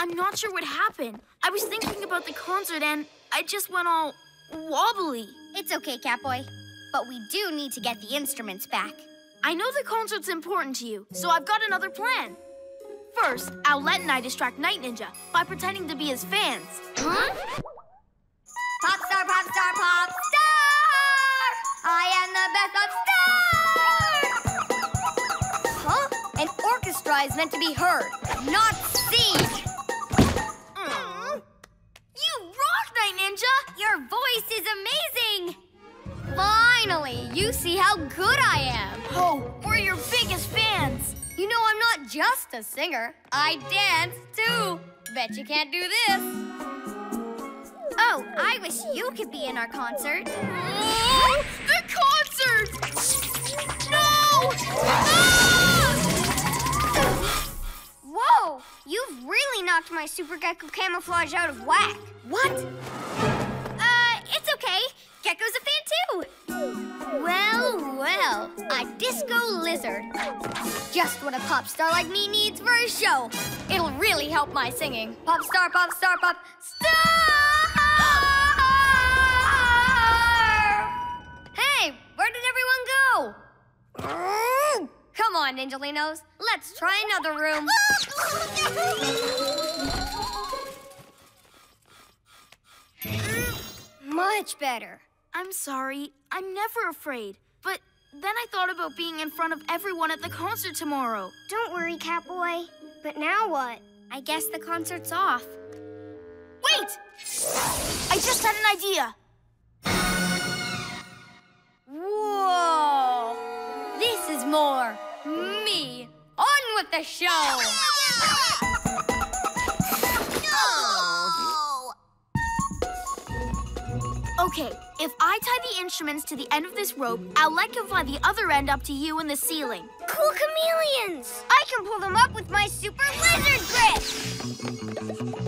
I'm not sure what happened. I was thinking about the concert and I just went all wobbly. It's okay, Catboy. But we do need to get the instruments back. I know the concert's important to you, so I've got another plan. First, Owlette and I distract Night Ninja by pretending to be his fans. Huh? Pop star, pop star, pop star! I am the best of stars! Huh? An orchestra is meant to be heard, a singer. I dance, too. Bet you can't do this. Oh, I wish you could be in our concert. Oh, the concert! No! Ah! Whoa! You've really knocked my Super Gekko camouflage out of whack. What? Uh, it's okay. Gekko's a fan too. Well, well, a disco lizard. Just what a pop star like me needs for a show. It'll really help my singing. Pop star, pop star, pop star! Hey, where did everyone go? Come on, Ninjalinos. Let's try another room. Much better. I'm sorry. I'm never afraid. But then I thought about being in front of everyone at the concert tomorrow. Don't worry, Catboy. But now what? I guess the concert's off. Wait! I just had an idea. Whoa! This is more me. On with the show! Okay, if I tie the instruments to the end of this rope, Owlette can fly the other end up to you in the ceiling. Cool chameleons! I can pull them up with my super lizard grip!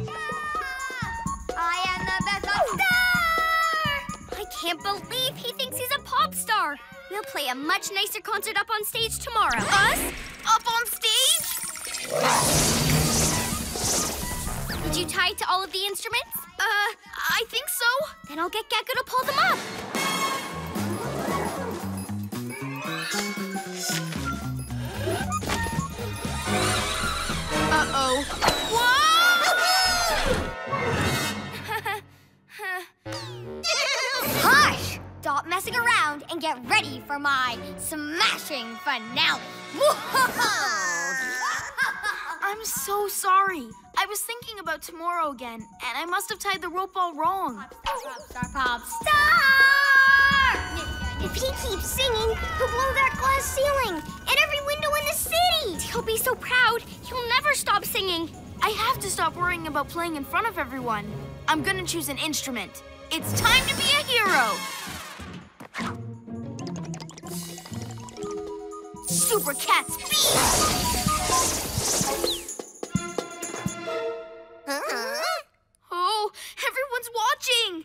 Ah! I am the best of star! I can't believe he thinks he's a pop star. We'll play a much nicer concert up on stage tomorrow. Us? Up on stage? Did you tie it to all of the instruments? Uh, I think so. Then I'll get Gekko to pull them up. Uh-oh. Whoa! Hush! Stop messing around and get ready for my smashing finale. I'm so sorry. I was thinking about tomorrow again, and I must have tied the rope all wrong. Pop star, pop star! If he keeps singing, he'll blow that glass ceiling and every window in the city. He'll be so proud, he'll never stop singing. I have to stop worrying about playing in front of everyone. I'm gonna choose an instrument. It's time to be a hero! Super Cat Speed! Oh, everyone's watching!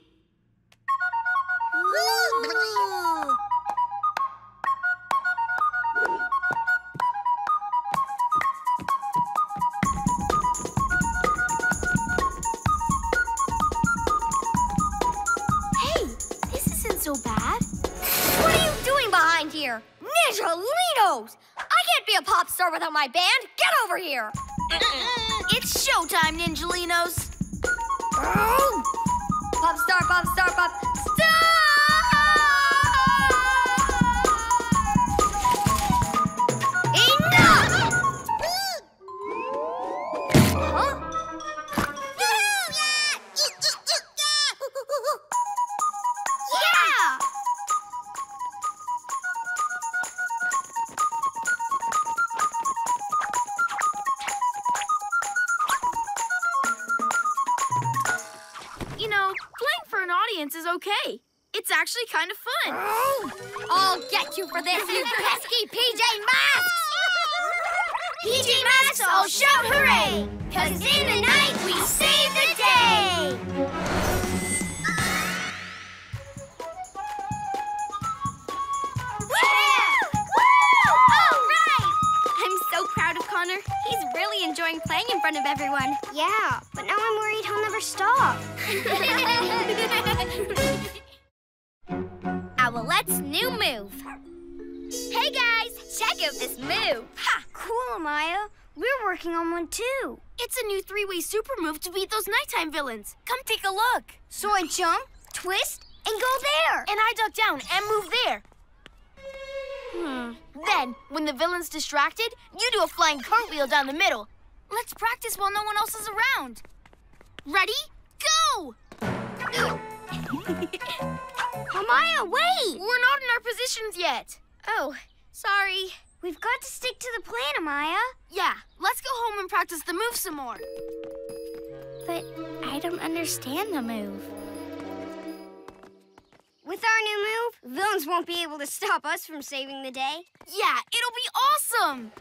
Hey, this isn't so bad. What are you doing behind here? Ninjalinos! I can't be a pop star without my band. Get over here. It's showtime, Ninjalinos! Oh. Pop star, pop star, pop Cause super move to beat those nighttime villains. Come take a look. So I jump, twist, and go there. And I duck down and move there. Hmm. Then, when the villain's distracted, you do a flying cartwheel down the middle. Let's practice while no one else is around. Ready? Go! Amaya, wait! We're not in our positions yet. Oh, sorry. We've got to stick to the plan, Amaya. Yeah, let's go home and practice the move some more. But I don't understand the move. With our new move, villains won't be able to stop us from saving the day. Yeah, it'll be awesome!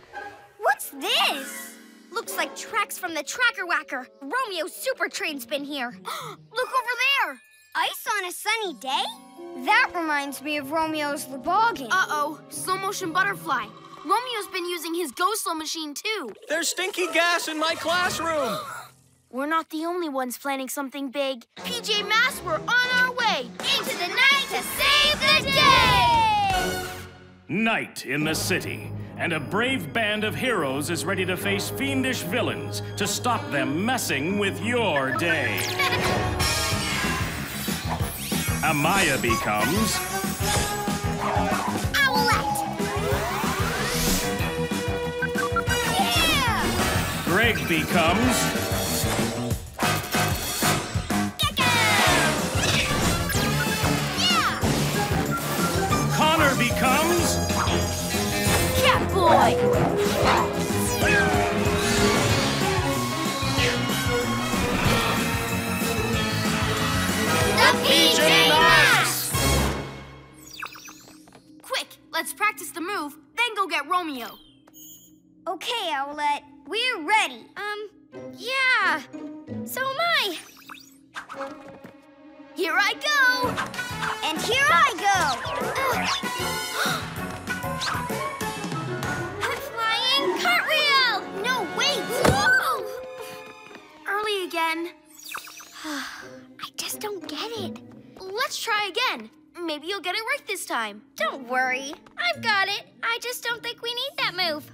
What's this? Looks like tracks from the Tracker Whacker. Romeo's super train's been here. Look over there! Ice on a sunny day? That reminds me of Romeo's Loboggan. Uh-oh, slow motion butterfly. Romeo's been using his go slow machine too. There's stinky gas in my classroom. We're not the only ones planning something big. PJ Masks, we're on our way. Into the night to save the day! Night in the city, and a brave band of heroes is ready to face fiendish villains to stop them messing with your day. Amaya becomes Greg becomes Yeah! Connor becomes Catboy! The PJ Masks! Quick, let's practice the move, then go get Romeo. Okay, Owlette, we're ready. Um, yeah. So am I. Here I go! And here I go. I'm flying cartwheel! No, wait! Early again. I just don't get it. Let's try again. Maybe you'll get it right this time. Don't worry. I've got it. I just don't think we need that move.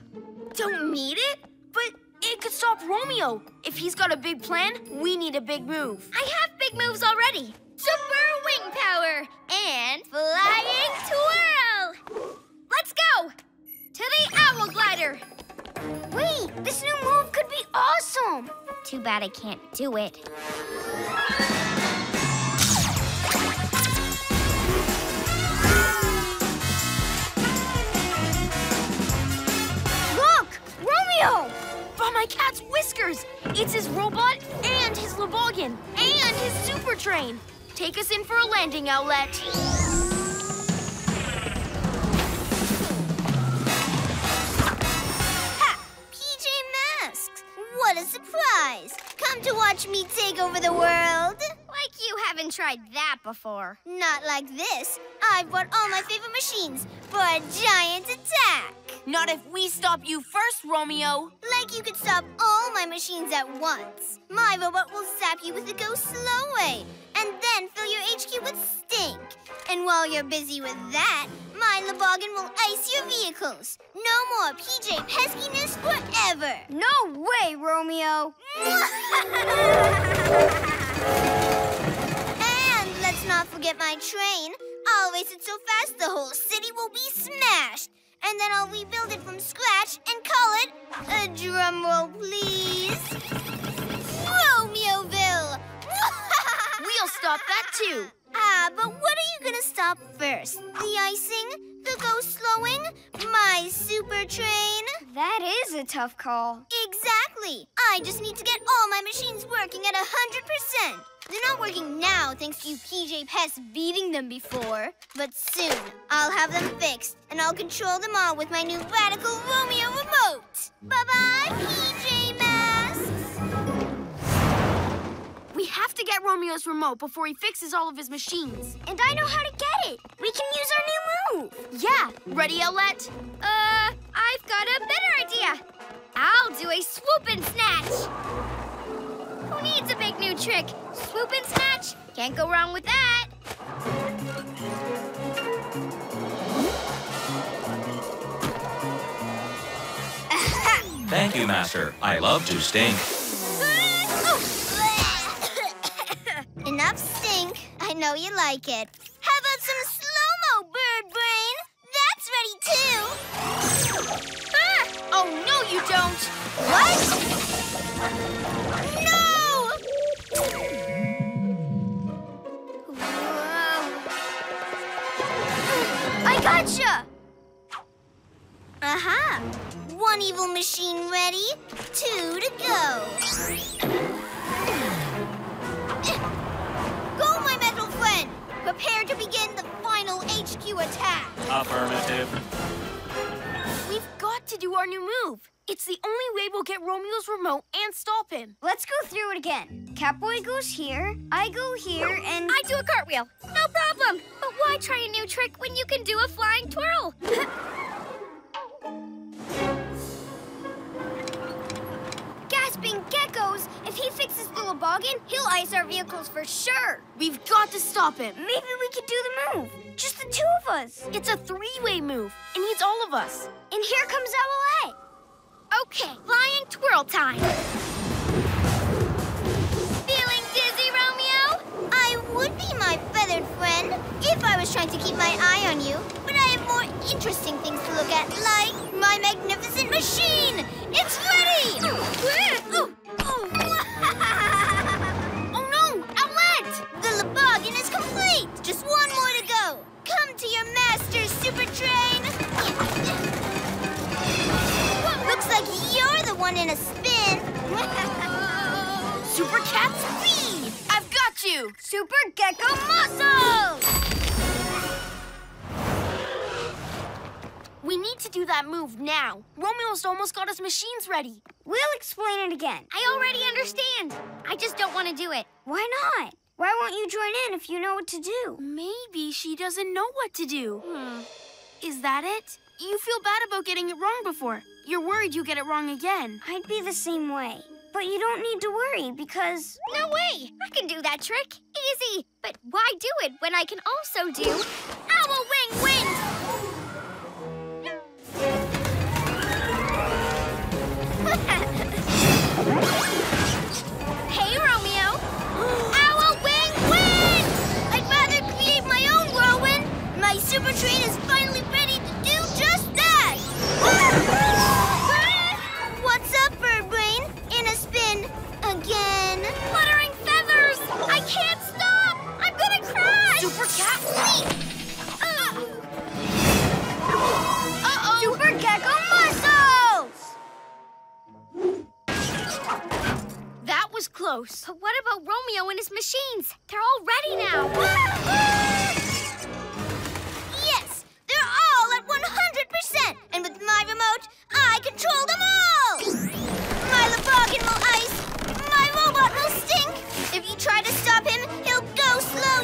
Don't need it? But it could stop Romeo. If he's got a big plan, we need a big move. I have big moves already. Super wing power and flying twirl. Let's go to the owl glider. Wait, this new move could be awesome. Too bad I can't do it. Look, Romeo! By my cat's whiskers! It's his robot and his Loboggan and his super train. Take us in for a landing Owlette. What a surprise! Come to watch me take over the world. Like you haven't tried that before. Not like this. I've brought all my favorite machines for a giant attack. Not if we stop you first, Romeo. Like you could stop all my machines at once. My robot will zap you with the go slow way, and then fill your HQ with stink. And while you're busy with that, my Loboggan will ice your vehicles. No more PJ peskiness forever. No way, Romeo. and let's not forget my train. I'll race it so fast the whole city will be smashed. And then I'll rebuild it from scratch and call it a drum roll, please. Romeoville! We'll stop that too. Ah, but what are you gonna stop first? The icing? The go slowing? My super train? That is a tough call. Exactly. I just need to get all my machines working at a hundred percent. They're not working now thanks to you PJ Pests beating them before. But soon, I'll have them fixed, and I'll control them all with my new radical Romeo remote. Bye-bye, PJ We have to get Romeo's remote before he fixes all of his machines. And I know how to get it. We can use our new move. Yeah. Ready, Owlette? Uh, I've got a better idea. I'll do a swoop and snatch. Who needs a big new trick? Swoop and snatch. Can't go wrong with that. Thank you, Master. I love to stink. Enough stink. I know you like it. How about some slow-mo, Bird Brain? That's ready too. Ah! Oh, no, you don't. What? No! I gotcha! Aha! One evil machine ready, two to. Go, Prepare to begin the final HQ attack. Affirmative. We've got to do our new move. It's the only way we'll get Romeo's remote and stop him. Let's go through it again. Catboy goes here, I go here, and... I do a cartwheel. No problem. But why try a new trick when you can do a flying twirl? Gasping geckos! If he fixes the Loboggan, he'll ice our vehicles for sure. We've got to stop him. Maybe we could do the move. Just the two of us. It's a three-way move. It needs all of us. And here comes Owlette. Okay, flying twirl time. Would be my feathered friend if I was trying to keep my eye on you. But I have more interesting things to look at, like my magnificent machine. It's ready! oh no, Owlette! The Loboggan is complete! Just one more to go! Come to your master, Super Train! Looks like you're the one in a spin! Super Cat Speed! Got you! Super Gekko Muscles! We need to do that move now. Romeo's almost got his machines ready. We'll explain it again. I already understand. I just don't want to do it. Why not? Why won't you join in if you know what to do? Maybe she doesn't know what to do. Hmm. Is that it? You feel bad about getting it wrong before. You're worried you get it wrong again. I'd be the same way. But you don't need to worry because... No way! I can do that trick. Easy. But why do it when I can also do Owl Wing Wind? hey, Romeo. Owl Wing Wind! I'd rather create my own whirlwind. My super train is Super Cat Leap! Uh-oh! Super Gekko Muscles! That was close. But what about Romeo and his machines? They're all ready now. yes, they're all at 100%. And with my remote, I control them all. My Loboggan will ice. My robot will stink. If you try to stop him,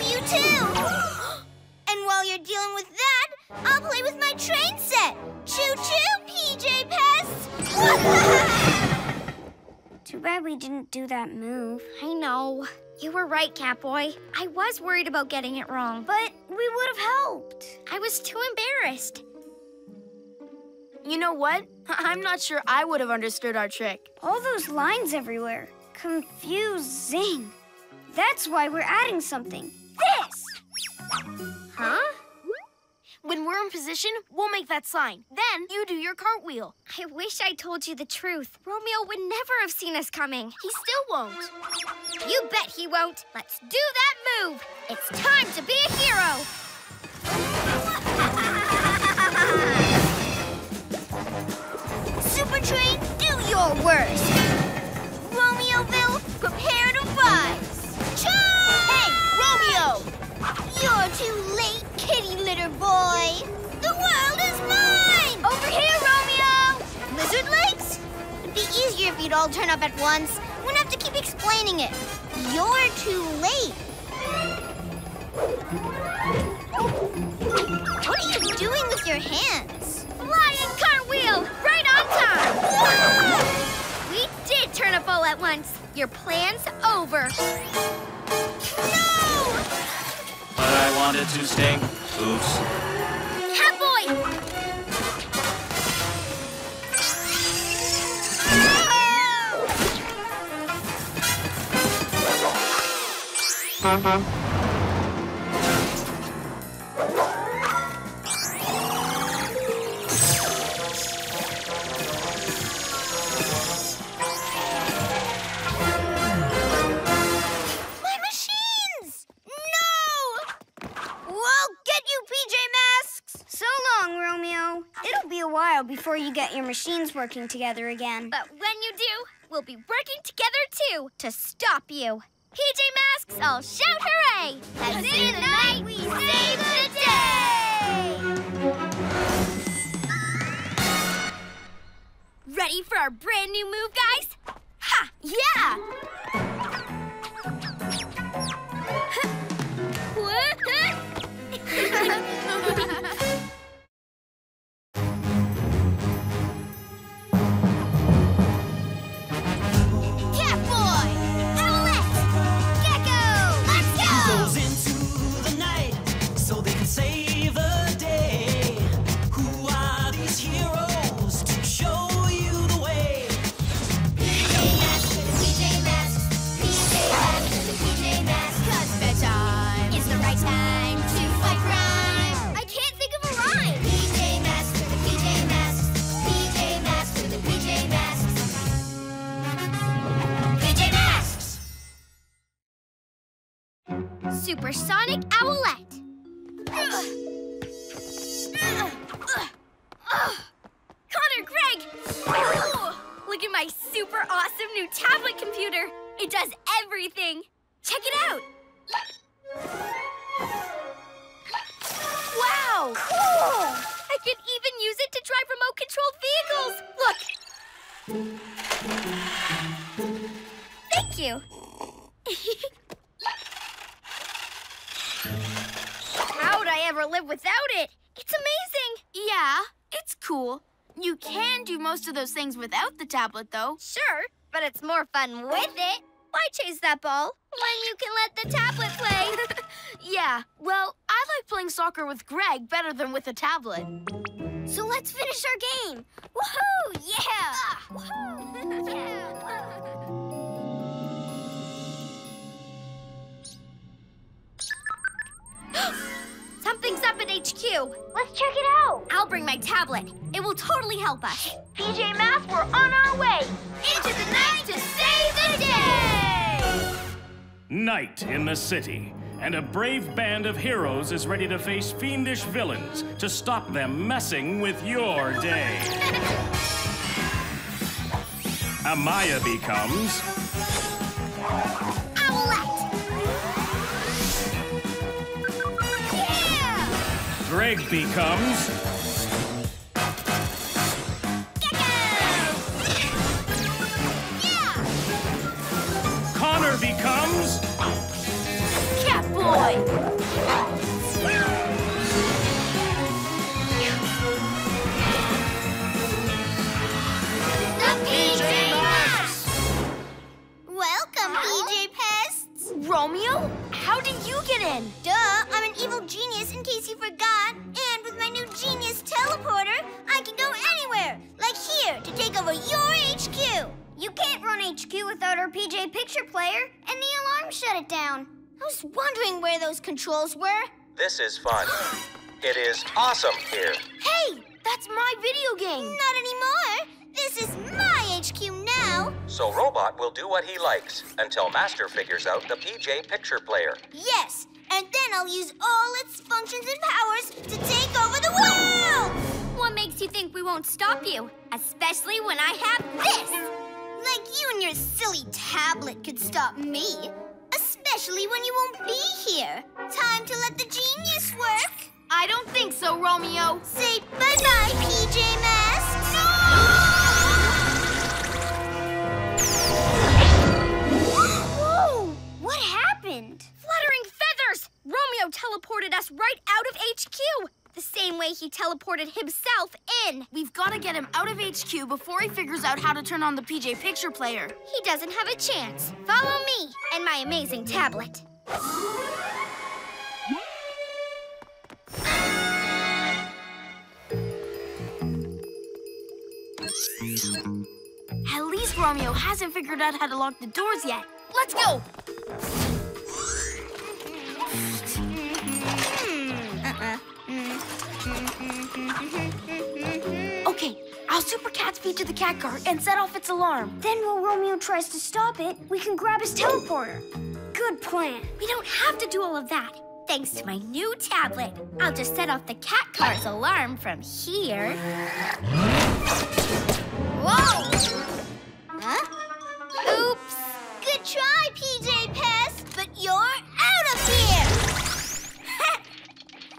he'll go slow you too. and while you're dealing with that, I'll play with my train set. Choo-choo, PJ Pest. Too bad we didn't do that move. I know. You were right, Catboy. I was worried about getting it wrong. But we would have helped. I was too embarrassed. You know what? I'm not sure I would have understood our trick. All those lines everywhere. Confusing. That's why we're adding something. This! Huh? When we're in position, we'll make that sign. Then you do your cartwheel. I wish I told you the truth. Romeo would never have seen us coming. He still won't. You bet he won't. Let's do that move. It's time to be a hero. Super Train, do your worst. Romeoville, prepare You're too late, kitty litter boy. The world is mine! Over here, Romeo! Lizard legs? It'd be easier if you'd all turn up at once. Wouldn't have to keep explaining it. You're too late. What are you doing with your hands? Flying cartwheel! Right on time! We did turn up all at once. Your plan's over. No! But I wanted to sting. Oops. Catboy! My working together again. But when you do, we'll be working together too to stop you. PJ Masks, I'll shout hooray! As in the night we save the day! Ready for our brand new move, guys? Ha! Yeah! Supersonic Owlette. Connor, Greg! Look at my super awesome new tablet computer. It does everything. Check it out. Wow! Cool! I can even use it to drive remote-controlled vehicles. Look! Thank you. How'd I ever live without it? It's amazing. Yeah, it's cool. You can do most of those things without the tablet, though. Sure, but it's more fun with it. Why chase that ball when you can let the tablet play? Yeah, well, I like playing soccer with Greg better than with a tablet. so let's finish our game. Woohoo! Yeah! Woohoo! yeah! Something's up at HQ. Let's check it out. I'll bring my tablet. It will totally help us. PJ Masks, we're on our way. Into the night to save the day! Night in the city, and a brave band of heroes is ready to face fiendish villains to stop them messing with your day. Amaya becomes Greg becomes Connor becomes Catboy! The PJ Masks! Welcome, PJ Pests! Romeo, how did you get in? Duh, I'm an evil genius in case you forgot. And with my new genius teleporter, I can go anywhere, like here, to take over your HQ. You can't run HQ without our PJ Picture Player, and the alarm shut it down. I was wondering where those controls were. This is fun. It is awesome here. Hey, that's my video game. Not anymore. This is my HQ now. So Robot will do what he likes until Master figures out the PJ Picture Player. Yes, and then I'll use all its functions and powers to take over the world! What makes you think we won't stop you? Especially when I have this! Like you and your silly tablet could stop me. Especially when you won't be here. Time to let the genius work. I don't think so, Romeo. Say bye-bye, PJ Masks! Whoa! What happened? Fluttering feathers! Romeo teleported us right out of HQ. The same way he teleported himself in. We've got to get him out of HQ before he figures out how to turn on the PJ Picture player. He doesn't have a chance. Follow me and my amazing tablet. At least Romeo hasn't figured out how to lock the doors yet. Let's go! Okay, I'll super cat speed to the cat car and set off its alarm. Then while Romeo tries to stop it, we can grab his teleporter. Good plan. We don't have to do all of that. Thanks to my new tablet, I'll just set off the cat car's alarm from here. Whoa! Huh? Try, PJ Pest, but you're out of here!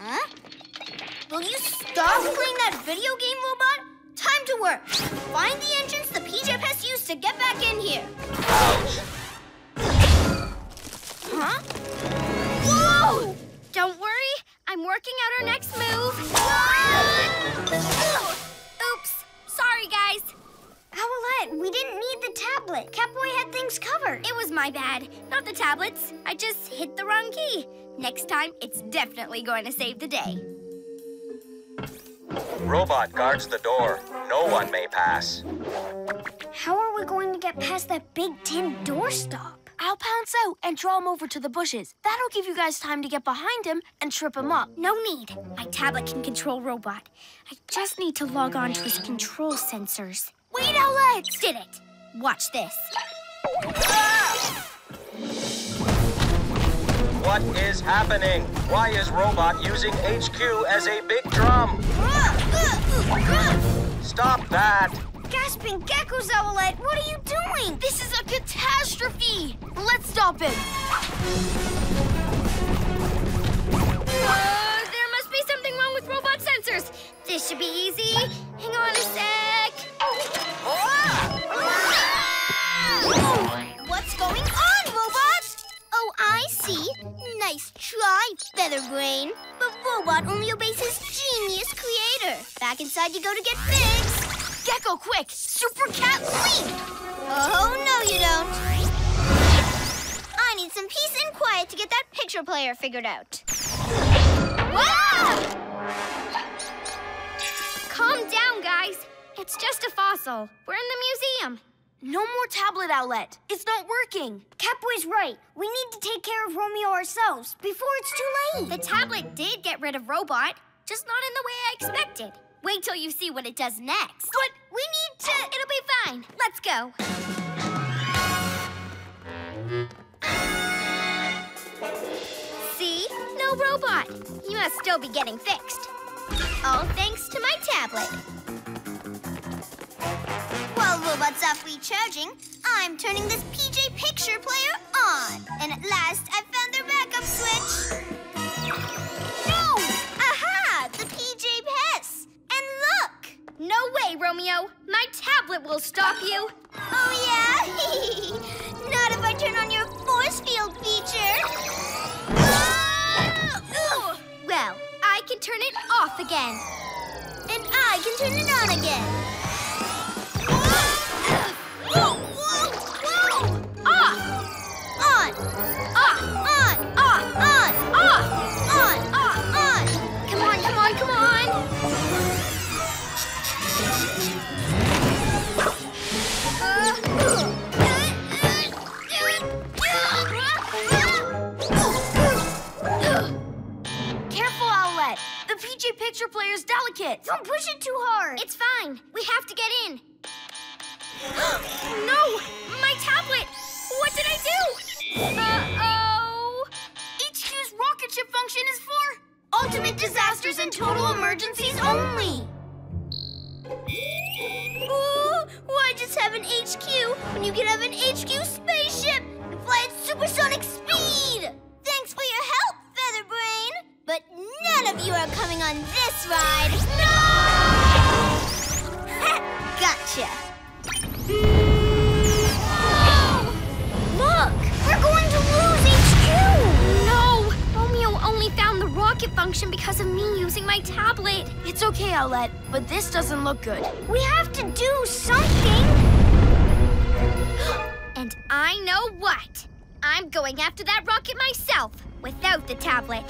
huh? Will you stop playing that video game, robot? Time to work. Find the entrance the PJ Pest used to get back in here. Huh? Whoa! Don't worry, I'm working out our next move. Oops, sorry guys. Owlette, we didn't need the tablet. Catboy had things covered. It was my bad, not the tablets. I just hit the wrong key. Next time, it's definitely going to save the day. Robot guards the door. No one may pass. How are we going to get past that big tin doorstop? I'll pounce out and draw him over to the bushes. That'll give you guys time to get behind him and trip him up. No need. My tablet can control Robot. I just need to log on to his control sensors. Wait, Owlette! Did it. Watch this. What is happening? Why is Robot using HQ as a big drum? Stop that! Gasping geckos, Owlette, what are you doing? This is a catastrophe! Let's stop it! Uh, there must be something wrong with robot sensors. This should be easy. Hang on a sec. What's going on, robot? Oh, I see. Nice try, Featherbrain. But robot only obeys his genius creator. Back inside you go to get fixed. Gekko, quick! Super cat leap! Oh, no, you don't. I need some peace and quiet to get that picture player figured out. Wow! Calm down, guys. It's just a fossil. We're in the museum. No more tablet Owlette. It's not working. Catboy's right. We need to take care of Romeo ourselves before it's too late. The tablet did get rid of Robot, just not in the way I expected. Wait till you see what it does next. But we need to... It'll be fine. Let's go. See? No robot. You must still be getting fixed. All thanks to my tablet. While Robot's off recharging, I'm turning this PJ Picture player on. And at last, I found their backup switch. No! Aha! The PJ Pest! And look! No way, Romeo. My tablet will stop you. Oh, yeah? Not if I turn on your force field feature. Ooh. Well, I can turn it off again. And I can turn it on again. Picture player's delicate. Don't push it too hard. It's fine. We have to get in. no! My tablet! What did I do? Uh-oh! HQ's rocket ship function is for ultimate disasters and total emergencies only. Ooh, why just have an HQ when you can have an HQ spaceship and fly at supersonic speed? Thanks for your help, Featherbrain. But none of you are coming on this ride. No! gotcha. Look, we're going to lose HQ. No, Romeo only found the rocket function because of me using my tablet. It's okay, Owlette, but this doesn't look good. We have to do something. and I know what. I'm going after that rocket myself without the tablet.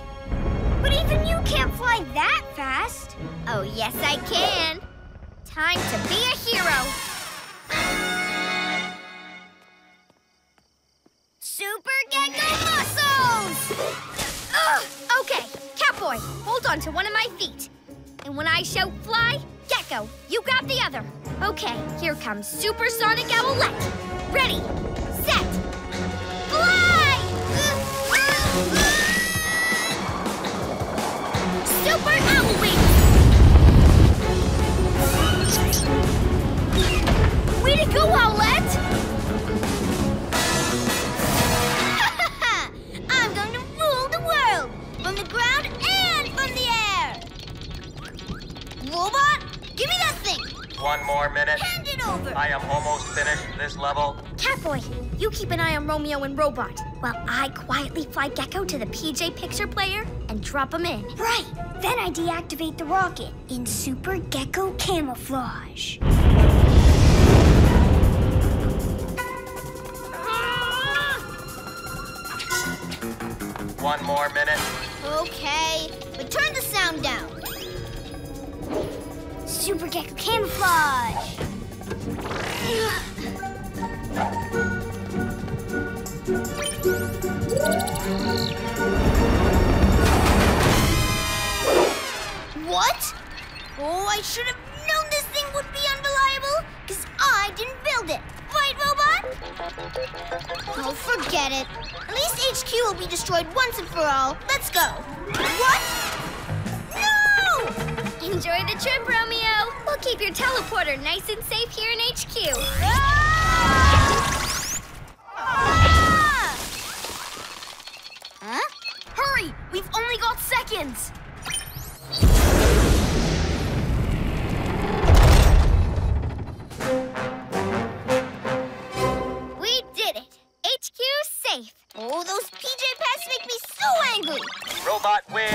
But even you can't fly that fast. Oh, yes, I can. Time to be a hero. Super Gekko muscles! Ugh, okay, Catboy, hold on to one of my feet. And when I shout fly, Gekko, you grab the other. Okay, here comes Supersonic Owlette. Ready, set, fly! Super Owl Wings! Way to go, Owlette! I'm going to rule the world! From the ground and from the air! Robot, give me that thing! One more minute. Hand it over! I am almost finished this level. Catboy, you keep an eye on Romeo and Robot while I quietly fly Gekko to the PJ Picture player and drop him in. Right. Then I deactivate the rocket in Super Gekko camouflage. One more minute. Okay, but turn the sound down. Super Gekko camouflage. What? Oh, I should have known this thing would be unreliable, because I didn't build it. Right, Robot? Oh, forget it. At least HQ will be destroyed once and for all. Let's go. What? No! Enjoy the trip, Romeo. We'll keep your teleporter nice and safe here in HQ. Ah! Huh? Hurry! We've only got seconds! We HQ safe. Oh, those PJ Packs make me so angry. Robot wins.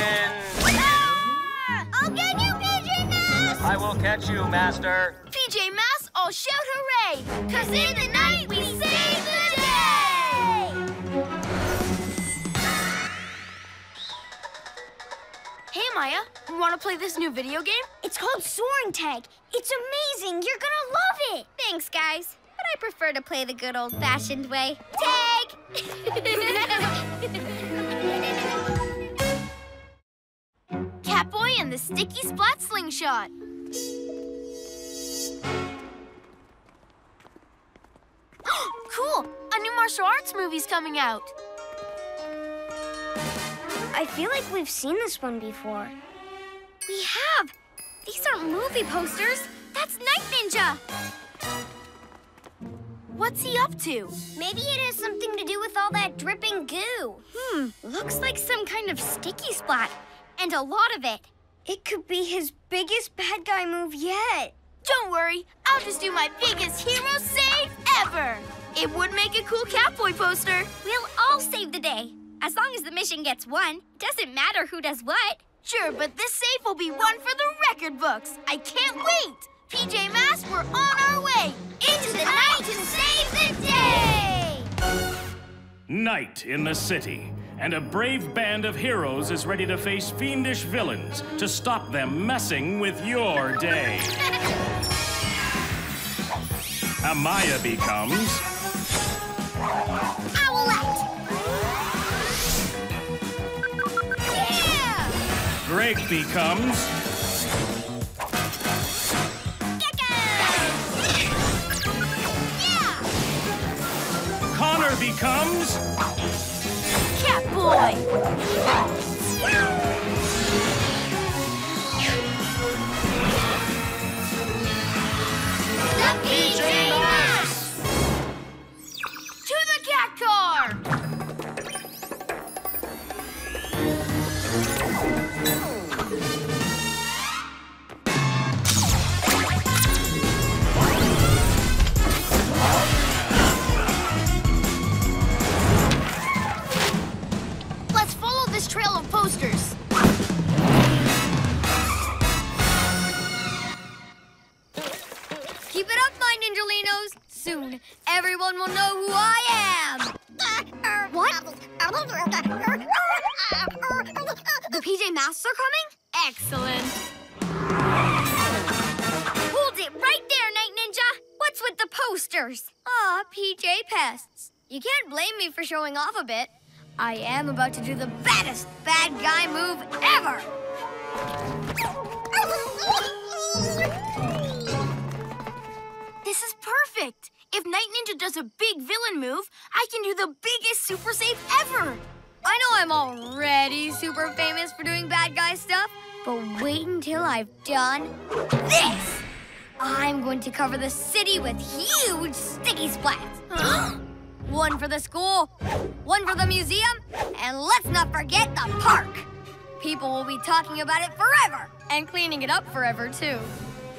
Ah! I'll get you, PJ Masks! I will catch you, Master. PJ Masks, all shout hooray! Cause in the night we save the day! Hey, Maya, you want to play this new video game? It's called Soaring Tag. It's amazing. You're gonna love it. Thanks, guys. But I prefer to play the good old-fashioned way. Tag! Catboy and the Sticky Splat Slingshot. cool! A new martial arts movie's coming out. I feel like we've seen this one before. We have. These aren't movie posters. That's Night Ninja. What's he up to? Maybe it has something to do with all that dripping goo. Hmm, looks like some kind of sticky splat. And a lot of it. It could be his biggest bad guy move yet. Don't worry, I'll just do my biggest hero save ever. It would make a cool Catboy poster. We'll all save the day. As long as the mission gets won, doesn't matter who does what. Sure, but this safe will be one for the record books. I can't wait. PJ Masks, we're on our way. Into the night to save the day! Night in the city, and a brave band of heroes is ready to face fiendish villains to stop them messing with your day. Amaya becomes Owlette! Yeah! Greg becomes Connor becomes Catboy. The PJ Soon, everyone will know who I am. What? The PJ Masks are coming? Excellent. Hold it right there, Night Ninja. What's with the posters? Ah, PJ Pests. You can't blame me for showing off a bit. I am about to do the baddest bad guy move ever. This is perfect. If Night Ninja does a big villain move, I can do the biggest super save ever. I know I'm already super famous for doing bad guy stuff, but wait until I've done this. I'm going to cover the city with huge sticky splats. one for the school, one for the museum, and let's not forget the park. People will be talking about it forever and cleaning it up forever, too.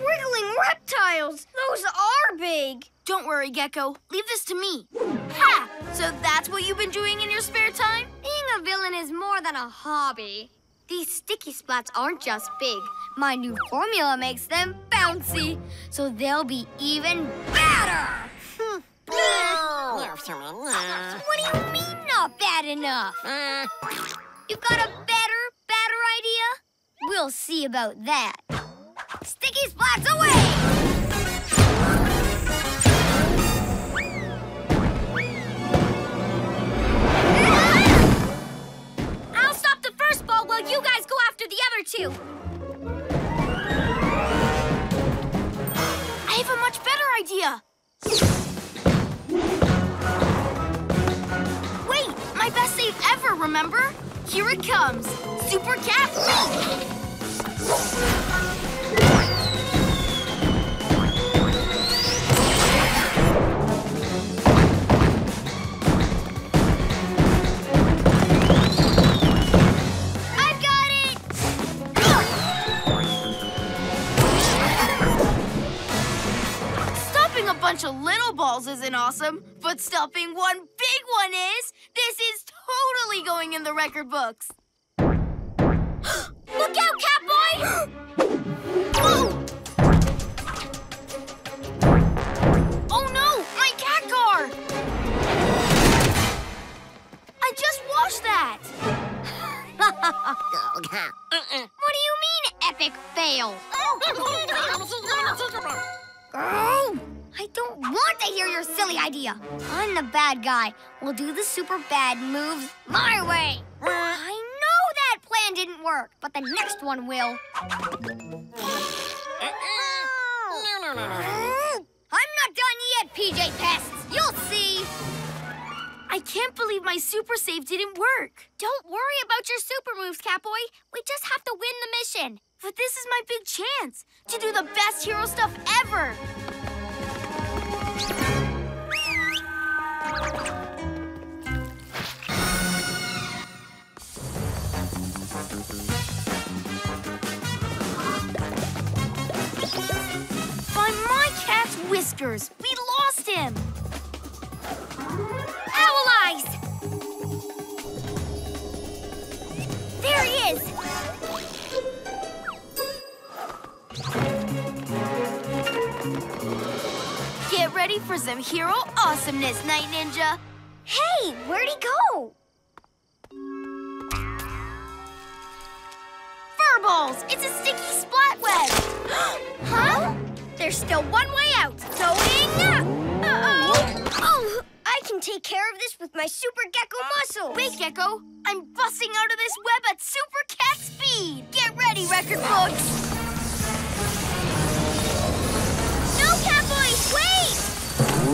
Wriggling reptiles! Those are big! Don't worry, Gekko. Leave this to me. Ha! So that's what you've been doing in your spare time? Being a villain is more than a hobby. These sticky splats aren't just big. My new formula makes them bouncy, so they'll be even better. Hmm. what do you mean not bad enough? You've got a better, better idea? We'll see about that. Sticky splats away! While you guys go after the other two. I have a much better idea. Wait, my best save ever, remember? Here it comes. Super Cat Leap! Bunch of little balls isn't awesome, but stopping one big one is. This is totally going in the record books. Look out, Catboy! Whoa! Oh, oh no, my cat car! I just washed that. What do you mean, epic fail? Oh, I don't want to hear your silly idea. I'm the bad guy. We'll do the super bad moves my way. Uh. I know that plan didn't work, but the next one will. Uh, uh. Oh. No, no, no, no. I'm not done yet, PJ Pests. You'll see. I can't believe my super save didn't work. Don't worry about your super moves, Catboy. We just have to win the mission. But this is my big chance to do the best hero stuff ever. We lost him. Owl eyes! There he is! Ready for some hero awesomeness, Night Ninja. Hey, where'd he go? Furballs! It's a sticky splat web! Huh? There's still one way out. Going up! Uh-oh! Oh, I can take care of this with my super Gekko muscles. Wait, Gekko. I'm busting out of this web at super cat speed. Get ready, record books.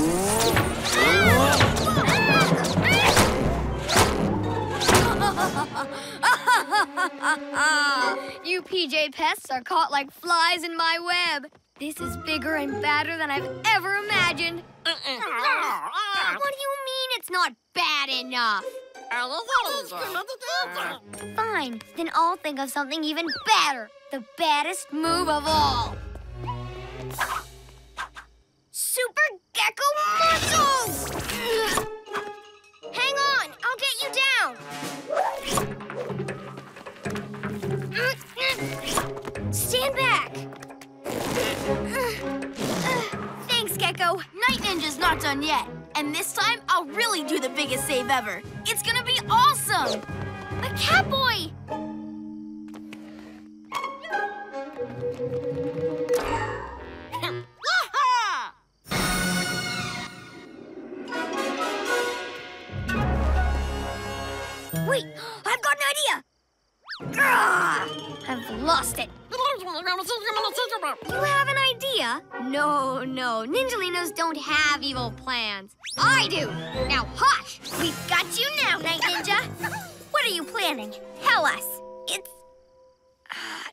you PJ pests are caught like flies in my web. This is bigger and badder than I've ever imagined. What do you mean it's not bad enough? Fine, then I'll think of something even better. The baddest move of all. Super Gekko Muscles! Hang on, I'll get you down. Stand back. Thanks, Gekko. Night Ninja's not done yet. And this time, I'll really do the biggest save ever. It's gonna be awesome! A Catboy! I've lost it. You have an idea? No, no. Ninjalinos don't have evil plans. I do. Now hush! We've got you now, Night Ninja. What are you planning? Tell us. It's... Uh,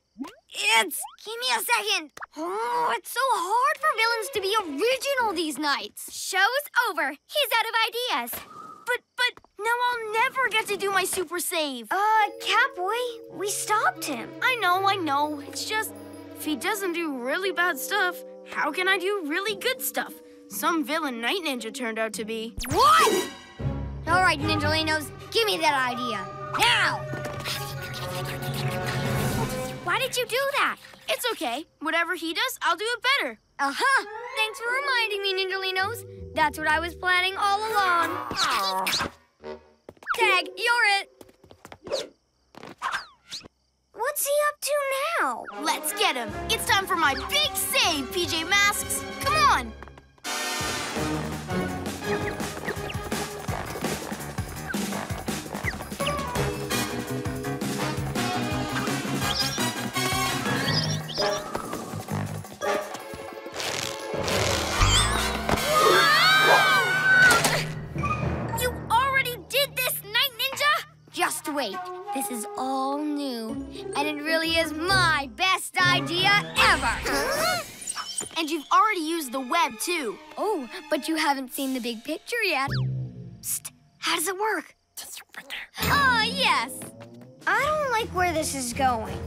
it's... Give me a second. Oh, it's so hard for villains to be original these nights. Show's over. He's out of ideas. But, but, now I'll never get to do my super save. Uh, Catboy, we stopped him. I know, I know. It's just, if he doesn't do really bad stuff, how can I do really good stuff? Some villain Night Ninja turned out to be. What? All right, Ninjalinos, give me that idea. Now! Why did you do that? It's okay. Whatever he does, I'll do it better. Uh-huh. Thanks for reminding me, Ninjalinos. That's what I was planning all along. Tag, you're it. What's he up to now? Let's get him. It's time for my big save, PJ Masks. Come on. Wait. This is all new. And it really is my best idea ever. And you've already used the web, too. Oh, but you haven't seen the big picture yet. Psst. How does it work? Ah, yes. I don't like where this is going.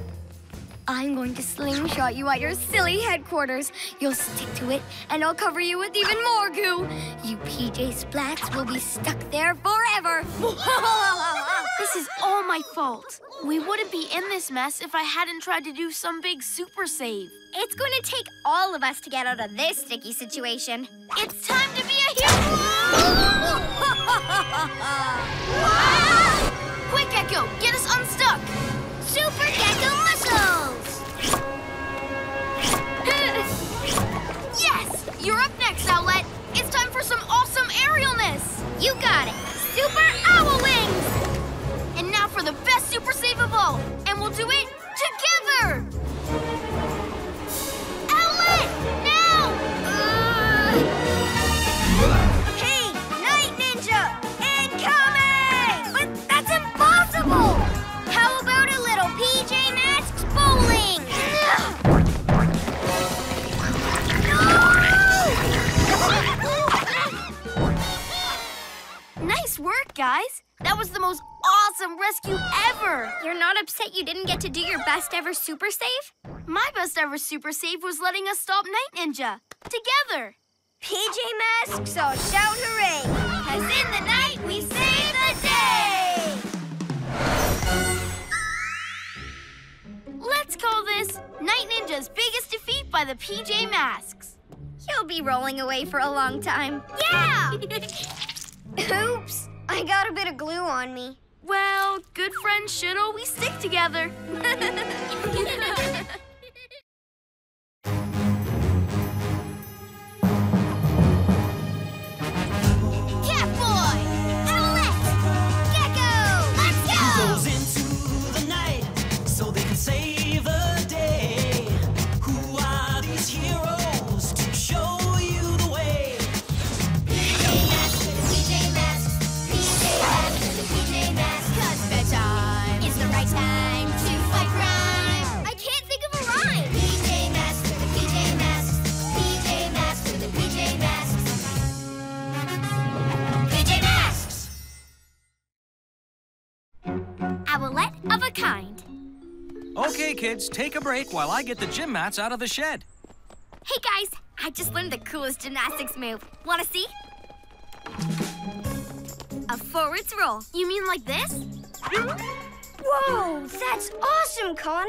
I'm going to slingshot you at your silly headquarters. You'll stick to it, and I'll cover you with even more goo. You PJ Splats will be stuck there forever. This is all my fault. We wouldn't be in this mess if I hadn't tried to do some big super save. it's going to take all of us to get out of this sticky situation. It's time to be a hero! Quick, Gekko, get us unstuck! Super Gekko muscles! You're up next, Owlette. It's time for some awesome aerialness! You got it. Super Owl Wings! And now for the best super save of all! And we'll do it together! Work, guys! That was the most awesome rescue ever! You're not upset you didn't get to do your best ever super save? My best ever super save was letting us stop Night Ninja. Together! PJ Masks, all shout hooray! Cause in the night we save the day! Let's call this Night Ninja's biggest defeat by the PJ Masks. You'll be rolling away for a long time. Yeah! Oops, I got a bit of glue on me. well, good friends should always stick together. kind. Okay, kids, take a break while I get the gym mats out of the shed. Hey guys, I just learned the coolest gymnastics move. Wanna see? A forwards roll. you mean like this? Whoa, that's awesome, Connor!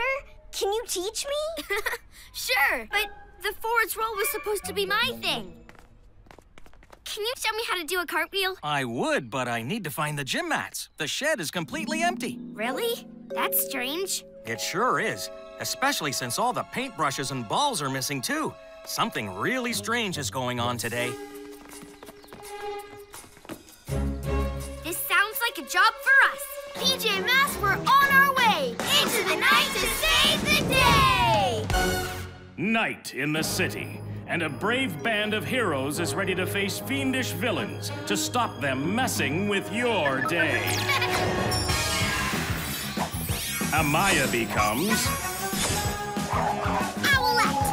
Can you teach me? Sure. But the forwards roll was supposed to be my thing. can you show me how to do a cartwheel? I would, but I need to find the gym mats. The shed is completely empty. Really? That's strange. It sure is, especially since all the paintbrushes and balls are missing too. Something really strange is going on today. This sounds like a job for us. PJ Masks, we're on our way! Into the night to save the day! Night in the city, and a brave band of heroes is ready to face fiendish villains to stop them messing with your day. Amaya becomes Owlette!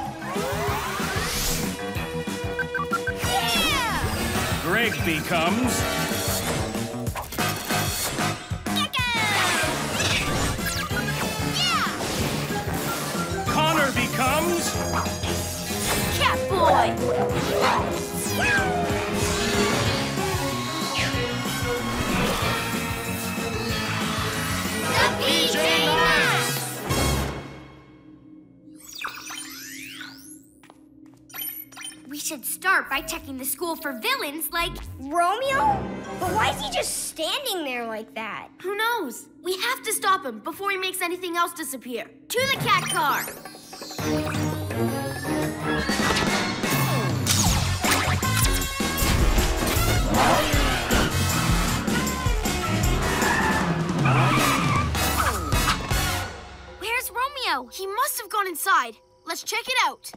Yeah! Greg becomes Gekko! Yeah! Connor becomes Catboy! We should start by checking the school for villains like Romeo? But why is he just standing there like that? Who knows? We have to stop him before he makes anything else disappear. To the cat car! Romeo? He must have gone inside. Let's check it out.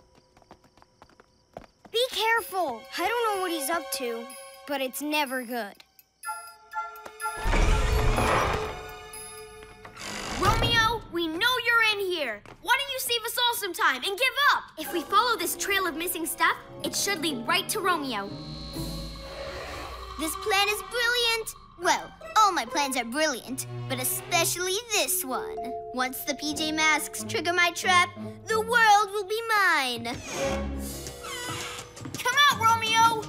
Be careful. I don't know what he's up to, but it's never good. Romeo, we know you're in here. Why don't you save us all some time and give up? If we follow this trail of missing stuff, it should lead right to Romeo. This plan is brilliant. Well, all my plans are brilliant, but especially this one. Once the PJ Masks trigger my trap, the world will be mine. Come out, Romeo!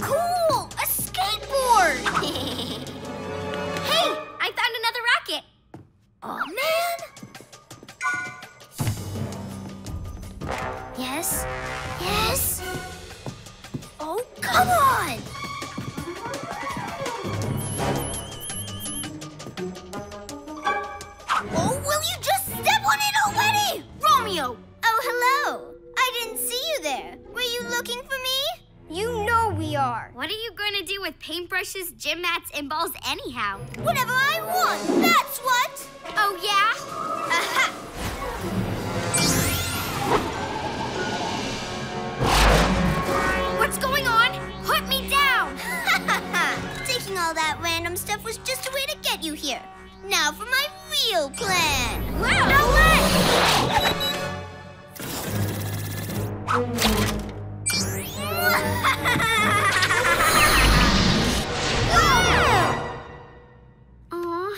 Cool! A skateboard! Hey, I found another rocket. oh, man! Yes? Yes? Oh, come on! Oh, will you just step on it already? Romeo! Oh, hello. I didn't see you there. Were you looking for me? You know we are. What are you going to do with paintbrushes, gym mats, and balls anyhow? Whatever I want. That's what. Oh, yeah? Aha! What's going on? Put me down! Taking all that random stuff was just a way to get you here. Now for my real plan. Wow! No way! Aw,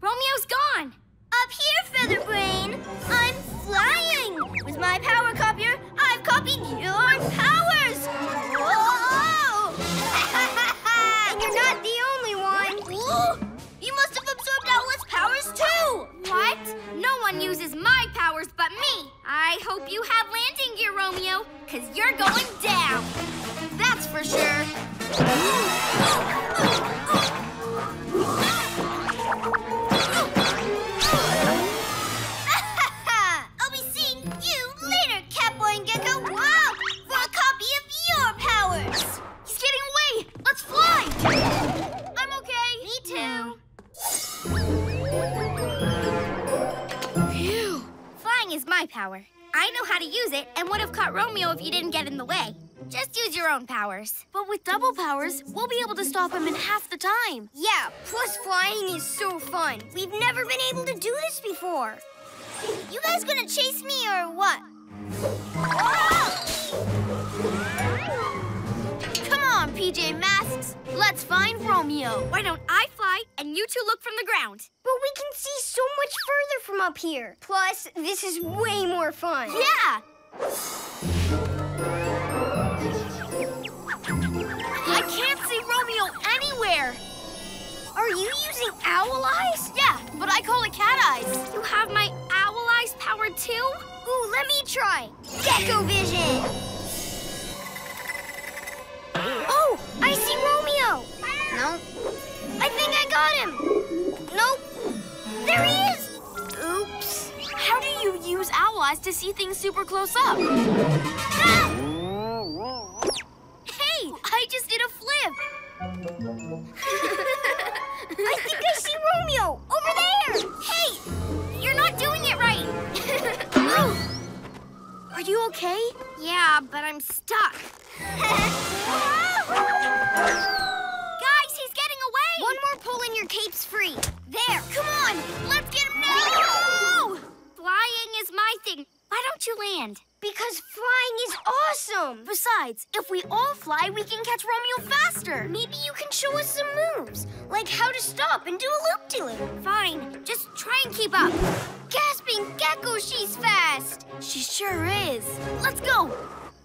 Romeo's gone. Up here, Featherbrain. I'm flying. With my power copier, I've copied your powers. You're not the only one. Ooh, you must have absorbed Owlette's powers too. What? No one uses my powers but me. I hope you have landing gear, Romeo, because you're going down. That's for sure. I'll be seeing you later, Catboy and Gekko. Wow! For a copy of your powers. I'm okay. Me too. Phew. Flying is my power. I know how to use it and would have caught Romeo if you didn't get in the way. Just use your own powers. But with double powers, we'll be able to stop him in half the time. Yeah, plus flying is so fun. We've never been able to do this before. You guys gonna chase me or what? PJ Masks. Let's find Romeo. Why don't I fly and you two look from the ground? But we can see so much further from up here. Plus, this is way more fun. Yeah! I can't see Romeo anywhere. Are you using owl eyes? Yeah, but I call it cat eyes. You have my owl eyes power too? Ooh, let me try. Gekko vision. I think I got him. Nope. There he is. Oops. How do you use owl eyes to see things super close up? Ah! Hey, I just did a flip. I think I see Romeo over there. Hey, you're not doing it right. Are you okay? Yeah, but I'm stuck. your cape's free. There. Come on. Let's get him now. No! Flying is my thing. Why don't you land? Because flying is awesome. Besides, if we all fly, we can catch Romeo faster. Maybe you can show us some moves, like how to stop and do a loop to him. Fine, just try and keep up. Gasping Gekko, she's fast. She sure is. Let's go.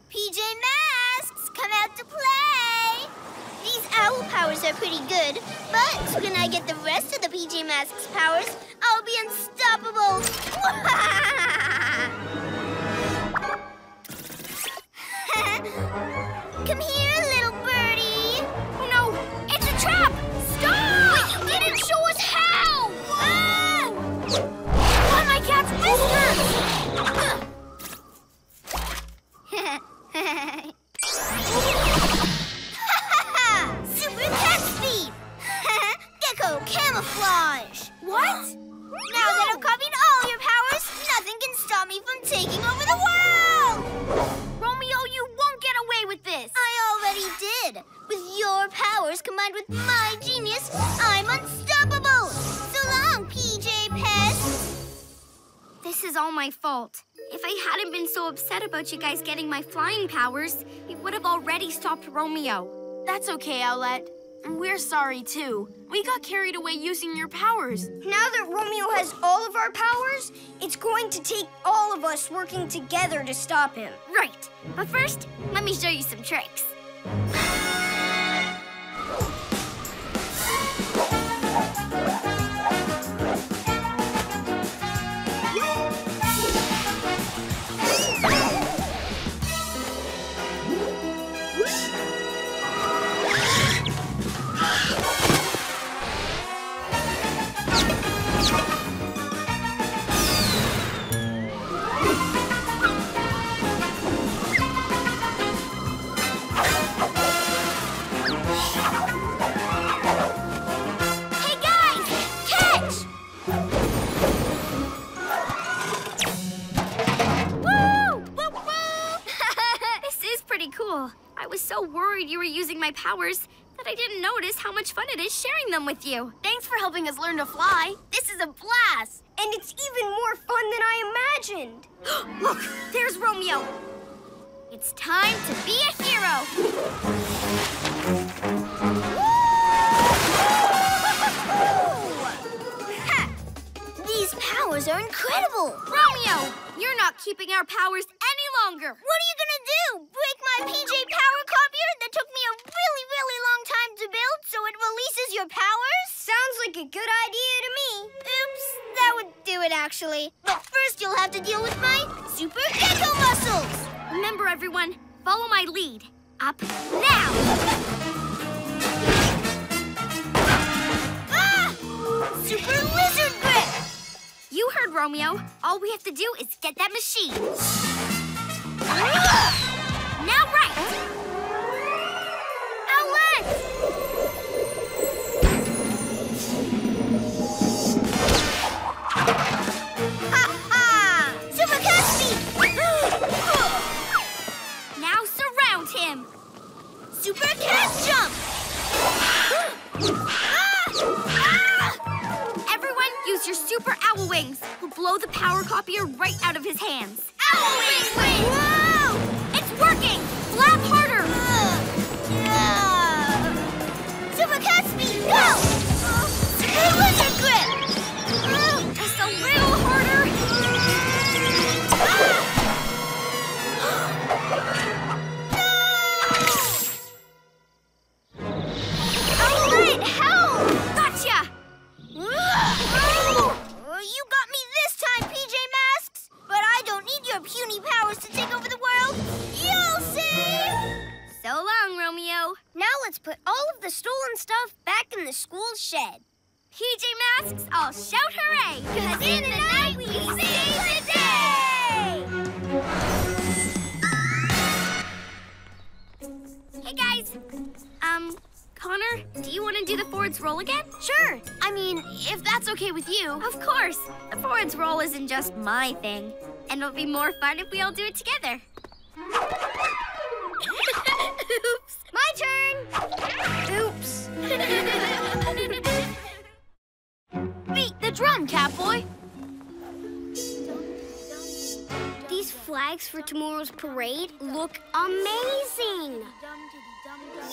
PJ Masks, come out to play! These owl powers are pretty good, but when I get the rest of the PJ Masks powers, I'll be unstoppable! come here, little birdie! Oh no, it's a trap! Stop! But you didn't show us how! Ah! On my cat's whiskers! camouflage! What? Now that I've copied all your powers, nothing can stop me from taking over the world! Romeo, you won't get away with this! I already did. With your powers combined with my genius, I'm unstoppable! So long, PJ Pest! This is all my fault. If I hadn't been so upset about you guys getting my flying powers, we would have already stopped Romeo. That's okay, Owlette. We're sorry too. We got carried away using your powers. Now that Romeo has all of our powers, it's going to take all of us working together to stop him. Right. But first, let me show you some tricks. So worried you were using my powers that I didn't notice how much fun it is sharing them with you. Thanks for helping us learn to fly. This is a blast. And it's even more fun than I imagined. Look, there's Romeo. It's time to be a hero. Powers are incredible! Romeo, you're not keeping our powers any longer. What are you gonna do? Break my PJ Power copier that took me a really, really long time to build so it releases your powers? Sounds like a good idea to me. Oops, that would do it actually. But first you'll have to deal with my Super Gekko muscles! Remember, everyone, follow my lead. Up now. Ah! Super Lizard! You heard Romeo. All we have to do is get that machine. Now right. Super Speed! Now surround him. Super Jump! Ah! Use your super owl wings. We'll blow the power copier right out of his hands. Owl wing wing! Whoa! It's working. Flap harder. Yeah. Super Cat Speed, go! Super your puny powers to take over the world, you'll see! So long, Romeo. Now let's put all of the stolen stuff back in the school shed. PJ Masks, I'll shout hooray! Cause in, in the, the night, night we see the day! Hey guys! Um, Connor, do you want to do the forwards roll again? Sure. I mean, if that's okay with you. Of course. The forwards roll isn't just my thing. And it'll be more fun if we all do it together. Oops. My turn. Oops. Beat the drum, Catboy. These flags for tomorrow's parade look amazing.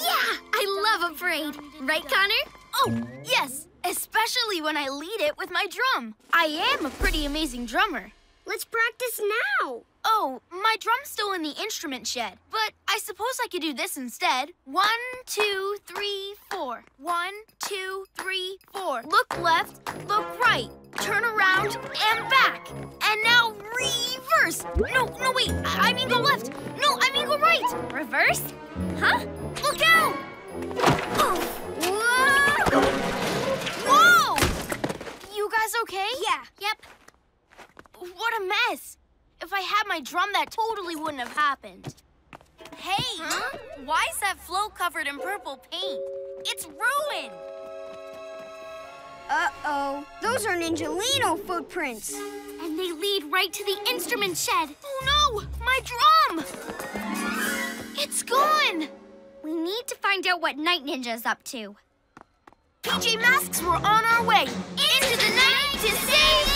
Yeah, I love a parade. Right, Connor? Oh, yes. Especially when I lead it with my drum. I am a pretty amazing drummer. Let's practice now. Oh, my drum's still in the instrument shed, but I suppose I could do this instead. One, two, three, four. One, two, three, four. Look left, look right. Turn around and back. And now reverse. No, no, wait. I I mean go left. No, I mean go right. Reverse? Huh? Look out! Whoa! Whoa! You guys okay? Yeah. Yep. What a mess. If I had my drum, that totally wouldn't have happened. Hey, why is that float covered in purple paint? It's ruined. Uh-oh. Those are Ninjalino footprints. And they lead right to the instrument shed. Oh no, my drum! It's gone. We need to find out what Night Ninja's up to. PJ Masks, we're on our way. Into the night to save the!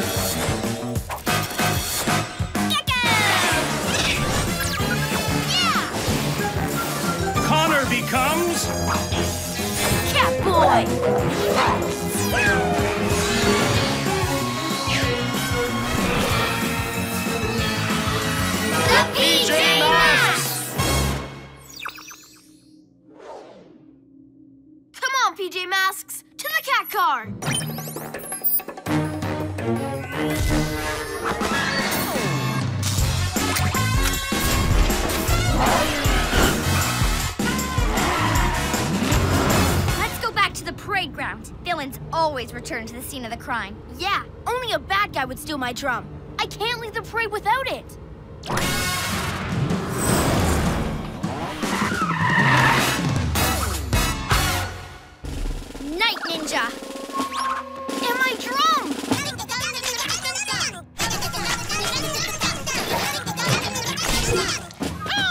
Connor becomes Catboy! The PJ Masks! Come on, PJ Masks, to the cat car. The parade ground. Villains always return to the scene of the crime. Yeah, only a bad guy would steal my drum. I can't leave the parade without it. Night Ninja! And my drum! Oh!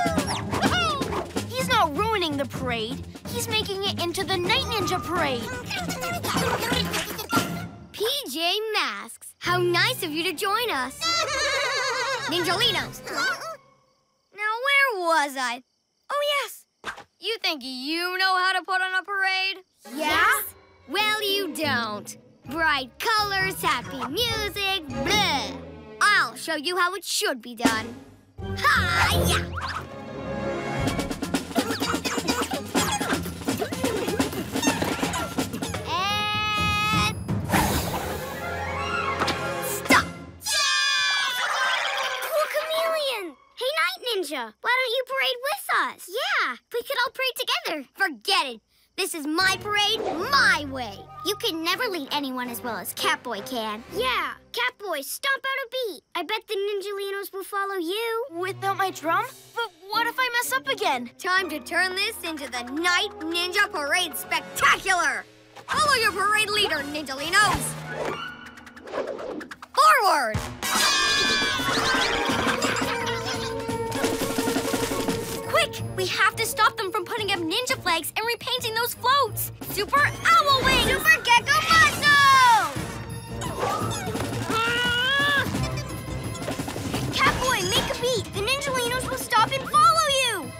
Oh! Oh! He's not ruining the parade. He's making it into the Night Ninja Parade. PJ Masks, how nice of you to join us. Ninjalinos. Now, where was I? Oh, yes. You think you know how to put on a parade? Yeah? Well, you don't. Bright colors, happy music, bleh. I'll show you how it should be done. Ha-ya! Night why don't you parade with us? Yeah, we could all parade together. Forget it. This is my parade, my way. You can never lead anyone as well as Catboy can. Yeah, Catboy, stomp out a beat. I bet the Ninjalinos will follow you. Without my drum? But what if I mess up again? Time to turn this into the Night Ninja Parade Spectacular! Follow your parade leader, Ninjalinos! Forward! Quick! We have to stop them from putting up ninja flags and repainting those floats! Super Owl Wing! Super Gekko Muscle! Catboy, make a beat! The Ninjalinos will stop and follow you!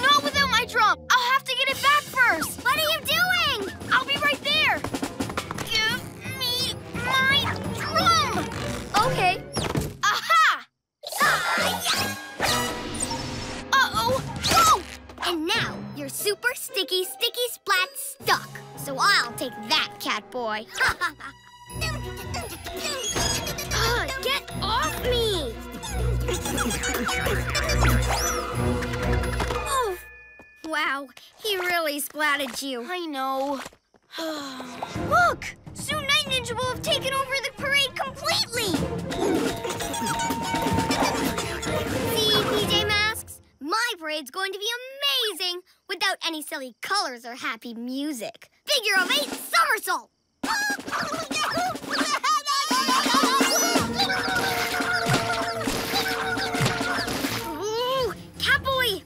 Not without my drum. I'll have to get it back first. What are you doing? I'll be right there. Give me my drum. Okay. Aha! Ah, Uh-oh. And now you're super sticky, sticky splat stuck. So I'll take that, Catboy. Ah, get off me! Oof. Wow, he really splatted you. I know. Look! Soon Night Ninja will have taken over the parade completely! My parade's going to be amazing without any silly colors or happy music. Figure of eight somersault!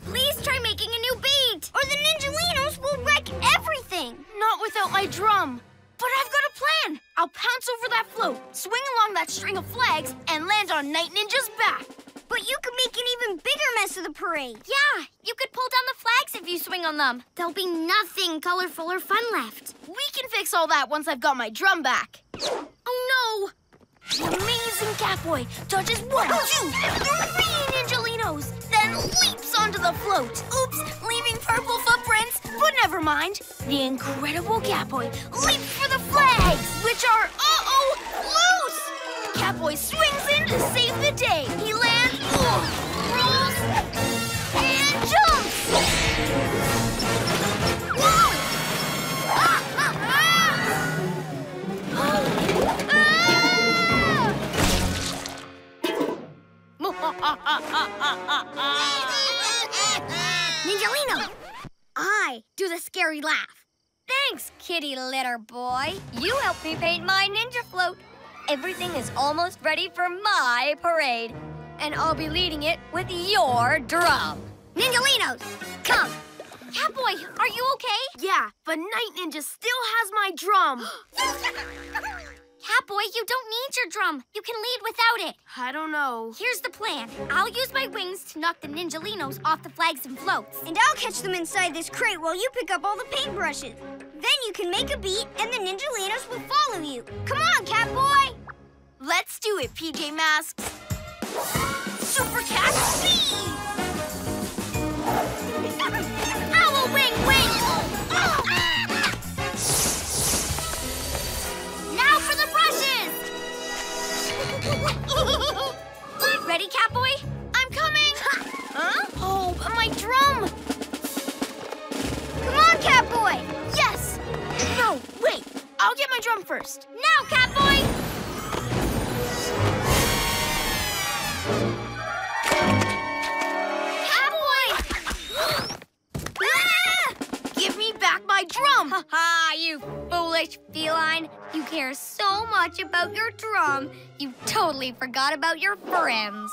Please try making a new beat! Or the Ninjalinos will wreck everything! Not without my drum. But I've got a plan. I'll pounce over that float, swing along that string of flags, and land on Night Ninja's back. But you could make an even bigger mess of the parade. Yeah, you could pull down the flags if you swing on them. There'll be nothing colorful or fun left. We can fix all that once I've got my drum back. Oh no! The amazing Catboy dodges one, oh, two, three Ninjalinos, then leaps onto the float. Oops, leaving purple footprints. But never mind. The incredible Catboy leaps for the flags, which are, uh-oh, loose. Catboy swings in to save the day. He lands, Ninjalino! I do the scary laugh. Thanks, kitty litter boy. You helped me paint my ninja float. Everything is almost ready for my parade. And I'll be leading it with your drum. Ninjalinos, come. Catboy, are you okay? Yeah, but Night Ninja still has my drum. Catboy, you don't need your drum. You can lead without it. I don't know. Here's the plan. I'll use my wings to knock the Ninjalinos off the flags and floats. And I'll catch them inside this crate while you pick up all the paintbrushes. Then you can make a beat and the Ninjalinos will follow you. Come on, Catboy! Let's do it, PJ Masks. Super Cat Speed! Owl wing wing! Now for the brushes! Ready, Catboy? I'm coming! huh? Oh, my drum! Come on, Catboy! Yes! No, wait. I'll get my drum first. Now, Catboy! Ah! drum! Ha ha, you foolish feline. You care so much about your drum, you totally forgot about your friends.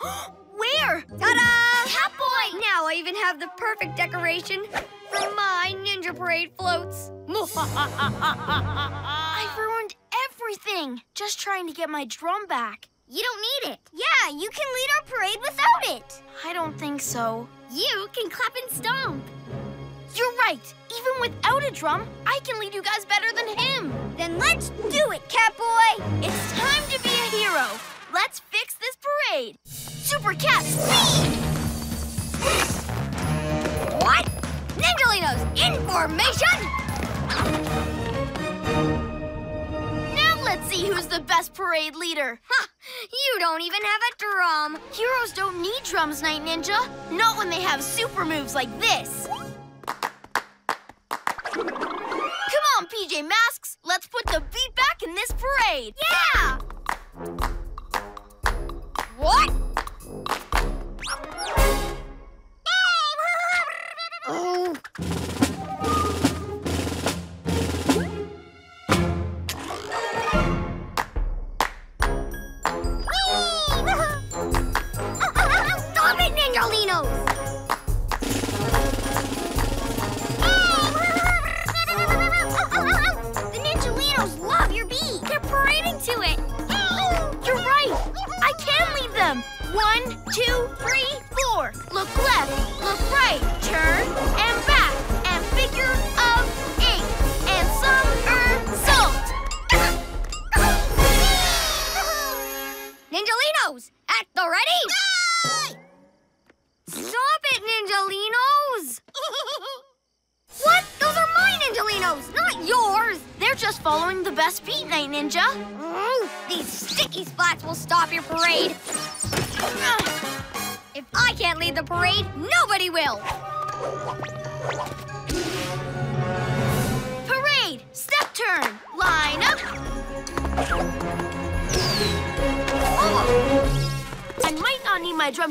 Where? Ta-da! Catboy! Now I even have the perfect decoration for my Ninja Parade floats. I've ruined everything just trying to get my drum back. You don't need it. Yeah, you can lead our parade without it. I don't think so. You can clap and stomp. You're right. Even without a drum, I can lead you guys better than him. Then let's do it, Catboy! It's time to be a hero. Let's fix this parade. Super Cat Speed! What? Ninjalinos, in formation! Let's see who's the best parade leader. Ha! You don't even have a drum. Heroes don't need drums, Night Ninja. Not when they have super moves like this. Come on, PJ Masks. Let's put the beat back in this parade. Yeah! What? Oh.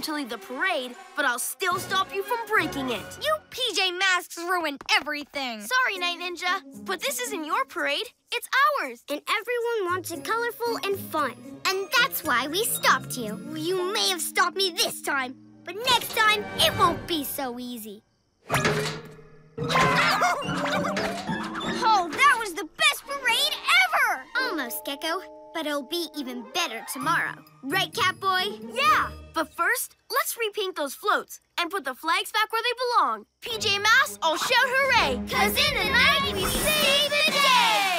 To lead the parade, but I'll still stop you from breaking it. You PJ Masks ruin everything. Sorry, Night Ninja, but this isn't your parade. It's ours. And everyone wants it colorful and fun. And that's why we stopped you. You may have stopped me this time, but next time it won't be so easy. Oh, that was the best parade ever! Almost, Gekko. But it'll be even better tomorrow. Right, Catboy? Yeah, but first, let's repaint those floats and put the flags back where they belong. PJ Masks, all shout hooray! Cause in the night we save the day!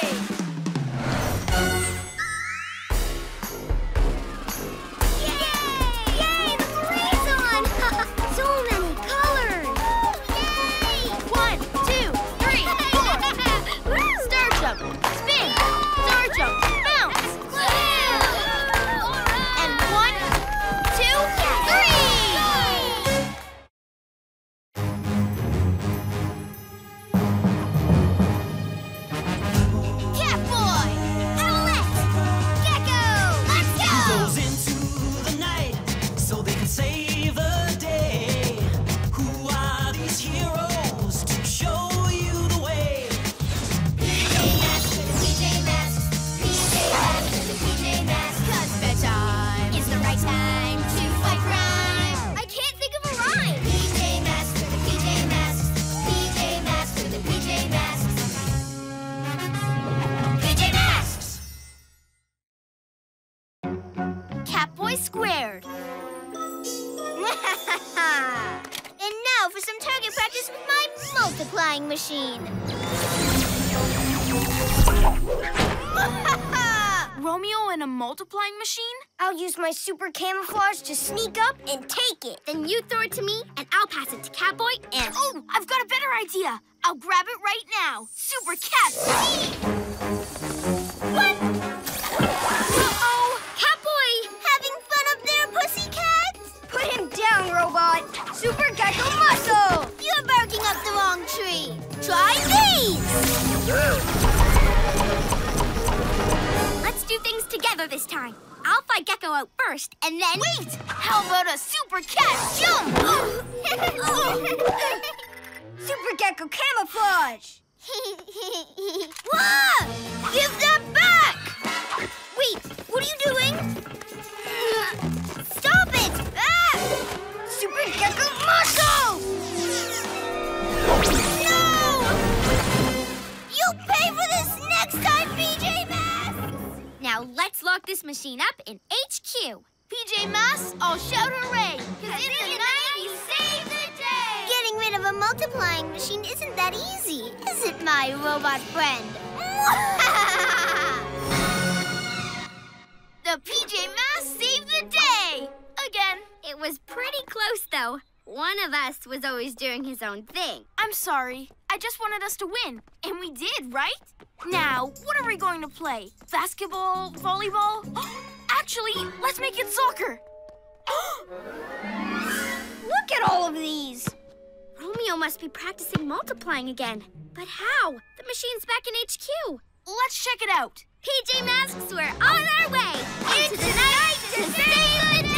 Multiplying machine. Romeo in a multiplying machine? I'll use my super camouflage to sneak up and take it. Then you throw it to me, and I'll pass it to Catboy and... Oh, I've got a better idea. I'll grab it right now. Super cat speed. What? Put him down, robot. Super Gekko Muscle! You're barking up the wrong tree. Try these! Let's do things together this time. I'll fight Gekko out first, and then... Wait! How about a super cat jump? Super Gekko Camouflage! Whoa! Give that back! Wait, what are you doing? Super Gekko Muscle! No! You'll pay for this next time, PJ Masks! Now let's lock this machine up in HQ. PJ Masks, all shout hooray. Cause in the night we save the day. Getting rid of a multiplying machine isn't that easy, is it, my robot friend? The PJ Masks saved the day. Again. it was pretty close, though. One of us was always doing his own thing. I'm sorry. I just wanted us to win. And we did, right? Now, what are we going to play? Basketball? Volleyball? Actually, let's make it soccer. Look at all of these! Romeo must be practicing multiplying again. But how? The machine's back in HQ. Let's check it out. PJ Masks, we're on our way! Into the night to save the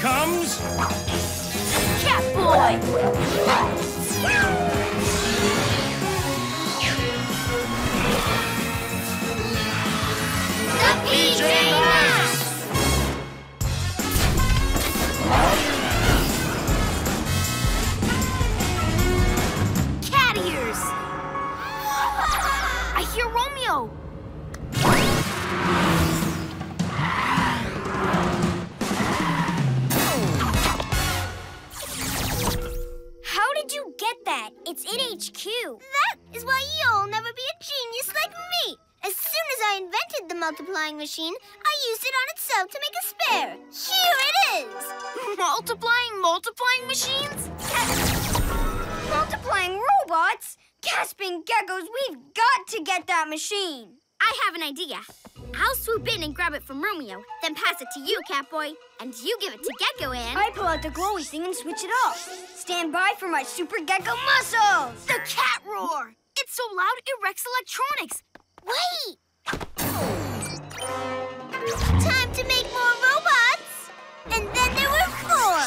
Becomes Catboy. The PJ Masks! Cat ears. I hear Romeo. Did you get that? It's in hmm. HQ. That is why you'll never be a genius like me. As soon as I invented the multiplying machine, I used it on itself to make a spare. Here it is. Multiplying multiplying machines? Multiplying robots? Gasping geckos, we've got to get that machine. I have an idea. I'll swoop in and grab it from Romeo, then pass it to you, Catboy. And you give it to Gekko and... I pull out the glowy thing and switch it off. Stand by for my super gecko muscles. The cat roar! It's so loud it wrecks electronics. Wait! Time to make more robots! And then there were four!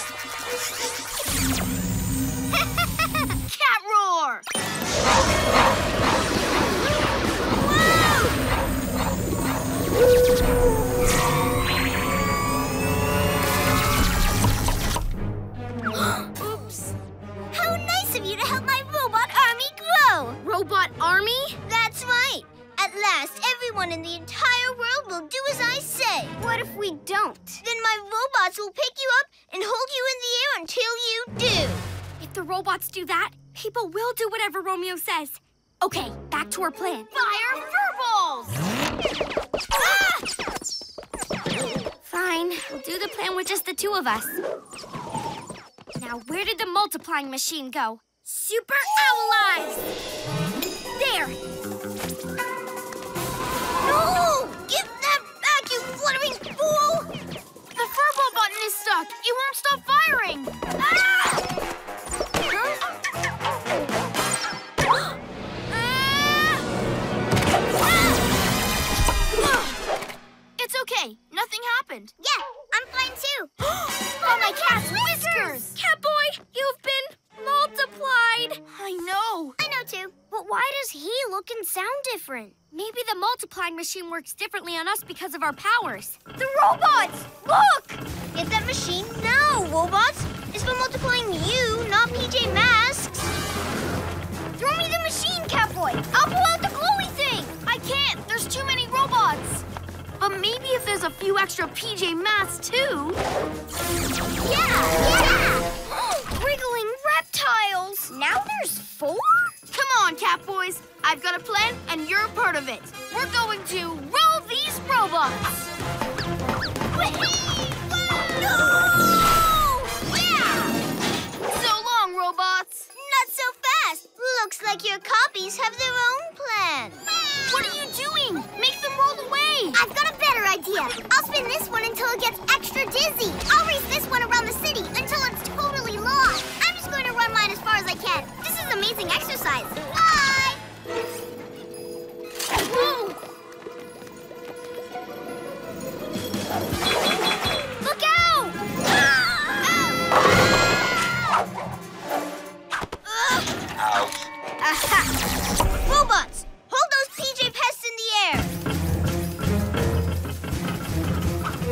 Cat roar! Oops. How nice of you to help my robot army grow! Robot army? That's right. At last, everyone in the entire world will do as I say. What if we don't? Then my robots will pick you up and hold you in the air until you do. If the robots do that, people will do whatever Romeo says. Okay, back to our plan. Fire furballs! Ah! Fine, we'll do the plan with just the two of us. Now, where did the multiplying machine go? Super Owl Eyes! There! No! Give that back, you fluttering fool! The furball button is stuck! It won't stop firing! Ah! Okay. Nothing happened. Yeah, I'm fine too. Oh, my cat's whiskers! Catboy, you've been multiplied! I know. I know too. But why does he look and sound different? Maybe the multiplying machine works differently on us because of our powers. The robots! Look! Get that machine now, robots! It's for multiplying you, not PJ Masks. Throw me the machine, Catboy! I'll pull out the glowy thing! I can't. There's too many robots. But maybe if there's a few extra PJ Masks too. Yeah! Yeah! Wriggling reptiles. Now there's four? Come on, Catboys. I've got a plan, and you're a part of it. We're going to roll these robots. No! Yeah! So long, robots. Not so fast. Looks like your copies have their own plan. What are you doing? Make them roll away. I've got a better idea. I'll spin this one until it gets extra dizzy. I'll race this one around the city until it's totally lost. I'm just going to run mine as far as I can. This is amazing exercise. Bye! Whoa. Aha! Robots, hold those PJ pests in the air.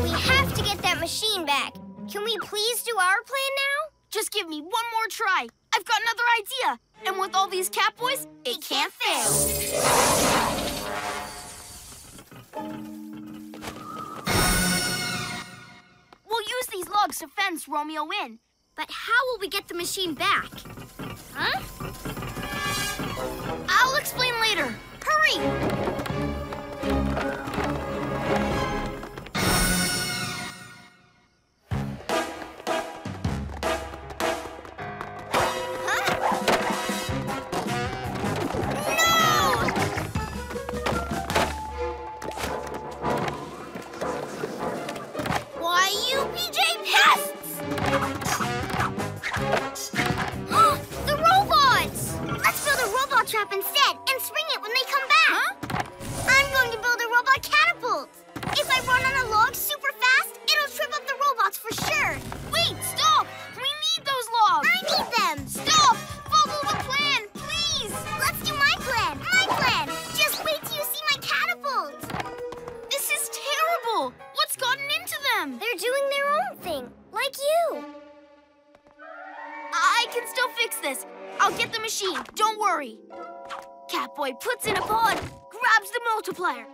We have to get that machine back. Can we please do our plan now? Just give me one more try. I've got another idea. And with all these Catboys, it can't fail. We'll use these logs to fence Romeo in. But how will we get the machine back? Huh? I'll explain later. Hurry! Catboy puts in a pod, grabs the multiplier.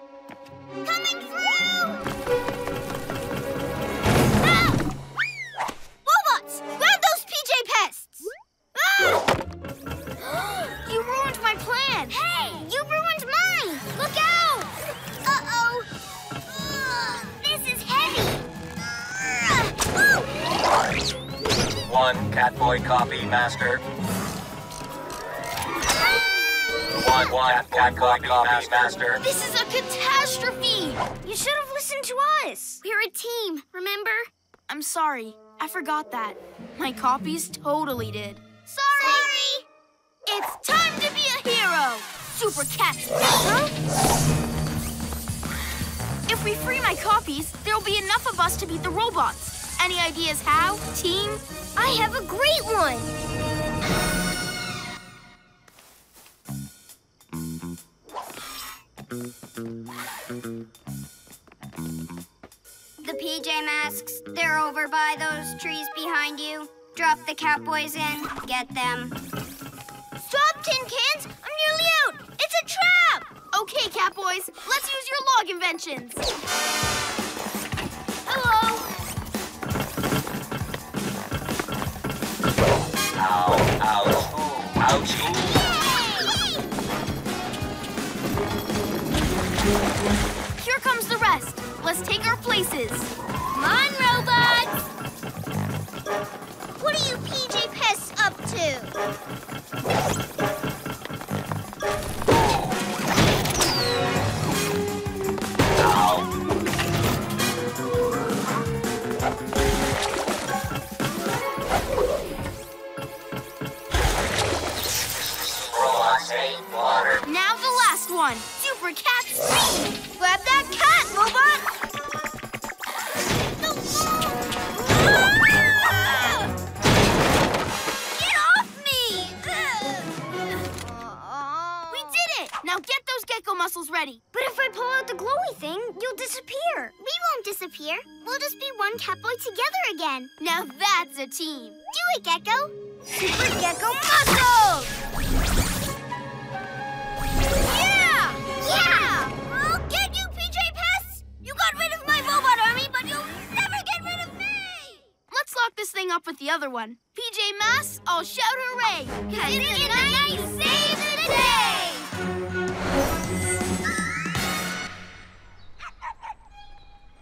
Coming through! Ah! Robots, grab those PJ pests! Ah! You ruined my plan. Hey, you ruined mine! Look out! Uh-oh! Ugh, this is heavy! Ugh, woo! One Catboy copy, Master. This is a catastrophe. You should have listened to us. We're a team, remember? I'm sorry. I forgot that. My copies totally did. Sorry! sorry. It's time to be a hero! Super Cat If we free my copies, there'll be enough of us to beat the robots. Any ideas how, team? I have a great one. The PJ Masks, they're over by those trees behind you. Drop the Catboys in, get them. Stop, Tin Cans! I'm nearly out! It's a trap! Okay, Catboys, let's use your log inventions. Hello! Ow, ouch, ooh, Here comes the rest. Let's take our places. Come on, robots! What are you PJ Pests up to? Now the one. Super Cat Speed. Grab that cat, robot! Get off me! We did it! Now get those gecko muscles ready. But if I pull out the glowy thing, you'll disappear. We won't disappear. We'll just be one Catboy together again. Now that's a team. Do it, Gekko. Super Gekko muscles! Yeah! Oh, I'll get you, PJ Pests! You got rid of my robot army, but you'll never get rid of me! Let's lock this thing up with the other one. PJ Masks, I'll shout hooray! Cause in the night, save the day!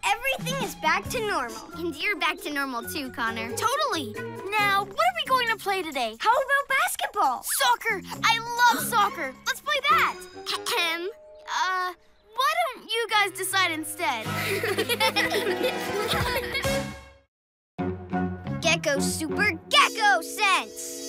Everything is back to normal. And you're back to normal too, Connor. Totally. Now, what are we going to play today? How about basketball? Soccer! I love soccer! Let's play that! Ahem. Uh, why don't you guys decide instead? Gekko Super Gekko Sense!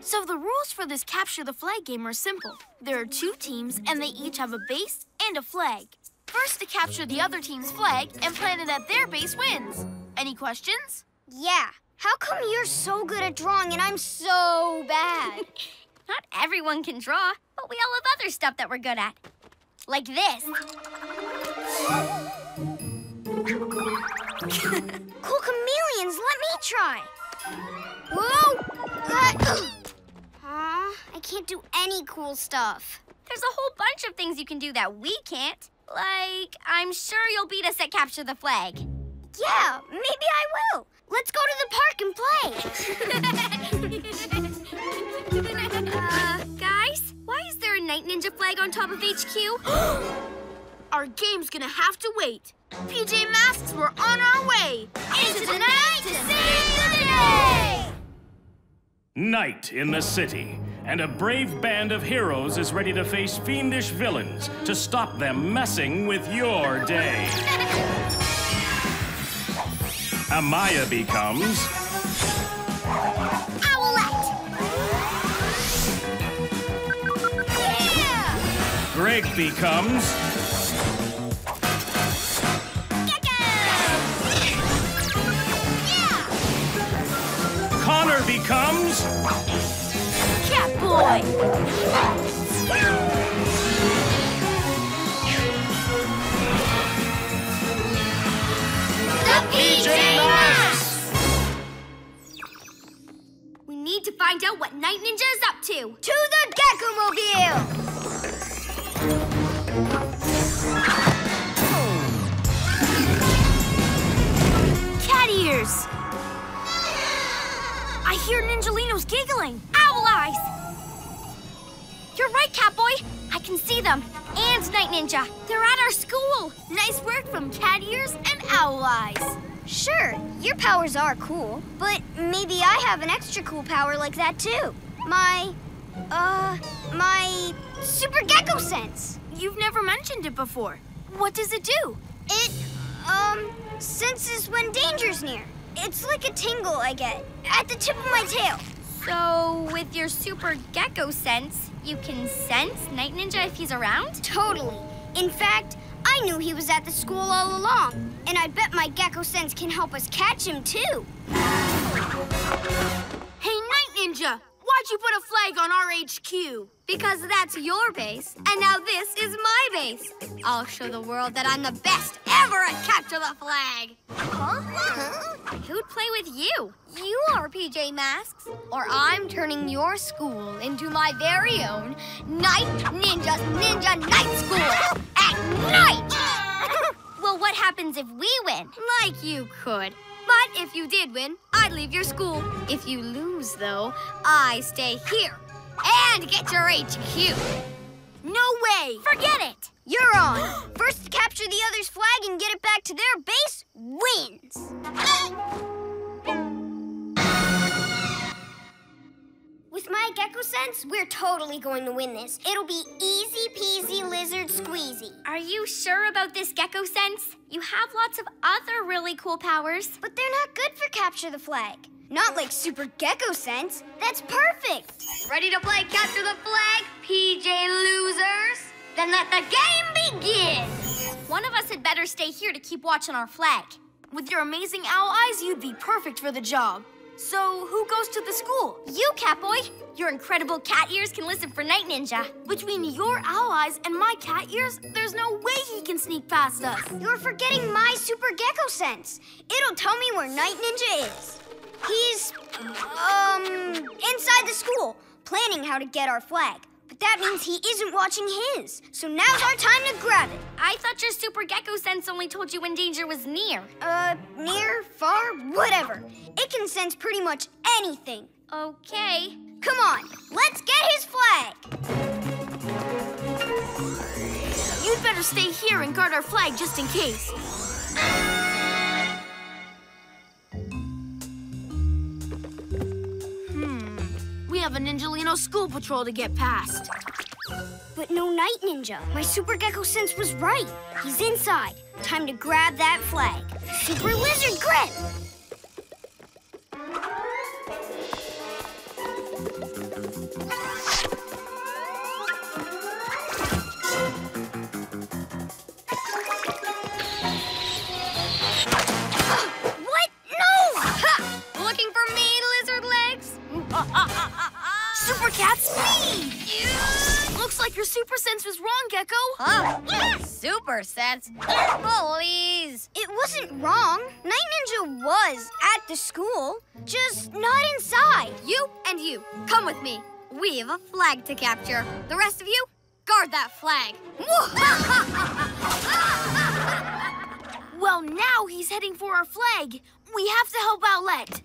So the rules for this capture the flag game are simple. There are two teams and they each have a base and a flag. First to capture the other team's flag and plant it at their base wins. Any questions? Yeah. How come you're so good at drawing and I'm so bad? Not everyone can draw, but we all have other stuff that we're good at. Like this. cool chameleons, let me try. Whoa! Uh, Aw, I can't do any cool stuff. There's a whole bunch of things you can do that we can't. Like, I'm sure you'll beat us at Capture the Flag. Yeah, maybe I will. Let's go to the park and play. uh, guys, why is there a Night Ninja flag on top of HQ? Our game's gonna have to wait. PJ Masks, we're on our way. Into the night to save the day! Night in the city, and a brave band of heroes is ready to face fiendish villains to stop them messing with your day. Amaya becomes Yeah! Greg becomes Connor becomes Catboy! The PJ Masks! We need to find out what Night Ninja is up to? To the Gekko-mobile! Ears! I hear Ninjalinos giggling. Owl eyes! You're right, Catboy. I can see them. And Night Ninja. They're at our school. Nice work from Cat Ears and Owl Eyes. Sure, your powers are cool, but maybe I have an extra cool power like that too. My, uh, my super gecko sense. You've never mentioned it before. What does it do? It, um, senses when danger's near. It's like a tingle I get at the tip of my tail. So, with your super gecko sense, you can sense Night Ninja if he's around? Totally. In fact, I knew he was at the school all along, and I bet my gecko sense can help us catch him too. Hey, Night Ninja! Why'd you put a flag on our HQ? Because that's your base, and now this is my base. I'll show the world that I'm the best ever at capture the flag. Huh? Who'd play with you? You are PJ Masks, or I'm turning your school into my very own Night Ninja's Ninja Night School at night. well, what happens if we win? Like you could. But if you did win, I'd leave your school. If you lose, though, I stay here and get your HQ. No way! Forget it! You're on. First to capture the other's flag and get it back to their base wins. With my gecko sense, we're totally going to win this. It'll be easy peasy lizard squeezy. Are you sure about this gecko sense? You have lots of other really cool powers. But they're not good for capture the flag. Not like super gecko sense. That's perfect. Ready to play capture the flag, PJ losers? Then let the game begin! One of us had better stay here to keep watching our flag. With your amazing owl eyes, you'd be perfect for the job. So, who goes to the school? You, Catboy! Your incredible cat ears can listen for Night Ninja. Between your owl eyes and my cat ears, there's no way he can sneak past us. You're forgetting my super gecko sense. It'll tell me where Night Ninja is. He's, um, inside the school, planning how to get our flag. But that means he isn't watching his. So now's our time to grab it. I thought your super gecko sense only told you when danger was near. Uh, near, far, whatever. It can sense pretty much anything. Okay. Come on, let's get his flag. You'd better stay here and guard our flag just in case. Have a Ninjalino school patrol to get past. But no Night Ninja. My Super Gekko sense was right. He's inside. Time to grab that flag. Super Lizard Grip! Speed! Looks like your super sense was wrong, Gekko. Huh? Super sense? Please. It wasn't wrong. Night Ninja was at the school, just not inside. You and you, come with me. We have a flag to capture. The rest of you, guard that flag. Well, now he's heading for our flag. We have to help Owlette.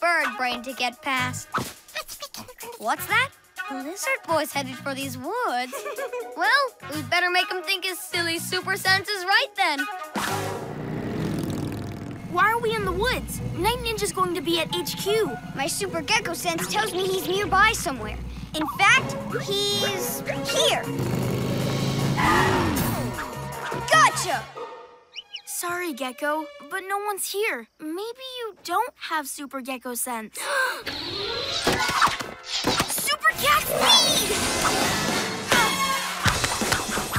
Bird brain to get past. What's that? Lizard boy's headed for these woods. well, we'd better make him think his silly super sense is right then. Why are we in the woods? Night Ninja's going to be at HQ. My Super Gekko sense tells me he's nearby somewhere. In fact, he's here. Gotcha! Sorry, Gekko, but no one's here. Maybe you don't have Super Gekko sense. Super Cat Speed!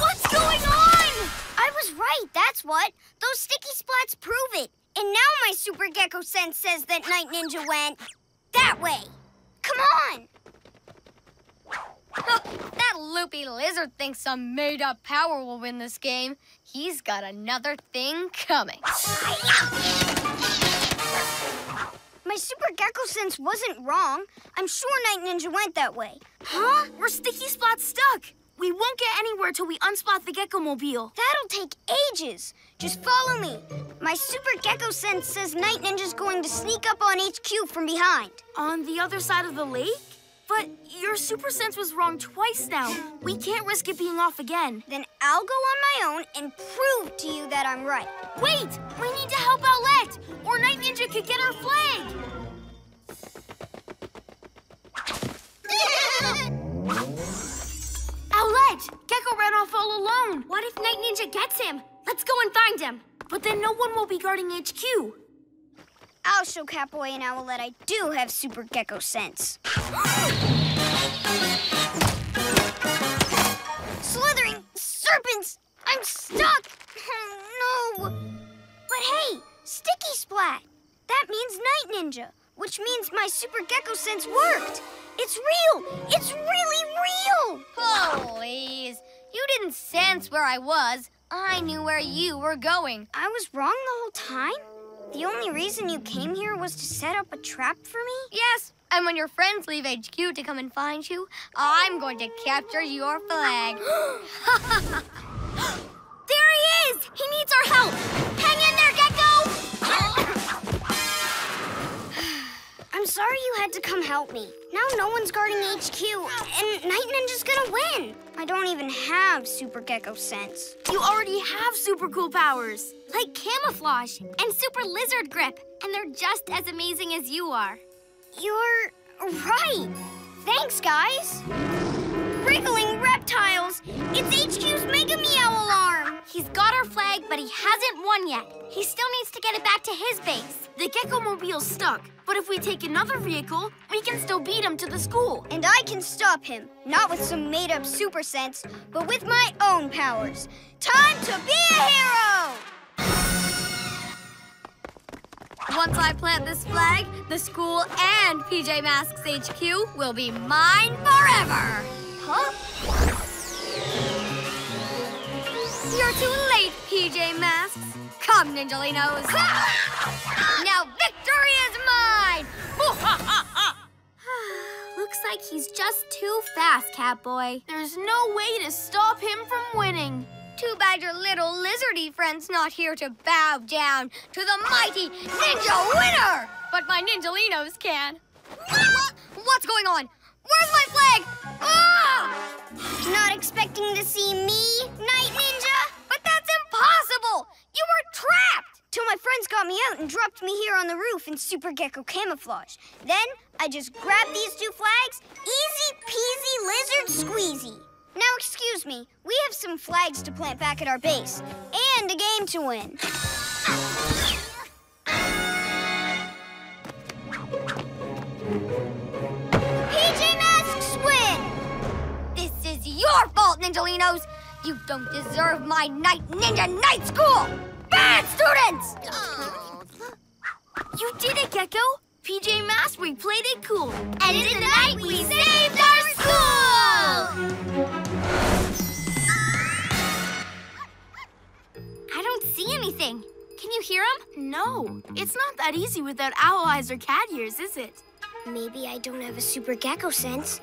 What's going on? I was right, that's what. Those sticky splats prove it. And now my Super Gekko sense says that Night Ninja went that way. Come on! that loopy lizard thinks some made-up power will win this game. He's got another thing coming. My super gecko sense wasn't wrong. I'm sure Night Ninja went that way. Huh? We're sticky spot stuck. We won't get anywhere till we unspot the Gekko Mobile. That'll take ages. Just follow me. My super gecko sense says Night Ninja's going to sneak up on HQ from behind. On the other side of the lake? But your super sense was wrong twice now. We can't risk it being off again. Then I'll go on my own and prove to you that I'm right. Wait! We need to help Owlette, or Night Ninja could get our flag! Owlette! Gekko ran off all alone. What if Night Ninja gets him? Let's go and find him. But then no one will be guarding HQ. I'll show Catboy and Owlette I do have super gecko sense. Slithering serpents! I'm stuck! No! But hey, Sticky Splat! That means Night Ninja, which means my super gecko sense worked. It's real! It's really real! Please. You didn't sense where I was. I knew where you were going. I was wrong the whole time? The only reason you came here was to set up a trap for me? Yes, and when your friends leave HQ to come and find you, I'm going to capture your flag. There he is! He needs our help! Hang in there, Gekko! I'm sorry you had to come help me. Now no one's guarding HQ, and Night Ninja's gonna win. I don't even have Super Gekko sense. You already have super cool powers. like camouflage and super lizard grip, and they're just as amazing as you are. You're right. Thanks, guys. Wriggling reptiles. It's HQ's Mega Meow alarm. He's got our flag, but he hasn't won yet. He still needs to get it back to his base. The Gekko Mobile's stuck, but if we take another vehicle, we can still beat him to the school. And I can stop him, not with some made-up super sense, but with my own powers. Time to be a hero! Once I plant this flag, the school and PJ Masks HQ will be mine forever. Huh? You're too late, PJ Masks. Come, Ninjalinos. now victory is mine! Looks like he's just too fast, Catboy. There's no way to stop him from winning. Too bad your little lizardy friend's not here to bow down to the mighty Ninja Winner! But my Ninjalinos can. What's going on? Where's my flag? Ah! Not expecting to see me, Night Ninja? But that's impossible! You were trapped! Till my friends got me out and dropped me here on the roof in Super Gekko camouflage. Then I just grabbed these two flags, easy peasy lizard squeezy. Now excuse me, we have some flags to plant back at our base and a game to win. PJ your fault, Ninjalinos! You don't deserve my Night Ninja Night School! Bad students! You did it, Gekko. PJ Masks, we played it cool. And in the night, we saved our school! I don't see anything. Can you hear him? No, it's not that easy without owl eyes or cat ears, is it? Maybe I don't have a super gecko sense,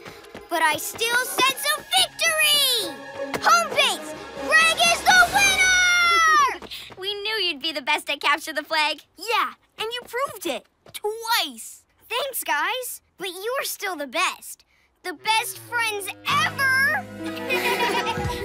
but I still sense a victory! Home base! Greg is the winner! We knew you'd be the best at capture the flag. Yeah, and you proved it. Twice. Thanks, guys. But you are still the best. The best friends ever!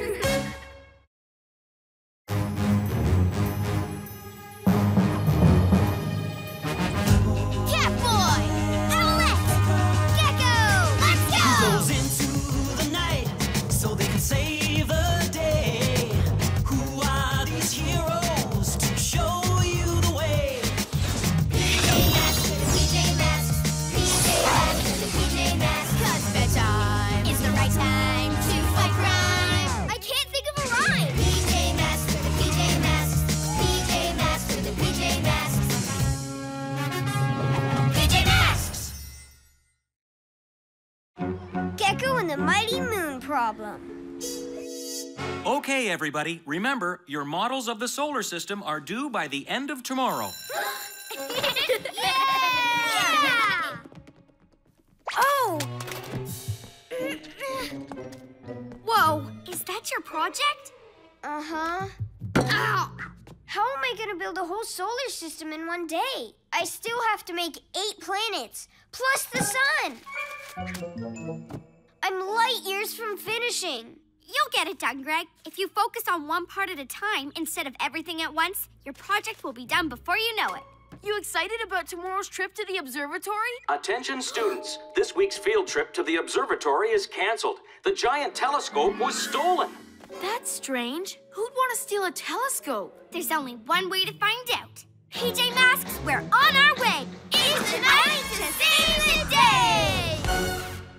the Mighty Moon Problem. Okay, everybody, remember, your models of the solar system are due by the end of tomorrow. Yeah! Oh! Whoa, is that your project? Uh-huh. Ow! How am I gonna build a whole solar system in one day? I still have to make eight planets, plus the sun. I'm light years from finishing. You'll get it done, Greg. If you focus on one part at a time instead of everything at once, your project will be done before you know it. You excited about tomorrow's trip to the observatory? Attention, students. This week's field trip to the observatory is canceled. The giant telescope was stolen. That's strange. Who'd want to steal a telescope? There's only one way to find out. PJ Masks, we're on our way. It's tonight to save the day!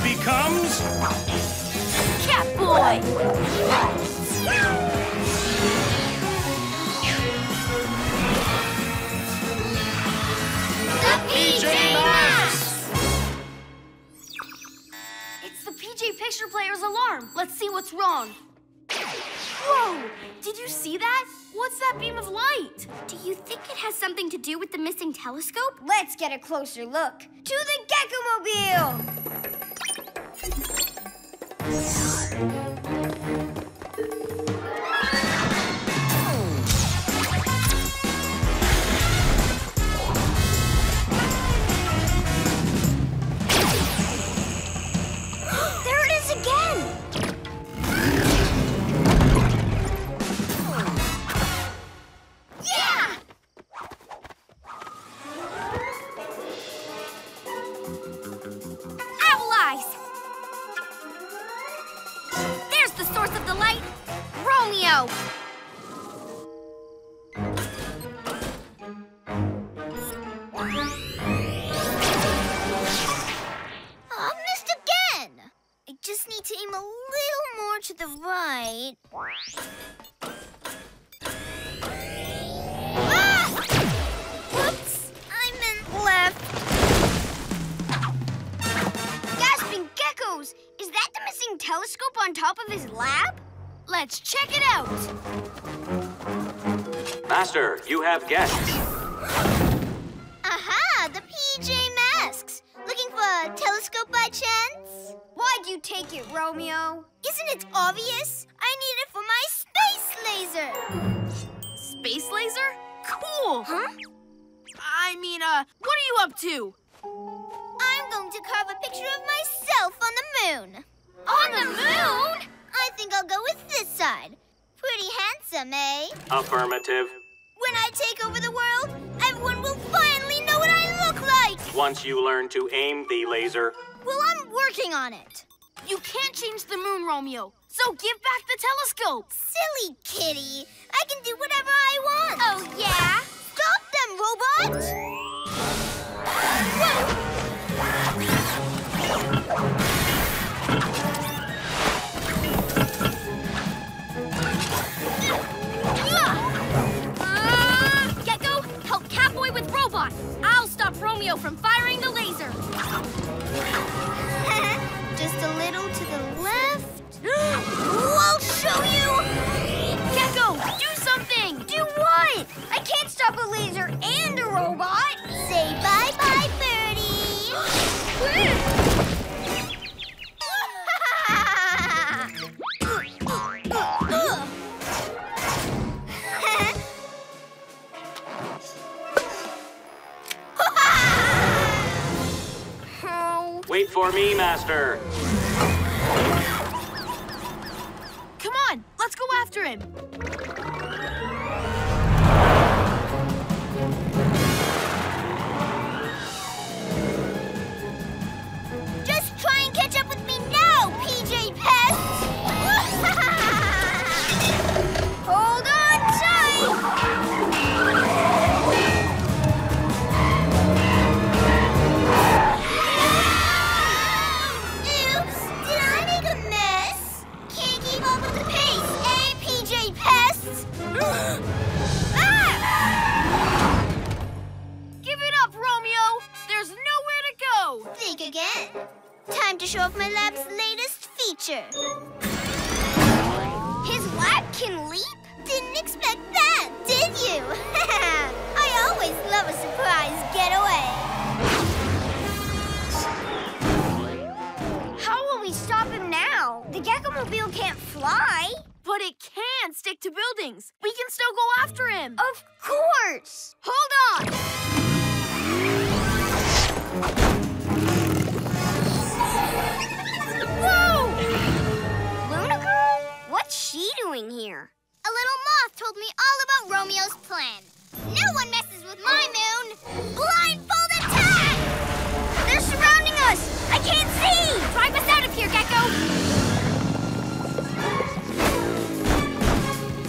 Becomes Catboy! The PJ Masks! It's the PJ Picture Player's alarm. Let's see what's wrong. Whoa! Did you see that? What's that beam of light? Do you think it has something to do with the missing telescope? Let's get a closer look. To the Gekko-mobile! There I missed again! I just need to aim a little more to the right. Ah! Whoops! I meant left. Gasping geckos! Is that the missing telescope on top of his lab? Let's check it out. Master, you have guests. Aha! The PJ Masks! Looking for a telescope by chance? Why'd you take it, Romeo? Isn't it obvious? I need it for my space laser! Space laser? Cool. Huh? I mean, uh, what are you up to? I'm going to carve a picture of myself on the moon. On the moon? I think I'll go with this side. Pretty handsome, eh? Affirmative. When I take over the world, everyone will finally know what I look like! Once you learn to aim the laser, Well, I'm working on it. You can't change the moon, Romeo. So give back the telescope. Silly kitty. I can do whatever I want. Oh, yeah? Stop them, robot! Uh, Robot. I'll stop Romeo from firing the laser. Just a little to the left. I'll show you! Gekko, do something. Do what? I can't stop a laser and a robot. Say bye-bye, birdie. wait for me, Master. Come on, let's go after him. Show off my lab's latest feature. His lab can leap? Didn't expect that, did you? I always love a surprise getaway. How will we stop him now? The Gekko-mobile can't fly. But it can stick to buildings. We can still go after him. Of course. Hold on. Doing here? A little moth told me all about Romeo's plan. No one messes with my moon. Blindfold attack! They're surrounding us. I can't see. Drive us out of here, Gekko!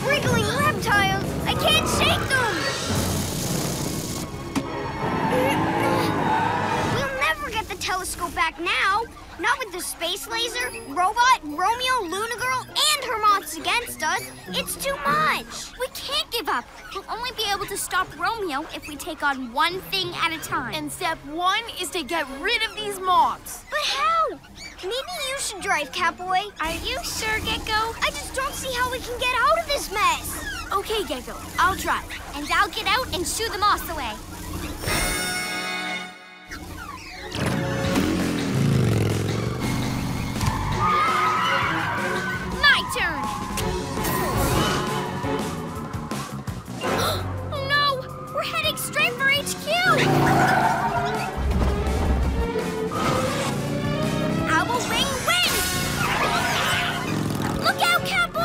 Wriggling reptiles. I can't shake them. We'll never get the telescope back now. Not with the space laser, robot, Romeo, Luna Girl, and her moths against us. It's too much. We can't give up. We'll only be able to stop Romeo if we take on one thing at a time. And step one is to get rid of these moths. But how? Maybe you should drive, Catboy. Are you sure, Gekko? I just don't see how we can get out of this mess. Okay, Gekko, I'll drive. And I'll get out and shoo the moths away. Turn! oh no! We're heading straight for HQ! Owl Wing win! Look out, Catboy!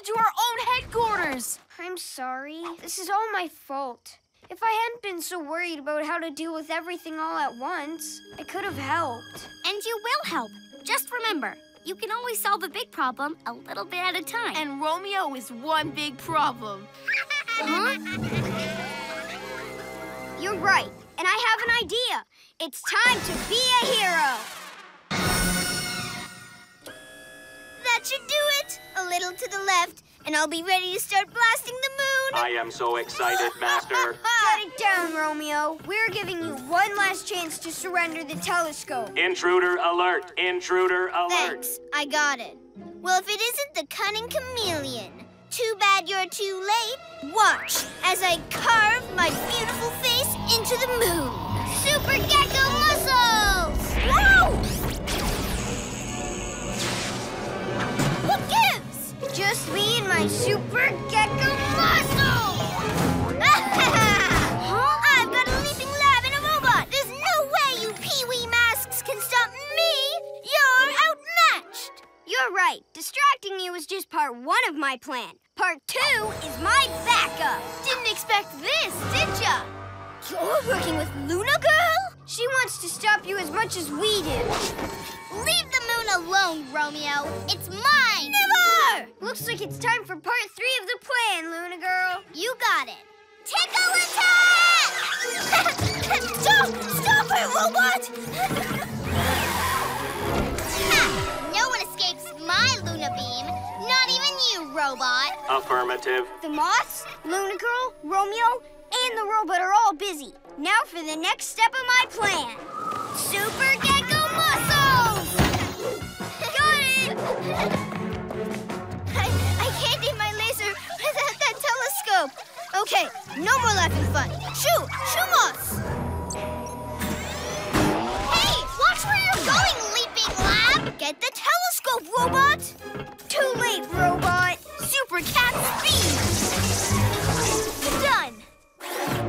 Almost crashed into our own headquarters! I'm sorry. This is all my fault. If I hadn't been so worried about how to deal with everything all at once, I could have helped. And you will help. Just remember, you can always solve a big problem a little bit at a time. And Romeo is one big problem. Huh? You're right, and I have an idea. It's time to be a hero. That should do it. A little to the left, and I'll be ready to start blasting the moon. I am so excited, Master. Shut it down, Romeo. We're giving you one last chance to surrender the telescope. Intruder alert! Intruder alert! Thanks, I got it. Well, if it isn't the cunning chameleon, too bad you're too late. Watch as I carve my beautiful face into the moon. Super Gekko Just me and my super gecko muscle. I've got a leaping lab and a robot. There's no way you pee-wee masks can stop me. You're outmatched. You're right. Distracting you is just part one of my plan. Part two is my backup. Didn't expect this, did ya? You're working with Luna Girl? She wants to stop you as much as we do. Leave the moon alone, Romeo. It's mine. Never! Looks like it's time for part three of the plan, Luna Girl. You got it. Tickle attack! stop! Stop it, robot! No one escapes my Luna beam. Not even you, robot. Affirmative. The moths, Luna Girl, Romeo, and the robot are all busy. Now for the next step of my plan. Super Gekko Muscles! Got it! I, I can't aim my laser without that telescope. Okay, no more laughing fun. Shoo! Shoo! Hey, watch where you're going, leaping lab! Get the telescope, robot! Too late, robot. Super cat speed! Done!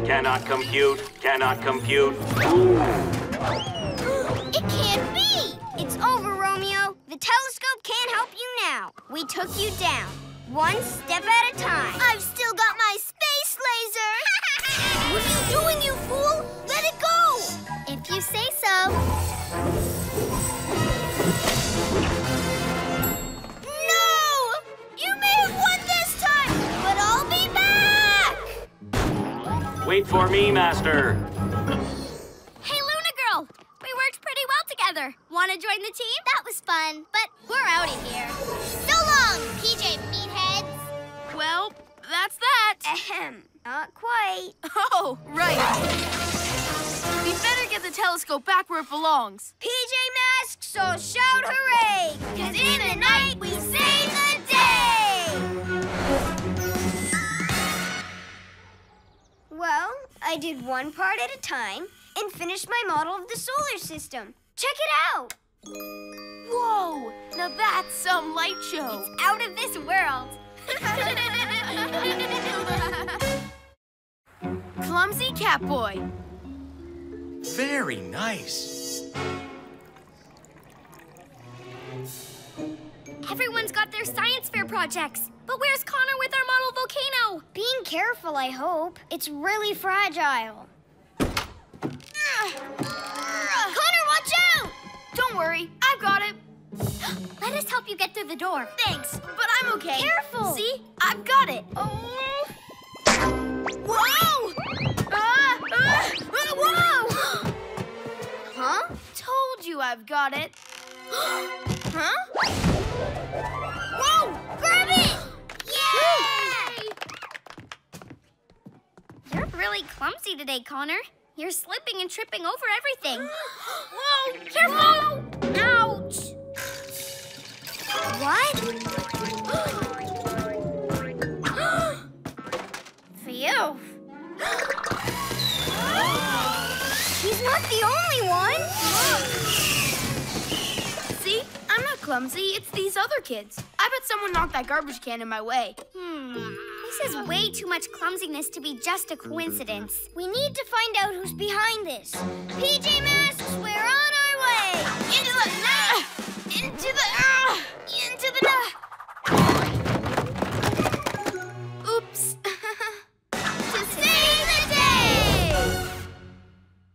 Cannot compute. Cannot compute. It can't be! It's over, Romeo. The telescope can't help you now. We took you down, one step at a time. I've still got my space laser! what are you doing, you fool? Let it go! Wait for me, Master. Hey, Luna Girl! We worked pretty well together. Want to join the team? That was fun, but we're out of here. So long, PJ Meatheads! Well, that's that. Ahem. Not quite. Oh, right. We better get the telescope back where it belongs. PJ Masks, so shout hooray! Cause in the night we sing! Well, I did one part at a time and finished my model of the solar system. Check it out. Whoa! Now that's some light show. Out of this world. Clumsy Catboy. Very nice. Everyone's got their science fair projects. But where's Connor with our model volcano? Being careful, I hope. It's really fragile. Connor, watch out! Don't worry, I've got it. Let us help you get through the door. Thanks, but I'm okay. Careful. See? I've got it. Oh. Whoa! Ah, ah, ah, whoa! Huh? Told you I've got it. huh? Whoa! Grab it! You're really clumsy today, Connor. You're slipping and tripping over everything. Whoa! Careful! Ouch! What? Phew. He's not the only one. Clumsy. It's these other kids. I bet someone knocked that garbage can in my way. Hmm. This is way too much clumsiness to be just a coincidence. We need to find out who's behind this. PJ Masks, we're on our way! Into the... Into the... Uh, into the...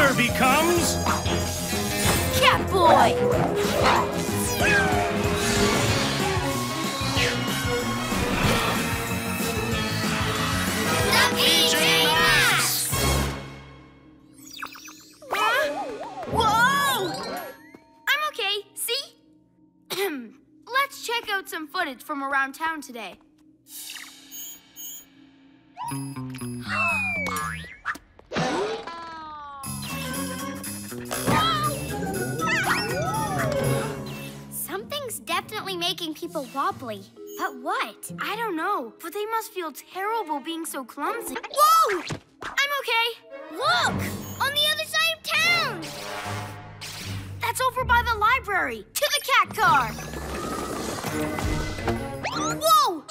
Connor becomes Catboy! The PJ Masks! Whoa! I'm okay. See? Let's check out some footage from around town today. definitely making people wobbly. But what? I don't know, but they must feel terrible being so clumsy. Whoa! I'm okay. Look! On the other side of town! That's over by the library. To the cat car. Whoa!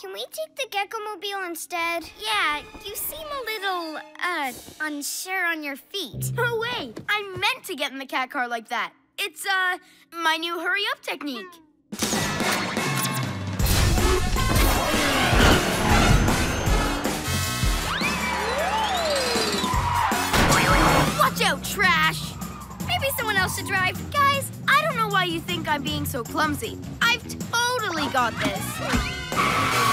Can we take the Gekko Mobile instead? Yeah, you seem a little, uh, unsure on your feet. No way. I meant to get in the cat car like that. It's, uh, my new hurry up technique. Watch out, trash! Maybe someone else should drive. Guys, I don't know why you think I'm being so clumsy. I've totally got this.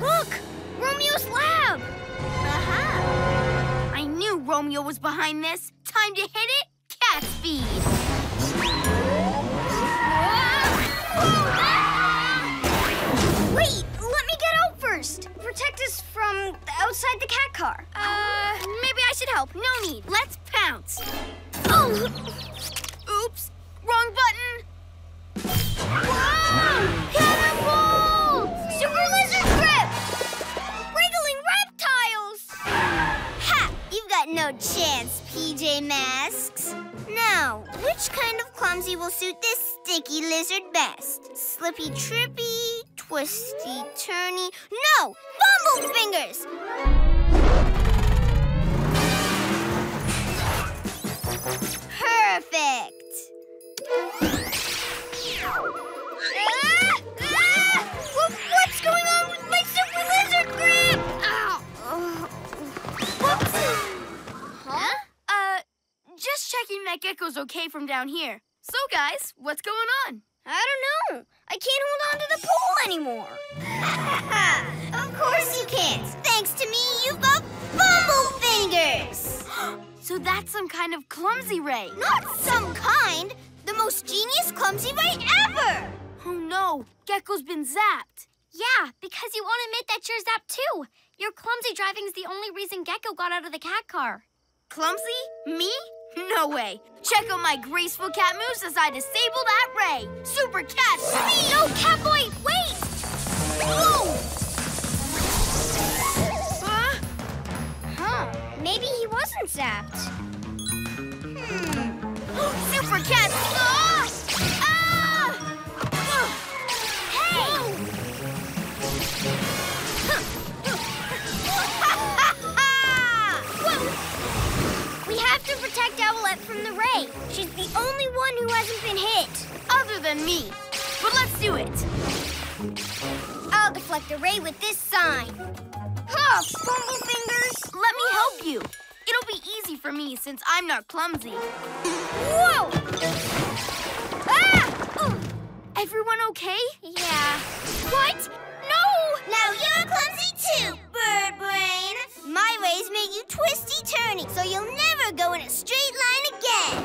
Look! Romeo's lab! Aha! I knew Romeo was behind this. Time to hit it. Cat speed. Wait, let me get out first. Protect us from outside the cat car. Uh, maybe I should help. No need. Let's pounce. Oh! Oops. Wrong button. Whoa! Catapult! Super got no chance, PJ Masks. Now, which kind of clumsy will suit this sticky lizard best? Slippy trippy, twisty turny. No! Bumble fingers! Perfect! Ah! That Gekko's okay from down here. So, guys, what's going on? I don't know. I can't hold on to the pole anymore. of course you can't. Thanks to me, you've got bumble fingers. So that's some kind of clumsy ray. Not some kind. The most genius clumsy ray ever. Oh no, Gekko's been zapped. Yeah, because you won't admit that you're zapped too. Your clumsy driving's the only reason Gekko got out of the cat car. Clumsy? Me? No way. Check out my graceful cat moves as I disable that ray. Super cat speed! No, Catboy, wait! Whoa! Huh? Huh, maybe he wasn't zapped. Hmm. Super cat ah! Have to protect Owlette from the ray. She's the only one who hasn't been hit. Other than me. But let's do it. I'll deflect the ray with this sign. Huh, Bumble Fingers? Let me help you. It'll be easy for me since I'm not clumsy. Whoa! Ah! Ooh. Everyone okay? Yeah. What? No! Now you're clumsy too, bird brain. My rays make you twisty turny, so you'll never go in a straight line again.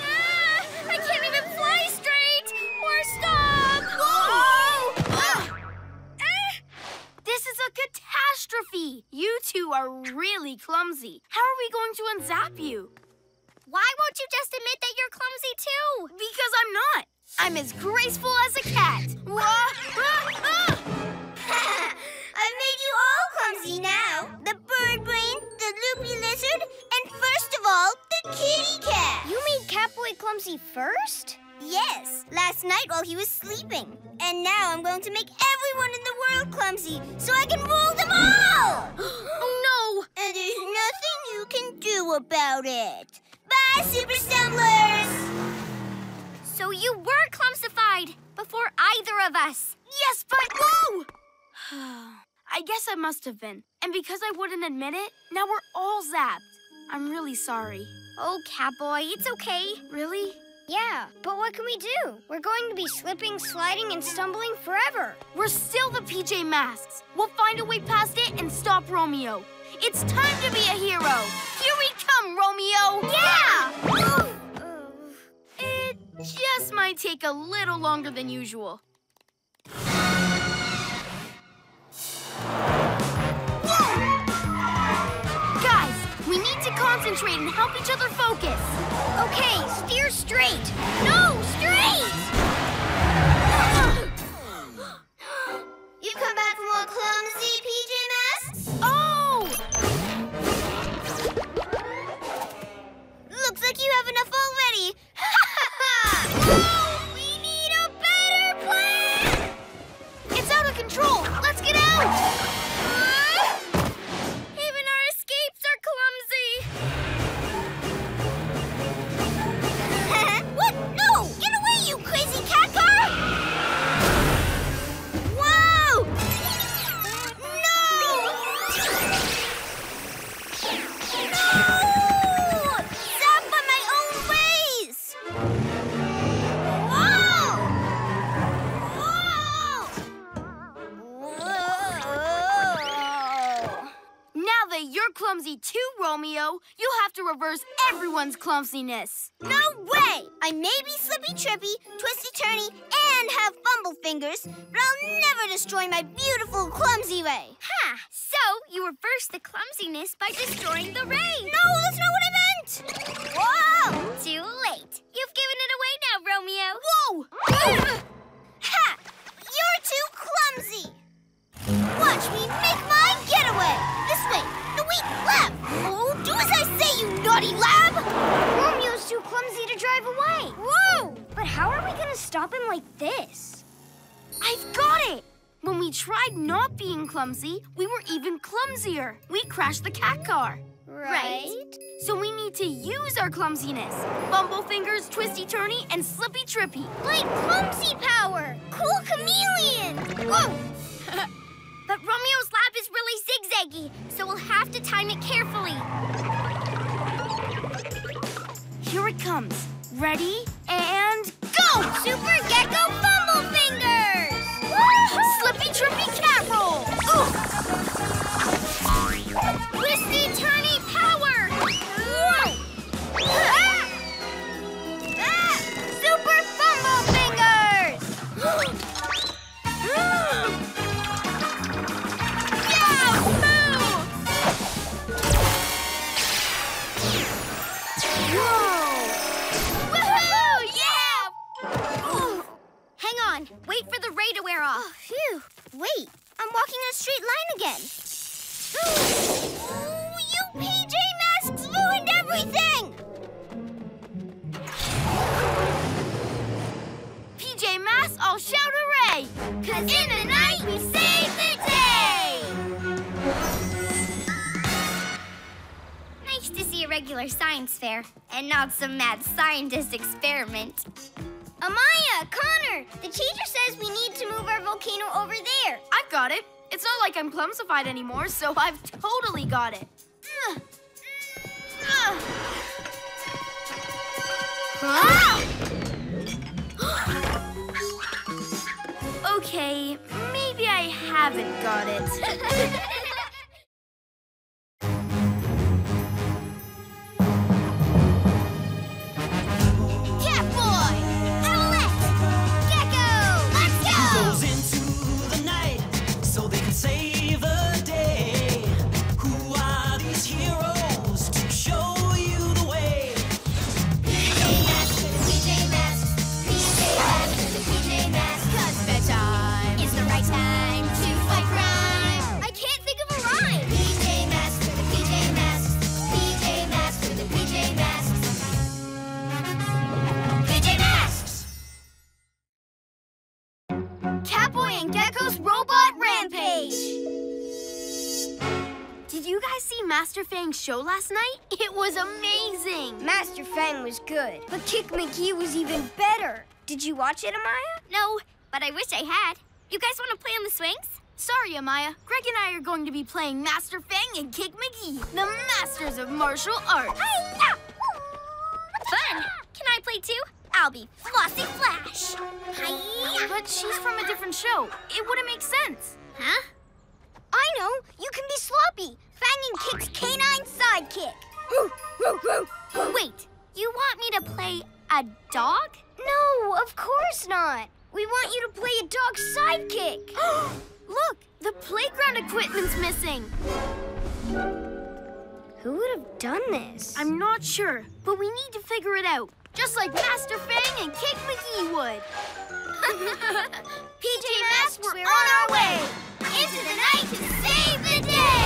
Ah, I can't even fly straight or stop. Whoa! This is a catastrophe. You two are really clumsy. How are we going to unzap you? Why won't you just admit that you're clumsy too? Because I'm not. I'm as graceful as a cat. Wah, ah, ah. I've made you all clumsy now. The bird brain, the loopy lizard, and first of all, the kitty cat. You made Catboy clumsy first? Yes, last night while he was sleeping. And now I'm going to make everyone in the world clumsy so I can rule them all! oh no! and there's nothing you can do about it. Bye, Super Stumblers! So you were clumsified before either of us. Yes, but whoa! I guess I must have been. And because I wouldn't admit it, now we're all zapped. I'm really sorry. Oh, Catboy, it's okay. Really? Yeah, but what can we do? We're going to be slipping, sliding, and stumbling forever. We're still the PJ Masks. We'll find a way past it and stop Romeo. It's time to be a hero. Here we come, Romeo. Yeah! It just might take a little longer than usual. Guys, we need to concentrate and help each other focus. Okay, steer straight. No, straight! You come back for more clumsy PJ Masks? Oh! Looks like you have enough already. we clumsy too, Romeo, you'll have to reverse everyone's clumsiness. No way! I may be slippy trippy, twisty turny, and have fumble fingers, but I'll never destroy my beautiful clumsy ray. Ha! So you reverse the clumsiness by destroying the ray. No, that's not what I meant! Whoa! Too late. You've given it away now, Romeo. Whoa! Ha! You're too clumsy! Watch me make my getaway! This way! Wait, left! Oh, do as I say, you naughty lab! Romeo's too clumsy to drive away. Whoa! But how are we going to stop him like this? I've got it! When we tried not being clumsy, we were even clumsier. We crashed the cat car. Right? So we need to use our clumsiness. Bumble fingers, twisty turny, and slippy trippy. Like clumsy power! Cool chameleon! Whoa! But Romeo's lap is really zigzaggy, so we'll have to time it carefully. here it comes. Ready and go! Super Gekko Fumble Fingers! Slippy trippy Oh, phew. Wait, I'm walking in a straight line again. Ooh, you PJ Masks ruined everything! PJ Masks, I'll shout hooray! Cause in the night we save the day! Nice to see a regular science fair and not some mad scientist experiment. Amaya, Connor, the teacher says we need to move our volcano over there. I've got it. It's not like I'm clumsified anymore, so I've totally got it. Ugh. Ugh. okay, maybe I haven't got it. guys see Master Fang's show last night? It was amazing! Master Fang was good, but Kick McGee was even better. Did you watch it, Amaya? No, but I wish I had. You guys want to play on the swings? Sorry, Amaya. Greg and I are going to be playing Master Fang and Kick McGee, the masters of martial arts. Hi. Fun! Can I play too? I'll be Flossie Flash. Hi-ya. But she's from a different show. It wouldn't make sense. Huh? I know. You can be Sloppy, Fang and Kick's canine sidekick. Wait, you want me to play a dog? No, of course not. We want you to play a dog's sidekick. Look, the playground equipment's missing. Who would have done this? I'm not sure, but we need to figure it out. Just like Master Fang and Kick McGee would. PJ Masks, we're on our way into the night to save the day.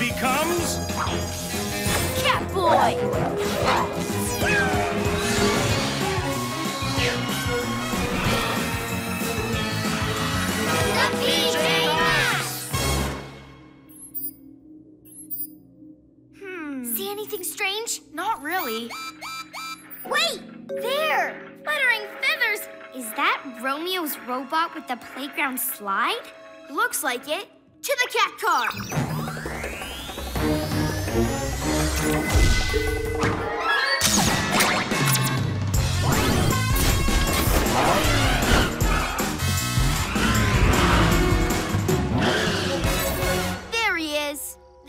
becomes Catboy! The PJ Masks. Hmm. See anything strange? Not really. Wait, there. Fluttering feathers! Is that Romeo's robot with the playground slide? Looks like it. To the cat car.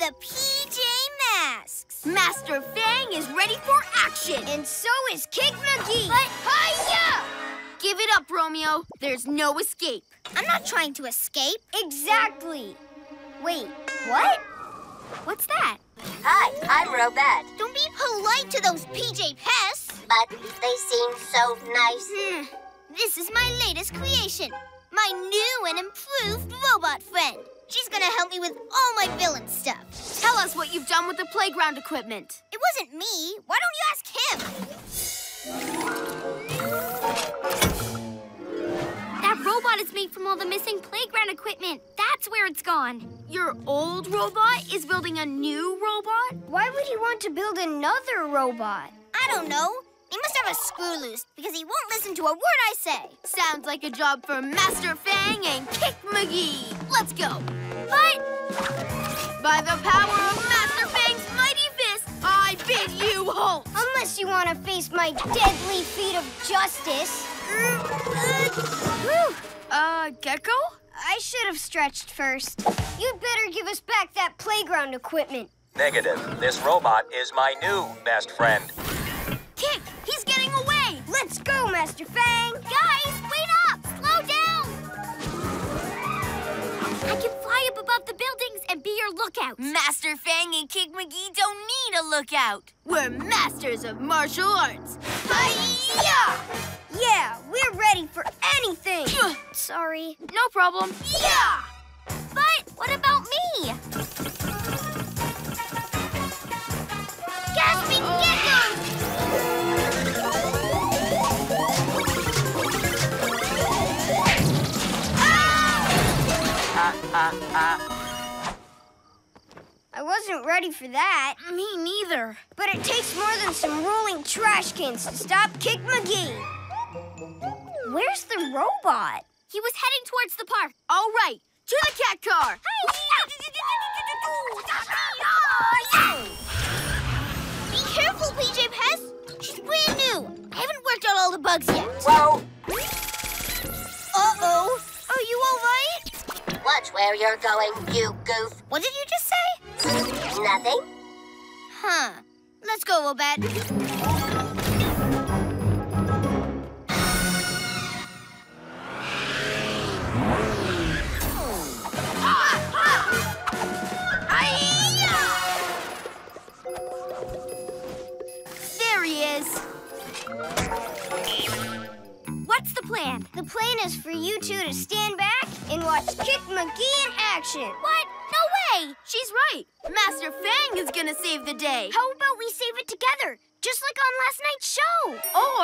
The PJ Masks. Master Fang is ready for action. And so is Kick McGee. But- hiya! Give it up, Romeo. There's no escape. I'm not trying to escape. Exactly. Wait, what? What's that? Hi, I'm Robette, Don't be polite to those PJ pests. but they seem so nice. Hmm. This is my latest creation. My new and improved robot friend. She's gonna help me with all my villain stuff. Tell us what you've done with the playground equipment. It wasn't me. Why don't you ask him? That robot is made from all the missing playground equipment. That's where it's gone. Your old robot is building a new robot? Why would he want to build another robot? I don't know. He must have a screw loose because he won't listen to a word I say. Sounds like a job for Master Fang and Kick McGee. Let's go. But By the power of Master Fang's mighty fist, I bid you halt. unless you want to face my deadly feet of justice. Uh, Gekko? I should have stretched first. You'd better give us back that playground equipment. Negative. This robot is my new best friend. Kick, he's getting away. Let's go, Master Fang! Guys, wait up! Slow down! I can fly up above the buildings and be your lookout. Master Fang and Kick McGee don't need a lookout. We're masters of martial arts. Hi-ya! Yeah, we're ready for anything. Sorry. No problem. Yeah! But what about me? I wasn't ready for that. Me neither. But it takes more than some rolling trash cans to stop Kick McGee. Where's the robot? He was heading towards the park. All right, to the cat car. Be careful, PJ Pest. She's brand new. I haven't worked out all the bugs yet. Whoa! Uh-oh. Are you all right? Watch where you're going, you goof. What did you just say? Nothing? Huh. Let's go, Robette. There he is. What's the plan? The plan is for you two to stand back and watch Kick McGee in action. What? No way! She's right. Master Fang is gonna save the day. How about we save it together, just like on last night's show?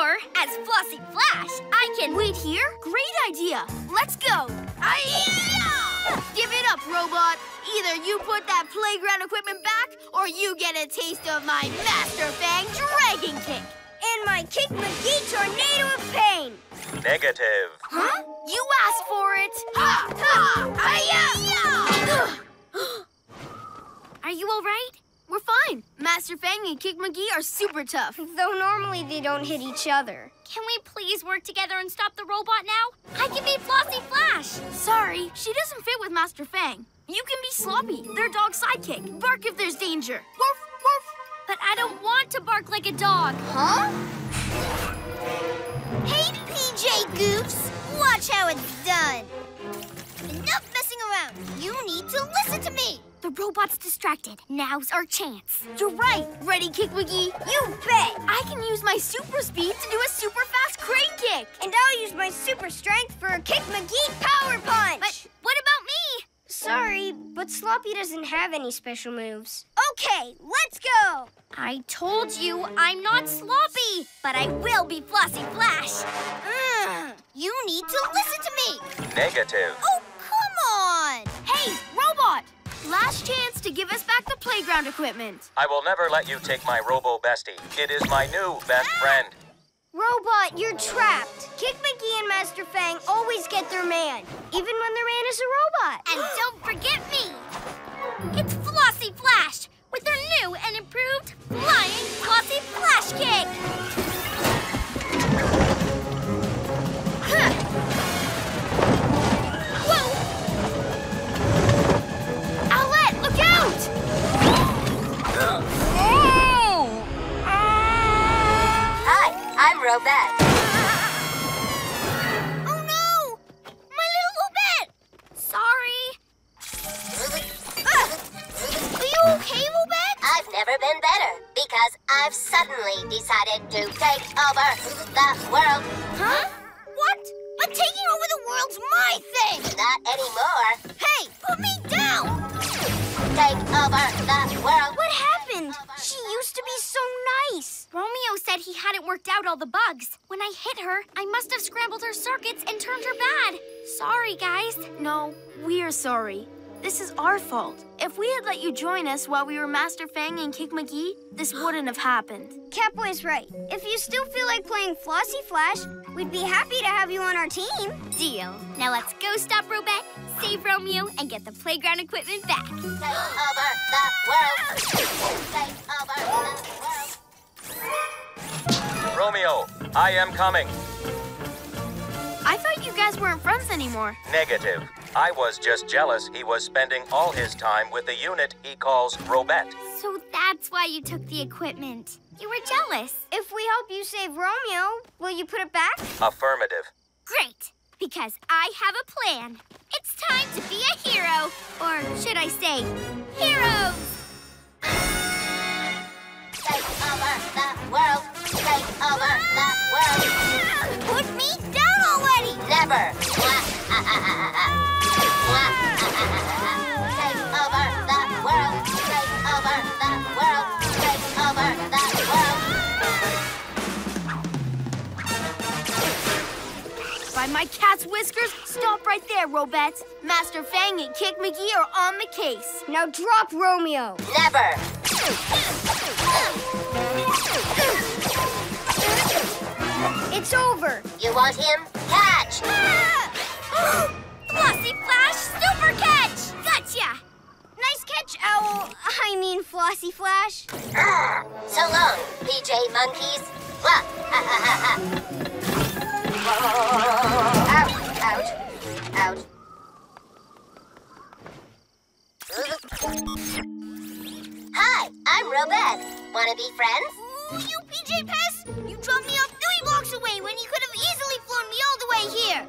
Or, as Flossie Flash, I can wait here. Great idea. Let's go. Give it up, robot. Either you put that playground equipment back, or you get a taste of my Master Fang Dragon Kick. And my Kick McGee tornado of pain. Negative. Huh? You asked for it. Ha! Ha! Hi-ya! Are you all right? We're fine. Master Fang and Kick McGee are super tough. Though normally they don't hit each other. Can we please work together and stop the robot now? I can be Flossie Flash. Sorry, she doesn't fit with Master Fang. You can be Sloppy, their dog sidekick. Bark if there's danger. Woof, woof. But I don't want to bark like a dog. Huh? Hey, PJ Goofs. Watch how it's done. Enough messing around. You need to listen to me. The robot's distracted. Now's our chance. You're right. Ready, Kick McGee? You bet! I can use my super speed to do a super fast crane kick. And I'll use my super strength for a Kick McGee power punch! But what about me? Sorry, but Sloppy doesn't have any special moves. Okay, let's go! I told you I'm not sloppy, but I will be Flossie Flash. Mm, you need to listen to me. Negative. Oh, come on. Hey, robot! Last chance to give us back the playground equipment. I will never let you take my Robo Bestie. It is my new best friend. Robot, you're trapped. Kick McGee and Master Fang always get their man, even when their man is a robot. And don't forget me. It's Flossie Flash with their new and improved Flying Flossie Flash Kick. Robette. Oh, no. My little Robette. Sorry. Ah! Are you okay, Robette? I've never been better because I've suddenly decided to take over the world. Huh? What? But taking over the world's my thing. Not anymore. Hey, put me down. take over the world. What happened? She used to be so nice. Romeo said he hadn't worked out all the bugs. When I hit her, I must have scrambled her circuits and turned her bad. Sorry, guys. No, we're sorry. This is our fault. If we had let you join us while we were Master Fang and Kick McGee, this wouldn't have happened. Catboy's right. If you still feel like playing Flossy Flash, we'd be happy to have you on our team. Deal. Now let's go stop Robette, save Romeo, and get the playground equipment back. Take over the world. Take over the world. Romeo, I am coming. I thought you guys weren't friends anymore. Negative. I was just jealous he was spending all his time with the unit he calls Robette. So that's why you took the equipment. You were jealous. If we help you save Romeo, will you put it back? Affirmative. Great, because I have a plan. It's time to be a hero. Or should I say, heroes! Take over the world. Take over the world. Ah! Put me down already! Never. Mwah. Mwah. Take over the world. Take over the world. Take over the world. By my cat's whiskers, stop right there, Robette. Master Fang and Kick McGee are on the case. Now drop Romeo. Never. It's over. You want him? Catch. Flossy Flash Super Catch! Gotcha! Nice catch, Owl. I mean, Flossy Flash. Ah, so long, PJ monkeys. Ah, ah, ah, ah. Ouch, ouch, ouch. Hi, I'm Robette. Wanna be friends? Ooh, you PJ Pest! You dropped me off three blocks away when you could have easily flown me all the way here!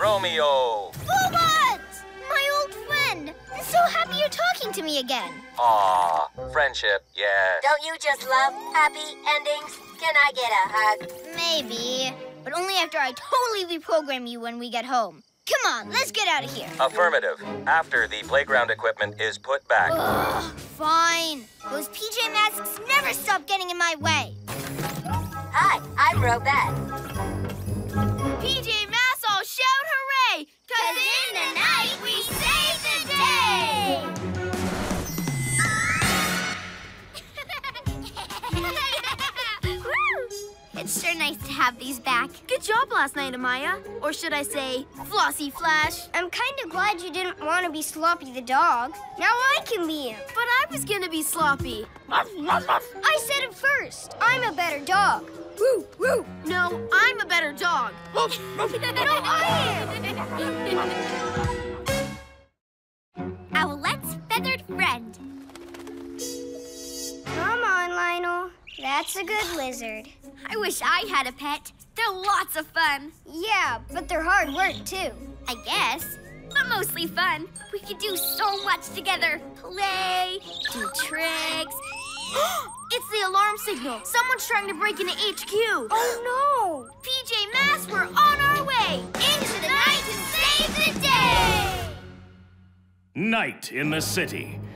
Romeo. Robot! My old friend! I'm so happy you're talking to me again. Aw, friendship, yeah. Don't you just love happy endings? Can I get a hug? Maybe, but only after I totally reprogram you when we get home. Come on, let's get out of here. Affirmative. After the playground equipment is put back. Ugh, fine. Those PJ Masks never stop getting in my way. Hi, I'm Robette. PJ Masks all shout hooray! Cause in the night we It's sure nice to have these back. Good job last night, Amaya. Or should I say, Flossy Flash. I'm kind of glad you didn't want to be Sloppy the dog. Now I can be him. But I was gonna be sloppy. I said it first. I'm a better dog. Woo, woo. No, I'm a better dog. No, I Owlette's feathered friend. Come on, Lionel. That's a good lizard. I wish I had a pet. They're lots of fun. Yeah, but they're hard work, too. I guess. But mostly fun. We could do so much together. Play, do tricks. it's the alarm signal. Someone's trying to break into HQ. Oh, no. PJ Masks, we're on our way. Into the night to save the day! Night in the city,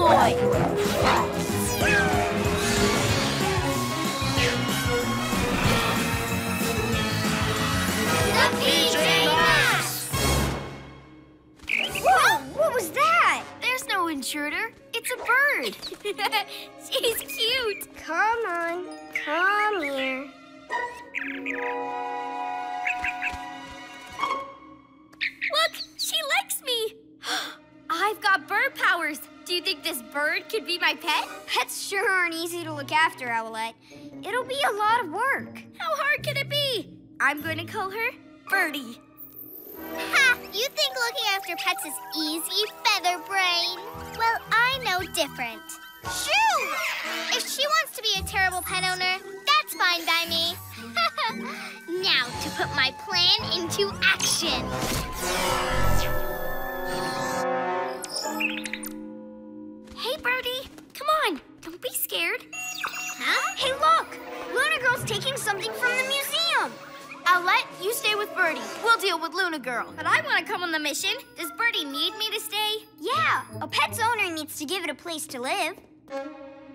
Catboy. The PJ Masks! Whoa, what was that? There's no intruder. It's a bird. She's cute. Come on, come here. Look, she likes me. I've got bird powers. Do you think this bird could be my pet? Pets sure aren't easy to look after, Owlette. It'll be a lot of work. How hard can it be? I'm going to call her Birdie. Ha! You think looking after pets is easy, Feather Brain? Well, I know different. Shoo! If she wants to be a terrible pet owner, that's fine by me. now to put my plan into action. Hey, Birdie. Come on. Don't be scared. Huh? Hey, look. Luna Girl's taking something from the museum. Owlette, you stay with Birdie. We'll deal with Luna Girl. But I want to come on the mission. Does Birdie need me to stay? Yeah, a pet's owner needs to give it a place to live.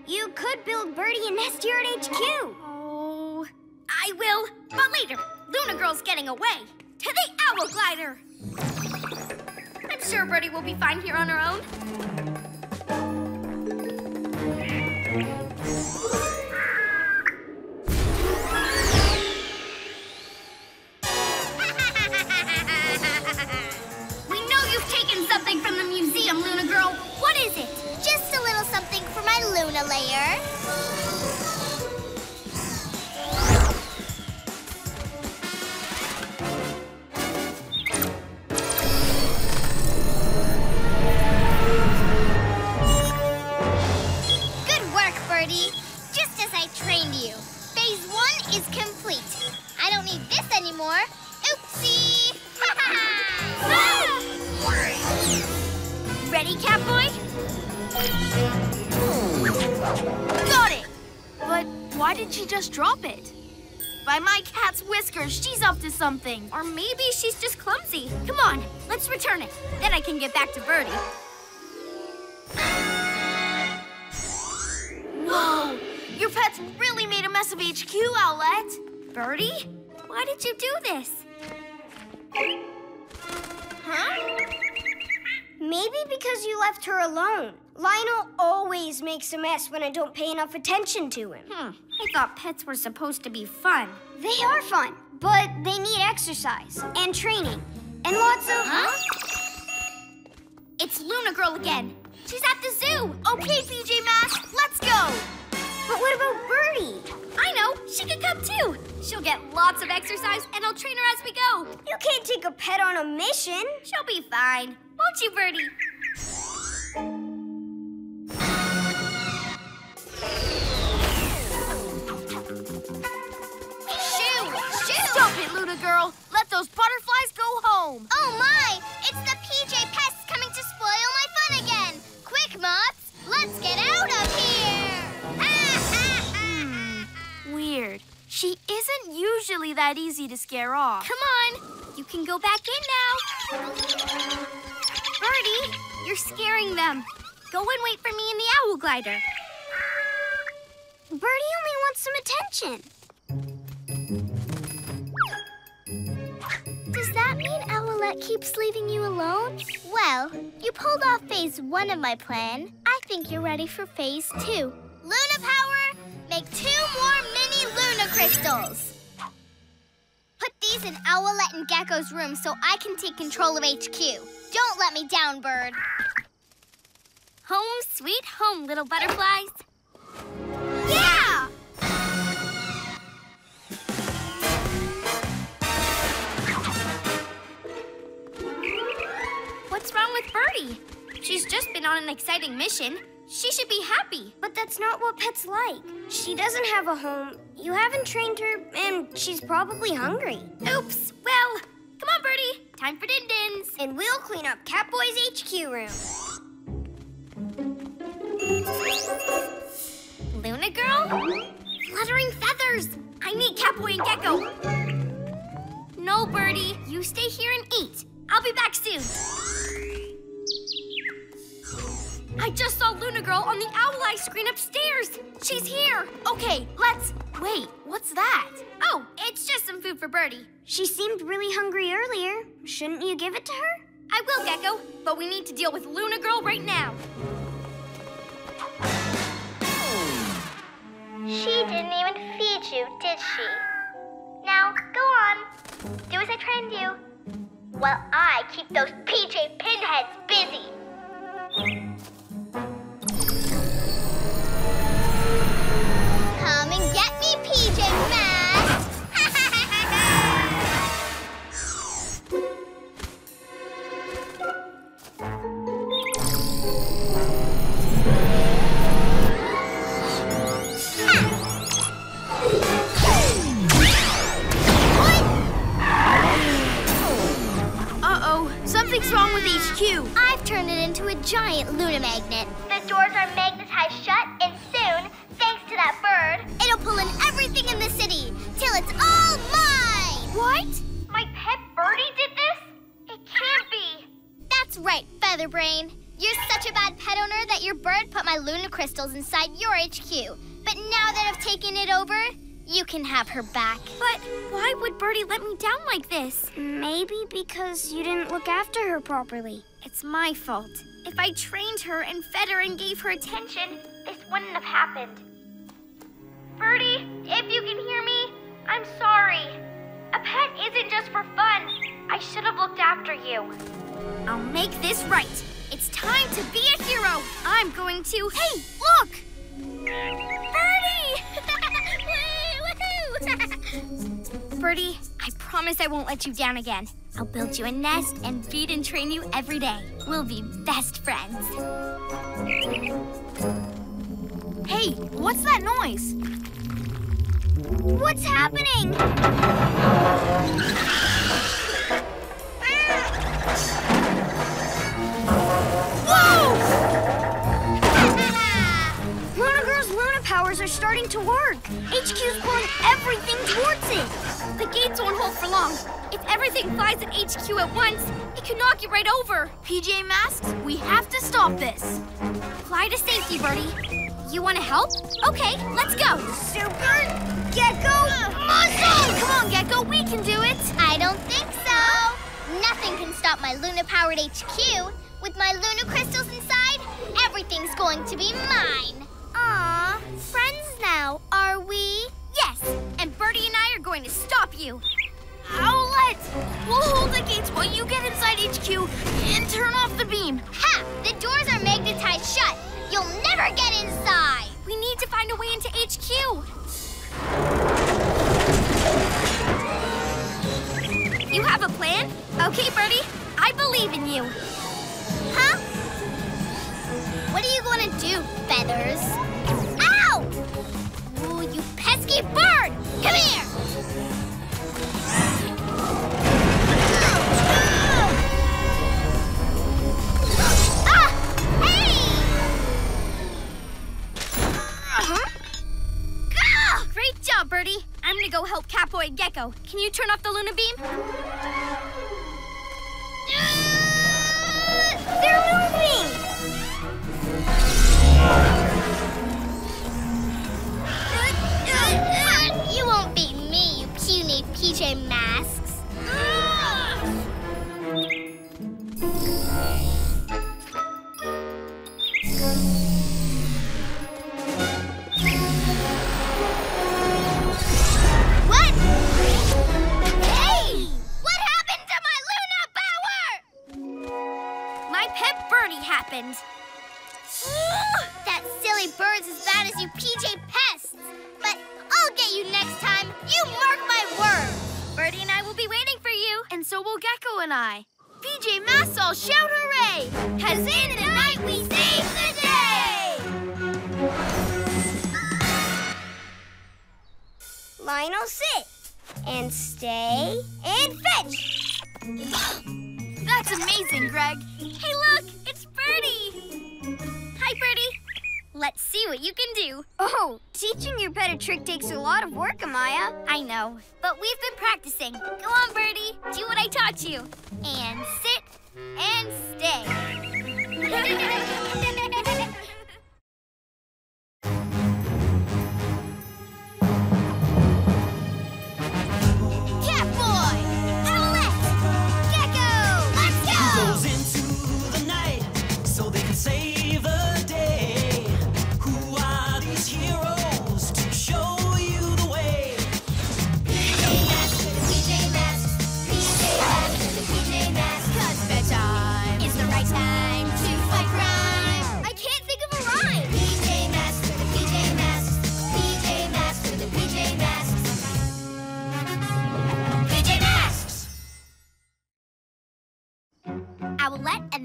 You could build Birdie a nest here at HQ. Oh, I will. But later, Luna Girl's getting away. To the Owl Glider. I'm sure Birdie will be fine here on her own. Luna Girl. What is it? Just a little something for my Luna layer. Catboy? Got it! But why did she just drop it? By my cat's whiskers, she's up to something. Or maybe she's just clumsy. Come on, let's return it. Then I can get back to Birdie. Whoa! Your pet's really made a mess of HQ, Owlette. Birdie? Why did you do this? Huh? Maybe because you left her alone. Lionel always makes a mess when I don't pay enough attention to him. Hmm, I thought pets were supposed to be fun. They are fun, but they need exercise and training and lots of. Huh? It's Luna Girl again. She's at the zoo. Okay, PJ Masks, let's go! But what about Birdie? I know, she can come too. She'll get lots of exercise and I'll train her as we go. You can't take a pet on a mission. She'll be fine. Won't you, Birdie? Shoo! Shoo! Stop it, Luna Girl! Let those butterflies go home! Oh my! It's the She isn't usually that easy to scare off. Come on. You can go back in now. Birdie, you're scaring them. Go and wait for me in the owl glider. Birdie only wants some attention. Does that mean Owlette keeps leaving you alone? Well, you pulled off phase one of my plan. I think you're ready for phase two. Luna Power, make two more mini Crystals. Put these in Owlette and Gekko's room so I can take control of HQ. Don't let me down, Bird. Home sweet home, little butterflies. Yeah! What's wrong with Birdie? She's just been on an exciting mission. She should be happy. But that's not what pets like. She doesn't have a home. You haven't trained her, and she's probably hungry. Oops. Well, come on, Birdie. Time for din dins. And we'll clean up Catboy's HQ room. Luna girl? Fluttering feathers. I need Catboy and Gekko. No, Birdie. You stay here and eat. I'll be back soon. I just saw Luna Girl on the Owl Eye screen upstairs. She's here. Okay, let's. Wait, what's that? Oh, it's just some food for Birdie. She seemed really hungry earlier. Shouldn't you give it to her? I will, Gekko, but we need to deal with Luna Girl right now. She didn't even feed you, did she? Now, go on. Do as I trained you. While I keep those PJ Pinheads busy. What's wrong with HQ? I've turned it into a giant Luna magnet. The doors are magnetized shut, and soon, thanks to that bird, it'll pull in everything in the city till it's all mine. What? My pet birdie did this? It can't be. That's right, Featherbrain. You're such a bad pet owner that your bird put my Luna crystals inside your HQ. But now that I've taken it over, you can have her back. But why would Birdie let me down like this? Maybe because you didn't look after her properly. It's my fault. If I trained her and fed her and gave her attention, this wouldn't have happened. Birdie, if you can hear me, I'm sorry. A pet isn't just for fun. I should have looked after you. I'll make this right. It's time to be a hero. I'm going to. Hey, look! Birdie! Birdie, I promise I won't let you down again. I'll build you a nest and feed and train you every day. We'll be best friends. Hey, what's that noise? What's happening? Ah! Luna powers are starting to work. HQ's pulling everything towards it. The gates won't hold for long. If everything flies at HQ at once, it could knock it right over. PJ Masks, we have to stop this. Fly to safety, Birdie. You want to help? Okay, let's go. Super Gekko Muscle! Come on, Gekko, we can do it. I don't think so. Nothing can stop my Luna powered HQ. With my Luna crystals inside, everything's going to be mine. Aw, friends now, are we? Yes, and Birdie and I are going to stop you. Owlette! We'll hold the gates while you get inside HQ and turn off the beam. Ha! The doors are magnetized shut. You'll never get inside. We need to find a way into HQ. You have a plan? Okay, Birdie, I believe in you. Huh? What are you going to do, Feathers? Ow! Ooh, you pesky bird! Come here! Ah! Ah, Great job, Birdie. I'm gonna go help Catboy and Gekko. Can you turn off the Luna beam? They're moving! You won't beat me, you puny PJ Masks. Happened silly bird's as bad as you PJ pests. But I'll get you next time. You mark my word. Birdie and I will be waiting for you. And so will Gekko and I. PJ Masks all shout hooray! Cause in the night we save the day! Lionel, sit. And stay. And fetch. That's amazing, Greg. Hey, look! It's Birdie! Hi, Birdie. Let's see what you can do. Oh, teaching your pet a trick takes a lot of work, Amaya. I know, but we've been practicing. Go on, Birdie. Do what I taught you. And sit and stay.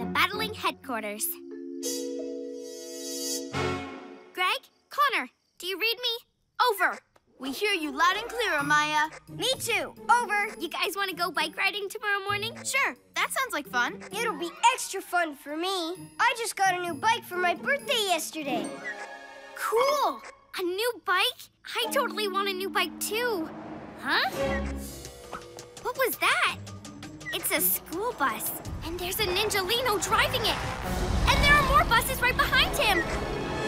the Battling Headquarters. Greg? Connor, do you read me? Over. We hear you loud and clear, Amaya. Me too. Over. You guys want to go bike riding tomorrow morning? Sure, that sounds like fun. It'll be extra fun for me. I just got a new bike for my birthday yesterday. Cool. A new bike? I totally want a new bike too. Huh? What was that? It's a school bus, and there's a Ninjalino driving it. And there are more buses right behind him.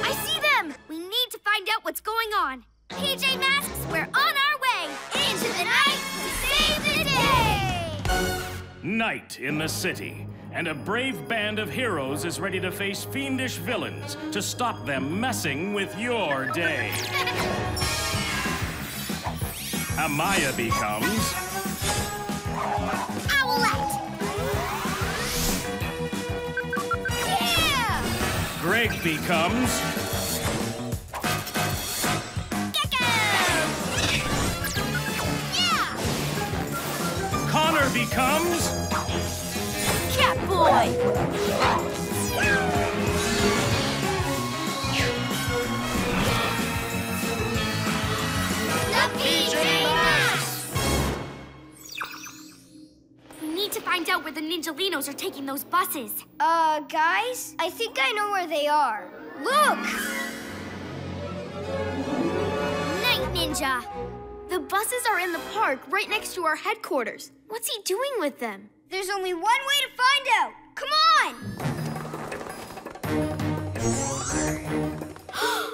I see them. We need to find out what's going on. PJ Masks, we're on our way into the night to save the day. Night in the city, and a brave band of heroes is ready to face fiendish villains to stop them messing with your day. Amaya becomes Owlette. Greg becomes Gekko. Yeah! Connor becomes Catboy! The PJ find out where the Ninjalinos are taking those buses. Uh, guys, I think I know where they are. Look! Night Ninja. The buses are in the park right next to our headquarters. What's he doing with them? There's only one way to find out. Come on!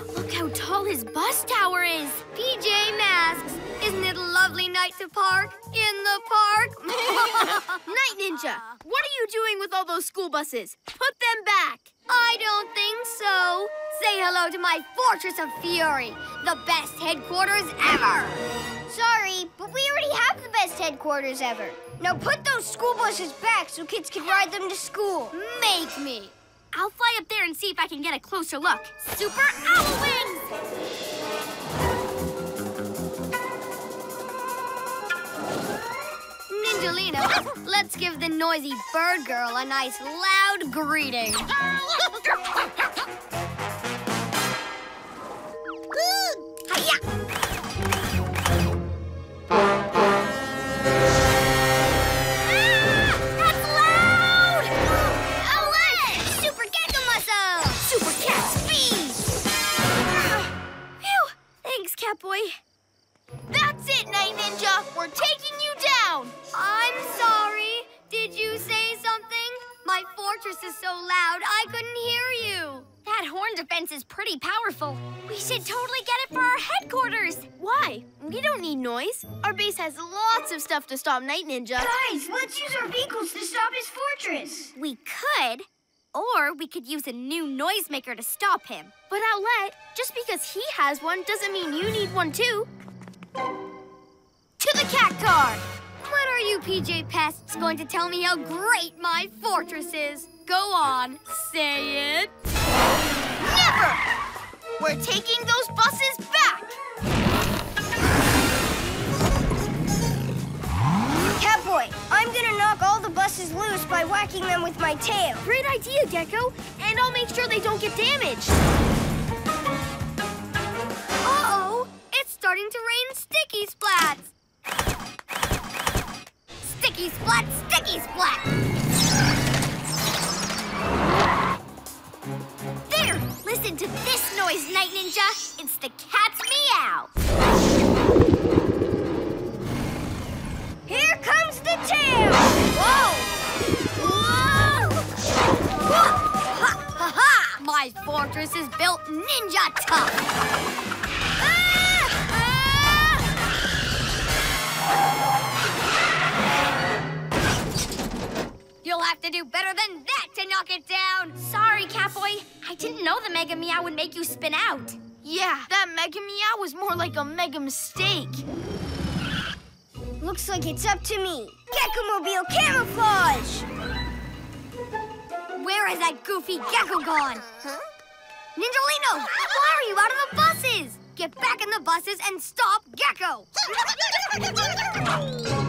Look how tall his bus tower is. PJ Masks. Isn't it a lovely night to park? In the park? Night Ninja, what are you doing with all those school buses? Put them back! I don't think so. Say hello to my Fortress of Fury, the best headquarters ever. Sorry, but we already have the best headquarters ever. Now put those school buses back so kids can ride them to school. Make me. I'll fly up there and see if I can get a closer look. Super Owl Wings! Ninjalino, let's give the noisy bird girl a nice loud greeting. Hiya! That's loud! Owlette! Super Gekko Muscle! Super Cat Speed! Phew! Thanks, Catboy. That's it, Night Ninja! We're taking you down! I'm sorry. Did you say something? My fortress is so loud I couldn't hear you. That horn defense is pretty powerful. We should totally get it for our headquarters. Why? We don't need noise. Our base has lots of stuff to stop Night Ninja. Guys, let's use our vehicles to stop his fortress. We could, or we could use a new noisemaker to stop him. But Owlette, just because he has one doesn't mean you need one too. To the cat car! When are you PJ Pests going to tell me how great my fortress is? Go on, say it. Never! We're taking those buses back! Catboy, I'm gonna knock all the buses loose by whacking them with my tail. Great idea, Gekko. And I'll make sure they don't get damaged. Uh-oh! It's starting to rain sticky splats! Sticky splat, sticky splat! There! Listen to this noise, Night Ninja! It's the cat's meow! Here comes the tail! Whoa! Whoa! Ha, ha, ha! My fortress is built ninja tough! Ah! Ah! Have to do better than that to knock it down! Sorry, Catboy. I didn't know the Mega Meow would make you spin out. Yeah, that Mega Meow was more like a mega mistake. Looks like it's up to me. Gekko-mobile camouflage! Where has that goofy gecko gone? Huh? Ninjalino, why are you out of the buses? Get back in the buses and stop Gekko!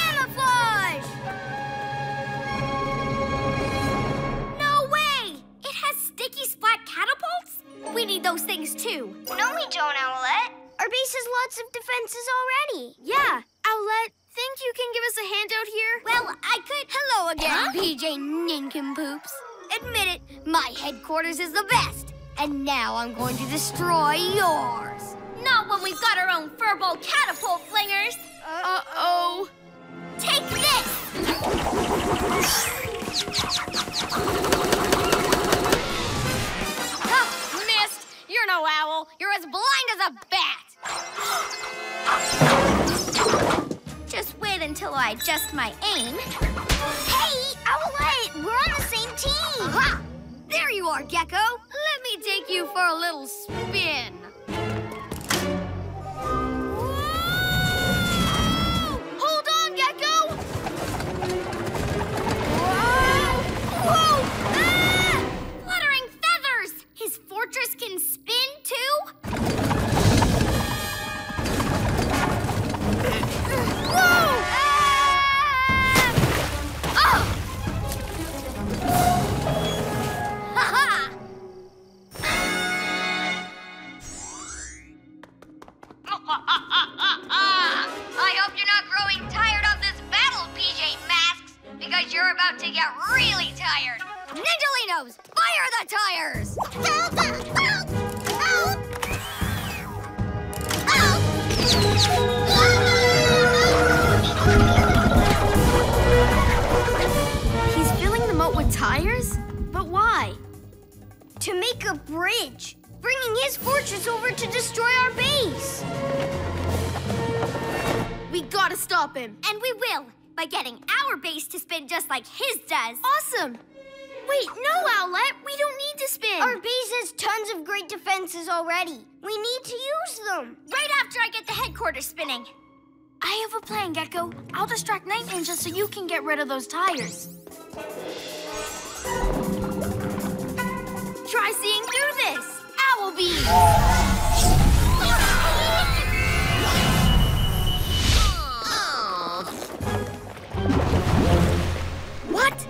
sticky splat catapults? We need those things too. No, we don't, Owlette. Our base has lots of defenses already. Yeah, Owlette, think you can give us a handout here? Well, I could. Hello again, PJ Nincompoops. Admit it, my headquarters is the best. And now I'm going to destroy yours. Not when we've got our own furball catapult flingers. Uh-oh. Take this! You're no owl. You're as blind as a bat. Just wait until I adjust my aim. Hey, Owlette, we're on the same team. Aha! There you are, Gekko. Let me take you for a little spin. Fortress can spin too? Ah! I hope you're not growing tired of this battle, PJ Masks, because you're about to get really tired. Ninjalinos, fire the tires! He's filling the moat with tires? But why? To make a bridge, bringing his fortress over to destroy our base. We gotta stop him. And we will, by getting our base to spin just like his does. Awesome! Wait, no, Owlette. We don't need to spin. Our base has tons of great defenses already. We need to use them. Right after I get the headquarters spinning. I have a plan, Gekko. I'll distract Night Ninja so you can get rid of those tires. Try seeing through this. Owl beam. What?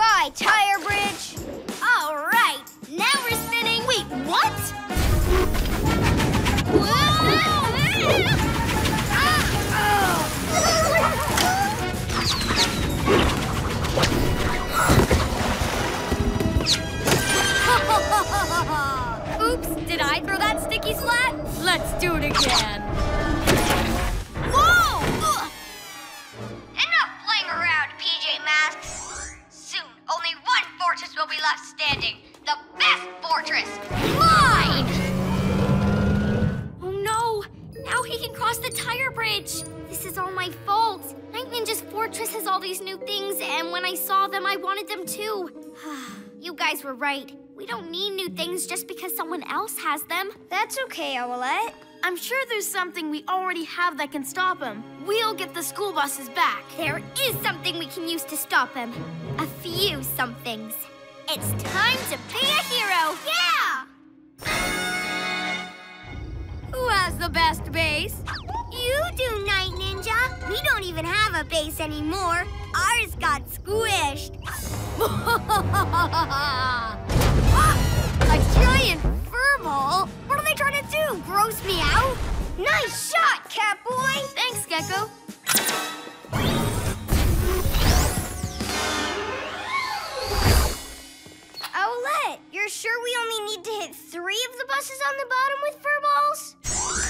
Goodbye, tire bridge. All right, now we're spinning. Wait, what? Oops, did I throw that sticky splat? Let's do it again. Whoa! Enough playing around, PJ Masks. Soon, only one fortress will be left standing. The best fortress. Mine! Oh no! Now he can cross the tire bridge. This is all my fault. Night Ninja's fortress has all these new things, and when I saw them, I wanted them too. you guys were right. We don't need new things just because someone else has them. That's okay, Owlette. I'm sure there's something we already have that can stop him. We'll get the school buses back. There is something we can use to stop him. A few somethings. It's time to be a hero! Yeah! Who has the best base? You do, Night Ninja. We don't even have a base anymore. Ours got squished. a giant fur? What are they trying to do? Gross me out? Nice shot, Catboy. Thanks, Gekko. Owlette, you're sure we only need to hit three of the buses on the bottom with fur balls?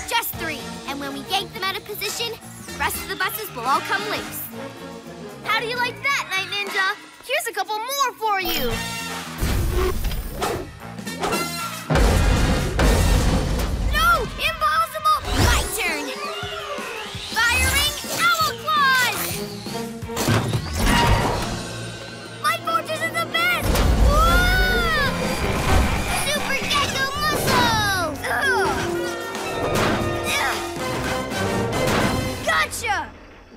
Just three. And when we yank them out of position, the rest of the buses will all come loose. How do you like that, Night Ninja? Here's a couple more for you.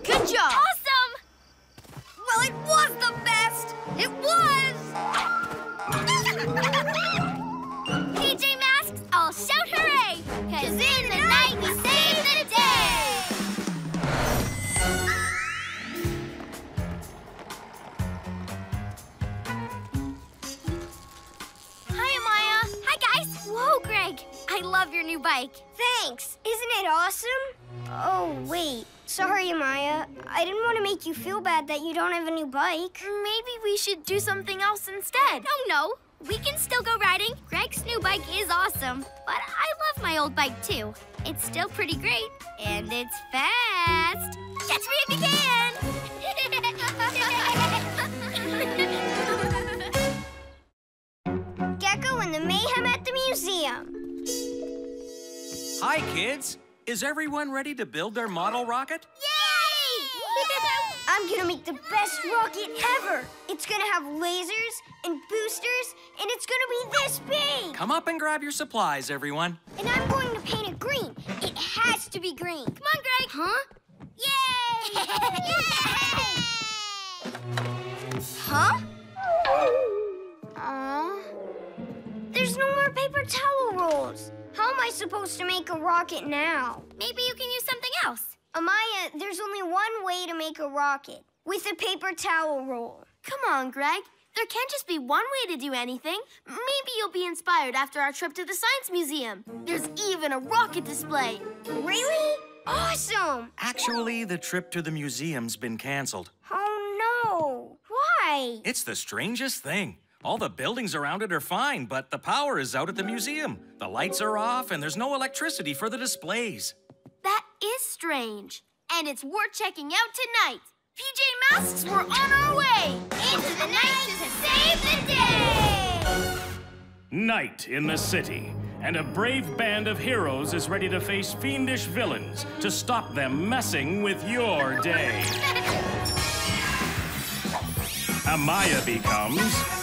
Good job! Awesome! Well, it was the best! It was! PJ Masks, I'll shout hooray! Cause, Cause in the night, we save the day! Hi, Amaya. Hi, guys! Whoa, Greg! I love your new bike. Thanks. Isn't it awesome? Oh, wait. Sorry, Amaya. I didn't want to make you feel bad that you don't have a new bike. Maybe we should do something else instead. No, no. We can still go riding. Greg's new bike is awesome. But I love my old bike, too. It's still pretty great, and it's fast. Catch me if you can! Gekko and the Mayhem at the museum. Hi, kids. Is everyone ready to build their model rocket? Yay! I'm gonna make the best rocket ever. It's gonna have lasers and boosters, and it's gonna be this big. Come up and grab your supplies, everyone. And I'm going to paint it green. It has to be green. Come on, Greg. Huh? Yay! huh? Aw. Uh, There's no more paper towel rolls. How am I supposed to make a rocket now? Maybe you can use something else. Amaya, there's only one way to make a rocket with a paper towel roll. Come on, Greg. There can't just be one way to do anything. Maybe you'll be inspired after our trip to the Science Museum. There's even a rocket display. Really? Awesome! Actually, the trip to the museum's been canceled. Oh no! Why? It's the strangest thing. All the buildings around it are fine, but the power is out at the museum. The lights are off, and there's no electricity for the displays. That is strange. And it's worth checking out tonight. PJ Masks, we're on our way! Into the night to save the day! Night in the city, and a brave band of heroes is ready to face fiendish villains to stop them messing with your day. Amaya becomes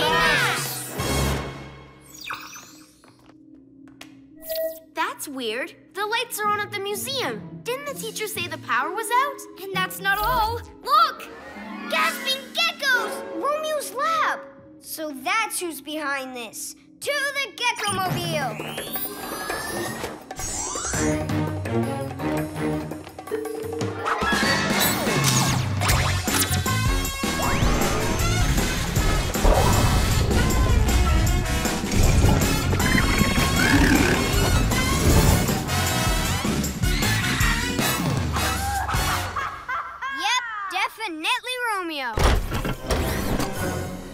That's weird. The lights are on at the museum. Didn't the teacher say the power was out? And that's not all. Look! Gasping geckos! Romeo's lab! So that's who's behind this. To the Gekko Mobile! Definitely Romeo.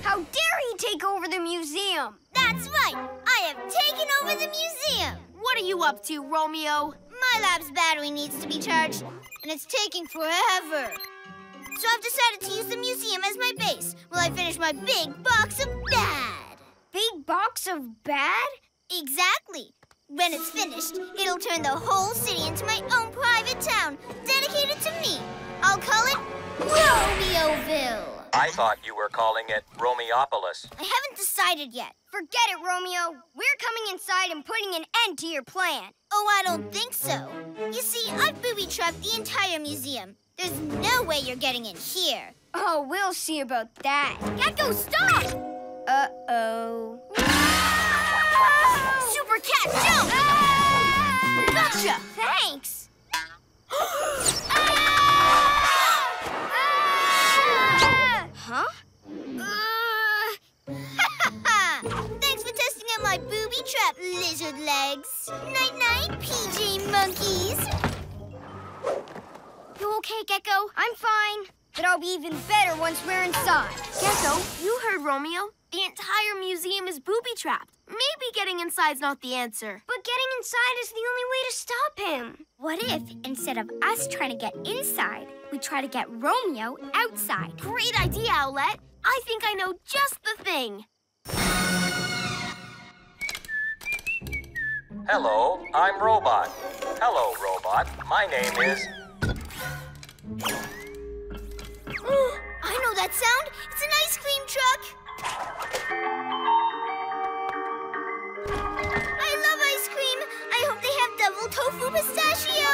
How dare he take over the museum? That's right. I have taken over the museum. What are you up to, Romeo? My lab's battery needs to be charged, and it's taking forever. So I've decided to use the museum as my base while I finish my big box of bad. Big box of bad? Exactly. When it's finished, it'll turn the whole city into my own private town, dedicated to me. I'll call it Romeoville. I thought you were calling it Romeopolis. I haven't decided yet. Forget it, Romeo. We're coming inside and putting an end to your plan. Oh, I don't think so. You see, I've booby-trapped the entire museum. There's no way you're getting in here. Oh, we'll see about that. Gekko, stop! Uh-oh. Super Cat, jump! Ah! Gotcha! Thanks. Ah! huh? Thanks for testing out my booby trap, lizard legs. Night night, PJ monkeys. You okay, Gekko? I'm fine. But I'll be even better once we're inside. Gekko, you heard Romeo. The entire museum is booby-trapped. Maybe getting inside's not the answer. But getting inside is the only way to stop him. What if, instead of us trying to get inside, we try to get Romeo outside? Great idea, Owlette. I think I know just the thing. Hello, I'm Robot. Hello, Robot. My name is. I know that sound. It's an ice cream truck. I love ice cream. I hope they have double tofu pistachio.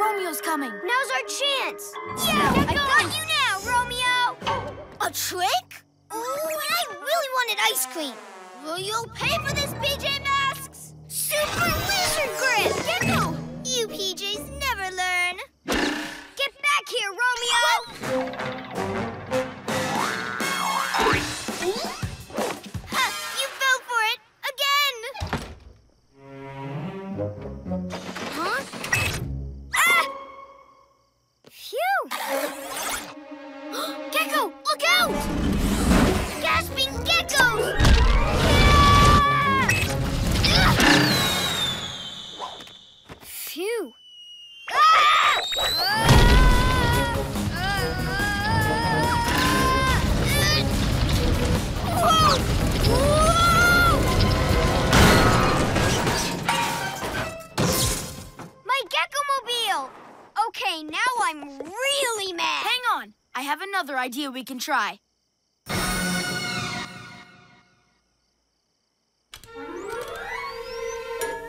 Romeo's coming. Now's our chance. Yeah, I got going you now, Romeo. A trick? Ooh, and I really wanted ice cream. Well, you'll pay for this, PJ Masks. Super Lizard Grip. Get go. You PJs never learn. Get back here, Romeo. What? Okay, now I'm really mad! Hang on. I have another idea we can try.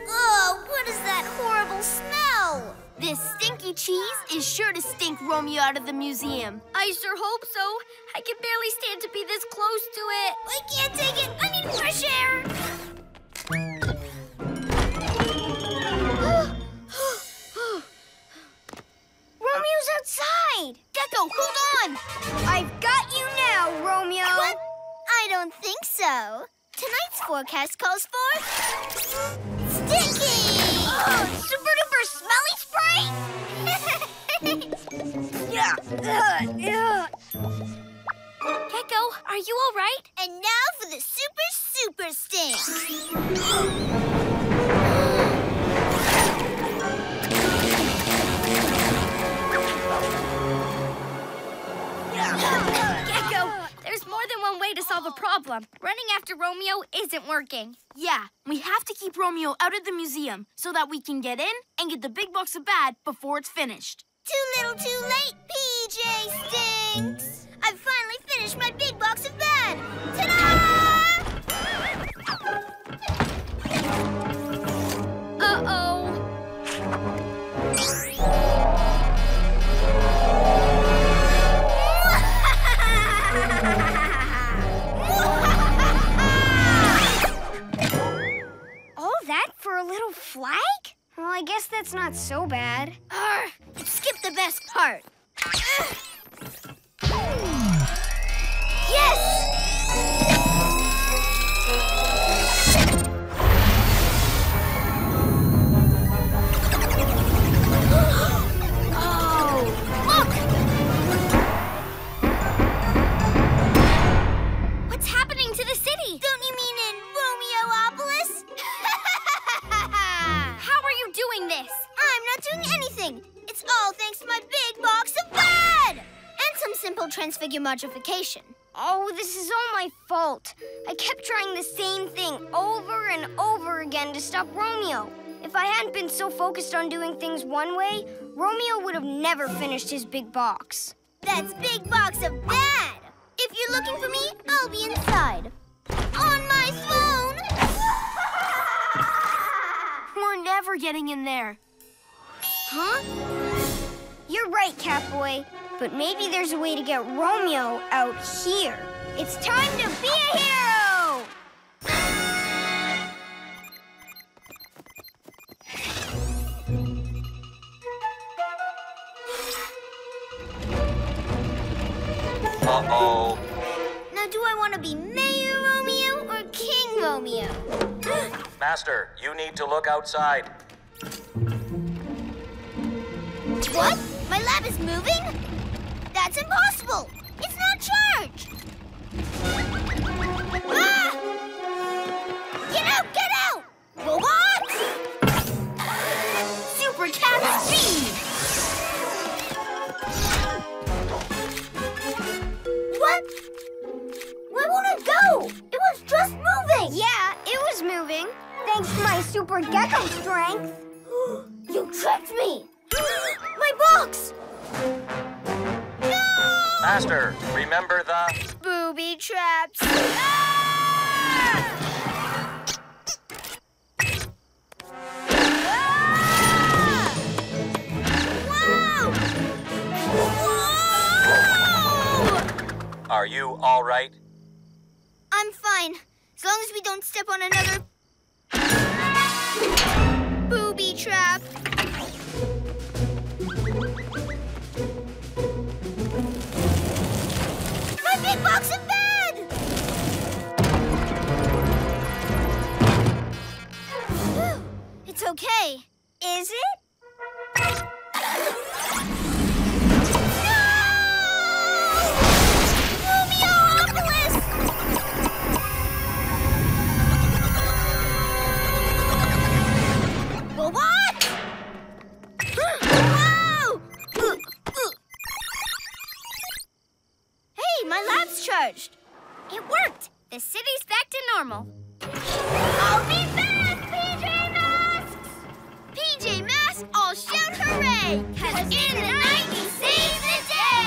Oh, what is that horrible smell? This stinky cheese is sure to stink Romeo out of the museum. I sure hope so. I can barely stand to be this close to it. I can't take it. I need fresh air. Romeo's outside. Gekko, hold on! I've got you now, Romeo. What? I don't think so. Tonight's forecast calls for stinky. Super duper smelly spray. yeah. yeah. Gekko, are you all right? And now for the super super stink. Than one way to solve a oh. problem. Running after Romeo isn't working. Yeah, we have to keep Romeo out of the museum so that we can get in and get the big box of bad before it's finished. Too little, too late, PJ Stinks. I've finally finished my big box of bad. For a little flag? Well, I guess that's not so bad. Arr, skip the best part. yes! Doing this? I'm not doing anything. It's all thanks to my big box of bad! And some simple transfigure modification. Oh, this is all my fault. I kept trying the same thing over and over again to stop Romeo. If I hadn't been so focused on doing things one way, Romeo would have never finished his big box. That's big box of bad! If you're looking for me, I'll be inside. On my phone! We're never getting in there. Huh? You're right, Catboy. But maybe there's a way to get Romeo out here. It's time to be a hero! Uh-oh. Now, do I want to be Mayor Romeo or King Romeo? Master, you need to look outside. what? My lab is moving? That's impossible! It's not charged! Ah! Get out! Get out! Robots! Super cat speed! What? Where won't it go? It was just moving. Yeah, it was moving. Thanks to my super gecko strength. you tricked me. my box. No! Master, remember the... Booby traps. Ah! Ah! Wow! Are you all right? I'm fine. As long as we don't step on another booby trap. My big box of bed! It's okay. Is it? It worked. The city's back to normal. I'll be back, PJ Masks! PJ Masks, all shout hooray! Cause in the night you save the day!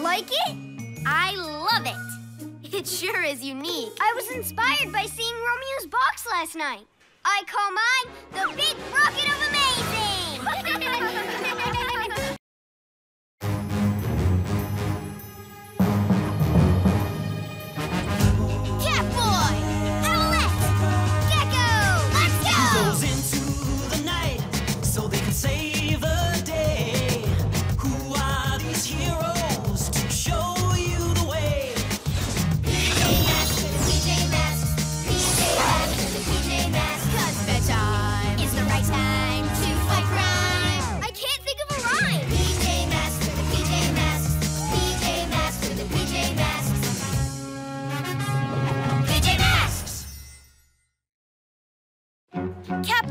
Like it? I love it. It sure is unique. I was inspired by seeing Romeo's box last night. I call mine the Big Rocket of Amazing!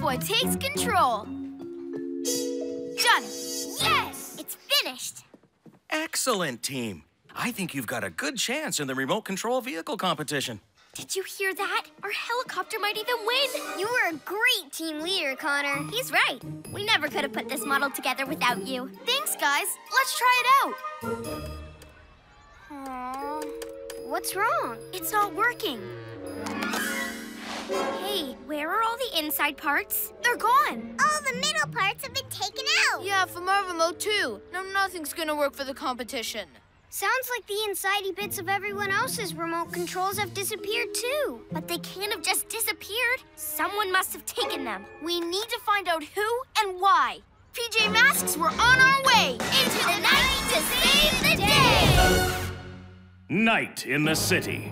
Catboy takes control. Done. Yes! It's finished. Excellent, team. I think you've got a good chance in the remote control vehicle competition. Did you hear that? Our helicopter might even win. You were a great team leader, Connor. He's right. We never could have put this model together without you. Thanks, guys. Let's try it out. Aw, what's wrong? It's not working. Hey, where are all the inside parts? They're gone. All the middle parts have been taken out. Yeah, from our remote too. No, nothing's gonna work for the competition. Sounds like the insidey bits of everyone else's remote controls have disappeared too. But they can't have just disappeared. Someone must have taken them. We need to find out who and why. PJ Masks, we're on our way into the night to save the day. Night in the city,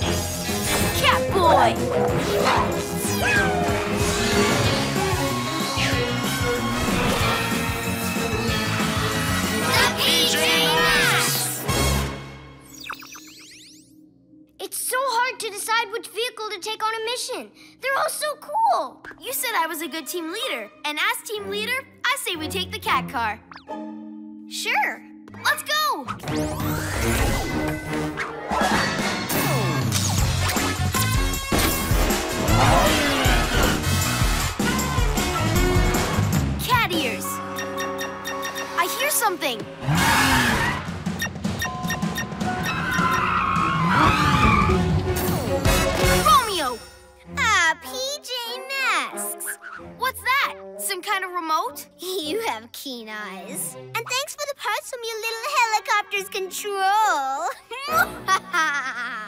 Catboy. The PJ Masks! It's so hard to decide which vehicle to take on a mission. They're all so cool. You said I was a good team leader, and as team leader, I say we take the cat car. Sure. Let's go. Something. Romeo! Ah, PJ Masks. What's that? Some kind of remote? You have keen eyes. And thanks for the parts from your little helicopter's control.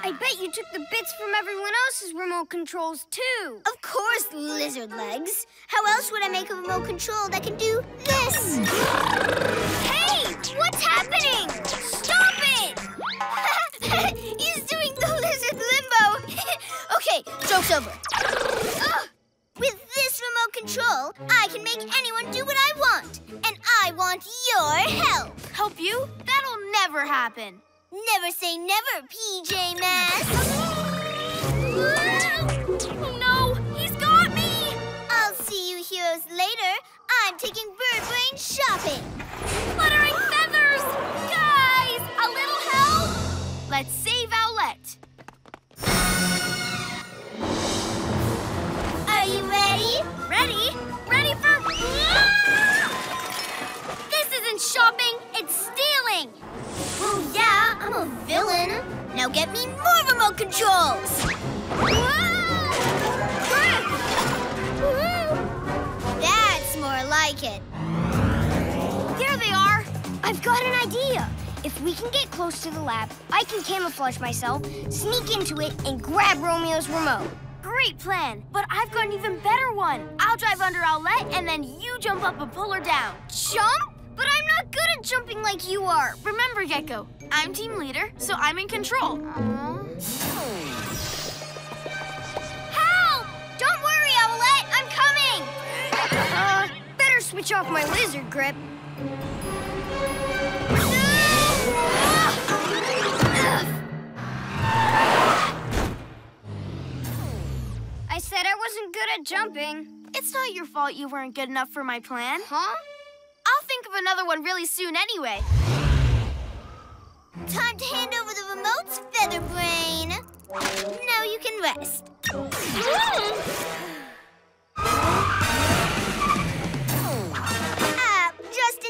I bet you took the bits from everyone else's remote controls, too. Of course, lizard legs. How else would I make a remote control that can do this? Hey! What's happening? Stop it! He's doing the lizard limbo. okay, joke's over. With this remote control, I can make anyone do what I want. And I want your help. Help you? That'll never happen. Never say never, PJ Masks. Oh no, he's got me! I'll see you heroes later. I'm taking Bird Brain shopping. Fluttering feathers! Guys, a little help? Let's save Owlette. Are you ready? Ready? Ready for... This isn't shopping, it's stealing! Well, yeah, I'm a villain. Now get me more remote controls. That's like it. There they are. I've got an idea. If we can get close to the lab, I can camouflage myself, sneak into it, and grab Romeo's remote. Great plan, but I've got an even better one. I'll drive under Owlette and then you jump up and pull her down. Jump? But I'm not good at jumping like you are. Remember, Gekko, I'm team leader, so I'm in control. Help! Better switch off my lizard grip. I said I wasn't good at jumping. It's not your fault you weren't good enough for my plan. Huh? I'll think of another one really soon anyway. Time to hand over the remotes, Featherbrain. Now you can rest.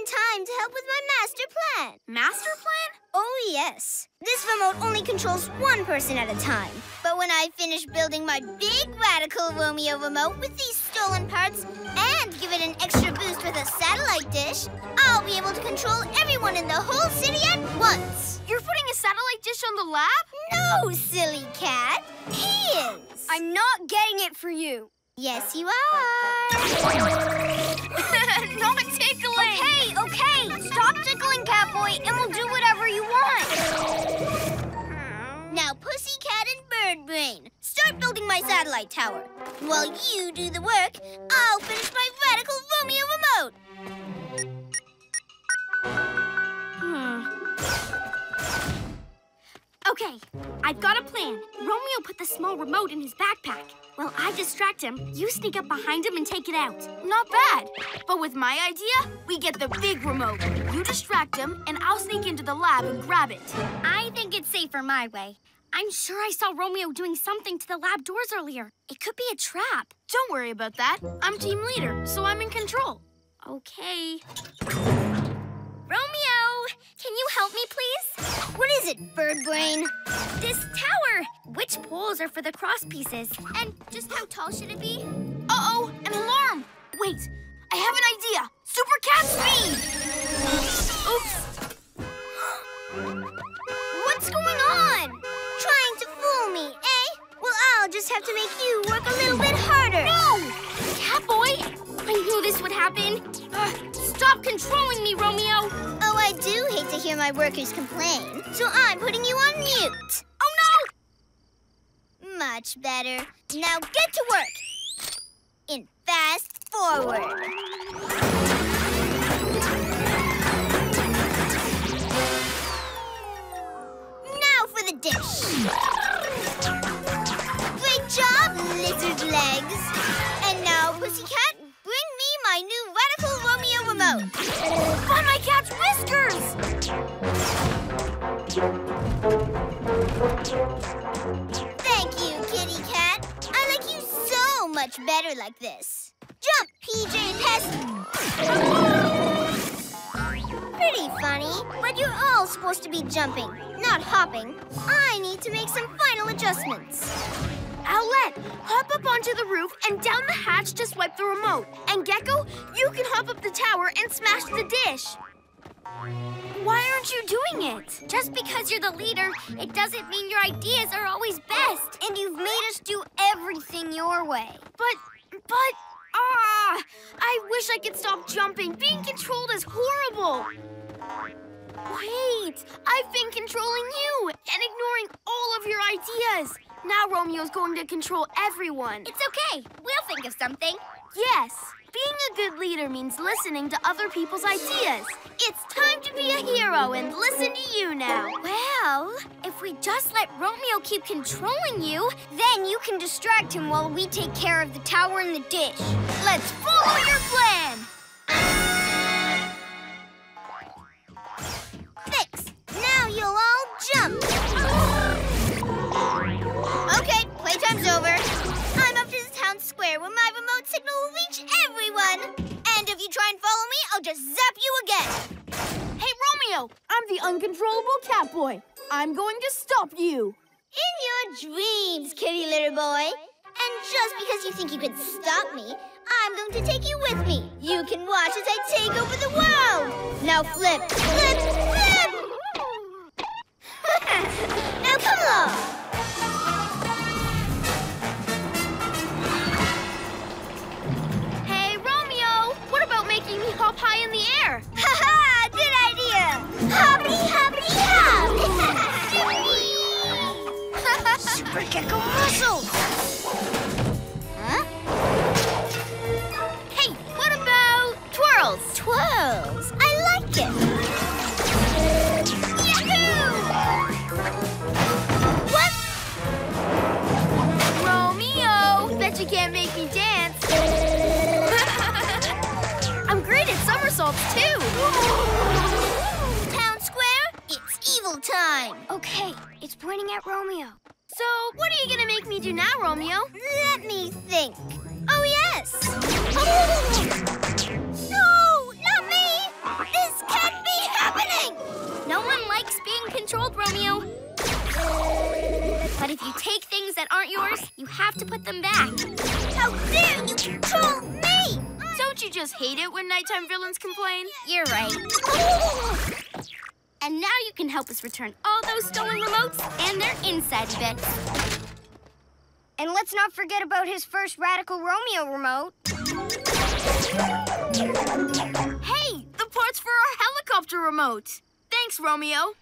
in time to help with my master plan. Master plan? Oh, yes. This remote only controls one person at a time. But when I finish building my big radical Romeo remote with these stolen parts and give it an extra boost with a satellite dish, I'll be able to control everyone in the whole city at once. You're putting a satellite dish on the lab? No, silly cat. He is. I'm not getting it for you. Yes, you are. not tickling! Okay, okay. Stop tickling, Catboy, and we'll do whatever you want. Now, Pussycat and Birdbrain, start building my satellite tower. While you do the work, I'll finish my radical Romeo remote. Hmm. Okay, I've got a plan. Romeo put the small remote in his backpack. While I distract him, you sneak up behind him and take it out. Not bad. But with my idea, we get the big remote. You distract him, and I'll sneak into the lab and grab it. I think it's safer my way. I'm sure I saw Romeo doing something to the lab doors earlier. It could be a trap. Don't worry about that. I'm team leader, so I'm in control. Okay. Romeo, can you help me, please? What is it, Birdbrain? This tower. Which poles are for the cross pieces? And just how tall should it be? Uh-oh, an alarm! Wait, I have an idea! Super cat speed! Oops! What's going on? Trying to fool me, eh? Well, I'll just have to make you work a little bit harder. No! Catboy! I knew this would happen. Ugh, stop controlling me, Romeo! Oh, I do hate to hear my workers complain, so I'm putting you on mute. Oh no! Much better. Now get to work. In fast forward. Now for the dish. Great job, lizard legs. And now, Pussycat, my new Radical Romeo remote. Find my cat's whiskers! Thank you, kitty cat. I like you so much better like this. Jump, PJ Pest! Pretty funny, but you're all supposed to be jumping, not hopping. I need to make some final adjustments. Owlette, hop up onto the roof and down the hatch to swipe the remote. And Gekko, you can hop up the tower and smash the dish. Why aren't you doing it? Just because you're the leader, it doesn't mean your ideas are always best. And you've made us do everything your way. But, but, ah, I wish I could stop jumping. Being controlled is horrible. Wait, I've been controlling you and ignoring all of your ideas. Now Romeo's going to control everyone. It's okay. We'll think of something. Yes. Being a good leader means listening to other people's ideas. It's time to be a hero and listen to you now. Well, if we just let Romeo keep controlling you, then you can distract him while we take care of the tower and the dish. Let's follow your plan! Fix! Now you'll all jump! Playtime's over. I'm up to the town square where my remote signal will reach everyone. And if you try and follow me, I'll just zap you again. Hey, Romeo, I'm the uncontrollable cat boy. I'm going to stop you. In your dreams, kitty litter boy. And just because you think you can stop me, I'm going to take you with me. You can watch as I take over the world. Now flip, flip, flip! now come along. Hop high in the air? Ha ha! Good idea! Hoppity hoppity hop! Super Gekko muscles! huh? Hey, what about twirls? Twirls! I like it! Yahoo! What? Romeo! Bet you can't make at too. Town square, it's evil time! Okay, it's pointing at Romeo. So, what are you gonna make me do now, Romeo? Let me think. Oh, yes! No, not me! This can't be happening! No one likes being controlled, Romeo. But if you take things that aren't yours, you have to put them back. How dare you control me! Don't you just hate it when nighttime villains complain? You're right. And now you can help us return all those stolen remotes and their inside bits. And let's not forget about his first Radical Romeo remote. Hey, the parts for our helicopter remote. Thanks, Romeo.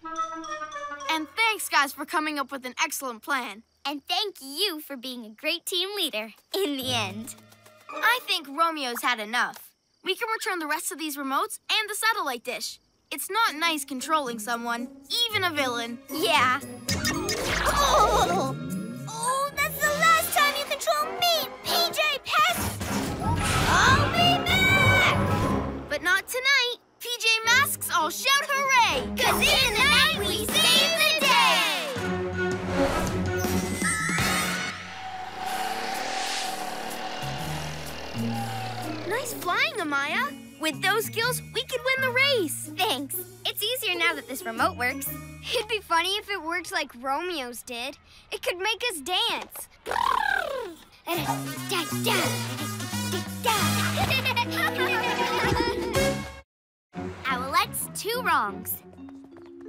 And thanks, guys, for coming up with an excellent plan. And thank you for being a great team leader in the end. I think Romeo's had enough. We can return the rest of these remotes and the satellite dish. It's not nice controlling someone, even a villain. Yeah. Oh! Oh, that's the last time you control me, PJ Pest! I'll be back! But not tonight. PJ Masks all shout hooray! Cause in the night we save the day! Flying, Amaya. With those skills, we could win the race. Thanks. It's easier now that this remote works. It'd be funny if it worked like Romeo's did. It could make us dance. Owlette's two wrongs.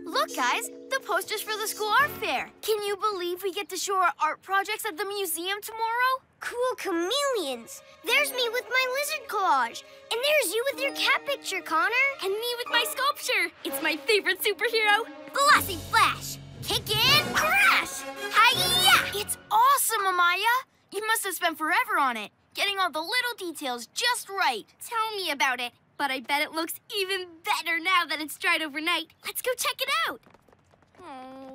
Look, guys, the posters for the school art fair. Can you believe we get to show our art projects at the museum tomorrow? Cool chameleons. There's me with my lizard collage. And there's you with your cat picture, Connor. And me with my sculpture. It's my favorite superhero, Flossy Flash. Kick in, crash! Hiya! It's awesome, Amaya. You must have spent forever on it, getting all the little details just right. Tell me about it. But I bet it looks even better now that it's dried overnight. Let's go check it out.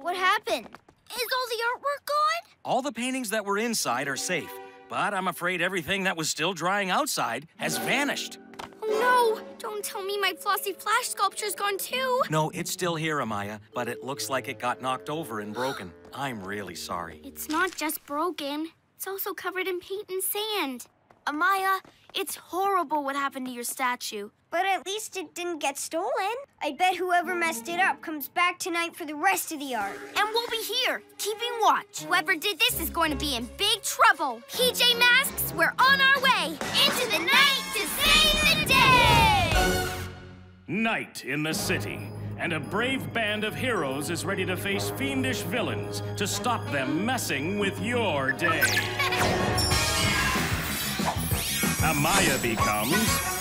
What happened? Is all the artwork gone? All the paintings that were inside are safe, but I'm afraid everything that was still drying outside has vanished. Oh no! Don't tell me my Flossy Flash sculpture's gone too. No, it's still here, Amaya, but it looks like it got knocked over and broken. I'm really sorry. It's not just broken. It's also covered in paint and sand. Amaya, it's horrible what happened to your statue. But at least it didn't get stolen. I bet whoever messed it up comes back tonight for the rest of the art. And we'll be here, keeping watch. Whoever did this is going to be in big trouble. PJ Masks, we're on our way. Into the night to save the day! Night in the city, and a brave band of heroes is ready to face fiendish villains to stop them messing with your day. Amaya becomes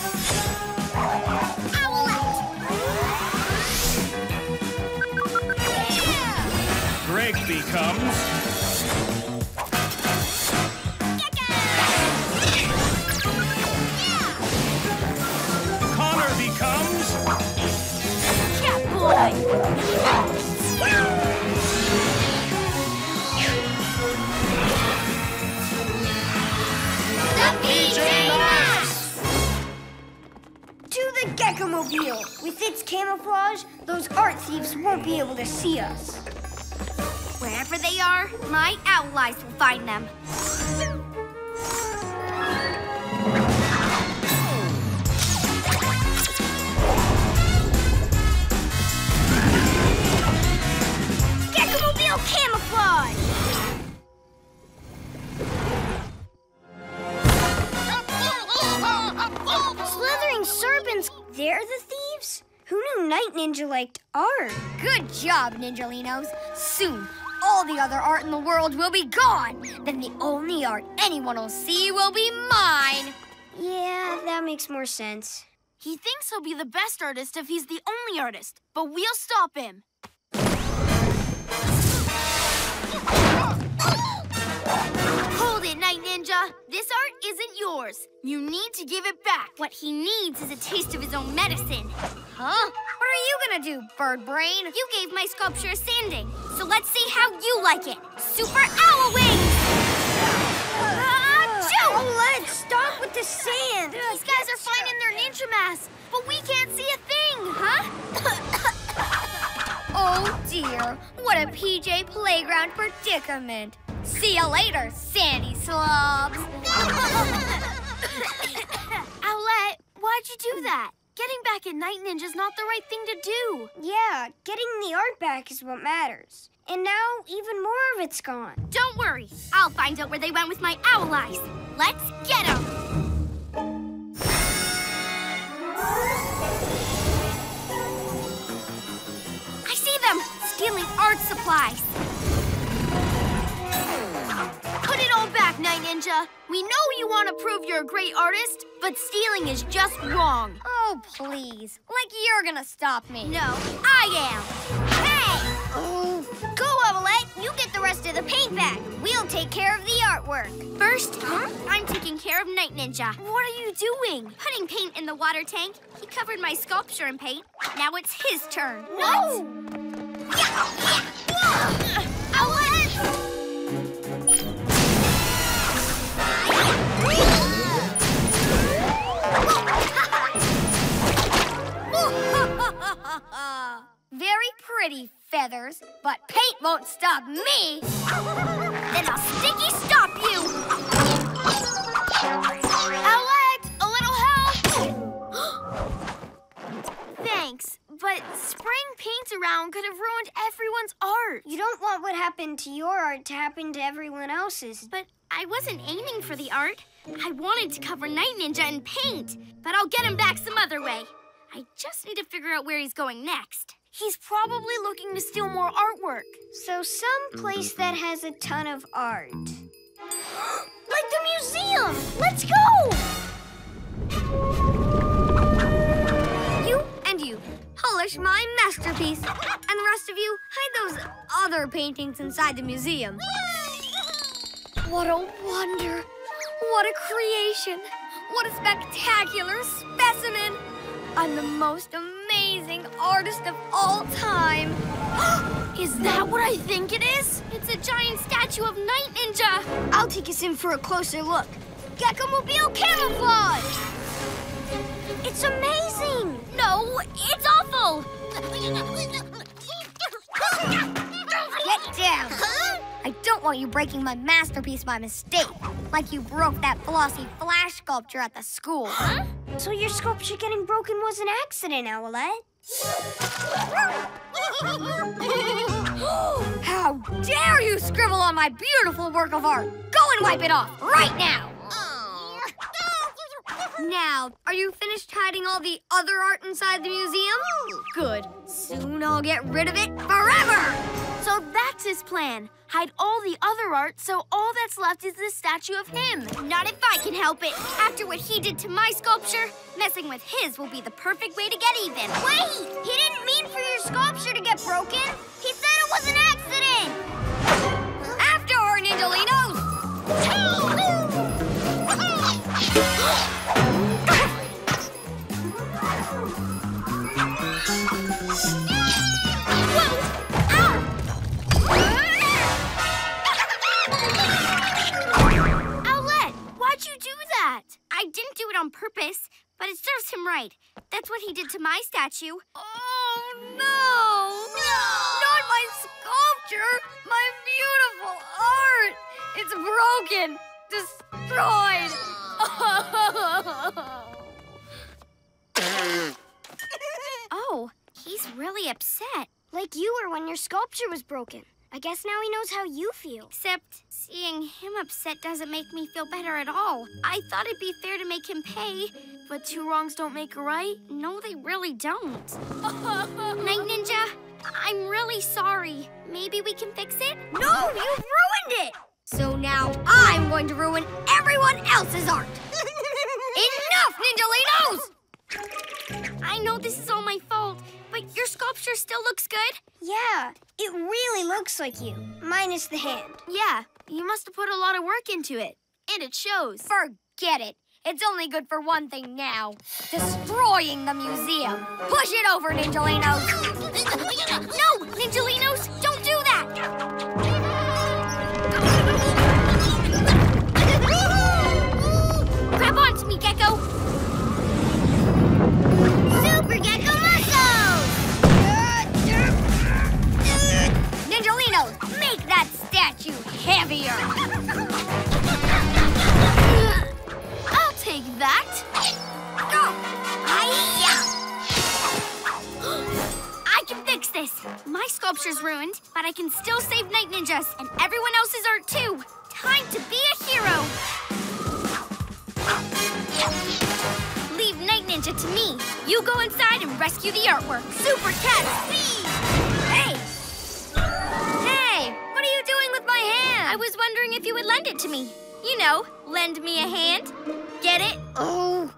Greg becomes Connor becomes To the Gekko-mobile. With its camouflage, those art thieves won't be able to see us. Wherever they are, my allies will find them. Gekko-mobile camouflage! They're the thieves? Who knew Night Ninja liked art? Good job, Ninjalinos. Soon, all the other art in the world will be gone. Then the only art anyone will see will be mine. Yeah, that makes more sense. He thinks he'll be the best artist if he's the only artist, but we'll stop him. Ninja. This art isn't yours. You need to give it back. What he needs is a taste of his own medicine. Huh? What are you gonna do, Bird Brain? You gave my sculpture a sanding, so let's see how you like it. Super Owl Wings! Oh, let's stop with the sand. These guys are fine in their ninja masks, but we can't see a thing, huh? Oh dear, what a PJ Playground predicament. See you later, Sandy Slobs. Owlette, why'd you do that? Getting back at Night Ninja's not the right thing to do. Yeah, getting the art back is what matters. And now even more of it's gone. Don't worry, I'll find out where they went with my owl eyes. Let's get them. Them, stealing art supplies. Put it all back, Night Ninja. We know you want to prove you're a great artist, but stealing is just wrong. Oh, please. Like you're gonna stop me. No, I am. Go, Owlette. You get the rest of the paint back. We'll take care of the artwork. First, huh? I'm taking care of Night Ninja. What are you doing? Putting paint in the water tank. He covered my sculpture in paint. Now it's his turn. What? Owlette! Very pretty, Feathers, but paint won't stop me. then I'll sticky stop you. Owlette, a little help! Thanks, but spraying paint around could have ruined everyone's art. You don't want what happened to your art to happen to everyone else's. But I wasn't aiming for the art. I wanted to cover Night Ninja in paint, but I'll get him back some other way. I just need to figure out where he's going next. He's probably looking to steal more artwork. So some place that mm-hmm. has a ton of art. like the museum! Let's go! You and you, polish my masterpiece. And the rest of you, hide those other paintings inside the museum. What a wonder! What a creation! What a spectacular specimen! I'm the most amazing artist of all time. Is that what I think it is? It's a giant statue of Night Ninja. I'll take us in for a closer look. Gekko-mobile camouflage! It's amazing! No, it's awful. Get down. Huh? I don't want you breaking my masterpiece by mistake, like you broke that flossy flash sculpture at the school. Huh? So your sculpture getting broken was an accident, Owlette. How dare you scribble on my beautiful work of art? Go and wipe it off right now. Now, are you finished hiding all the other art inside the museum? Good. Soon I'll get rid of it forever. So that's his plan. Hide all the other art so all that's left is the statue of him. Not if I can help it. After what he did to my sculpture, messing with his will be the perfect way to get even. Wait! He didn't mean for your sculpture to get broken. He said it was an accident! After her, Ninjalinos! you do that? I didn't do it on purpose, but it serves him right. That's what he did to my statue. Oh, no! Not my sculpture! My beautiful art! It's broken! Destroyed! oh, he's really upset. Like you were when your sculpture was broken. I guess now he knows how you feel. Except seeing him upset doesn't make me feel better at all. I thought it'd be fair to make him pay. But two wrongs don't make a right. No, they really don't. Night Ninja, I'm really sorry. Maybe we can fix it? No, you've ruined it! So now I'm going to ruin everyone else's art. Enough, ninja Ninjalinos! I know this is all my fault, but your sculpture still looks good. Yeah, it really looks like you, minus the hand. Yeah, you must have put a lot of work into it. And it shows. Forget it. It's only good for one thing now. Destroying the museum. Push it over, Ninjalinos. No, Ninjalinos, don't do that! Grab onto me, Gekko. Statue heavier. I'll take that. I can fix this. My sculpture's ruined, but I can still save Night Ninjas and everyone else's art too. Time to be a hero. Leave Night Ninja to me. You go inside and rescue the artwork. Super Cat speed! Hey, my hand? I was wondering if you would lend it to me. You know, lend me a hand. Get it? Oh.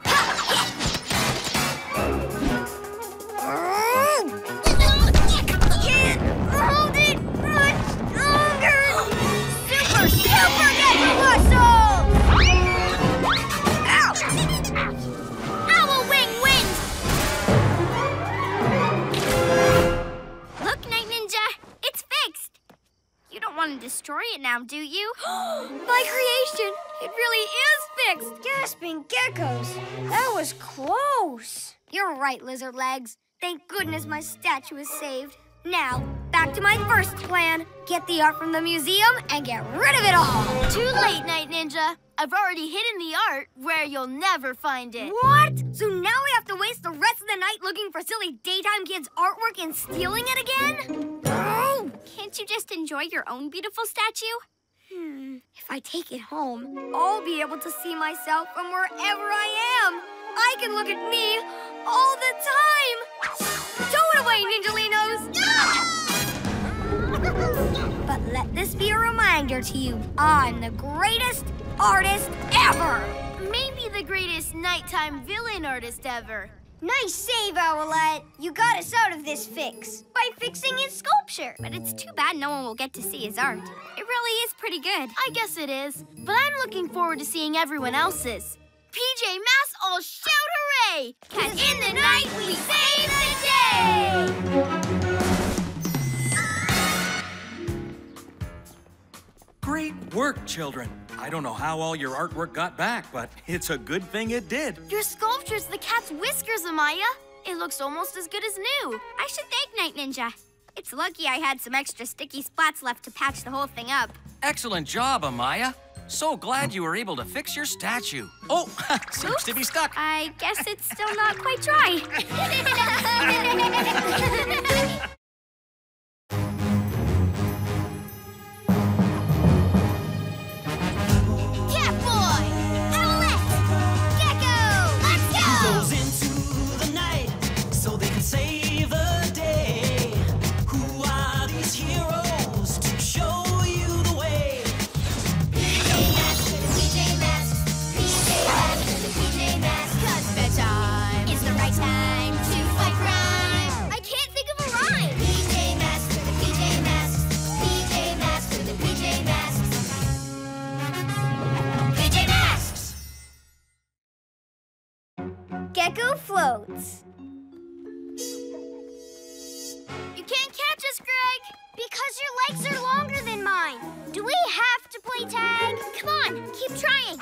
Want to destroy it now, do you? My creation! It really is fixed! Gasping geckos! That was close! You're right, lizard legs. Thank goodness my statue is saved. Now, back to my first plan. Get the art from the museum and get rid of it all! Too late, Night Ninja. I've already hidden the art where you'll never find it. What? So now we have to waste the rest of the night looking for silly daytime kids' artwork and stealing it again? Oh! Can't you just enjoy your own beautiful statue? Hmm. If I take it home, I'll be able to see myself from wherever I am. I can look at me all the time. Tow it away, Ninjalinos! but let this be a reminder to you. I'm the greatest artist ever. Maybe the greatest nighttime villain artist ever. Nice save, Owlette. You got us out of this fix by fixing his sculpture. But it's too bad no one will get to see his art. It really is pretty good. I guess it is. But I'm looking forward to seeing everyone else's. PJ Masks all shout hooray! Cause in the night we save the day! Great work, children. I don't know how all your artwork got back, but it's a good thing it did. Your sculpture's the cat's whiskers, Amaya. It looks almost as good as new. I should thank Night Ninja. It's lucky I had some extra sticky spots left to patch the whole thing up. Excellent job, Amaya. So glad you were able to fix your statue. Oh, seems to be stuck. I guess it's still not quite dry. Gekko floats. You can't catch us, Greg. Because your legs are longer than mine. Do we have to play tag? Come on, keep trying.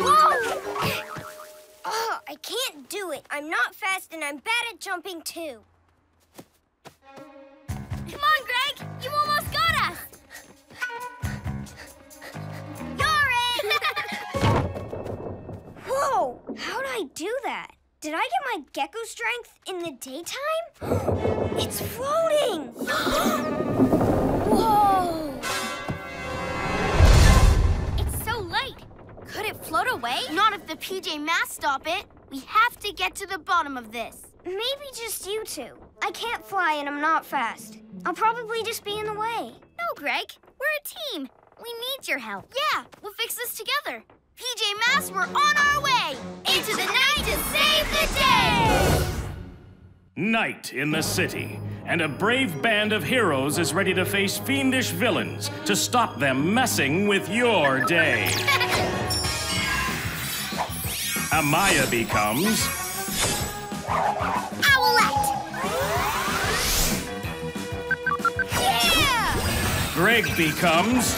Whoa! Oh, I can't do it. I'm not fast and I'm bad at jumping too. Whoa! How'd I do that? Did I get my gecko strength in the daytime? it's floating! Whoa! It's so light. Could it float away? Not if the PJ Masks stop it. We have to get to the bottom of this. Maybe just you two. I can't fly and I'm not fast. I'll probably just be in the way. No, Greg. We're a team. We need your help. Yeah, we'll fix this together. PJ Masks, we're on our way! Into the night to save the day! Night in the city, and a brave band of heroes is ready to face fiendish villains to stop them messing with your day. Amaya becomes Owlette! Yeah! Greg becomes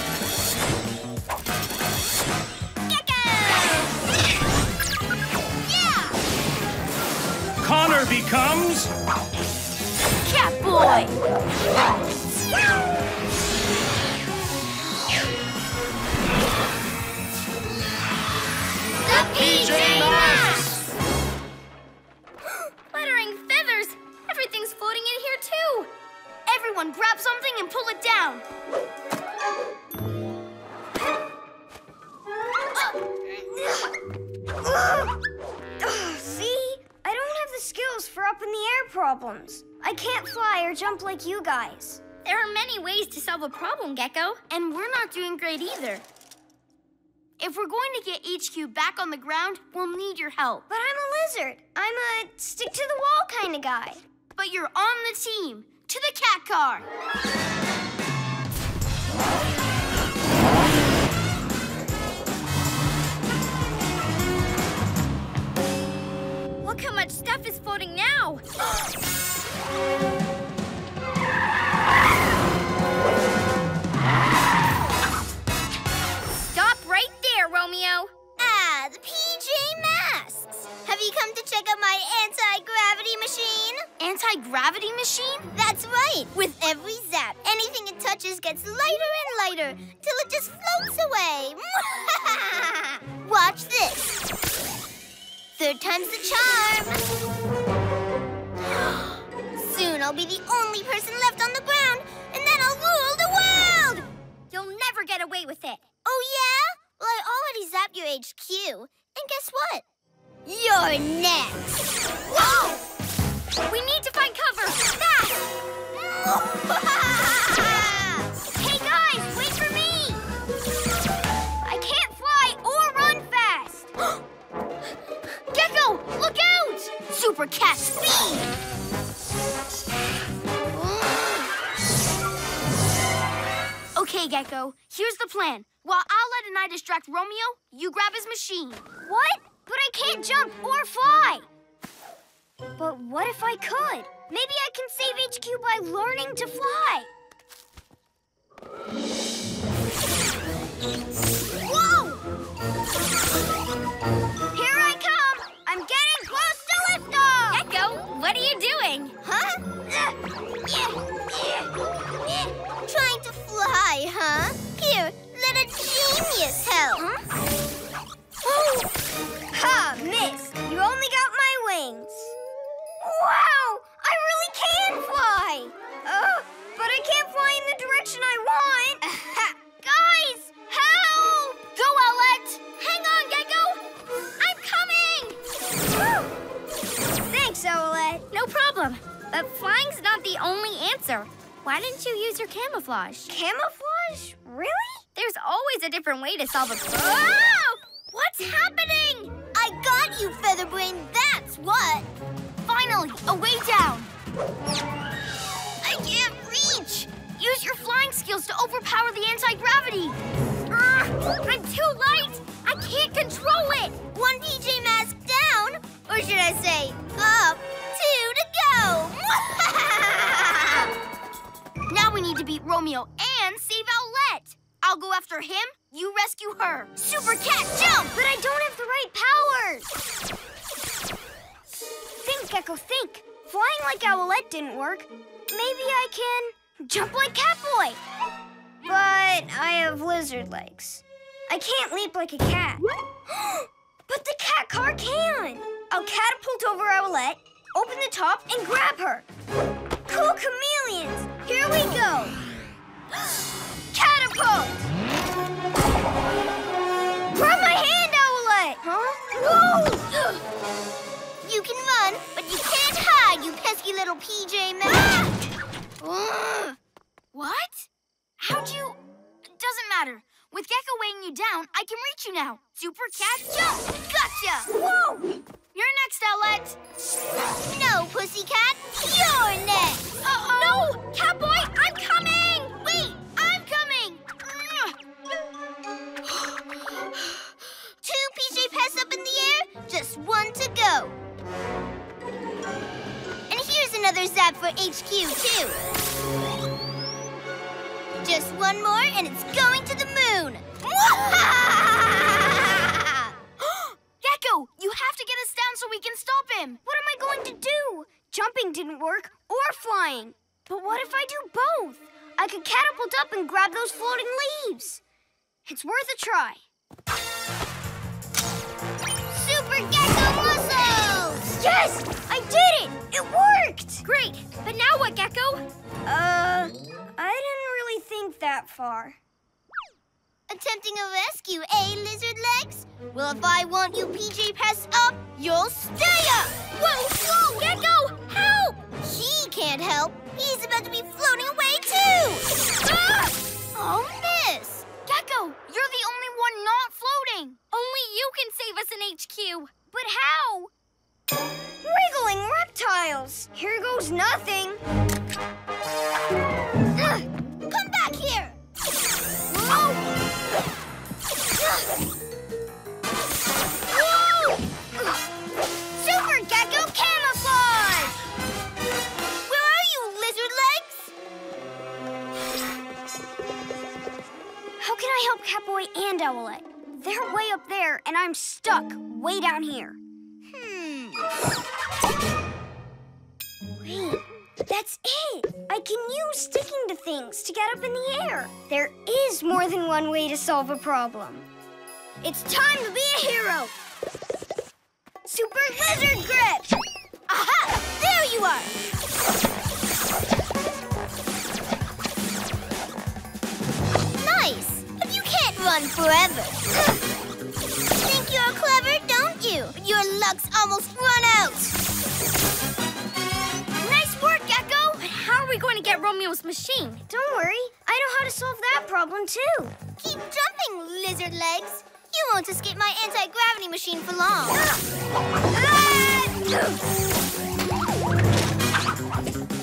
Connor becomes Catboy! The PJ Masks! Fluttering feathers! Everything's floating in here too! Everyone grab something and pull it down! Ugh, ah. ah. see? I don't have the skills for up in the air problems. I can't fly or jump like you guys. There are many ways to solve a problem, Gekko. And we're not doing great either. If we're going to get HQ back on the ground, we'll need your help. But I'm a lizard. I'm a stick to the wall kind of guy. But you're on the team. To the cat car! Stuff is floating now! Stop right there, Romeo! Ah, the PJ Masks. Have you come to check out my anti-gravity machine? Anti-gravity machine? That's right. With every zap, anything it touches gets lighter and lighter till it just floats away. Watch this. Third time's the charm. Soon I'll be the only person left on the ground, and then I'll rule the world. You'll never get away with it. Oh yeah? Well, I already zapped your HQ, and guess what? You're next. Whoa! We need to find cover! Fast! Super cat speed! okay, Gekko, here's the plan. While Owlette and I distract Romeo, you grab his machine. What? But I can't jump or fly. But what if I could? Maybe I can save HQ by learning to fly. Huh? Here, let a genius help. Oh, Ha! Miss! You only got my wings. Wow! I really can fly! Uh, but I can't fly in the direction I want. Guys, help! Go, Owlette! Hang on, Gekko! I'm coming! Thanks, Owlette. No problem. But flying's not the only answer. Why didn't you use your camouflage? Camouflage? Really? There's always a different way to solve a problem. Oh! What's happening? I got you, Featherbrain, that's what. Finally, a way down. I can't reach. Use your flying skills to overpower the anti-gravity. I'm too light. I can't control it. One PJ Mask down, or should I say, up, two to go. Now we need to beat Romeo and save Owlette. I'll go after him, you rescue her. Super cat jump! But I don't have the right powers. Think, Gekko, think. Flying like Owlette didn't work. Maybe I can jump like Catboy. But I have lizard legs. I can't leap like a cat. but the cat car can. I'll catapult over Owlette, open the top, and grab her. Cool chameleons! Here we go! Catapult! Grab my hand, Owlette! Huh? No! You can run, but you can't hide, you pesky little PJ Masks. What? How'd you... Doesn't matter. With Gekko weighing you down, I can reach you now. Super Cat Jump! Gotcha! Whoa! You're next, Owlette. No, Pussycat, you're next. Uh-oh. No! Catboy, I'm coming! Wait, I'm coming! Two PJ Pests up in the air, just one to go. And here's another zap for HQ, too. Just one more, and it's going to the moon. Gekko, you have to get us down so we can stop him. What am I going to do? Jumping didn't work, or flying. But what if I do both? I could catapult up and grab those floating leaves. It's worth a try. Super Gekko muscles! Yes! I did it! It worked! Great, but now what, Gekko? Uh, I didn't really think that far. Attempting a rescue, eh, lizard legs? Well, if I want you PJ Pests up, you'll stay up! Whoa, whoa, Gekko, help! He can't help. He's about to be floating away, too! Ah! Oh, miss! Gekko, you're the only one not floating. Only you can save us in HQ. But how? Wriggling reptiles! Here goes nothing. Whoa! Super Gekko camouflage! Where are you, lizard legs? How can I help Catboy and Owlette? They're way up there, and I'm stuck way down here. Hmm. Wait, that's it! I can use sticking to things to get up in the air. There is more than one way to solve a problem. It's time to be a hero! Super Lizard Grip! Aha! There you are! Nice! But you can't run forever. Think you're clever, don't you? But your luck's almost run out. Nice work, Gekko. But how are we going to get Romeo's machine? Don't worry, I know how to solve that problem too. Keep jumping, lizard legs. You won't escape my anti-gravity machine for long.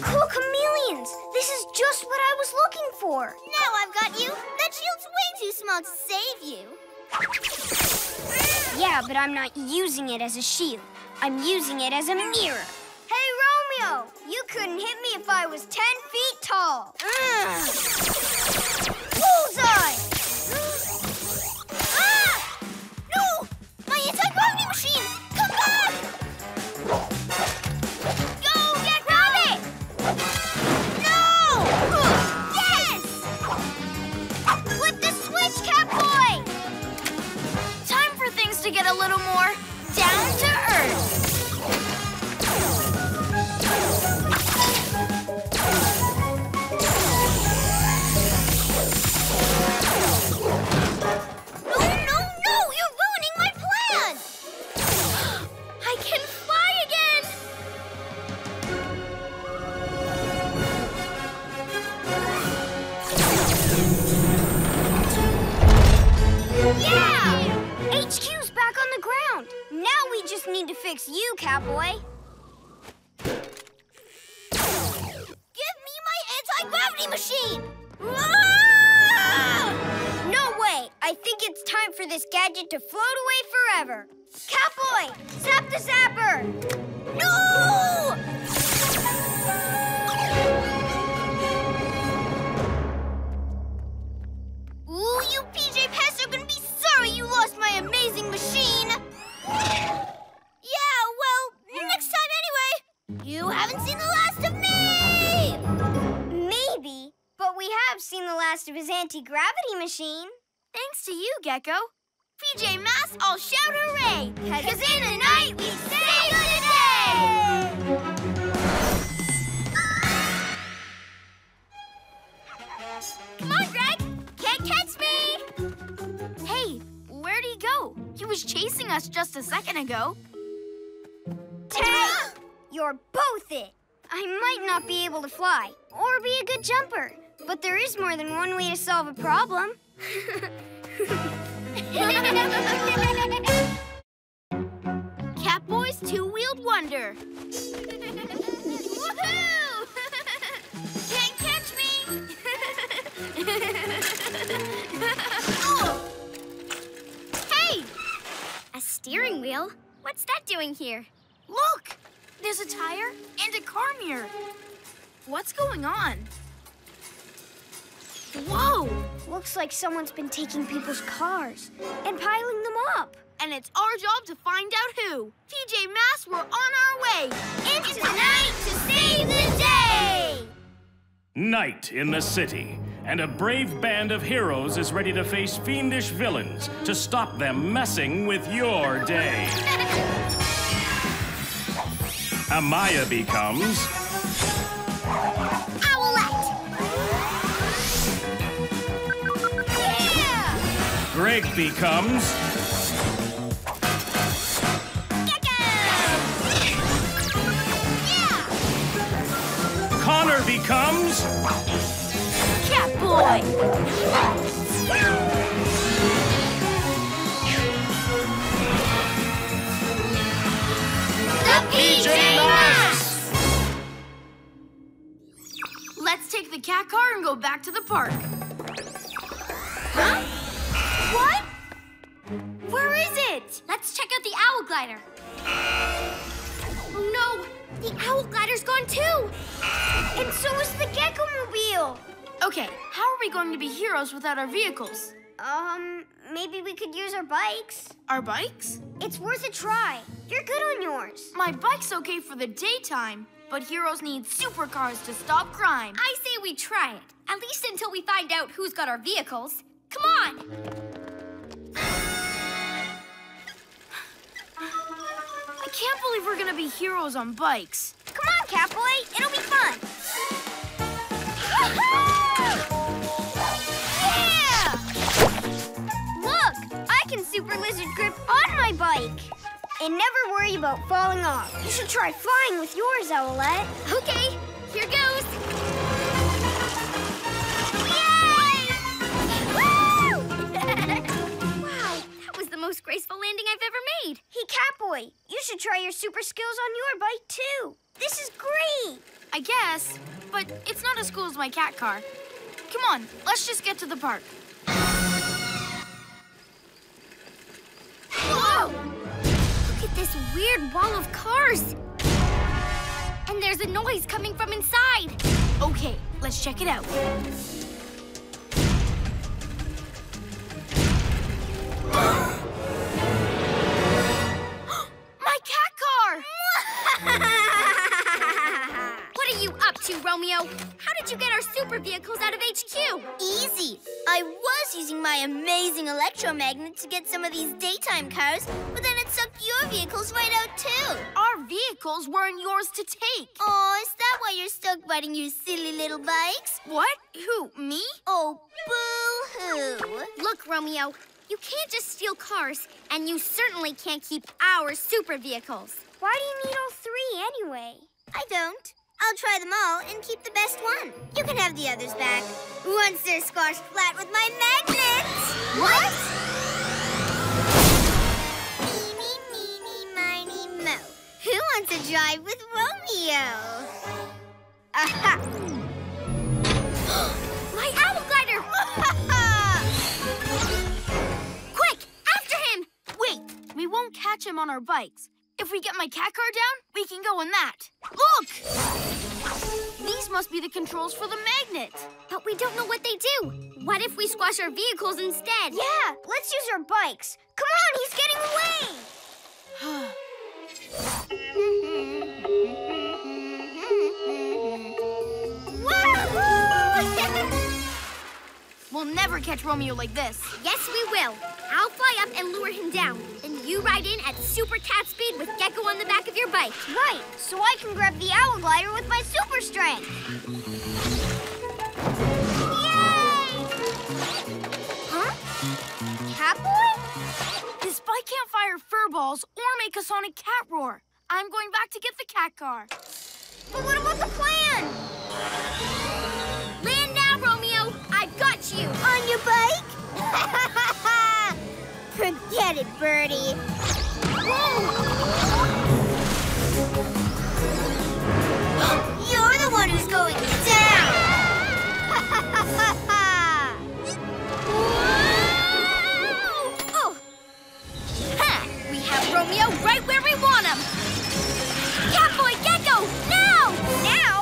Cool chameleons! This is just what I was looking for. Now I've got you. That shield's way too small to save you. Yeah, but I'm not using it as a shield. I'm using it as a mirror. Hey, Romeo! You couldn't hit me if I was 10 feet tall. Bullseye! A little more down to earth. Need to fix you, Catboy. Give me my anti-gravity machine! No way! I think it's time for this gadget to float away forever. Catboy, zap the zapper! No! Ooh, you PJ Pests are gonna be sorry you lost my amazing machine! Yeah, well, next time anyway. You haven't seen the last of me! Maybe, but we have seen the last of his anti-gravity machine. Thanks to you, Gekko. PJ Masks, I'll shout hooray! Cause, in the night, we saved the day! Come on, Greg! Can't catch me! Hey, where'd he go? He was chasing us just a second ago. Tay, you're both it. I might not be able to fly or be a good jumper, but there is more than one way to solve a problem. Catboy's two-wheeled wonder. Woohoo! Can't catch me! Oh, Hey! A steering wheel? What's that doing here? Look! There's a tire and a car mirror. What's going on? Whoa! Looks like someone's been taking people's cars and piling them up. And it's our job to find out who. PJ Masks, we're on our way. Into the night to save the day! Night in the city, and a brave band of heroes is ready to face fiendish villains to stop them messing with your day. Amaya becomes Owlette! Yeah! Greg becomes Connor becomes Catboy! PJ Masks! Let's take the cat car and go back to the park. Huh? What? Where is it? Let's check out the Owl Glider. Oh no! The Owl Glider's gone too! And so is the Gekko Mobile! Okay, how are we going to be heroes without our vehicles? Um, maybe we could use our bikes. Our bikes? It's worth a try. You're good on yours. My bike's okay for the daytime, but heroes need supercars to stop crime. I say we try it. At least until we find out who's got our vehicles. Come on! I can't believe we're gonna be heroes on bikes. Come on, Catboy. It'll be fun. can super lizard grip on my bike. And never worry about falling off. You should try flying with yours, Owlette. Okay, here goes. Yay! Wow, that was the most graceful landing I've ever made. Hey, Catboy, you should try your super skills on your bike, too. This is great. I guess, but it's not as cool as my cat car. Come on, let's just get to the park. Look at this weird wall of cars. And there's a noise coming from inside. Okay, let's check it out. my cat car! what are you up to, Romeo? How did you get our super vehicles out of HQ? Easy. I was using my amazing electromagnet to get some of these daytime cars, but then it sucked your vehicles right out too. Our vehicles weren't yours to take. Oh, is that why you're stuck riding your silly little bikes? What? Who? Me? Oh, boo-hoo. Look, Romeo, you can't just steal cars, and you certainly can't keep our super vehicles. Why do you need all three anyway? I don't. I'll try them all and keep the best one. You can have the others back. Once they're squashed flat with my magnets. What? Meeny, meeny, miny, mo. Who wants to drive with Romeo? Aha! My owl glider! Quick, after him! Wait, we won't catch him on our bikes. If we get my cat car down, we can go in that. Look! These must be the controls for the magnet. But we don't know what they do. What if we squash our vehicles instead? Yeah, let's use our bikes. Come on, he's getting away! We'll never catch Romeo like this. Yes, we will. I'll fly up and lure him down. Then you ride in at super cat speed with Gekko on the back of your bike. Right, so I can grab the owl glider with my super strength. Yay! Huh? Catboy? This bike can't fire fur balls or make a sonic cat roar. I'm going back to get the cat car. But what about the plan? You. On your bike? Forget it, Birdie. You're the one who's going down. Oh. We have Romeo right where we want him. Catboy, Gekko, now! now?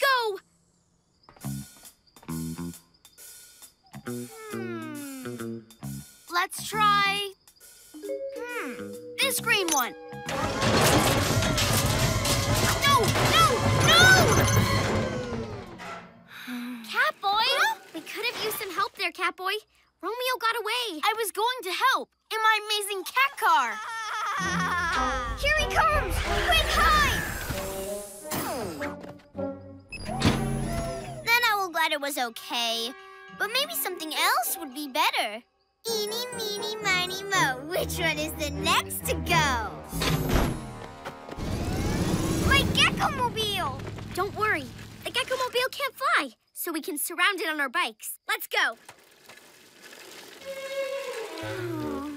Go? Let's try. Hmm, this green one. No, no, no! Catboy? We could have used some help there, Catboy. Romeo got away. I was going to help in my amazing cat car. Here he comes! Quick, hide! Was okay. But maybe something else would be better. Eeny, meeny, miny, mo. Which one is the next to go? My Gekko-mobile! Don't worry. The Gekko Mobile can't fly, so we can surround it on our bikes. Let's go.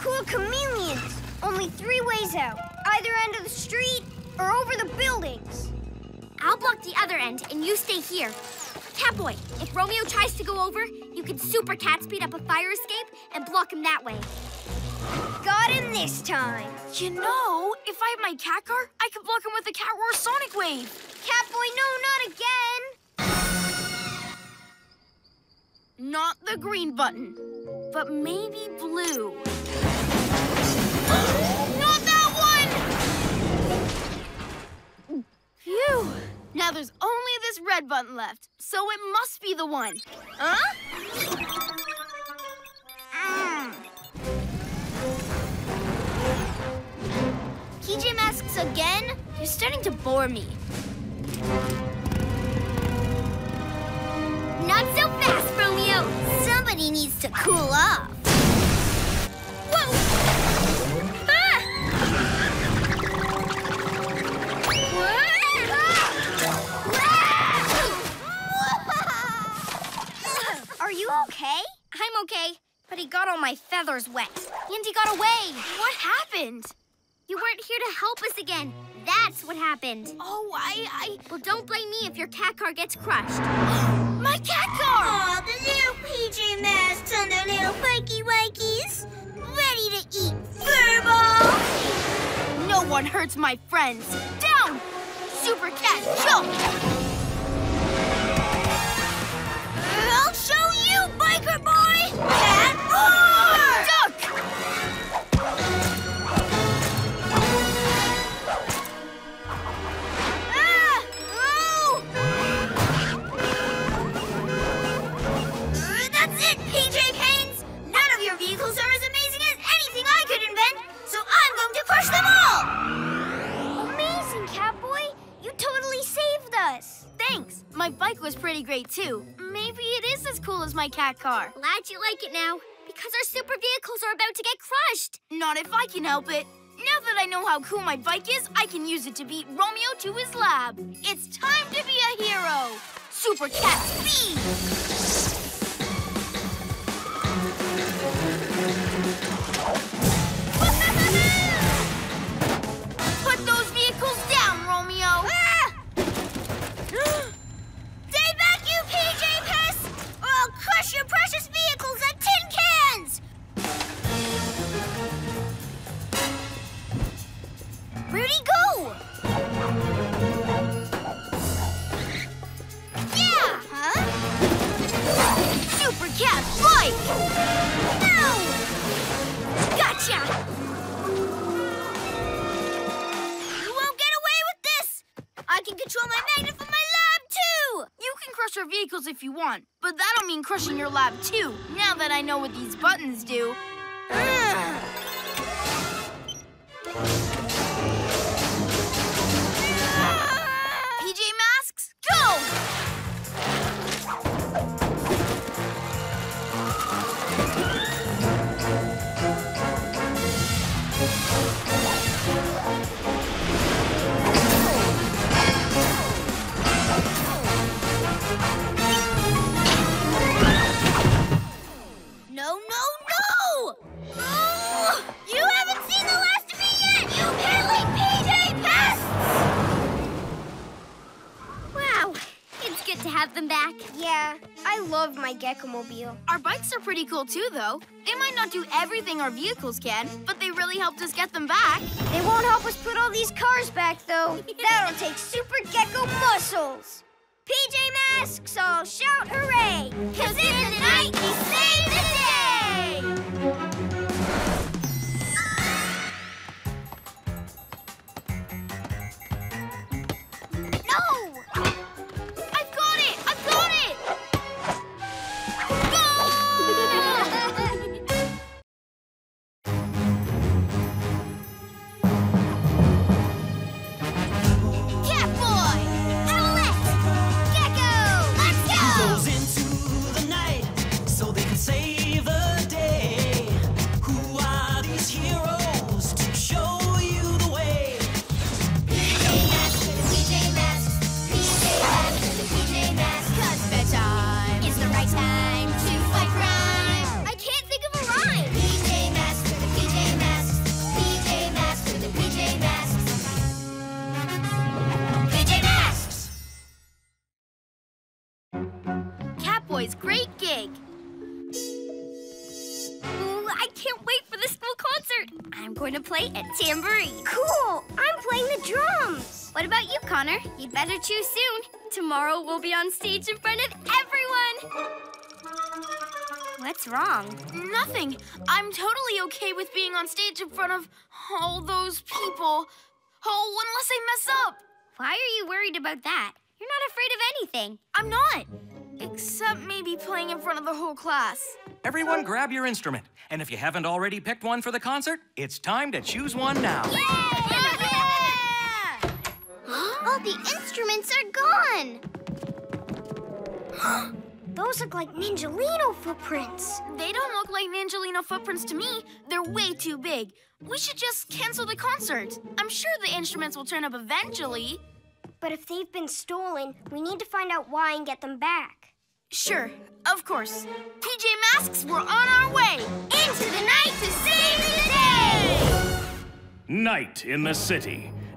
Cool chameleons! Only three ways out. Either end of the street or over the buildings. I'll block the other end, and you stay here. Catboy, if Romeo tries to go over, you can super cat speed up a fire escape and block him that way. Got him this time. You know, if I had my cat car, I could block him with a cat roar sonic wave. Catboy, no, not again. Not the green button, but maybe blue. Not that one! Phew. Now there's only this red button left, so it must be the one. Huh? Mm. PJ Masks again? You're starting to bore me. Not so fast, Romeo! Somebody needs to cool off. Whoa! Okay, but he got all my feathers wet. And he got away. What happened? You weren't here to help us again. That's what happened. Oh, I, I, Well, don't blame me if your cat car gets crushed. my cat car! Aw, the little PJ Masks and their little pikey wikies. Ready to eat furball. No one hurts my friends. Down! Super cat, jump! My bike was pretty great too. Maybe it is as cool as my cat car. Glad you like it now, because our super vehicles are about to get crushed. Not if I can help it. Now that I know how cool my bike is, I can use it to beat Romeo to his lab. It's time to be a hero. Super cat speed! Your precious vehicles like tin cans! Where'd go? Yeah! Huh? Super cat! No! Gotcha! You won't get away with this! I can control my magnet from my lab, too! You can crush our vehicles if you want, but that'll mean crushing your lab too, now that I know what these buttons do. PJ Masks, go! Have them back. Yeah, I love my Gekko-mobile. Our bikes are pretty cool too, though. They might not do everything our vehicles can, but they really helped us get them back. They won't help us put all these cars back, though. That'll take Super Gekko muscles. PJ Masks, all shout hooray! Cause in the night we save the day! No! Tomorrow we'll be on stage in front of everyone. What's wrong? Nothing. I'm totally okay with being on stage in front of all those people. Oh, unless I mess up. Why are you worried about that? You're not afraid of anything. I'm not. Except maybe playing in front of the whole class. Everyone grab your instrument. And if you haven't already picked one for the concert, it's time to choose one now. All the instruments are gone. Those look like Ninjalino footprints. They don't look like Ninjalino footprints to me. They're way too big. We should just cancel the concert. I'm sure the instruments will turn up eventually. But if they've been stolen, we need to find out why and get them back. Sure, of course. PJ Masks, we're on our way. Into the night to save the day! Night in the city,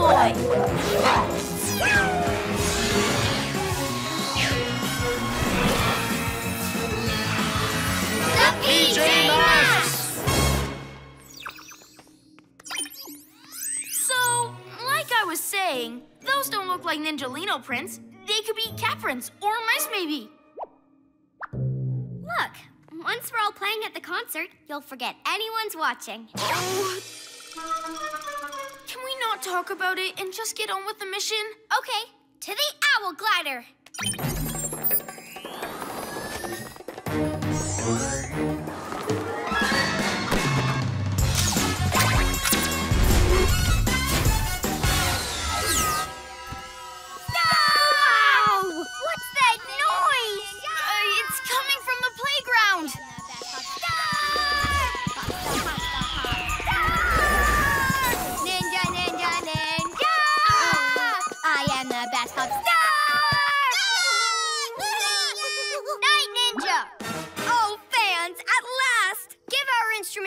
Catboy! The PJ Masks! So, like I was saying, those don't look like Ninjalino prints. They could be cat prints or mice, maybe. Look, once we're all playing at the concert, you'll forget anyone's watching. Oh. Can we not talk about it and just get on with the mission? Okay, to the Owl Glider.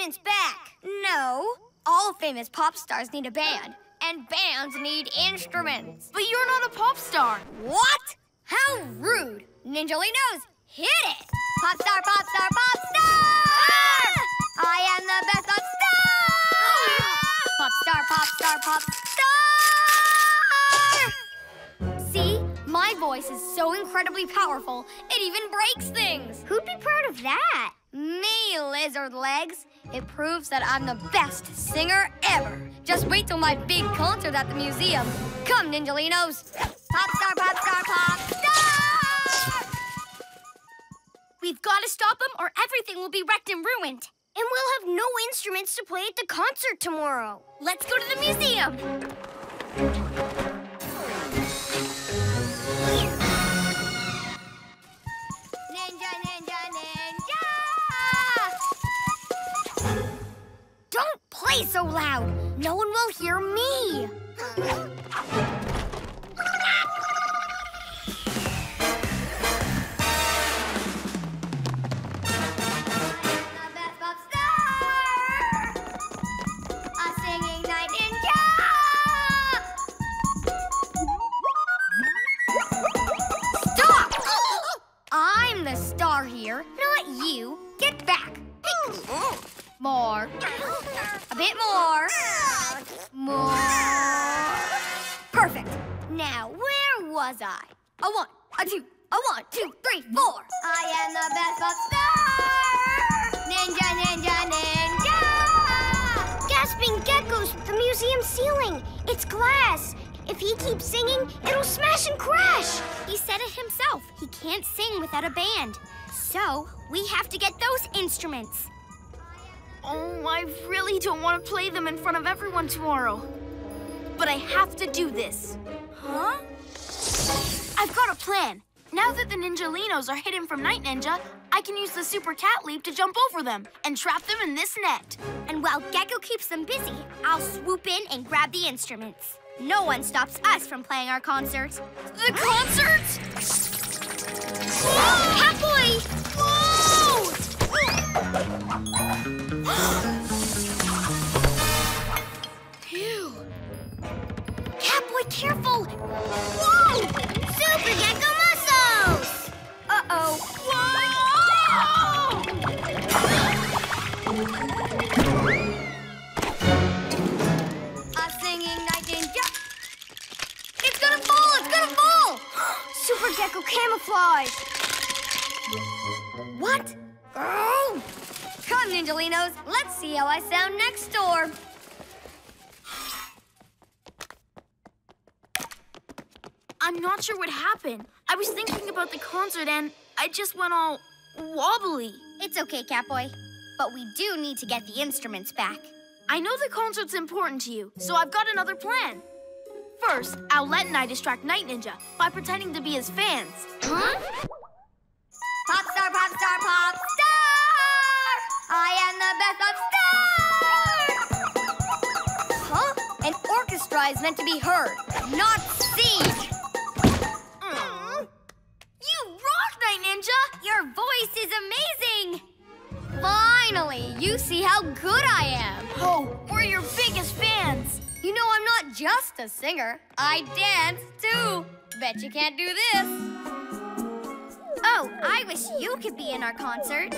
Back. No, all famous pop stars need a band, and bands need instruments. But you're not a pop star. What? How rude! Ninjalinos, hit it! Pop star, pop star, pop star! Ah! I am the best pop star! Pop star, pop star, pop star! See, my voice is so incredibly powerful, it even breaks things. Who'd be proud of that? Me, lizard legs. It proves that I'm the best singer ever. Just wait till my big concert at the museum. Come, Ninjalinos. Pop star, pop star, pop star! We've got to stop them or everything will be wrecked and ruined. And we'll have no instruments to play at the concert tomorrow. Let's go to the museum. Play so loud. No one will hear me. More. A bit more. More. Perfect. Now, where was I? A one, a two, a one, two, three, four. I am the best pop star. Ninja, ninja, ninja. Gasping geckos, the museum ceiling. It's glass. If he keeps singing, it'll smash and crash. He said it himself. He can't sing without a band. So, we have to get those instruments. Oh, I really don't want to play them in front of everyone tomorrow. But I have to do this. Huh? I've got a plan. Now that the Ninjalinos are hidden from Night Ninja, I can use the Super Cat Leap to jump over them and trap them in this net. And while Gekko keeps them busy, I'll swoop in and grab the instruments. No one stops us from playing our concert. The concert? Catboy! Catboy, careful! Whoa! Super Gekko muscles! Uh-oh. A singing. It's gonna fall! It's gonna fall! Super Gekko camouflage. What? Oh! Come, Ninjalinos. Let's see how I sound next door. I'm not sure what happened. I was thinking about the concert and I just went all wobbly. It's okay, Catboy. But we do need to get the instruments back. I know the concert's important to you, so I've got another plan. First, Owlette and I distract Night Ninja by pretending to be his fans. Huh? Pop star, pop star, pop star! I am the best pop star! Huh? An orchestra is meant to be heard, not seen. Mm. You rock, Night Ninja! Your voice is amazing! Finally, you see how good I am. Oh, we're your biggest fans. You know I'm not just a singer. I dance too. Bet you can't do this. Oh, I wish you could be in our concert.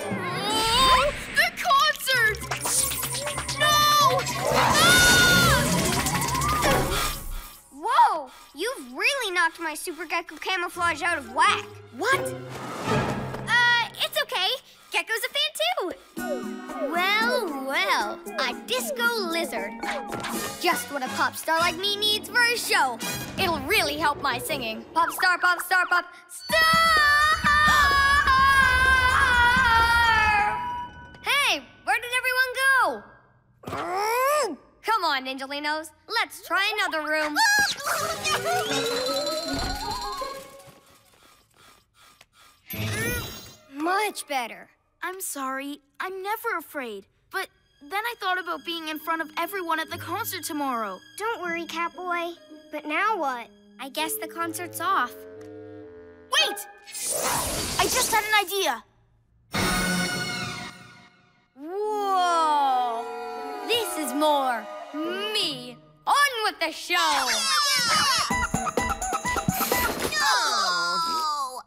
The concert! No! Ah! Whoa! You've really knocked my super Gekko camouflage out of whack. What? Uh, it's okay. Gekko's a fan too. Well, well, a disco lizard. Just what a pop star like me needs for a show. It'll really help my singing. Pop star, pop star, pop star! Hey, where did everyone go? Come on, Ninjalinos. Let's try another room. Much better. I'm sorry. I'm never afraid. But then I thought about being in front of everyone at the concert tomorrow. Don't worry, Catboy. But now what? I guess the concert's off. Wait! I just had an idea. Whoa! This is more me. On with the show! no!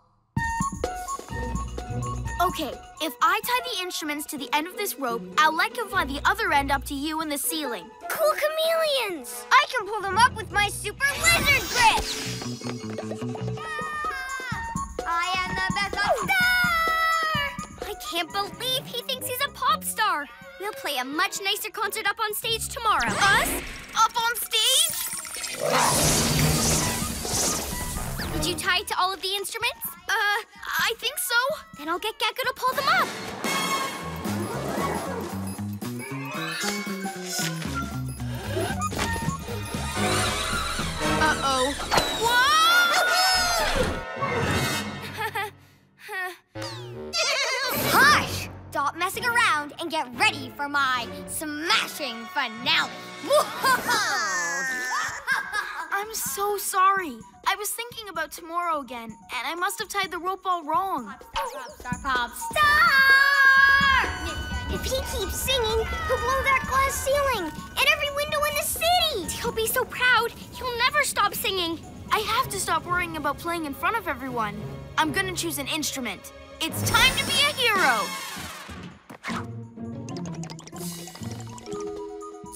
Okay, if I tie the instruments to the end of this rope, I'll let him fly the other end up to you in the ceiling. Cool chameleons! I can pull them up with my super lizard grip! I am the best! I can't believe he thinks he's a pop star. We'll play a much nicer concert up on stage tomorrow. Us? Up on stage? Did you tie it to all of the instruments? Uh, I think so. Then I'll get Gekko to pull them up. Uh-oh. Stop messing around and get ready for my smashing finale. I'm so sorry. I was thinking about tomorrow again, and I must have tied the rope all wrong. Pop star, pop star! If he keeps singing, he'll blow that glass ceiling and every window in the city. He'll be so proud, he'll never stop singing. I have to stop worrying about playing in front of everyone. I'm gonna choose an instrument. It's time to be a hero.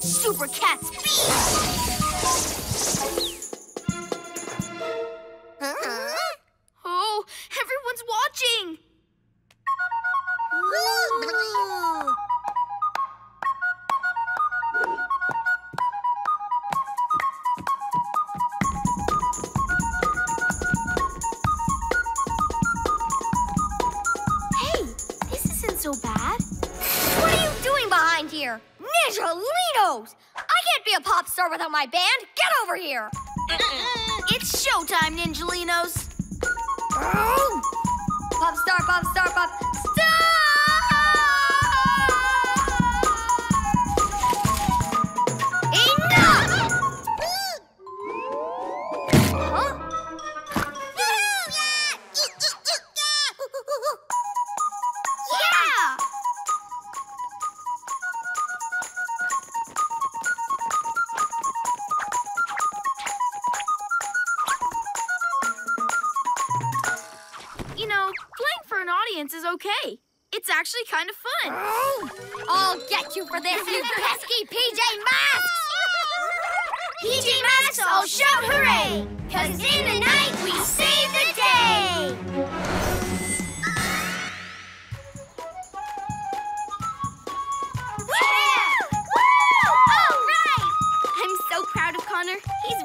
Super Cat Speed! Oh, everyone's watching! Ninjalinos! I can't be a pop star without my band. Get over here. It's showtime, Ninjalinos! Oh! Pop star, pop star, pop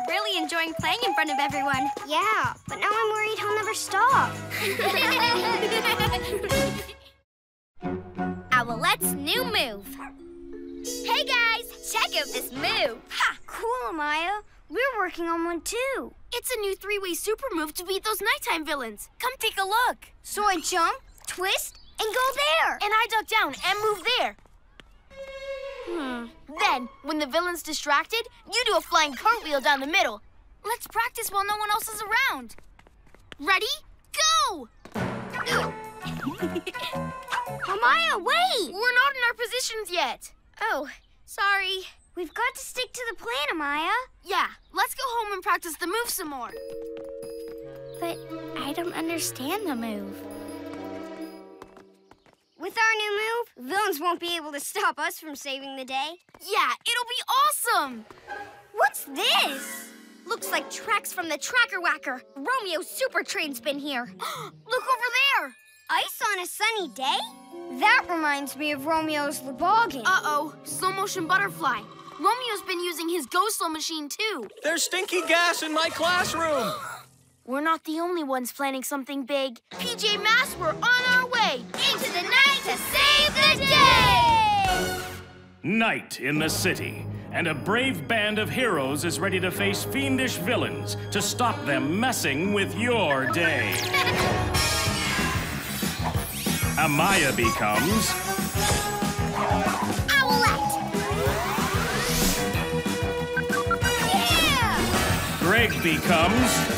really enjoying playing in front of everyone. Yeah, but now I'm worried he'll never stop. Owlette's new move. Hey guys, check out this move. Ha! Cool, Amaya. We're working on one too. It's a new three-way super move to beat those nighttime villains. Come take a look. So I jump, twist, and go there. And I duck down and move there. Hmm. Then, when the villain's distracted, you do a flying cartwheel down the middle. Let's practice while no one else is around. Ready? Go! Amaya, wait! We're not in our positions yet. Oh, sorry. We've got to stick to the plan, Amaya. Yeah, let's go home and practice the move some more. But I don't understand the move. With our new move, villains won't be able to stop us from saving the day. Yeah, it'll be awesome. What's this? Looks like tracks from the Tracker Whacker. Romeo's super train's been here. Look over there. Ice on a sunny day? That reminds me of Romeo's Loboggan. Uh-oh, slow motion butterfly. Romeo's been using his go slow machine too. There's stinky gas in my classroom. We're not the only ones planning something big. PJ Masks, we're on our way. Into the night to save the day! Night in the city, and a brave band of heroes is ready to face fiendish villains to stop them messing with your day. Amaya becomes Owlette! Yeah! Greg becomes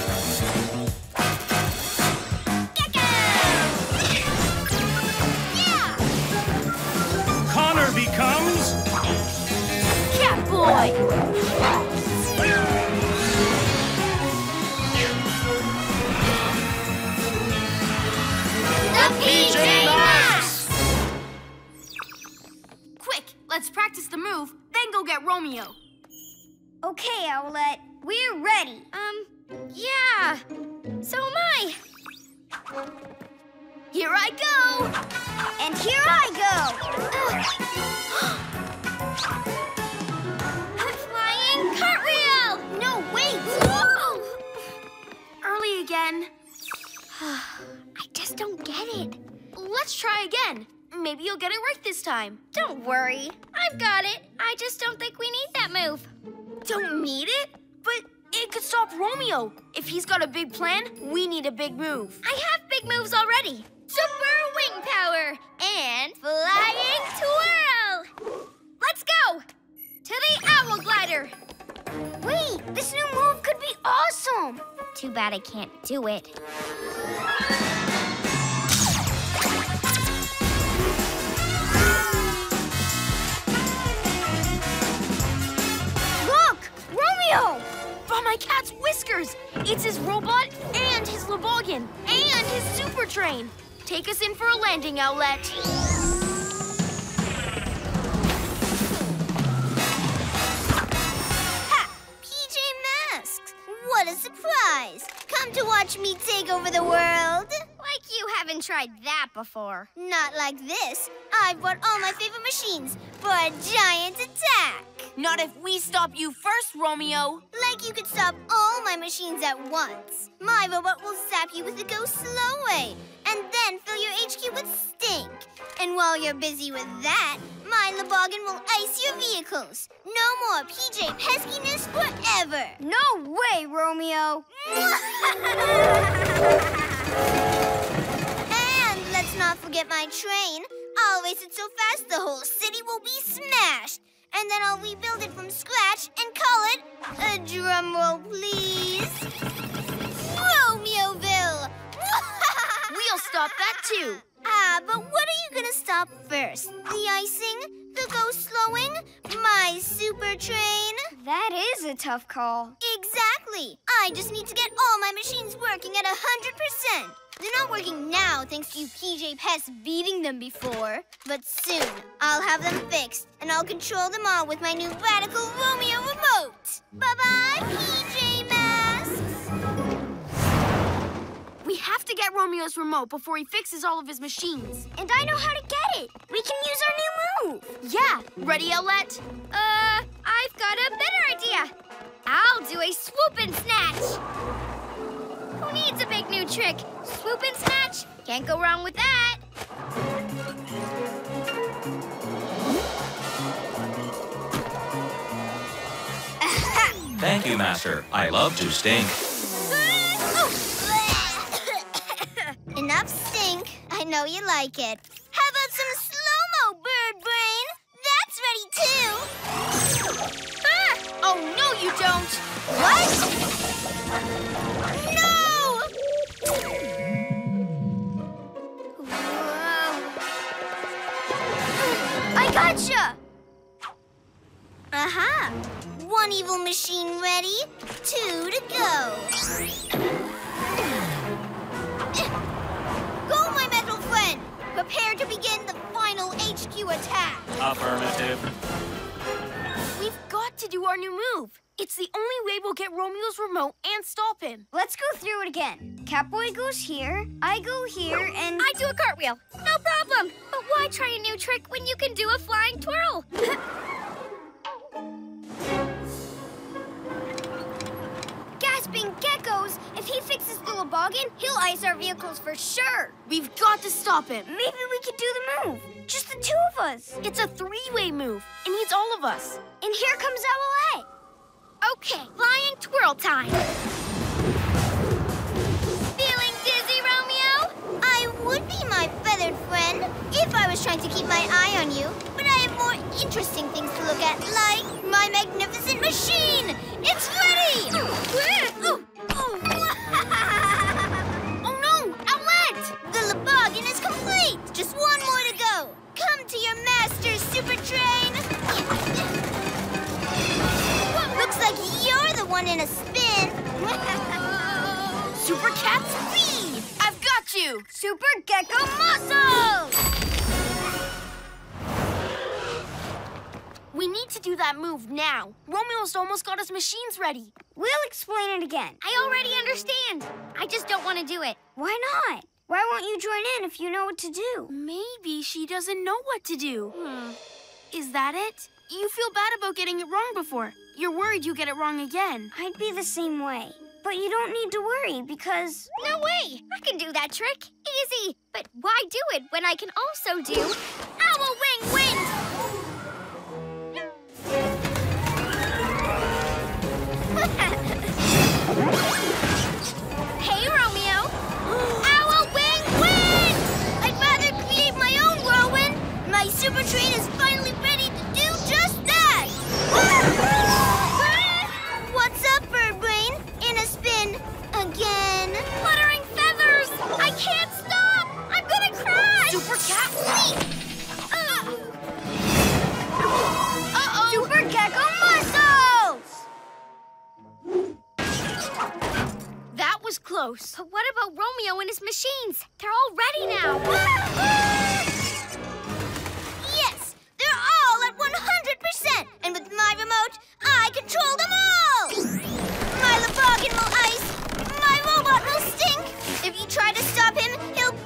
becomes... Catboy! The PJ Masks! Quick, let's practice the move, then go get Romeo. Okay, Owlette, we're ready. Um, yeah, so am I. Here I go! And here I I'm flying cartwheel. No, wait! Early again. I just don't get it. Let's try again. Maybe you'll get it right this time. Don't worry. I've got it. I just don't think we need that move. Don't need it? But it could stop Romeo. If he's got a big plan, we need a big move. I have big moves already. Super wing power and flying twirl. Let's go to the owl glider. Wait, this new move could be awesome. Too bad I can't do it. Look! Romeo! By my cat's whiskers! It's his robot and his Loboggan and his super train. Take us in for a landing, Owlette. Ha! PJ Masks. What a surprise. Come to watch me take over the world. Like you haven't tried that before. Not like this. I've brought all my favorite machines for a giant attack. Not if we stop you first, Romeo. Like you could stop all my machines at once. My robot will zap you with the go slow way, and then fill your HQ with stink. And while you're busy with that, my Loboggan will ice your vehicles. No more PJ peskiness forever. No way, Romeo. and let's not forget my train. I'll race it so fast the whole city will be smashed. And then I'll rebuild it from scratch and call it, a drum roll please, Romeoville. Stop that too. Ah, but what are you gonna stop first? The icing? The go slowing? My super train? That is a tough call. Exactly. I just need to get all my machines working at a hundred percent. They're not working now thanks to you PJ Pests beating them before. But soon, I'll have them fixed, and I'll control them all with my new radical Romeo remote. Bye-bye, PJ Masks! We have to get Romeo's remote before he fixes all of his machines. And I know how to get it. We can use our new move. Yeah. Ready, Owlette? Uh, I've got a better idea. I'll do a swoop and snatch. Who needs a big new trick? Swoop and snatch. Can't go wrong with that. Thank you, Master. I love to stink. Enough stink. I know you like it. How about some slow-mo, bird brain? That's ready too. Ah! Oh, no, you don't. What? No! I gotcha! Aha! One evil machine ready, two to go. Prepare to begin the final HQ attack. Affirmative. We've got to do our new move. It's the only way we'll get Romeo's remote and stop him. Let's go through it again. Catboy goes here, I go here, and I do a cartwheel. No problem. But why try a new trick when you can do a flying twirl? gasping geckos. If he fixes the Loboggan, he'll ice our vehicles for sure. We've got to stop him. Maybe we could do the move. Just the two of us. It's a three-way move. It needs all of us. And here comes Owlette. Okay, flying twirl time. Feeling dizzy, Romeo? I would be my feathered friend if I was trying to keep my eye on you. More interesting things to look at, like my magnificent machine. It's ready! oh, oh, oh no! Owlette! The Loboggan is complete! Just one more to go. Come to your master, Super Train! Looks like you're the one in a spin. Super Cat Speed! I've got you! Super Gekko Muscle! Need to do that move now. Romeo's almost got his machines ready. We'll explain it again. I already understand. I just don't want to do it. Why not? Why won't you join in if you know what to do? Maybe she doesn't know what to do. Hmm. Is that it? You feel bad about getting it wrong before. You're worried you get it wrong again. I'd be the same way. But you don't need to worry because No way! I can do that trick. Easy. But why do it when I can also do Owl Wing Wind? Super cat leap. Uh-oh! Super Gekko muscles! That was close. But what about Romeo and his machines? They're all ready now. Yes, they're all at 100%. And with my remote, I control them all. My Loboggan will ice. My robot will stink. If you try to stop him, he'll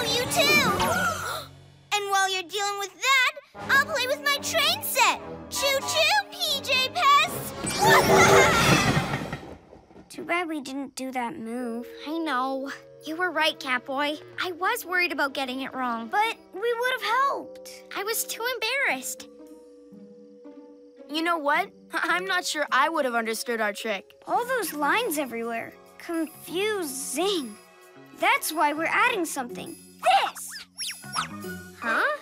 go slow you too. and while you're dealing with that, I'll play with my train set. Choo-choo, PJ Pest. Too bad we didn't do that move. I know. You were right, Catboy. I was worried about getting it wrong, but But we would have helped. I was too embarrassed. You know what? I'm not sure I would have understood our trick. All those lines everywhere. Confusing. That's why we're adding something. This! Huh?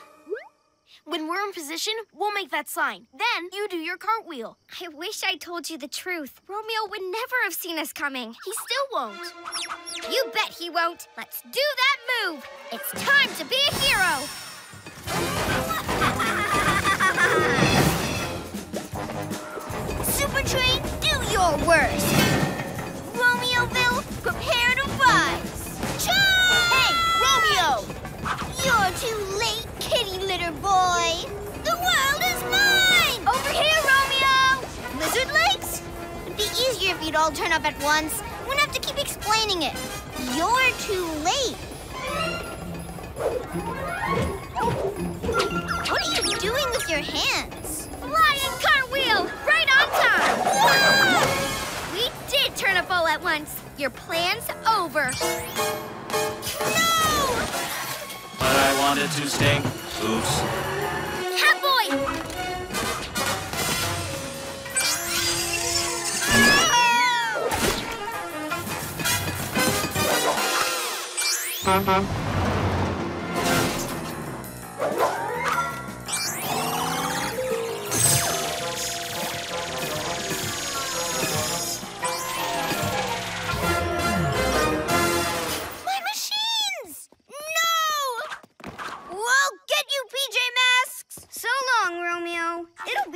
When we're in position, we'll make that sign. Then you do your cartwheel. I wish I told you the truth. Romeo would never have seen us coming. He still won't. You bet he won't. Let's do that move. It's time to be a hero. Super Train, do your worst. You're too late, kitty litter boy. The world is mine! Over here, Romeo! Lizard Lakes? It'd be easier if you'd all turn up at once. Wouldn't have to keep explaining it. You're too late. What are you doing with your hands? Flying cartwheel, right on time. We did turn up all at once. Your plan's over. But I wanted to stay. Oops. Catboy! My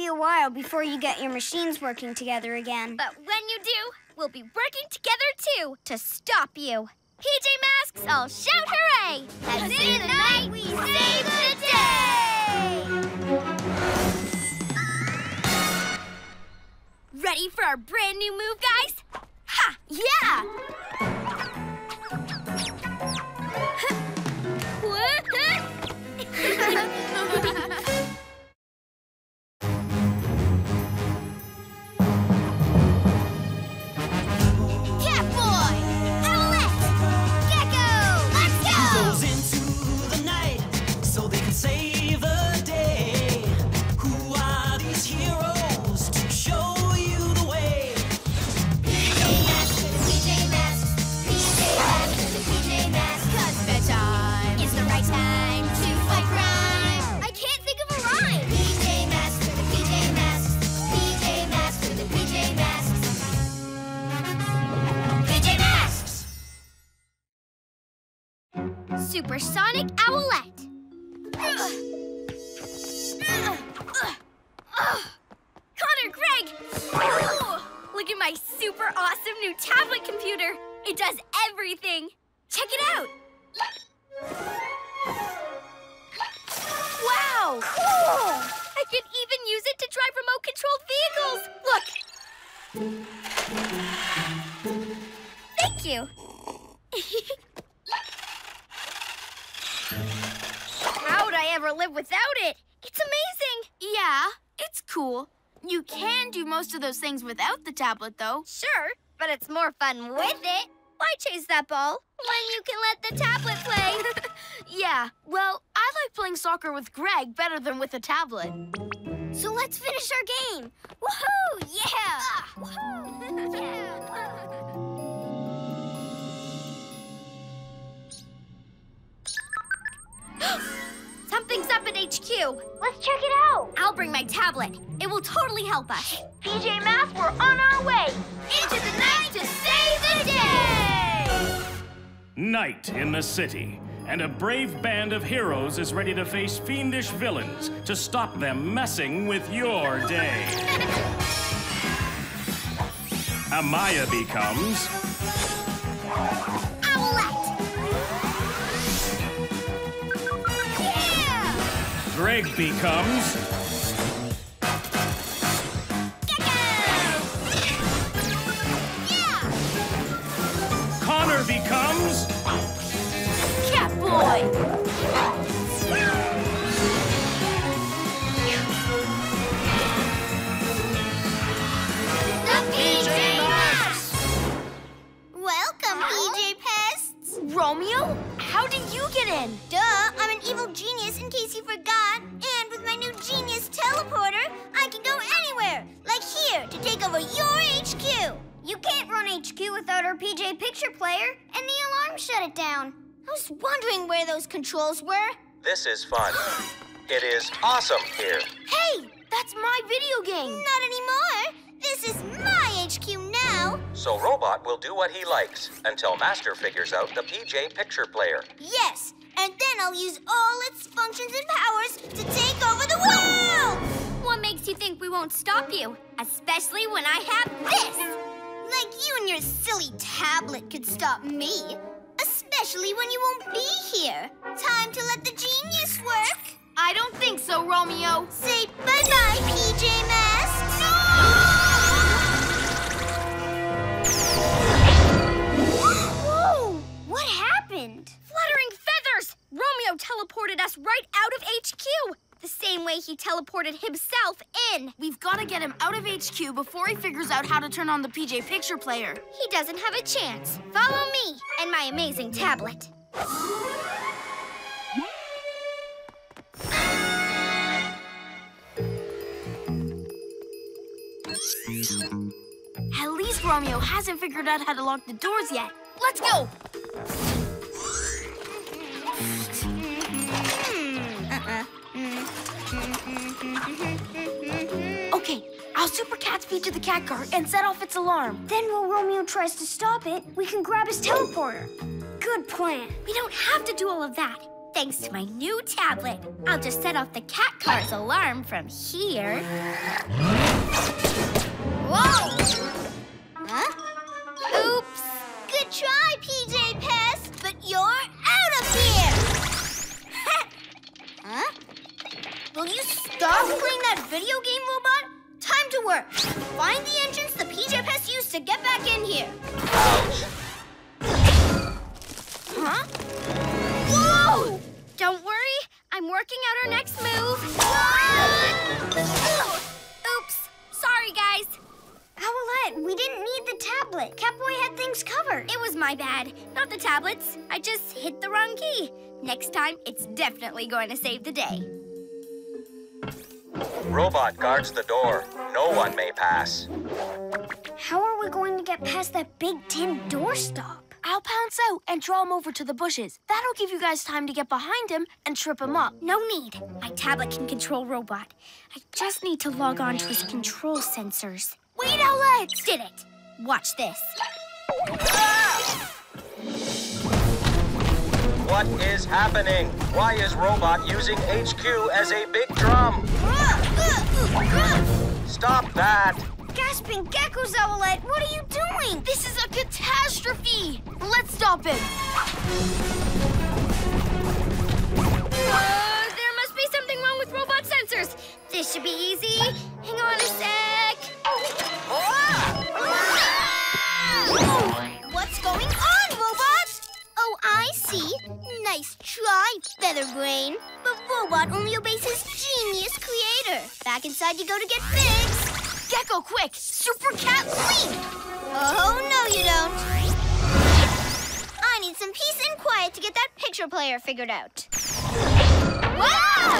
be a while before you get your machines working together again. But when you do, we'll be working together too to stop you. PJ Masks, all shout hooray! As in the night we save the day! Ready for our brand new move, guys? Ha! Yeah! Supersonic Owlette. Connor, Greg! Look at my super awesome new tablet computer. It does everything. Check it out. Wow! Cool! I can even use it to drive remote-controlled vehicles. Look. Thank you. How'd I ever live without it? It's amazing. Yeah, it's cool. You can do most of those things without the tablet, though. Sure, but it's more fun with it. Why chase that ball when you can let the tablet play? Yeah, well, I like playing soccer with Greg better than with a tablet. so let's finish our game. Woohoo! Yeah! Ah, woohoo! yeah! Something's up at HQ. Let's check it out. I'll bring my tablet. It will totally help us. PJ Masks, we're on our way. Into the night to save the day. Night in the city, and a brave band of heroes is ready to face fiendish villains to stop them messing with your day. Amaya becomes Greg becomes Connor becomes Catboy! The PJ Masks. Welcome, PJ. Romeo? How did you get in? Duh, I'm an evil genius in case you forgot. And with my new genius teleporter, I can go anywhere. Like here, to take over your HQ. You can't run HQ without our PJ picture player, and the alarm shut it down. I was wondering where those controls were. This is fun. It is awesome here. Hey, that's my video game. Not anymore. This is my HQ now. So Robot will do what he likes until Master figures out the PJ picture player. Yes, and then I'll use all its functions and powers to take over the world. What makes you think we won't stop you? Especially when I have this! Like you and your silly tablet could stop me. Especially when you won't be here. Time to let the genius work. I don't think so, Romeo. Say bye-bye, PJ Masks. Whoa! Happened? Fluttering feathers! Romeo teleported us right out of HQ! The same way he teleported himself in. We've got to get him out of HQ before he figures out how to turn on the PJ picture player. He doesn't have a chance. Follow me and my amazing tablet. At least Romeo hasn't figured out how to lock the doors yet. Let's go! Okay, I'll super cat speed to the cat car and set off its alarm. Then while Romeo tries to stop it, we can grab his teleporter. Good plan. We don't have to do all of that. Thanks to my new tablet, I'll just set off the cat car's alarm from here. Whoa! Huh? Oops. Good try, PJ Will you stop playing that video game, robot? Time to work. Find the entrance the PJ Pest used to get back in here. Huh? Whoa! Don't worry, I'm working out our next move. Ah! Oops. Sorry, guys. Owlette, we didn't need the tablet. Catboy had things covered. It was my bad, not the tablets. I just hit the wrong key. Next time, it's definitely going to save the day. Robot guards the door. No one may pass. How are we going to get past that big tin doorstop? I'll pounce out and draw him over to the bushes. That'll give you guys time to get behind him and trip him up. No need. My tablet can control Robot. I just need to log on to his control sensors. Wait, Owlette! Did it. Watch this. Ah! What is happening? Why is Robot using HQ as a big drum? Stop that! Gasping geckos, Owlette, what are you doing? This is a catastrophe! Let's stop it! Uh, there must be something wrong with robot sensors. This should be easy. Hang on a sec. Oh, I see. Nice try, Featherbrain. But Robot only obeys his genius creator. Back inside you go to get fixed. Gekko, quick! Super Cat Leap! Oh, no you don't. I need some peace and quiet to get that picture player figured out. Wow!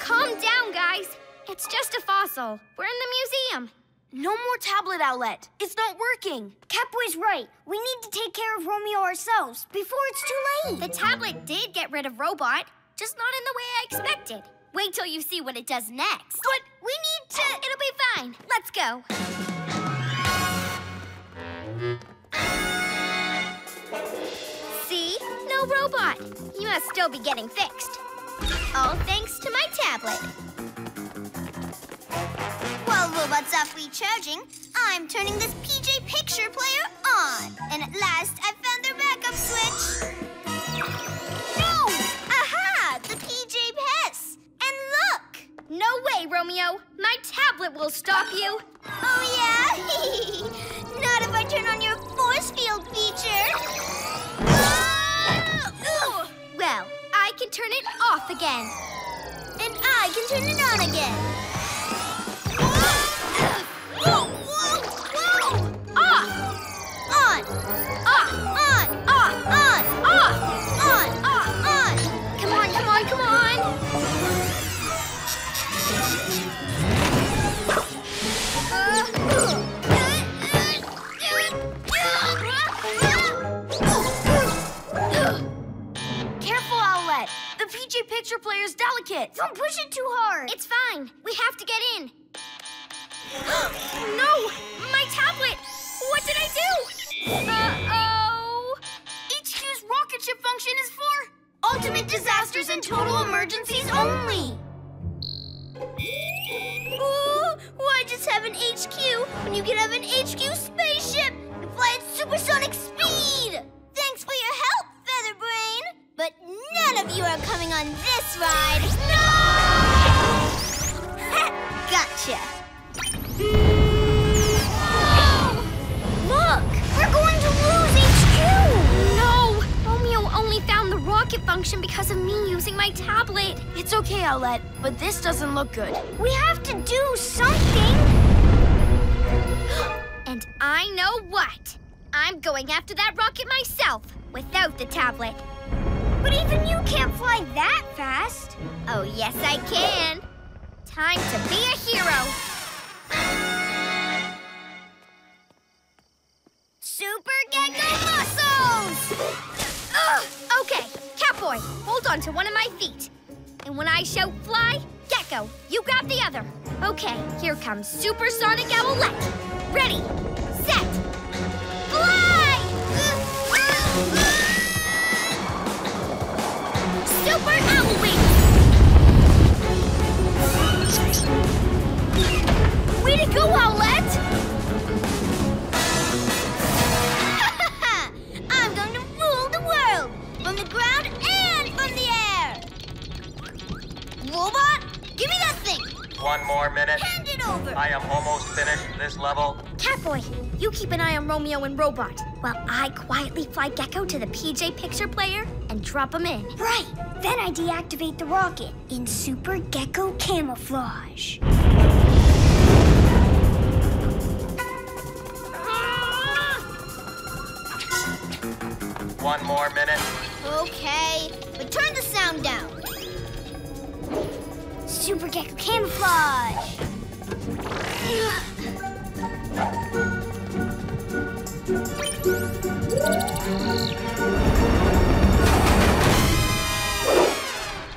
Calm down, guys. It's just a fossil. We're in the museum. No more tablet Owlette. It's not working. Catboy's right. We need to take care of Romeo ourselves before it's too late. The tablet did get rid of Robot, just not in the way I expected. Wait till you see what it does next. But we need to... It'll be fine. Let's go. See? No robot. You must still be getting fixed. All thanks to my tablet. Robot's off recharging, I'm turning this PJ Picture player on. And at last, I found their backup switch. No! Aha! The PJ Pests! And look! No way, Romeo. My tablet will stop you. Oh, yeah? Not if I turn on your force field feature. Ah! Well, I can turn it off again. And I can turn it on again. Picture player's delicate. Don't push it too hard. It's fine. We have to get in. no! My tablet! What did I do? Uh-oh! HQ's rocket ship function is for ultimate disasters and total emergencies only. Ooh, why just have an HQ when you can have an HQ spaceship and fly at supersonic speed? Thanks for your help, Featherbrain. But none of you are coming on this ride. No! gotcha. Look! We're going to lose HQ. No! Romeo only found the rocket function because of me using my tablet. It's okay, Owlette, but this doesn't look good. We have to do something. And I know what. I'm going after that rocket myself, without the tablet. But even you can't fly that fast. Oh, yes, I can. Time to be a hero. Super Gekko muscles! Ugh! Okay, Catboy, hold on to one of my feet. And when I shout fly, Gekko, you grab the other. Okay, here comes Supersonic Owlette. Ready, set, fly! Super Owl Way to go, Owlette! I'm going to rule the world from the ground and from the air. Robot, give me that thing. One more minute. Hand it over. I am almost finished this level. Catboy, you keep an eye on Romeo and Robot while I quietly fly Gekko to the PJ Picture player and drop him in. Right. Then I deactivate the rocket in Super Gekko camouflage. One more minute. Okay, but turn the sound down. Super Gekko camouflage.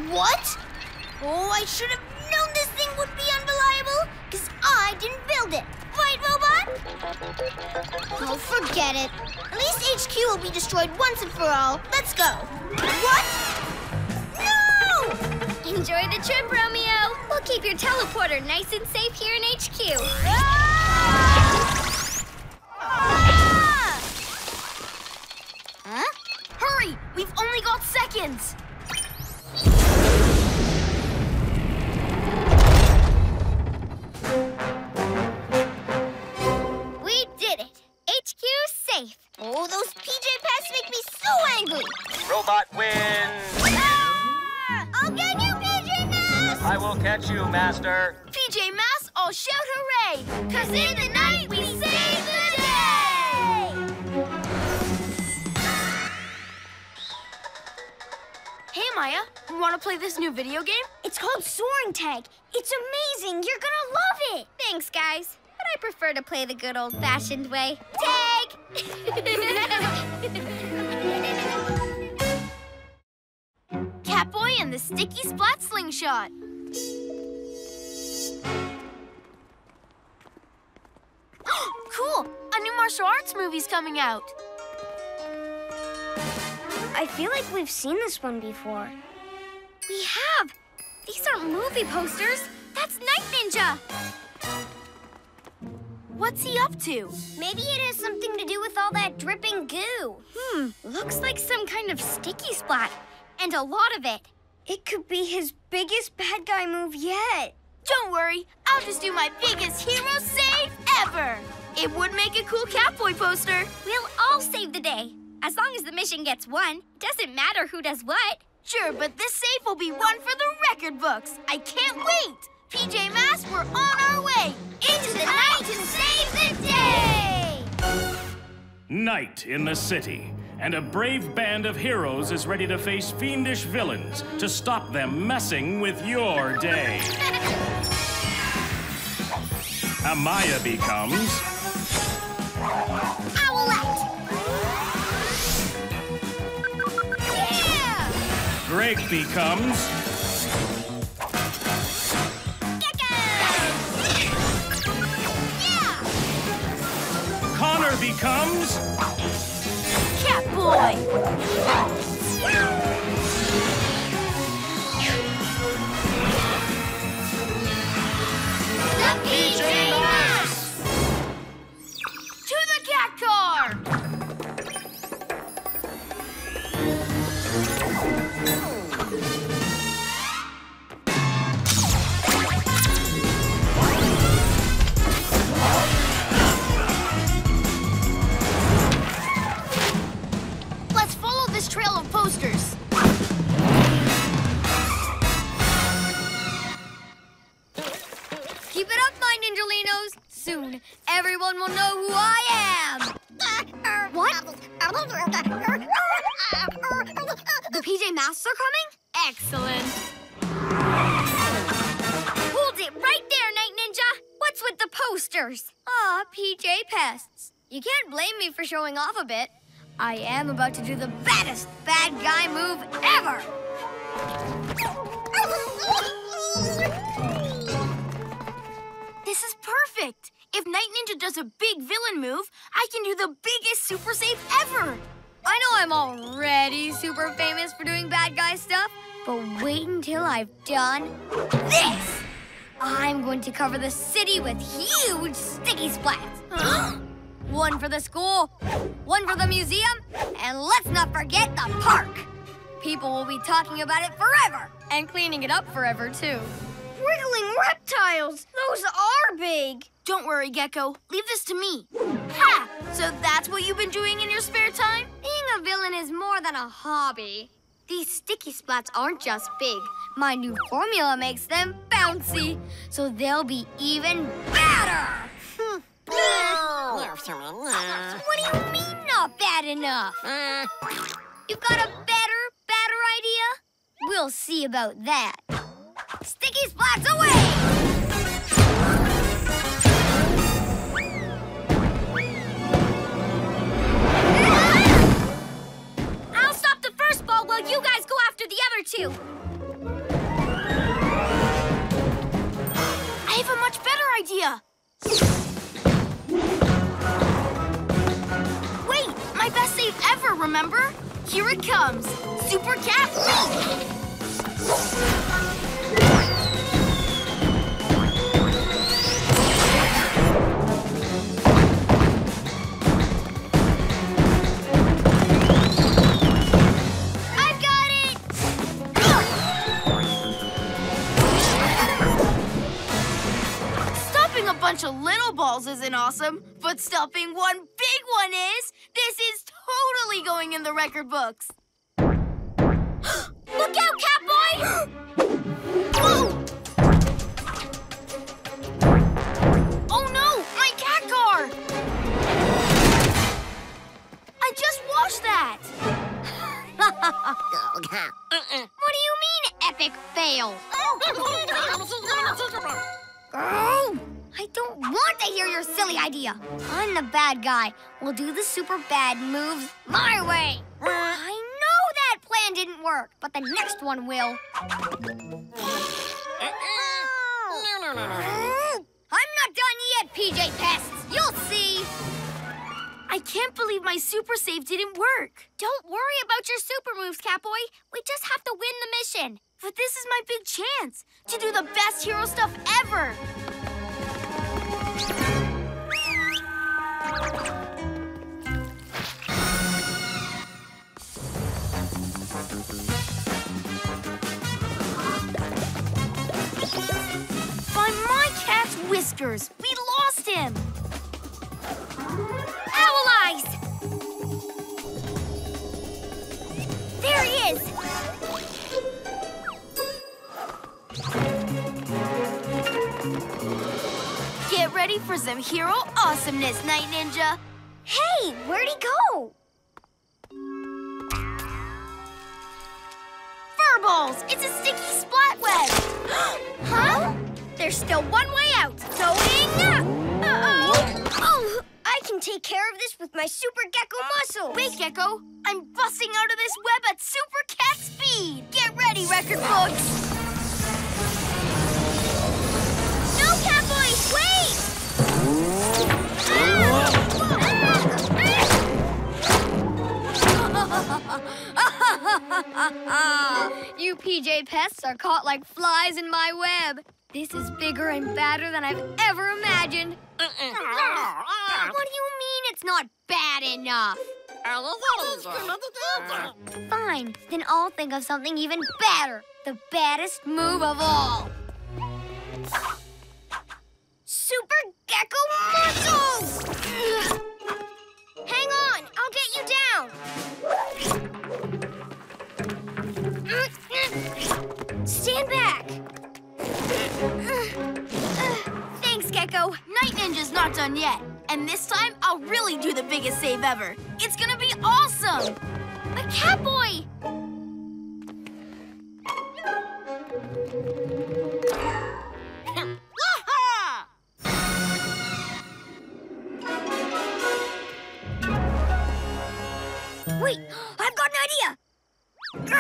What? Oh, I should have known this thing would be unreliable, because I didn't build it. Robot? Oh, forget it. At least HQ will be destroyed once and for all. Let's go. What? No! Enjoy the trip, Romeo. We'll keep your teleporter nice and safe here in HQ. Ah! Huh? Hurry! We've only got seconds! Thank. you safe. Oh, those PJ Pests make me so angry. Robot wins. Ah! I'll get you, PJ Masks. I will catch you, Master. PJ Masks, I'll shout hooray. Cause in the night, we save the day. Hey, Maya. Want to play this new video game? It's called Soaring Tag. It's amazing. You're gonna love it. Thanks, guys. But I prefer to play the good old-fashioned way. Tag! Catboy and the Sticky Splat Slingshot. cool! A new martial arts movie's coming out. I feel like we've seen this one before. we have! These aren't movie posters. That's Night Ninja! What's he up to? Maybe it has something to do with all that dripping goo. Hmm, looks like some kind of sticky splat. And a lot of it. It could be his biggest bad guy move yet. Don't worry, I'll just do my biggest hero save ever. It would make a cool Catboy poster. We'll all save the day. As long as the mission gets won, it doesn't matter who does what. Sure, but this save will be one for the record books. I can't wait. PJ Masks, we're on our way into the night to save the day. Night in the city, and a brave band of heroes is ready to face fiendish villains to stop them messing with your day. Amaya becomes Owlette! Greg becomes Connor becomes Catboy. The PJ Masks! Soon, everyone will know who I am. What? The PJ Masks are coming? Excellent. Hold it right there, Night Ninja. What's with the posters? Ah, PJ Pests. You can't blame me for showing off a bit. I am about to do the baddest bad guy move ever. This is perfect. If Night Ninja does a big villain move, I can do the biggest super save ever. I know I'm already super famous for doing bad guy stuff, but wait until I've done this! I'm going to cover the city with huge sticky splats. one for the school, one for the museum, and let's not forget the park. People will be talking about it forever and cleaning it up forever, too. Wriggling reptiles. Those are big. Don't worry, Gekko. Leave this to me. Ha! So that's what you've been doing in your spare time? Being a villain is more than a hobby. These sticky splats aren't just big. My new formula makes them bouncy, so they'll be even better. Hmm. what do you mean not bad enough? You've got a better, better idea? We'll see about that. Sticky splats away! I'll stop the first ball while you guys go after the other two. I have a much better idea. Wait, my best save ever, remember? Here it comes. Super Cat Leap! bunch of little balls isn't awesome, but stuffing one big one is. This is totally going in the record books. Look out, Catboy! Whoa! Oh no, my cat car! I just washed that! what do you mean, epic fail? oh! I don't want to hear your silly idea. I'm the bad guy. We'll do the super bad moves my way. I know that plan didn't work, but the next one will. Uh-uh. Oh. I'm not done yet, PJ Pests. You'll see. I can't believe my super save didn't work. Don't worry about your super moves, Catboy. We just have to win the mission. But this is my big chance to do the best hero stuff ever. We lost him. Owl eyes! There he is! Ready for some hero awesomeness, Night Ninja. Hey, where'd he go? Furballs! It's a sticky splat web! Huh? There's still one way out. Going up! Uh-oh! Oh, I can take care of this with my super Gekko muscles. Wait, Gekko. I'm busting out of this web at super cat speed. Get ready, record books. No, Catboy, wait! you PJ pests are caught like flies in my web. This is bigger and badder than I've ever imagined. what do you mean it's not bad enough? Fine, then I'll think of something even better. The baddest move of all. Super Gekko Muscles! Hang on, I'll get you down. Stand back. Thanks, Gekko. Night Ninja's not done yet. And this time, I'll really do the biggest save ever. It's gonna be awesome! But Catboy!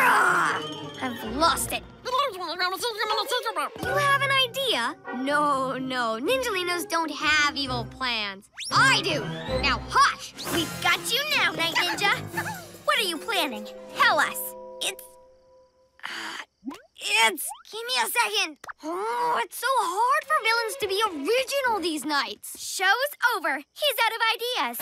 I've lost it. You have an idea? No, no. Ninjalinos don't have evil plans. I do. Now hush! We've got you now, Night Ninja. What are you planning? Tell us. It's... Uh, it's... Give me a second. Oh, it's so hard for villains to be original these nights. Show's over. He's out of ideas.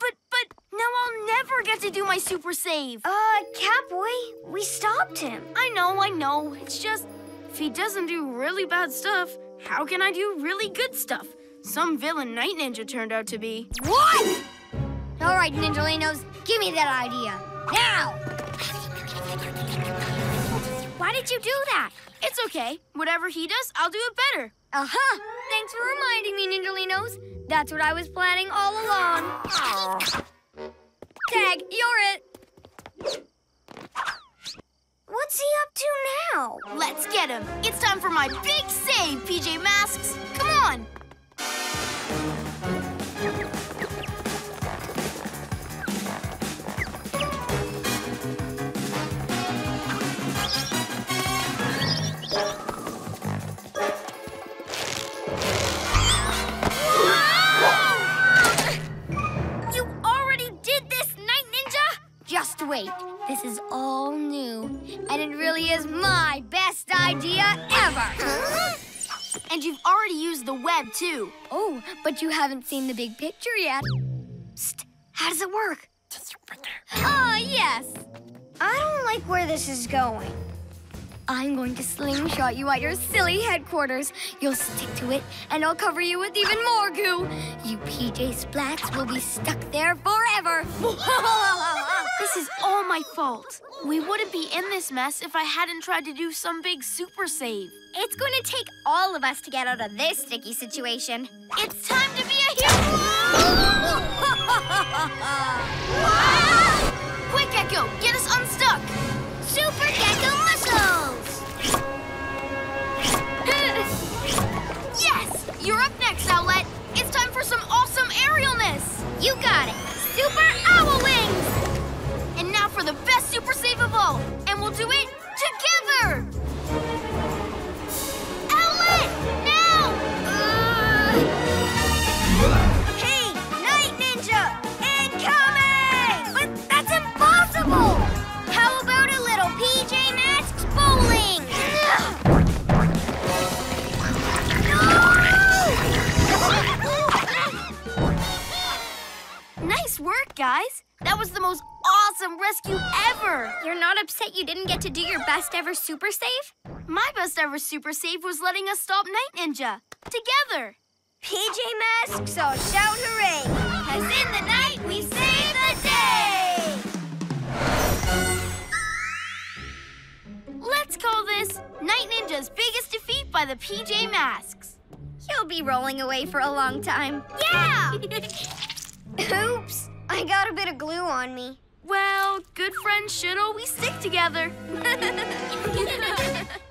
But, but, now I'll never get to do my super save. Uh, Catboy, we stopped him. I know, I know. It's just, if he doesn't do really bad stuff, how can I do really good stuff? Some villain Night Ninja turned out to be. What? All right, Ninjalinos, give me that idea. Now! Why did you do that? It's okay. Whatever he does, I'll do it better. Uh-huh. Thanks for reminding me, Ninjalinos. That's what I was planning all along. Tag, you're it. What's he up to now? Let's get him. It's time for my big save, PJ Masks. Come on. Wait. This is all new. And it really is my best idea ever. And you've already used the web, too. Oh, but you haven't seen the big picture yet. Psst. How does it work? Ah, yes. I don't like where this is going. I'm going to slingshot you at your silly headquarters. You'll stick to it, and I'll cover you with even more goo. You PJ Splats will be stuck there forever. This is all my fault. We wouldn't be in this mess if I hadn't tried to do some big super save. it's going to take all of us to get out of this sticky situation. It's time to be a hero! Quick, Gekko, get us unstuck! Super Gekko Muscles! Yes! You're up next, Owlette. It's time for some awesome aerialness. You got it. Super Owl Wings! And now for the best super save of all. And we'll do it together! Nice work, guys. That was the most awesome rescue ever. You're not upset you didn't get to do your best ever super save? My best ever super save was letting us stop Night Ninja. Together. PJ Masks, so shout hooray! Cause in the night we save the day! Let's call this Night Ninja's biggest defeat by the PJ Masks. He'll be rolling away for a long time. Yeah! Oops, I got a bit of glue on me. Well, good friends should always stick together.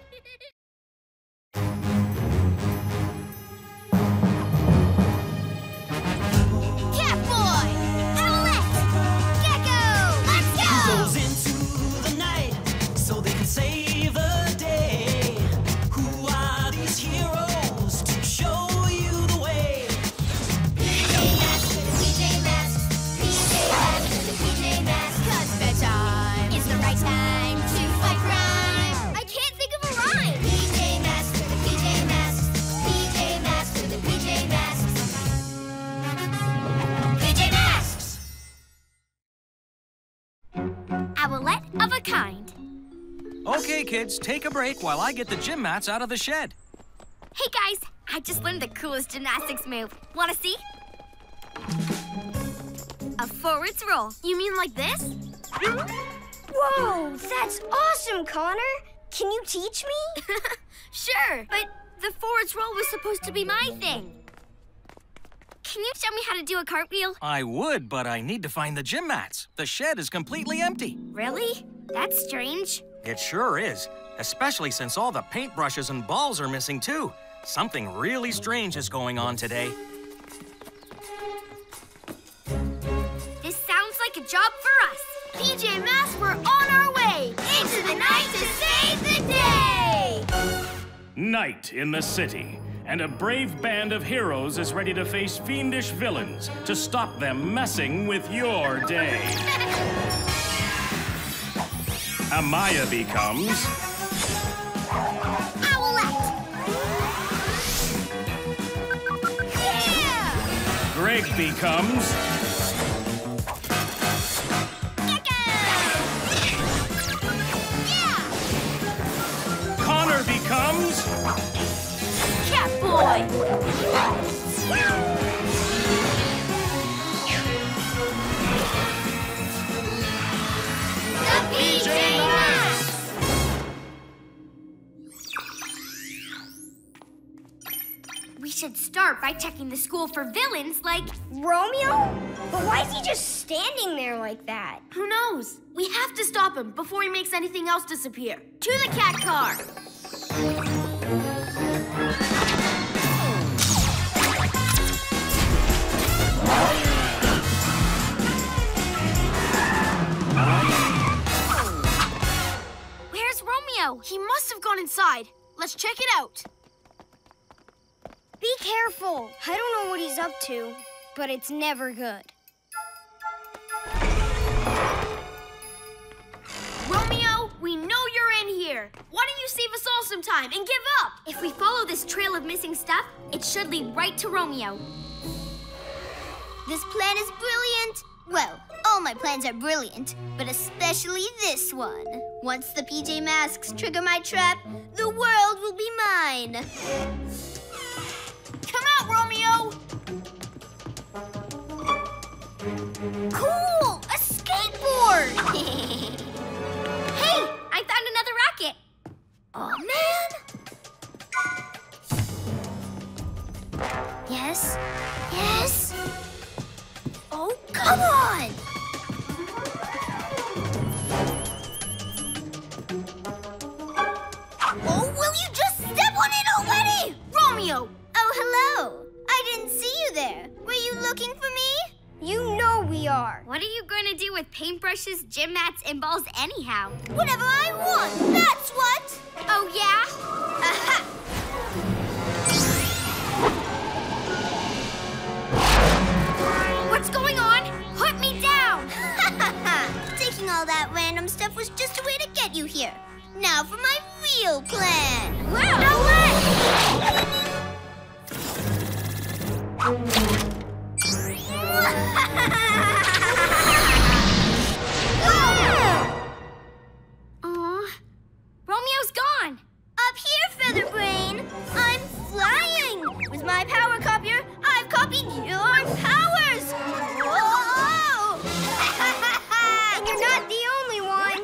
kind. Okay, kids, take a break while I get the gym mats out of the shed. Hey guys, I just learned the coolest gymnastics move. Wanna see? A forwards roll. you mean like this? Whoa, that's awesome, Connor. Can you teach me? Sure. But the forwards roll was supposed to be my thing. Can you show me how to do a cartwheel? I would, but I need to find the gym mats. The shed is completely empty. Really? That's strange. It sure is, especially since all the paintbrushes and balls are missing too. Something really strange is going on today. This sounds like a job for us. PJ Masks, we're on our way. Into the night to save the day! Night in the city, and a brave band of heroes is ready to face fiendish villains to stop them messing with your day. Amaya becomes Owlette! Yeah! Greg becomes Yeah! Connor becomes Catboy! Masks! We should start by checking the school for villains like Romeo? But why is he just standing there like that? Who knows? We have to stop him before he makes anything else disappear. To the cat car! Romeo? He must have gone inside. Let's check it out. Be careful. I don't know what he's up to, but it's never good. Romeo, we know you're in here. Why don't you save us all some time and give up? If we follow this trail of missing stuff, it should lead right to Romeo. This plan is brilliant. Well, all my plans are brilliant, but especially this one. Once the PJ Masks trigger my trap, the world will be mine. Come out, Romeo! Cool! A skateboard! Hey, I found another racket. oh, man! Yes? Yes? Oh, come on! Oh, will you just step on it already? Romeo! Oh, hello. I didn't see you there. Were you looking for me? You know we are. What are you going to do with paintbrushes, gym mats, and balls anyhow? Whatever I want, that's what! Oh, yeah? Aha! What's going on? Put me down! Taking all that random stuff was just a way to get you here. Now for my real plan. Aw, Romeo's gone. Up here, Featherbrain! I'm flying! With my power copier, I've copied your powers! You're not the only one!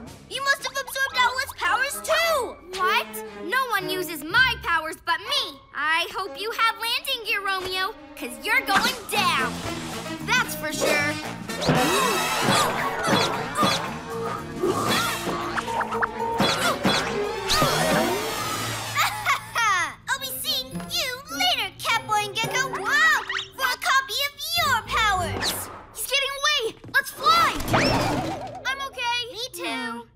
You must have absorbed Owlette's powers too! What? No one uses my powers but me. I hope you have landing gear, Romeo, because you're going down. That's for sure. I'll be seeing you later, Catboy Gekko! Wow! For a copy of your powers! He's getting away. Let's fly. I'm okay. Me too.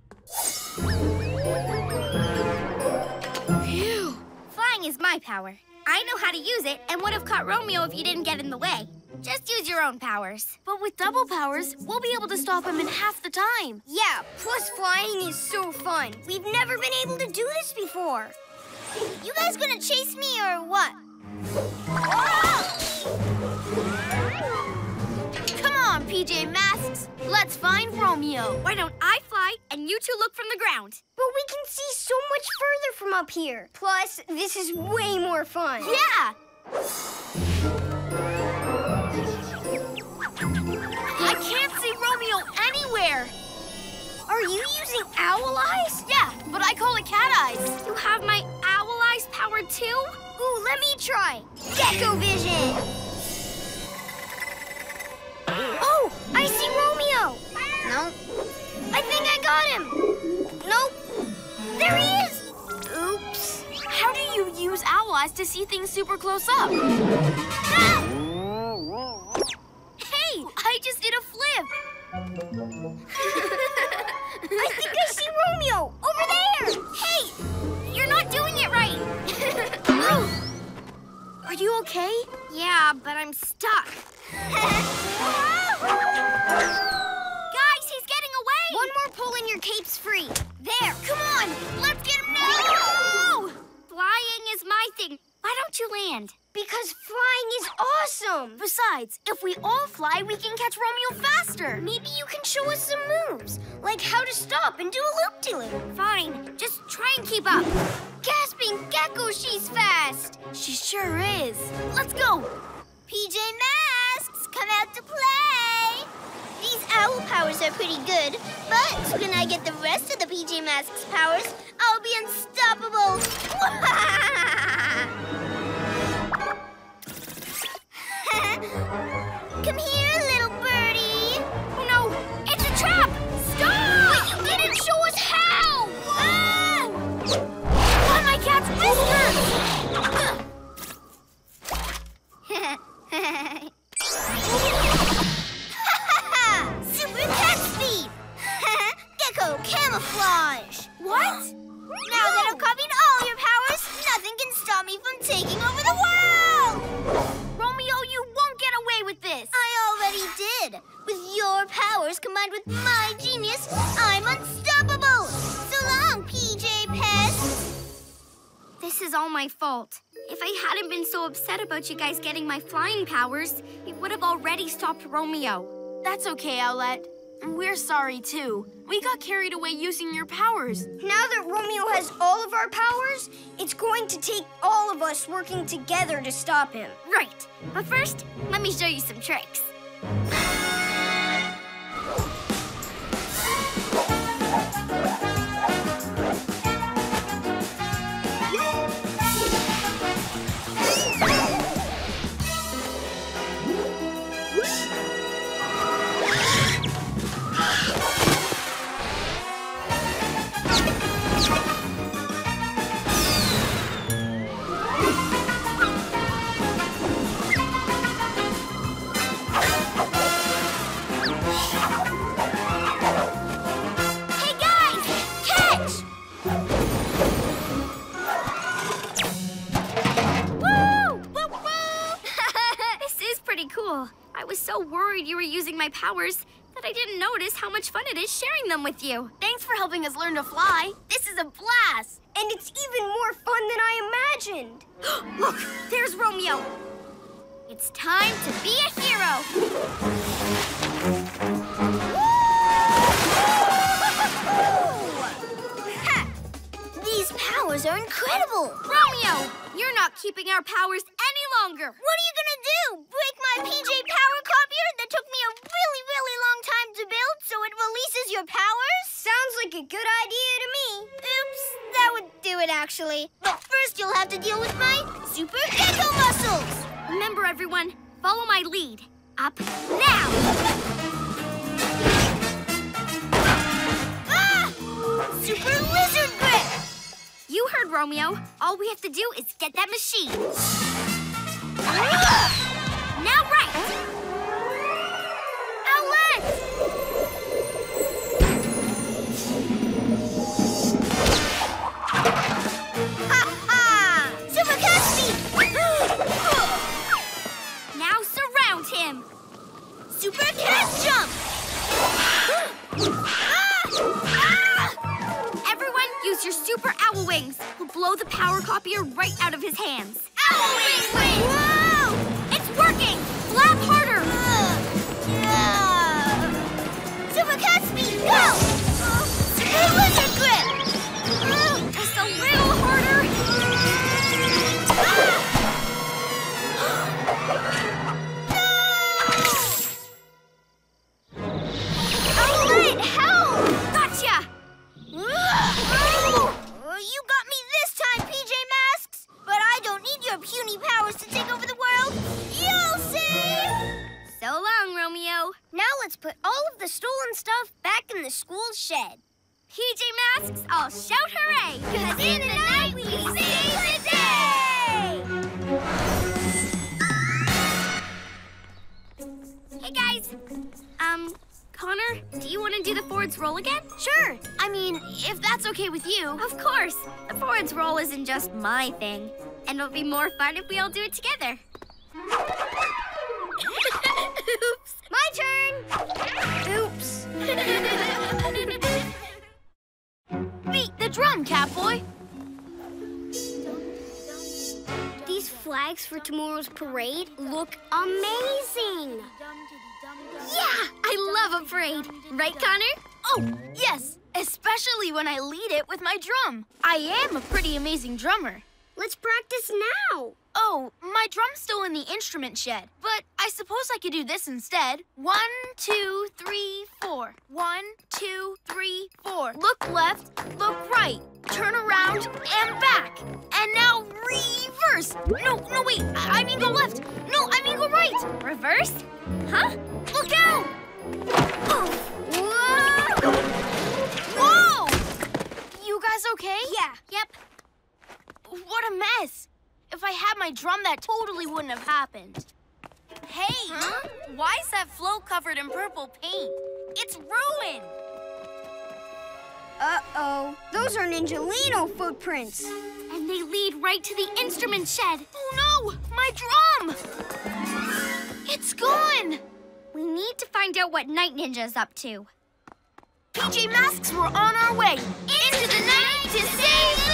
Phew. Flying is my power. I know how to use it and would have caught Romeo if you didn't get in the way. Just use your own powers. But with double powers, we'll be able to stop him in half the time. Yeah, plus flying is so fun. We've never been able to do this before. You guys gonna chase me or what? PJ Masks. Let's find Romeo. Why don't I fly and you two look from the ground? But we can see so much further from up here. Plus, this is way more fun. Yeah. I can't see Romeo anywhere. Are you using owl eyes? Yeah, but I call it cat eyes. You have my owl eyes power too? Ooh, let me try. Gekko vision. Oh, I see Romeo. No. I think I got him. Nope. There he is. Oops. How do you use owl eyes to see things super close up? Ah! Hey, I just did a flip. I think I see Romeo over there. Hey, you're not doing it right. Are you okay? yeah, but I'm stuck. Guys, he's getting away. One more pull and your cape's free. There. Come on, let's get him now. Flying is my thing. Why don't you land? Because flying is awesome. Besides, if we all fly, we can catch Romeo faster. Maybe you can show us some moves, like how to stop and do a loop-de-loop. Fine, just try and keep up. Gasping Gekko, she's fast. She sure is. Let's go. PJ Masks, come out to play. These owl powers are pretty good, but when I get the rest of the PJ Masks powers, I'll be unstoppable. come here, little birdie. Oh no, it's a trap! Stop! You didn't show us how. Ah! On my cat's whiskers. Super cat speed! Gekko camouflage! What? Now that I've copied all your powers, nothing can stop me from taking over the world! Romeo, you won't get away with this. I already did! With your powers combined with my genius, I'm unstoppable! So long, PJ Pest! This is all my fault. If I hadn't been so upset about you guys getting my flying powers, it would have already stopped Romeo. That's okay, Owlette. We're sorry too. We got carried away using your powers. Now that Romeo has all of our powers, it's going to take all of us working together to stop him. Right. But first, let me show you some tricks. Excited you were using my powers that I didn't notice how much fun it is sharing them with you. Thanks for helping us learn to fly. This is a blast. And it's even more fun than I imagined. Look, there's Romeo. It's time to be a hero. Powers are incredible. Romeo, you're not keeping our powers any longer. What are you gonna do? Break my PJ power copier that took me a really, really long time to build so it releases your powers? Sounds like a good idea to me. Oops, that would do it actually. But first you'll have to deal with my super Gekko muscles. Remember, everyone, follow my lead. Up now. Ah! Super lizard! You heard Romeo. All we have to do is get that machine. Now right. Ha ha! Super Caspi! Now surround him. Super cat jump! Use your super owl wings. We'll blow the power copier right out of his hands. Owl wing wing! Whoa! It's working. Flap harder. Yeah. Super speed, go! Super lizard your puny powers to take over the world! You'll see! So long, Romeo. Now let's put all of the stolen stuff back in the school shed. PJ Masks, all shout hooray! Cause in the night we save the day! Hey guys. Um, Connor, do you want to do the forwards roll again? Sure. I mean, if that's okay with you. Of course. The forwards roll isn't just my thing. And it'll be more fun if we all do it together. Oops. My turn! Oops. Beat the drum, Catboy. These flags for tomorrow's parade look amazing! Yeah, I love a parade. Right, Connor? Oh, yes. Especially when I lead it with my drum. I am a pretty amazing drummer. Let's practice now! Oh, my drum's still in the instrument shed. But I suppose I could do this instead. One, two, three, four. One, two, three, four. Look left, look right. Turn around and back. And now reverse. No, no, wait. I, I mean go left. No, I mean go right. Reverse? Huh? Look out! Whoa! Whoa! You guys okay? Yeah. Yep. What a mess. If I had my drum, that totally wouldn't have happened. Hey, why is that float covered in purple paint? It's ruined. Uh-oh. Those are Ninjalino footprints. And they lead right to the instrument shed. Oh no, my drum! It's gone. We need to find out what Night Ninja's up to. PJ Masks, we're on our way into the night to save the.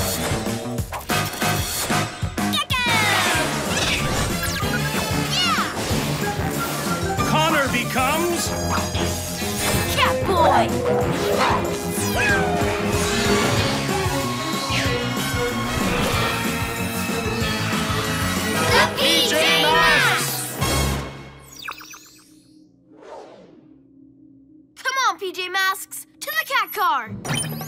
Becomes Catboy. The PJ Masks! Come on, PJ Masks, to the cat car.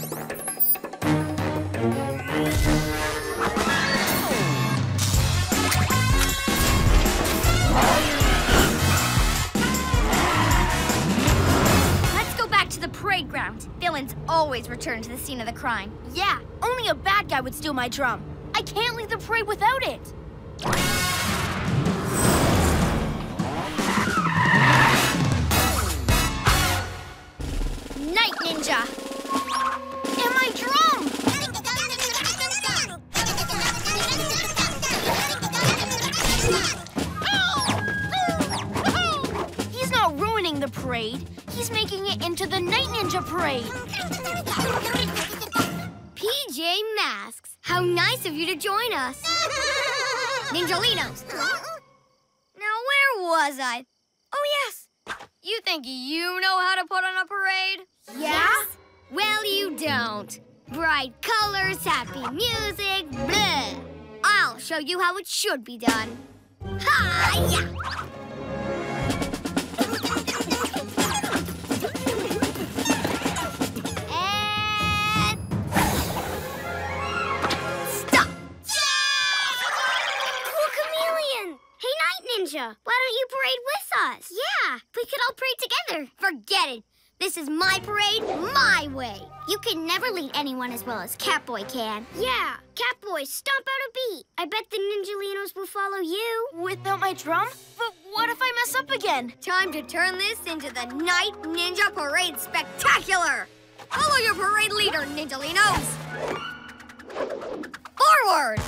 The parade ground. Villains always return to the scene of the crime. Yeah, only a bad guy would steal my drum. I can't leave the parade without it. Night Ninja! And my drum! Oh! He's not ruining the parade. He's making it into the Night Ninja Parade. PJ Masks, how nice of you to join us. Ninjalinos. Now, where was I? Oh, yes. You think you know how to put on a parade? Yeah? Well, you don't. Bright colors, happy music, bleh. I'll show you how it should be done. Ha-ya! Night why don't you parade with us? Yeah, we could all parade together. Forget it. This is my parade, my way. You can never lead anyone as well as Catboy can. Yeah, Catboy, stomp out a beat. I bet the Ninjalinos will follow you. Without my drum? But what if I mess up again? Time to turn this into the Night Ninja Parade Spectacular! Follow your parade leader, Ninjalinos! Forward!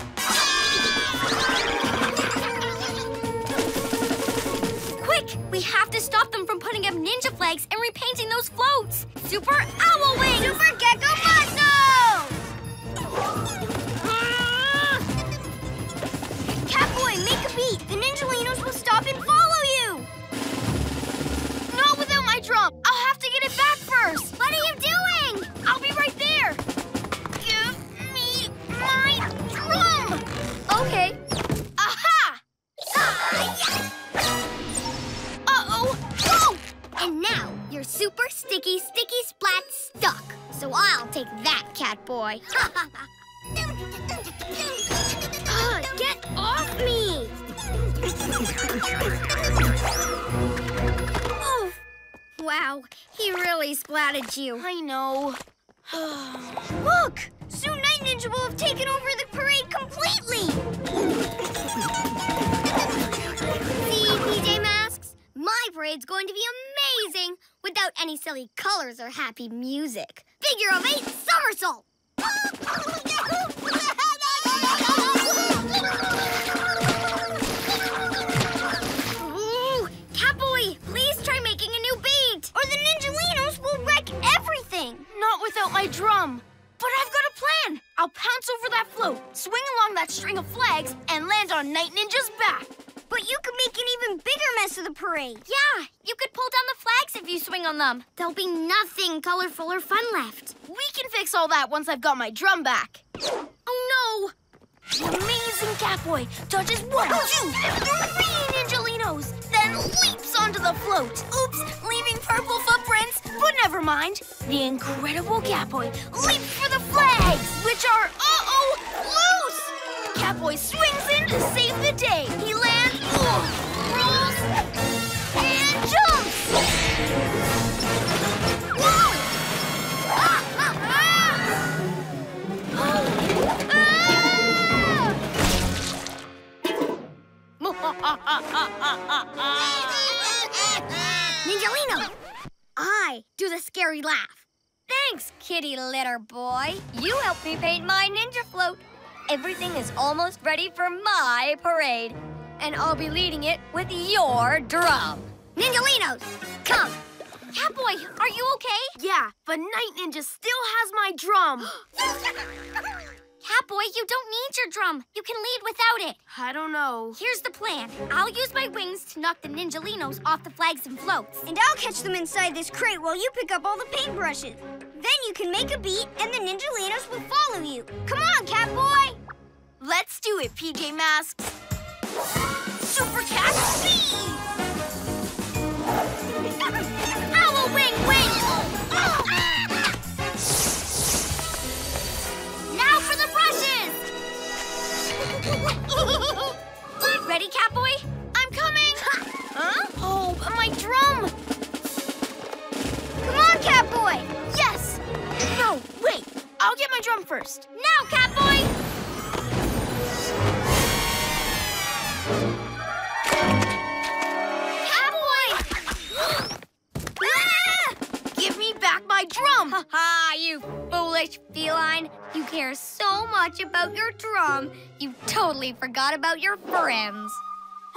Quick! We have to stop them from putting up ninja flags and repainting those floats! Super Owl Wings! Super Gekko Muscle! Catboy, make a beat. The Ninjalinos will stop and follow you. Not without my drum. I'll have to get it back first. What are you doing? I'll be right there. Give me my drum. Okay. Aha! Ah, Uh-oh. And now you're super sticky, sticky splat stuck. So I'll take that, Catboy. Ah, get off me. Oof. Wow, he really splatted you. I know. Look, soon Night Ninja will have taken over the parade completely. My parade's going to be amazing without any silly colors or happy music. Figure of eight somersault! Catboy, please try making a new beat! Or the Ninjalinos will wreck everything. Not without my drum. But I've got a plan. I'll pounce over that float, swing along that string of flags, and land on Night Ninja's back. But you could make an even bigger mess of the parade. Yeah, you could pull down the flags if you swing on them. There'll be nothing colorful or fun left. We can fix all that once I've got my drum back. Oh no! The amazing Catboy dodges one, oh, two, three Ninjalinos, then leaps onto the float. Oops, leaving purple footprints. But never mind. The incredible Catboy leaps for the flags, which are, uh-oh, loose. Catboy swings in to save the day. He lands, Ninjalino! I do the scary laugh. Thanks, kitty litter boy. You helped me paint my ninja float. Everything is almost ready for my parade. And I'll be leading it with your drum. Ninjalinos, come. Catboy, are you okay? Yeah, but Night Ninja still has my drum. Catboy, you don't need your drum. You can lead without it. I don't know. Here's the plan. I'll use my wings to knock the Ninjalinos off the flags and floats. And I'll catch them inside this crate while you pick up all the paintbrushes. Then you can make a beat and the Ninjalinos will follow you. Come on, Catboy! Let's do it, PJ Masks. Super Cat speed! Owl wing wing! Now for the brushes! Ready, Catboy? I'm coming! huh? Oh, my drum! Come on, Catboy! first. Now, Catboy! Catboy! Ah! Give me back my drum. Ha ha, you forgot about your friends.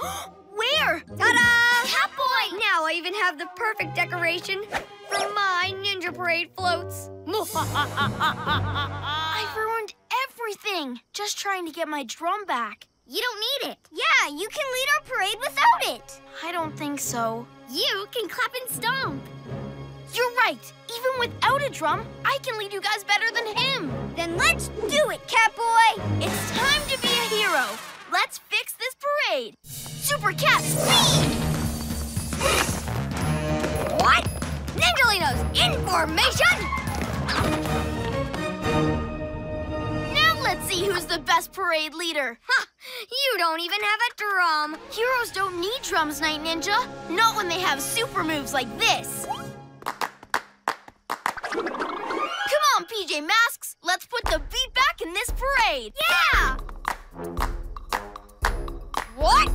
Where? Ta-da! Catboy! Now I even have the perfect decoration for my Ninja Parade floats. I ruined everything. Just trying to get my drum back. You don't need it. Yeah, you can lead our parade without it. I don't think so. You can clap and stomp. You're right. Even without a drum, I can lead you guys better than him. Then let's do it, Catboy. It's time to be a hero. Let's fix this parade. Super Cat speed! What? Ninjalinos, in formation! Let's see who's the best parade leader. Ha! You don't even have a drum. Heroes don't need drums, Night Ninja. Not when they have super moves like this. Come on, PJ Masks. Let's put the beat back in this parade. Yeah! What?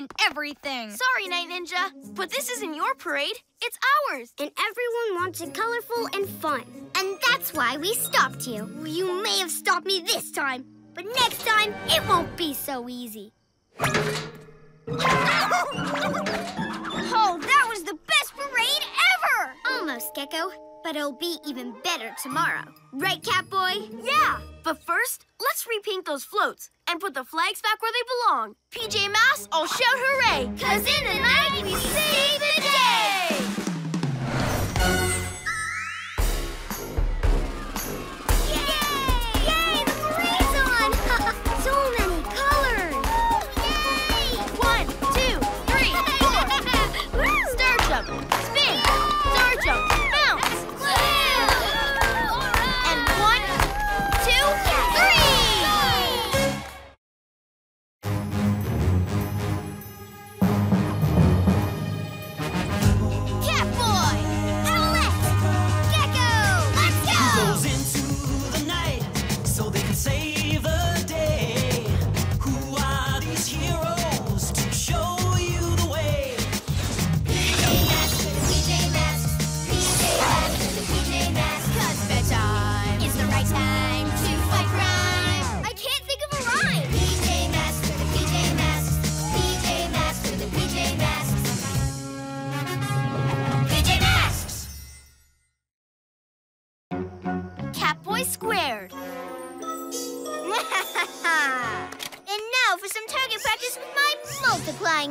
Masks ruined everything. Sorry, Night Ninja, but this isn't your parade. It's ours. And everyone wants it colorful and fun. And that's why we stopped you. You may have stopped me this time, but next time it won't be so easy. Oh, that was the best parade ever! Almost, Gekko. But it'll be even better tomorrow. Right, Catboy? Yeah, but first, let's repaint those floats and put the flags back where they belong. PJ Masks, I'll shout hooray! Cause in the night we save the day!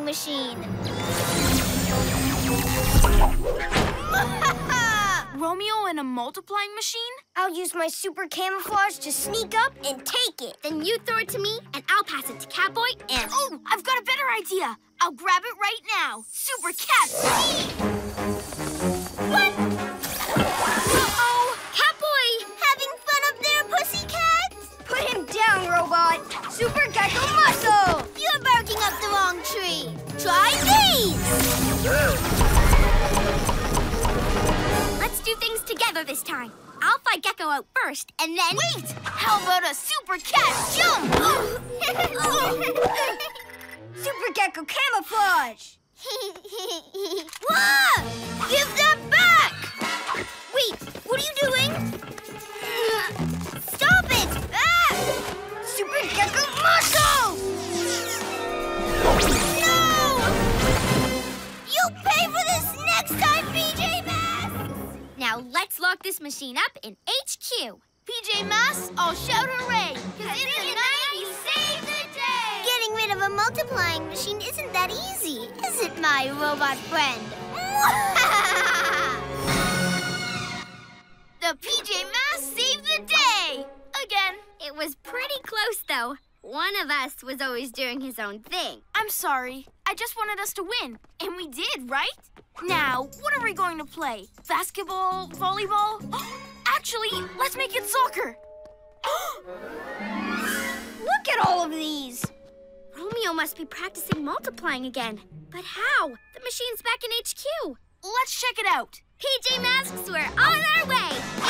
Machine. Romeo and a multiplying machine? I'll use my super camouflage to sneak up and take it. Then you throw it to me, and I'll pass it to Catboy and... Oh, I've got a better idea. I'll grab it right now. Super cat speed. What? Uh-oh! Catboy! Down, robot. Super Gekko Muscle. You're barking up the wrong tree. Try these! Gekko this time. I'll fight Gekko out first, and then... Wait! How about a super cat jump? Super Gekko camouflage! Whoa! Give that back! Wait, what are you doing? Super Gekko muscle! No! You'll pay for this next time, PJ Masks! Now let's lock this machine up in HQ. PJ Masks, I'll shout hooray! Cause in the night you save the day! Getting rid of a multiplying machine isn't that easy, is it, my robot friend? The PJ Masks saved the day! Again. It was pretty close, though. One of us was always doing his own thing. I'm sorry. I just wanted us to win. And we did, right? Now, what are we going to play? Basketball? Volleyball? Actually, let's make it soccer. Look at all of these! Romeo must be practicing multiplying again. But how? The machine's back in HQ. Let's check it out. PJ Masks, we're on our way!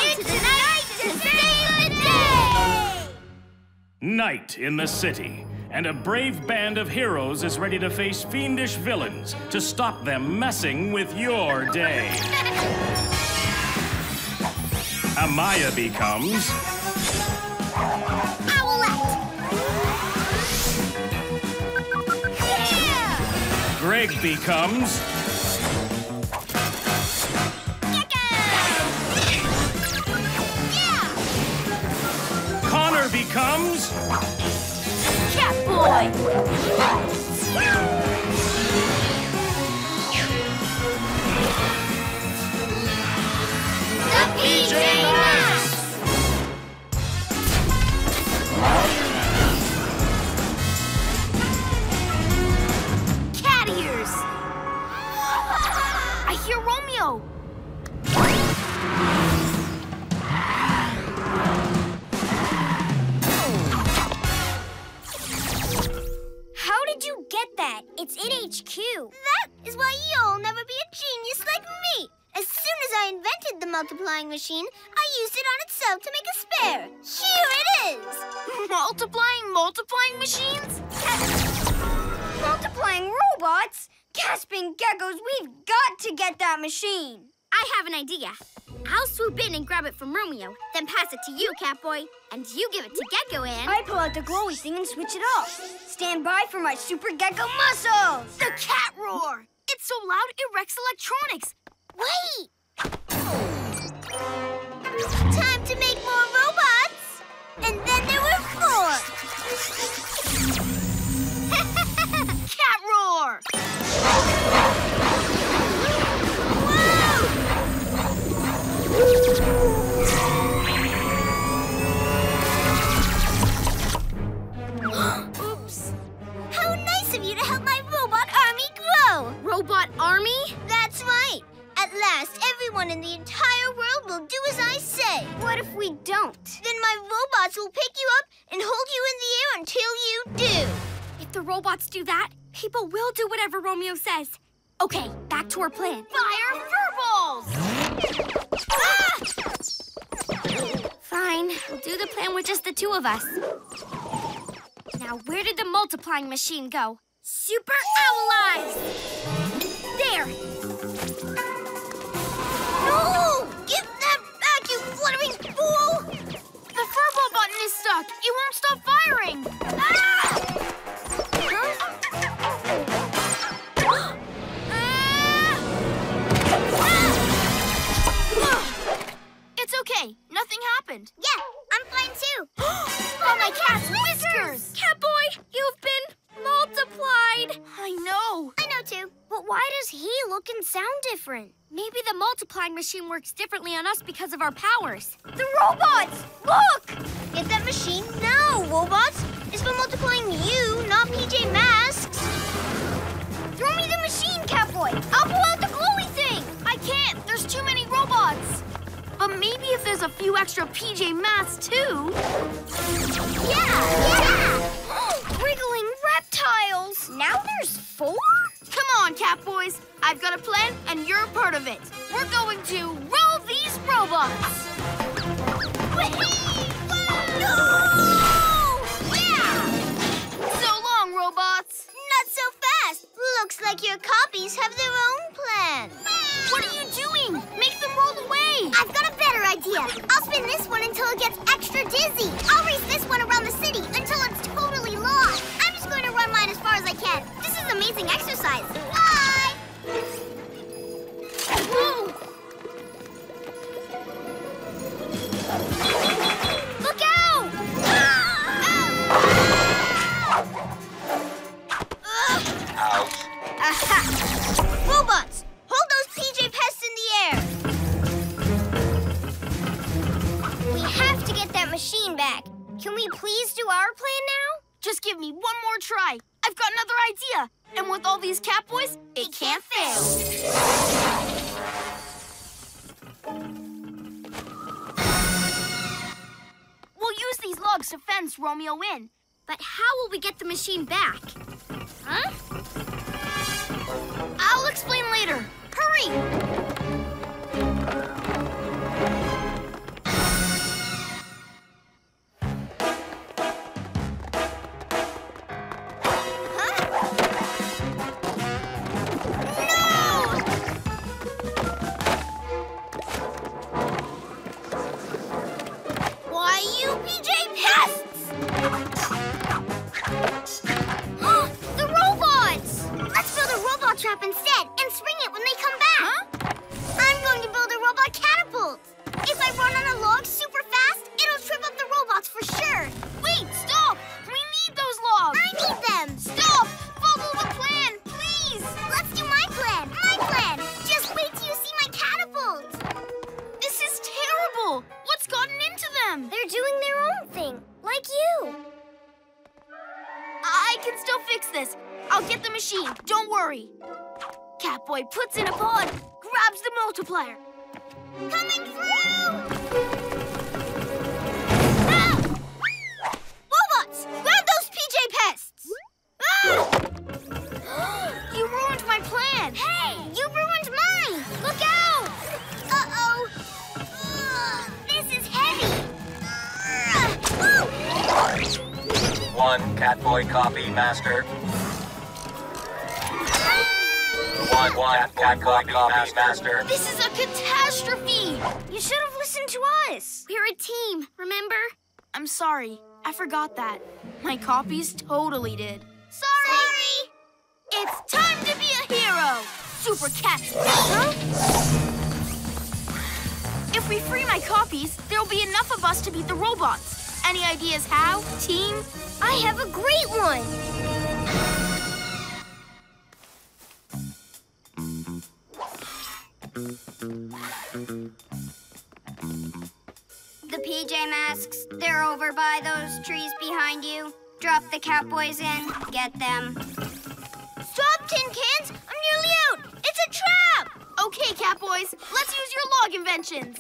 Into the night to save the day! Night in the city, and a brave band of heroes is ready to face fiendish villains to stop them messing with your day. Amaya becomes Owlette! Greg becomes becomes Catboy! The PJ Masks! Cat ears! I hear Romeo. It's in HQ. That is why you'll never be a genius like me. As soon as I invented the multiplying machine, I used it on itself to make a spare. Here it is. Multiplying multiplying machines? Multiplying robots? Gasping geckos, we've got to get that machine. I have an idea. I'll swoop in and grab it from Romeo, then pass it to you, Catboy. And you give it to Gekko and... I pull out the glowy thing and switch it off. Stand by for my super gecko muscles. The cat roar! It's so loud it wrecks electronics. Wait! Time to make more robots! And then there were four! Cat roar! Grow! Robot Army? That's right. At last, everyone in the entire world will do as I say. What if we don't? Then my robots will pick you up and hold you in the air until you do. If the robots do that, people will do whatever Romeo says. Okay, back to our plan. Fire furballs! Ah! Fine, we'll do the plan with just the two of us. Now, where did the multiplying machine go? Super Owl Eyes! There! No! Give that back, you fluttering fool! The furball button is stuck. It won't stop firing. Ah! It's okay. Nothing happened. Yeah, I'm fine too. Oh, my cat's whiskers! Catboy, you've been multiplied! I know. I know too. But why does he look and sound different? Maybe the multiplying machine works differently on us because of our powers. The robots! Look! Get that machine now, robots! It's for multiplying you, not PJ Masks. Throw me the machine, Catboy! I'll pull out the glowy thing! I can't. There's too many robots. But maybe if there's a few extra PJ Masks too. Yeah! Yeah! Wriggling reptiles! Now there's four? Come on, Cat Boys. I've got a plan, and you're a part of it. We're going to roll these robots. So long, robots. Not so fast. Looks like your copies have their own plan. What are you doing? Make them roll away. I've got a better idea. I'll spin this one until it gets extra dizzy. I'll race this one around the city until it's totally lost. I'm just going to run mine as far as I can. This is amazing exercise. Bye! Whoa! Look out! Ouch. That machine back. Can we please do our plan now? Just give me one more try. I've got another idea. And with all these cat boys, it can't fail. We'll use these logs to fence Romeo in. But how will we get the machine back? Huh? I'll explain later. Hurry! The. Coming through! Ah! Robots, grab those PJ pests! Ah! You ruined my plan. Hey, you ruined mine! Look out! Uh-oh. Ugh, this is heavy. Ooh. One Catboy copy, Master. One, one Catboy copy, Master. This is a catastrophe. You should have listened to us. We're a team, remember? I'm sorry. I forgot that. My copies totally did. Sorry. It's time to be a hero! Super Cat If we free my copies, there'll be enough of us to beat the robots. Any ideas how, team? I have a great one. The PJ Masks, they're over by those trees behind you. Drop the Catboys in, get them. Stop, Tin Cans! I'm nearly out. It's a trap. Okay, Catboys, let's use your log inventions.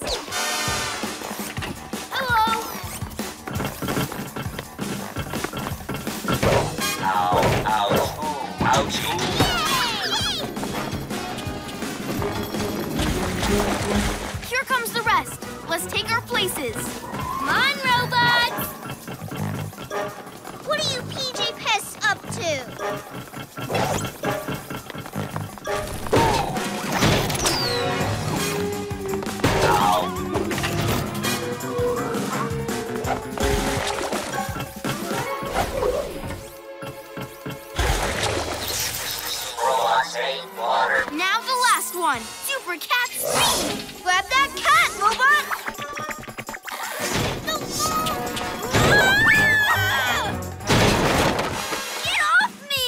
Hello. Ow, ouch, ouchie. Here comes the rest. Let's take our places. Come on, robots. What are you PJ pests up to? Now the last one. Super Cat Speed. Grab that cat, robot. Get off me!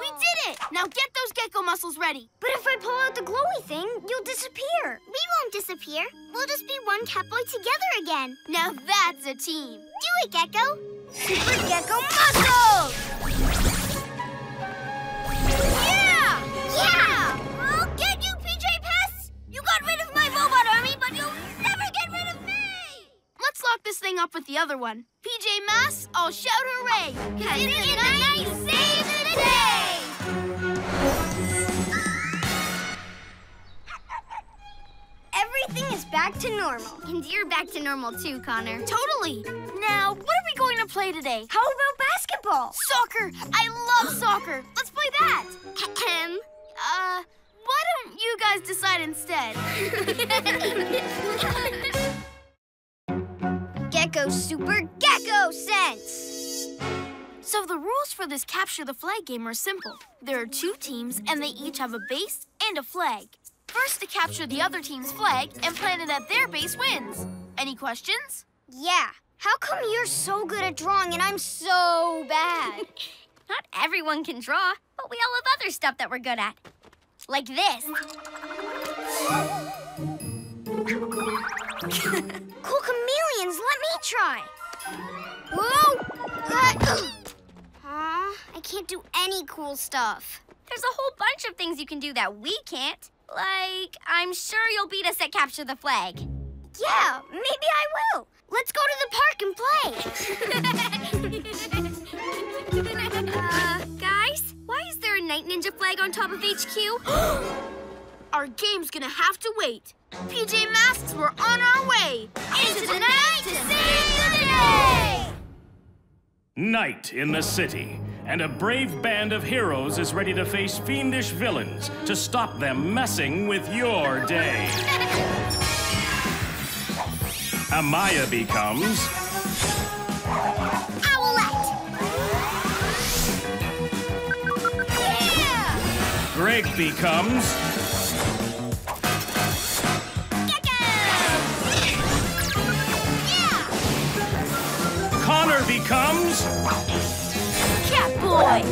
We did it! Now get those gecko muscles ready. But if I pull out the glowy thing, you'll disappear. We won't disappear. We'll just be one Catboy together again. Now that's a team. Do it, Gekko. Super Gekko muscles! Let's lock this thing up with the other one. PJ Masks, I'll shout hooray! Cause in the night, save the day! Everything is back to normal. And you're back to normal too, Connor. Totally. Now, what are we going to play today? How about basketball? Soccer! I love soccer! Let's play that! Ahem. Uh, why don't you guys decide instead? Gekko Super Gekko Sense! So the rules for this capture the flag game are simple. There are two teams and they each have a base and a flag. First to capture the other team's flag and plant it at their base wins. Any questions? Yeah. How come you're so good at drawing and I'm so bad? Not everyone can draw, but we all have other stuff that we're good at. Like this. cool chameleons, let me try. Whoa! Uh, Aw, I can't do any cool stuff. There's a whole bunch of things you can do that we can't. Like, I'm sure you'll beat us at Capture the Flag. Yeah, maybe I will. Let's go to the park and play. Uh, guys, why is there a Night Ninja flag on top of HQ? Our game's gonna have to wait. PJ Masks, we're on our way! Into the night to save the day! Night in the city, and a brave band of heroes is ready to face fiendish villains to stop them messing with your day. Amaya becomes Owlette! Yeah! Greg becomes Becomes Catboy!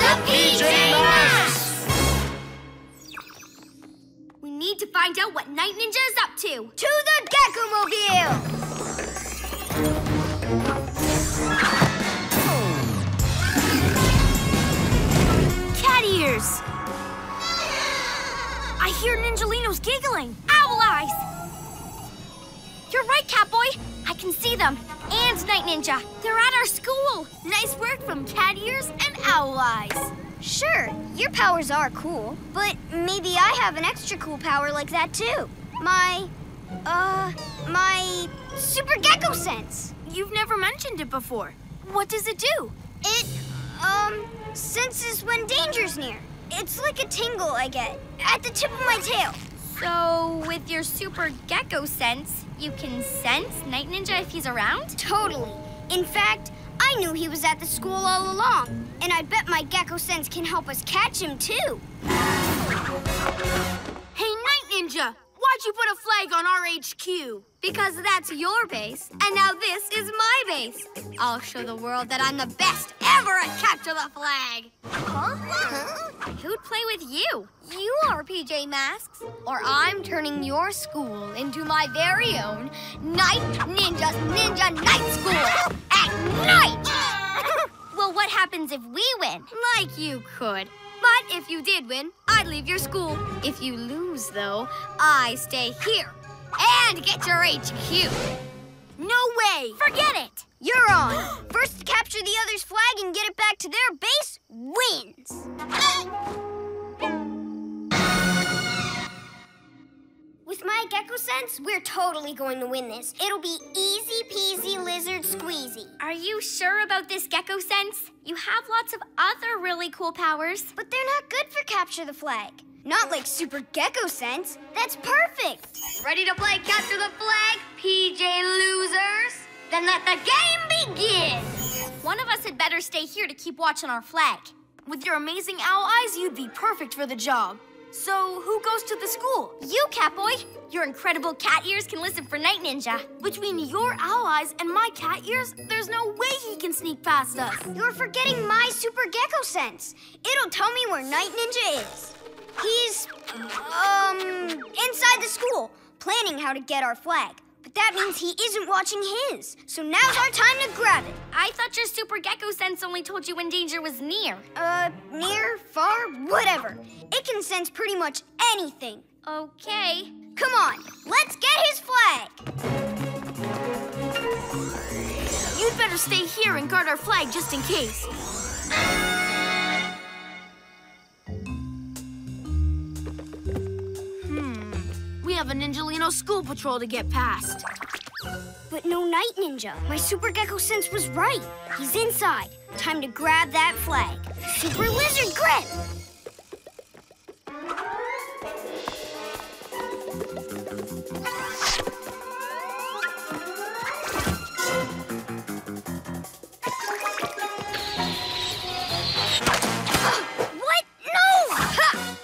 The PJ Masks! We need to find out what Night Ninja is up to. To the Gekko-mobile! Cat ears! I hear Ninjalino's giggling. Owl Eyes! You're right, Catboy. I can see them. And Night Ninja. They're at our school. Nice work from Cat Ears and Owl Eyes. Sure, your powers are cool, but maybe I have an extra cool power like that too. My, uh, my Super Gekko Sense. You've never mentioned it before. What does it do? It, um, senses when danger's near. It's like a tingle I get at the tip of my tail. So, with your super gecko sense, you can sense Night Ninja if he's around? Totally. In fact, I knew he was at the school all along, and I bet my Gekko Sense can help us catch him too. Hey, Night Ninja! Why'd you put a flag on our HQ? Because that's your base, and now this is my base. I'll show the world that I'm the best ever at Capture the Flag. Huh? Who'd play with you? You are PJ Masks, or I'm turning your school into my very own Night Ninja's Ninja Night School at night. Well, what happens if we win? Like you could. But if you did win, I'd leave your school. If you lose, though, I stay here and get your HQ. No way! Forget it. You're on. First to capture the other's flag and get it back to their base wins. With my Gekko Sense, we're totally going to win this. It'll be easy peasy lizard squeezy. Are you sure about this gecko sense? You have lots of other really cool powers. But they're not good for capture the flag. Not like Super Gekko Sense. That's perfect. Ready to play capture the flag, PJ losers? Then let the game begin. One of us had better stay here to keep watch on our flag. With your amazing owl eyes, you'd be perfect for the job. So, who goes to the school? You, Catboy. Your incredible cat ears can listen for Night Ninja. Between your owl eyes and my cat ears, there's no way he can sneak past us. You're forgetting my Super Gekko Sense. It'll tell me where Night Ninja is. He's, um, inside the school, planning how to get our flag. But that means he isn't watching his. So now's our time to grab it. I thought your super gecko sense only told you when danger was near. Uh, near, far, whatever. It can sense pretty much anything. Okay. Come on, let's get his flag. You'd better stay here and guard our flag just in case. No school patrol to get past. But no Night Ninja. My Super Gekko sense was right. He's inside. Time to grab that flag. Super Lizard Grip! what? No!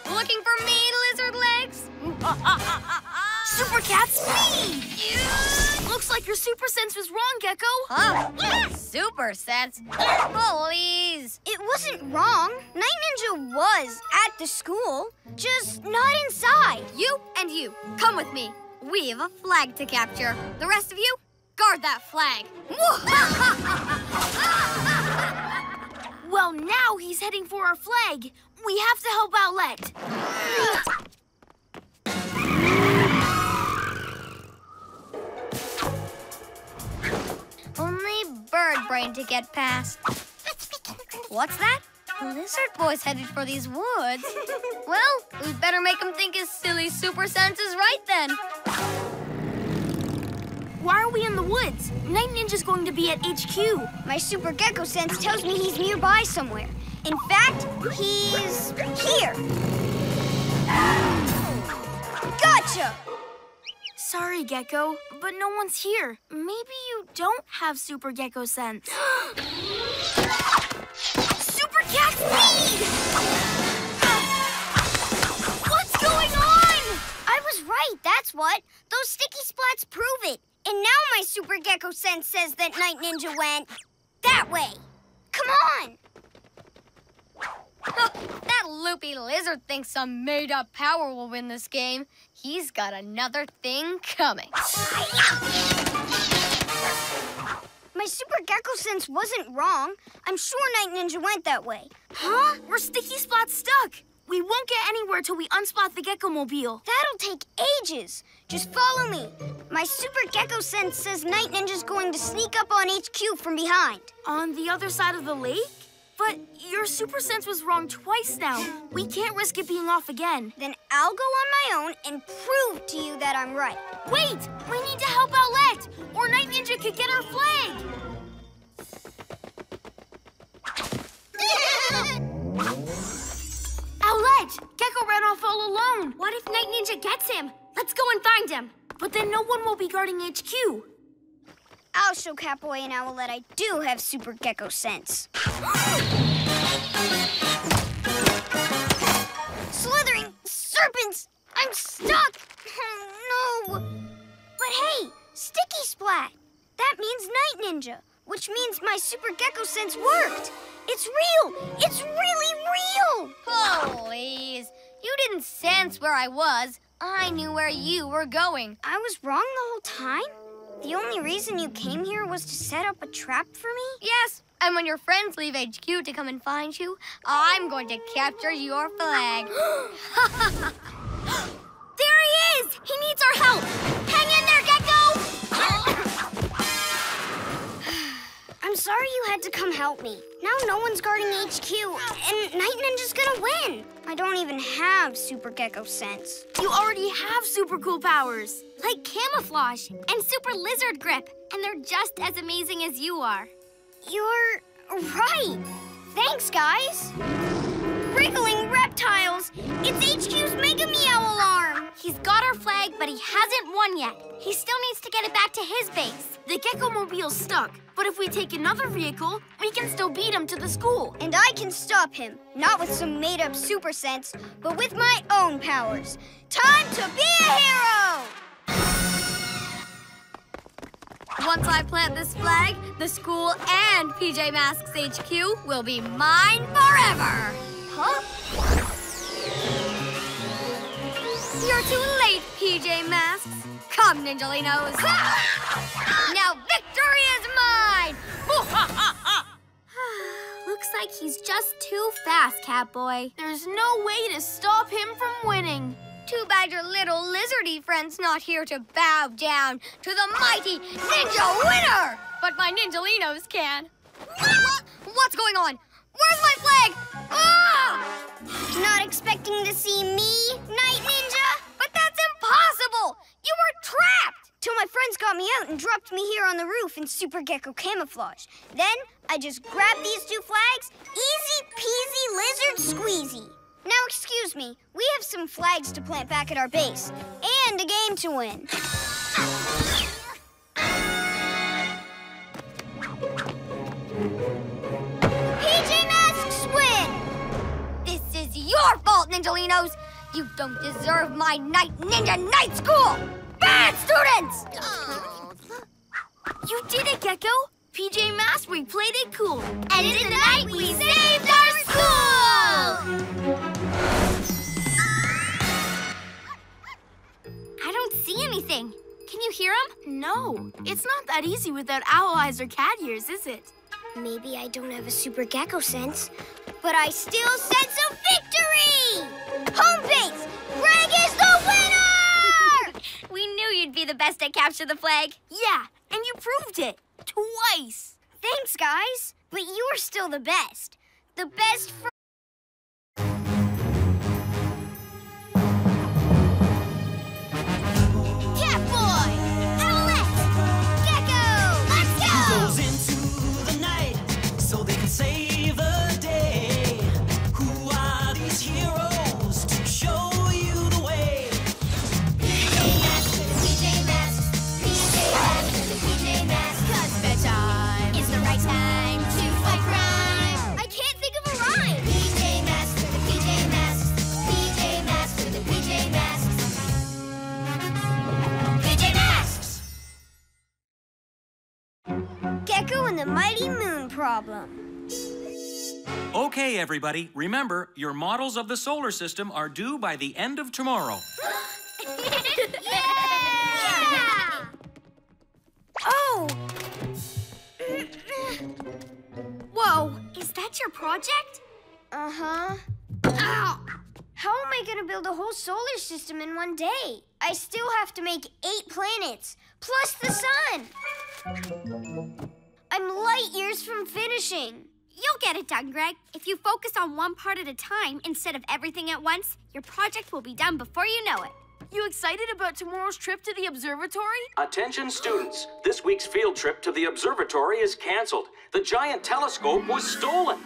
Looking for me, lizard legs? Uh, uh, uh. Super Cat Speed! Looks like your super sense was wrong, Gekko. Huh? Super sense. Please. It wasn't wrong. Night Ninja was at the school, just not inside. You and you, come with me. We have a flag to capture. The rest of you, guard that flag. Well, now he's heading for our flag. We have to help Owlette. Only bird brain to get past. What's that? Lizard boy's headed for these woods. well, we'd better make him think his silly super sense is right then. Why are we in the woods? Night Ninja's going to be at HQ. My Super Gekko sense tells me he's nearby somewhere. In fact, he's here. Gotcha! Sorry, Gekko, but no one's here. Maybe you don't have Super Gekko sense. Super Cat Speed! What's going on? I was right, that's what. Those sticky splats prove it. And now my Super Gekko sense says that Night Ninja went that way. Come on! that loopy lizard thinks some made-up power will win this game. He's got another thing coming. My Super Gekko sense wasn't wrong. I'm sure Night Ninja went that way. Huh? We're Sticky Splat stuck. We won't get anywhere till we unspot the Gekko Mobile. That'll take ages. Just follow me. My Super Gekko sense says Night Ninja's going to sneak up on HQ from behind. On the other side of the lake? But your super sense was wrong twice now. We can't risk it being off again. Then I'll go on my own and prove to you that I'm right. Wait! We need to help Owlette, or Night Ninja could get our flag! Owlette! Gekko ran off all alone. What if Night Ninja gets him? Let's go and find him. But then no one will be guarding HQ. I'll show Catboy and Owlette I do have Super Gekko sense. Slithering serpents! I'm stuck! no! But hey, Sticky Splat! That means Night Ninja, which means my Super Gekko sense worked. It's real! It's really real! Please. You didn't sense where I was. I knew where you were going. I was wrong the whole time? The only reason you came here was to set up a trap for me? Yes, and when your friends leave HQ to come and find you, I'm going to capture your flag. There he is! He needs our help! Hang in there, Gekko! Sorry you had to come help me. Now no one's guarding HQ, and Night Ninja's gonna win. I don't even have Super Gekko sense. You already have super cool powers. like camouflage and super lizard grip, and they're just as amazing as you are. You're right. Thanks, guys. Wriggling reptiles! It's HQ's Mega Meow alarm! He's got our flag, but he hasn't won yet. He still needs to get it back to his base. The Gekko Mobile's stuck, but if we take another vehicle, we can still beat him to the school. And I can stop him, not with some made up super sense, but with my own powers. Time to be a hero! Once I plant this flag, the school and PJ Masks HQ will be mine forever. Huh? You're too late, PJ Masks. Come, Ninjalinos. now victory is mine! Looks like he's just too fast, Catboy. There's no way to stop him from winning. Too bad your little lizardy friend's not here to bow down to the mighty Ninja Winner! But my Ninjalinos can. What's going on? Where's my flag? Ah! Not expecting to see me, Night Ninja? But that's impossible! You were trapped! Till my friends got me out and dropped me here on the roof in Super Gekko camouflage. Then I just grabbed these two flags. Easy peasy lizard squeezy. Now, excuse me, we have some flags to plant back at our base and a game to win. Your fault, Ninjalinos! You don't deserve my Night Ninja Night School! Bad students! You did it, Gekko! PJ Masks, we played it cool. And in the night, we saved our school! I don't see anything. Can you hear them? No, it's not that easy without owl eyes or cat ears, is it? Maybe I don't have a super gecko sense, but I still sense a victory! Home base! Greg is the winner! we knew you'd be the best at capture the flag. Yeah, and you proved it. Twice. Thanks, guys. But you are still the best. The best for. The Mighty Moon Problem. Okay, everybody, remember, your models of the solar system are due by the end of tomorrow. Yeah! Oh! Whoa, is that your project? Uh-huh. Ow! How am I gonna build a whole solar system in one day? I still have to make eight planets, plus the sun. I'm light years from finishing. You'll get it done, Greg. If you focus on one part at a time instead of everything at once, your project will be done before you know it. You excited about tomorrow's trip to the observatory? Attention, students. This week's field trip to the observatory is canceled. The giant telescope was stolen.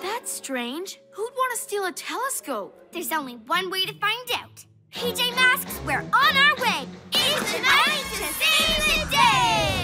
That's strange. Who'd want to steal a telescope? There's only one way to find out. PJ Masks, we're on our way. It's tonight to save the day!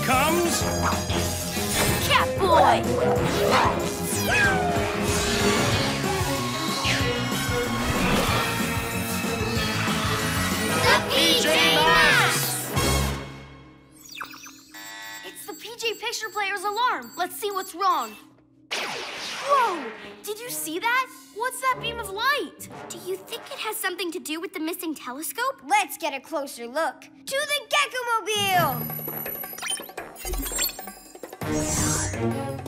Becomes Catboy! The PJ Masks! It's the PJ Picture Player's alarm. Let's see what's wrong. Whoa! Did you see that? What's that beam of light? Do you think it has something to do with the missing telescope? Let's get a closer look. To the Gekko-mobile! There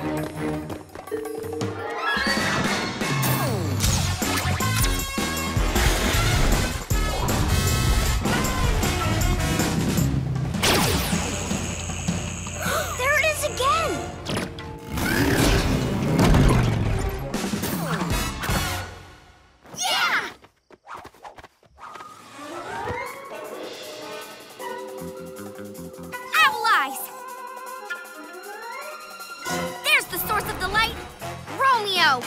Romeo!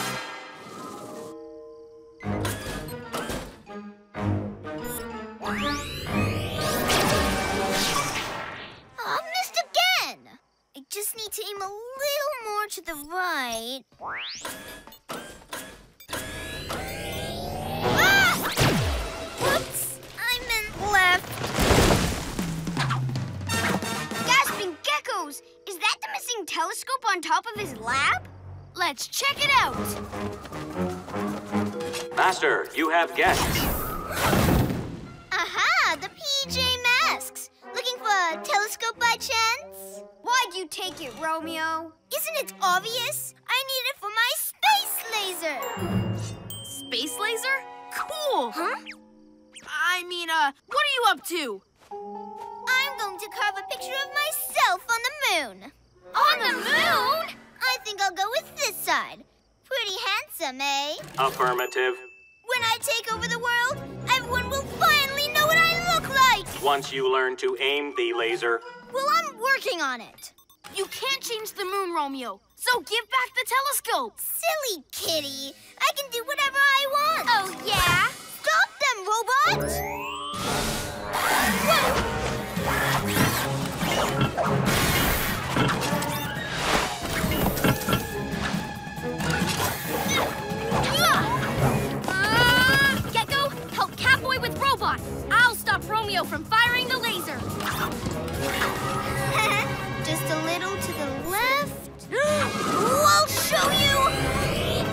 I missed again! I just need to aim a little more to the right. Ah! Whoops! I meant left. Gasping geckos! Is that the missing telescope on top of his lab? Let's check it out! Master, you have guests. Aha! The PJ Masks! Looking for a telescope by chance? Why'd you take it, Romeo? Isn't it obvious? I need it for my space laser! Space laser? Cool! Huh? I mean, uh, what are you up to? I'm going to carve a picture of myself on the moon. On, on the, the moon? moon? I think I'll go with this side. Pretty handsome, eh? Affirmative. When I take over the world, everyone will finally know what I look like. Once you learn to aim the laser, Well, I'm working on it. You can't change the moon, Romeo. So give back the telescope. Silly kitty. I can do whatever I want. Oh, yeah? Stop them, robot! Robot. I'll stop Romeo from firing the laser. Just a little to the left. I'll show you!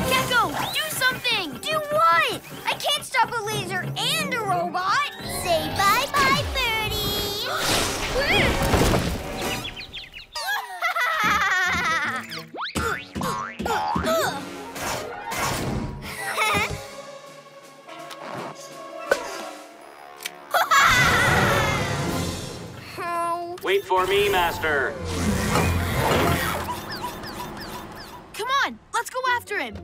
Gekko, do something! Do what? I can't stop a laser and a robot. Say bye-bye, Birdie! wait for me, Master. Come on, let's go after him.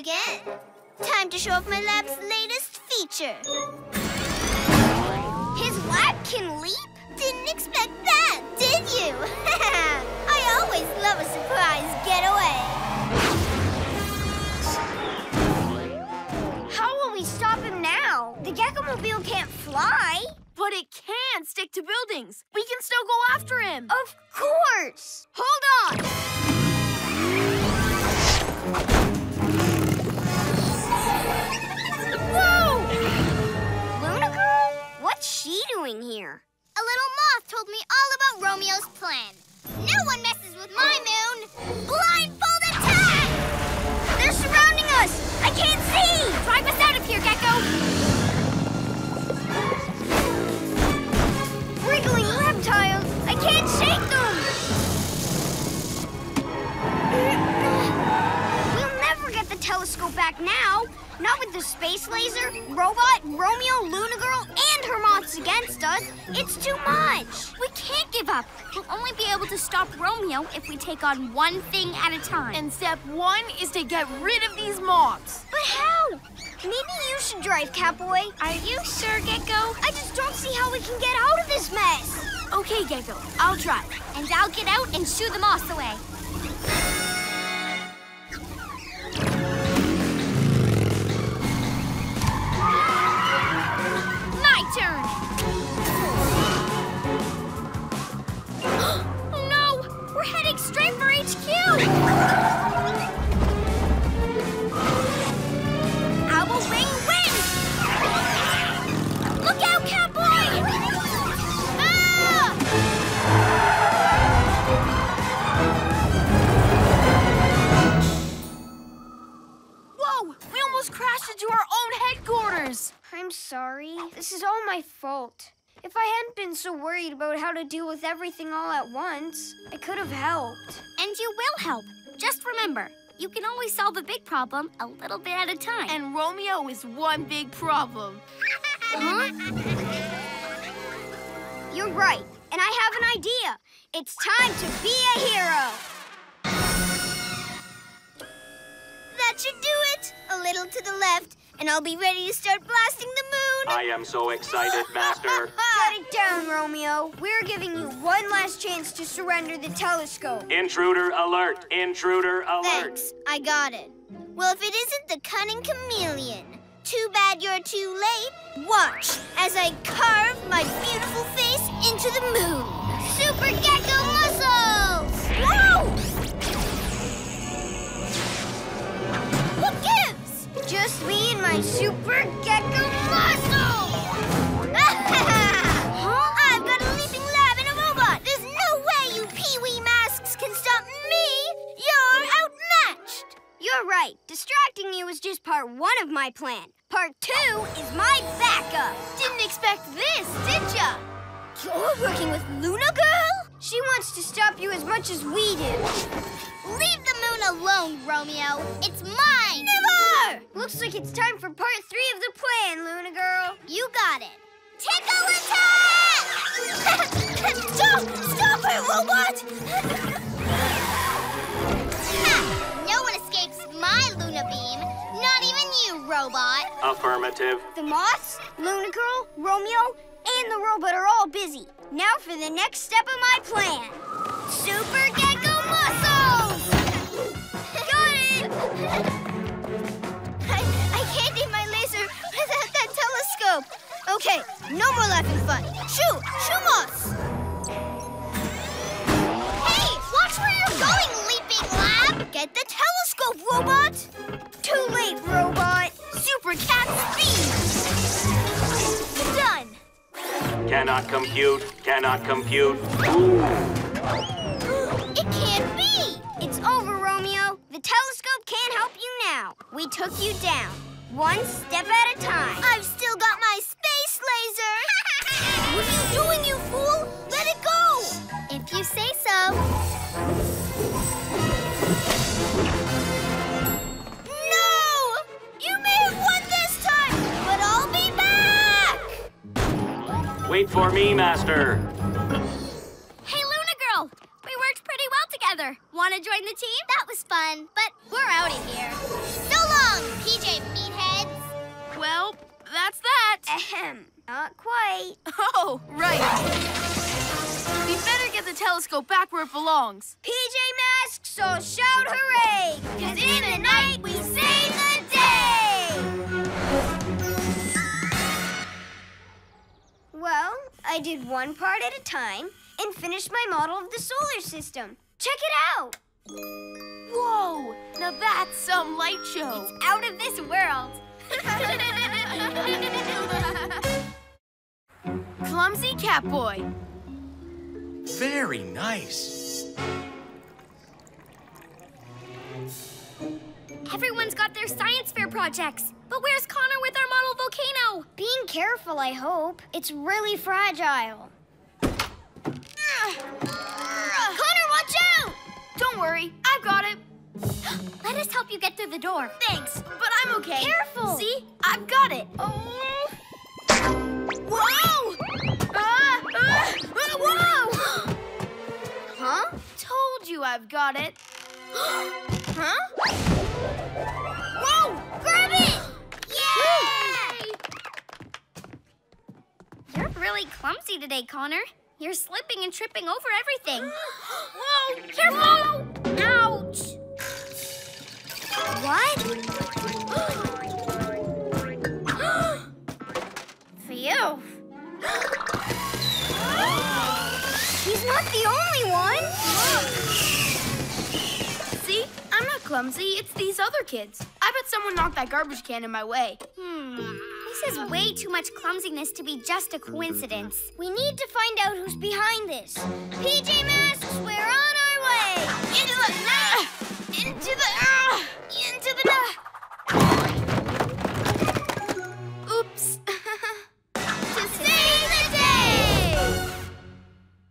Again. Time to show off my lab's latest feature. His lab can leap? Didn't expect that, did you? I always love a surprise getaway. How will we stop him now? The Gekko-mobile can't fly. But it can stick to buildings. We can still go after him. Of course. Hold on. Doing here? A little moth told me all about Romeo's plan. No one messes with my moon. Blindfold attack! They're surrounding us! I can't see! Drive us out of here, Gekko. Wriggling reptiles! I can't shake them! We'll never get the telescope back now. Not with the space laser, robot, Romeo, Luna Girl, and her moths against us. It's too much. We can't give up. We'll only be able to stop Romeo if we take on one thing at a time. And step one is to get rid of these moths. But how? Maybe you should drive, Catboy. Are you sure, Gekko? I just don't see how we can get out of this mess. Okay, Gekko, I'll drive. And I'll get out and shoo the moths away. We're heading straight for HQ! Ah! Whoa! We almost crashed into our own headquarters. I'm sorry. This is all my fault. If I hadn't been so worried about how to deal with everything all at once, I could have helped. And you will help. Just remember, you can always solve a big problem a little bit at a time. And Romeo is one big problem. Huh? You're right, and I have an idea. It's time to be a hero. That should do it. A little to the left, and I'll be ready to start blasting the moon. I am so excited, Master. Shut it down, Romeo. We're giving you one last chance to surrender the telescope. Intruder alert! Intruder alert! Thanks, I got it. Well, if it isn't the cunning chameleon. too bad you're too late. Watch as I carve my beautiful face into the moon. Super Gekko Just me and my Super Gekko muscles! huh? I've got a leaping lab and a robot. There's no way you Pee-wee masks can stop me. You're outmatched. You're right. Distracting you was just part one of my plan. Part two is my backup. Didn't expect this, did ya? You're working with Luna Girl? She wants to stop you as much as we do. Leave the moon alone, Romeo. It's mine. Never! Looks like it's time for part three of the plan, Luna Girl. You got it. Tickle attack! Stop! Stop it, robot! Ha! no one escapes my Luna beam. Not even you, robot. Affirmative. The moths, Luna Girl, Romeo, and the robot are all busy. Now for the next step of my plan. Super Gekko muscles! Got it! I, I can't aim my laser without that telescope. Okay, no more laughing fun. Shoo! Shumos! Hey, watch where you're going, Leaping Lab! Get the telescope, robot! Too late, robot. Super cat speed! Cannot compute. Cannot compute. It can't be! It's over, Romeo. The telescope can't help you now. We took you down, one step at a time. I've still got my space laser! what are you doing, Wait for me, Master. Hey, Luna Girl! We worked pretty well together. Want to join the team? That was fun, but we're out of here. So long, PJ Meatheads! Well, that's that. Ahem. Not quite. Oh, right. We better get the telescope back where it belongs. PJ Masks, so shout hooray! Cause in the night we save the Well, I did one part at a time and finished my model of the solar system. Check it out! Whoa! Now that's some light show. Out of this world. Clumsy Catboy. Very nice. Everyone's got their science fair projects. But where's Connor with our model volcano? Being careful, I hope. It's really fragile. Connor, watch out! Don't worry, I've got it. Let us help you get through the door. Thanks, but I'm okay. Careful. See? I've got it. Oh. Whoa! Ah, ah, ah, whoa! Huh? Told you I've got it. Huh? Whoa! Grab it! Yay! You're really clumsy today, Connor. You're slipping and tripping over everything. Whoa! Careful! Ouch! What? Phew. Oh, He's not the only one! See? Clumsy. It's these other kids. I bet someone knocked that garbage can in my way. Hmm. This is way too much clumsiness to be just a coincidence. We need to find out who's behind this. PJ Masks, we're on our way! Into the... ah, into the... ah, into the... ah.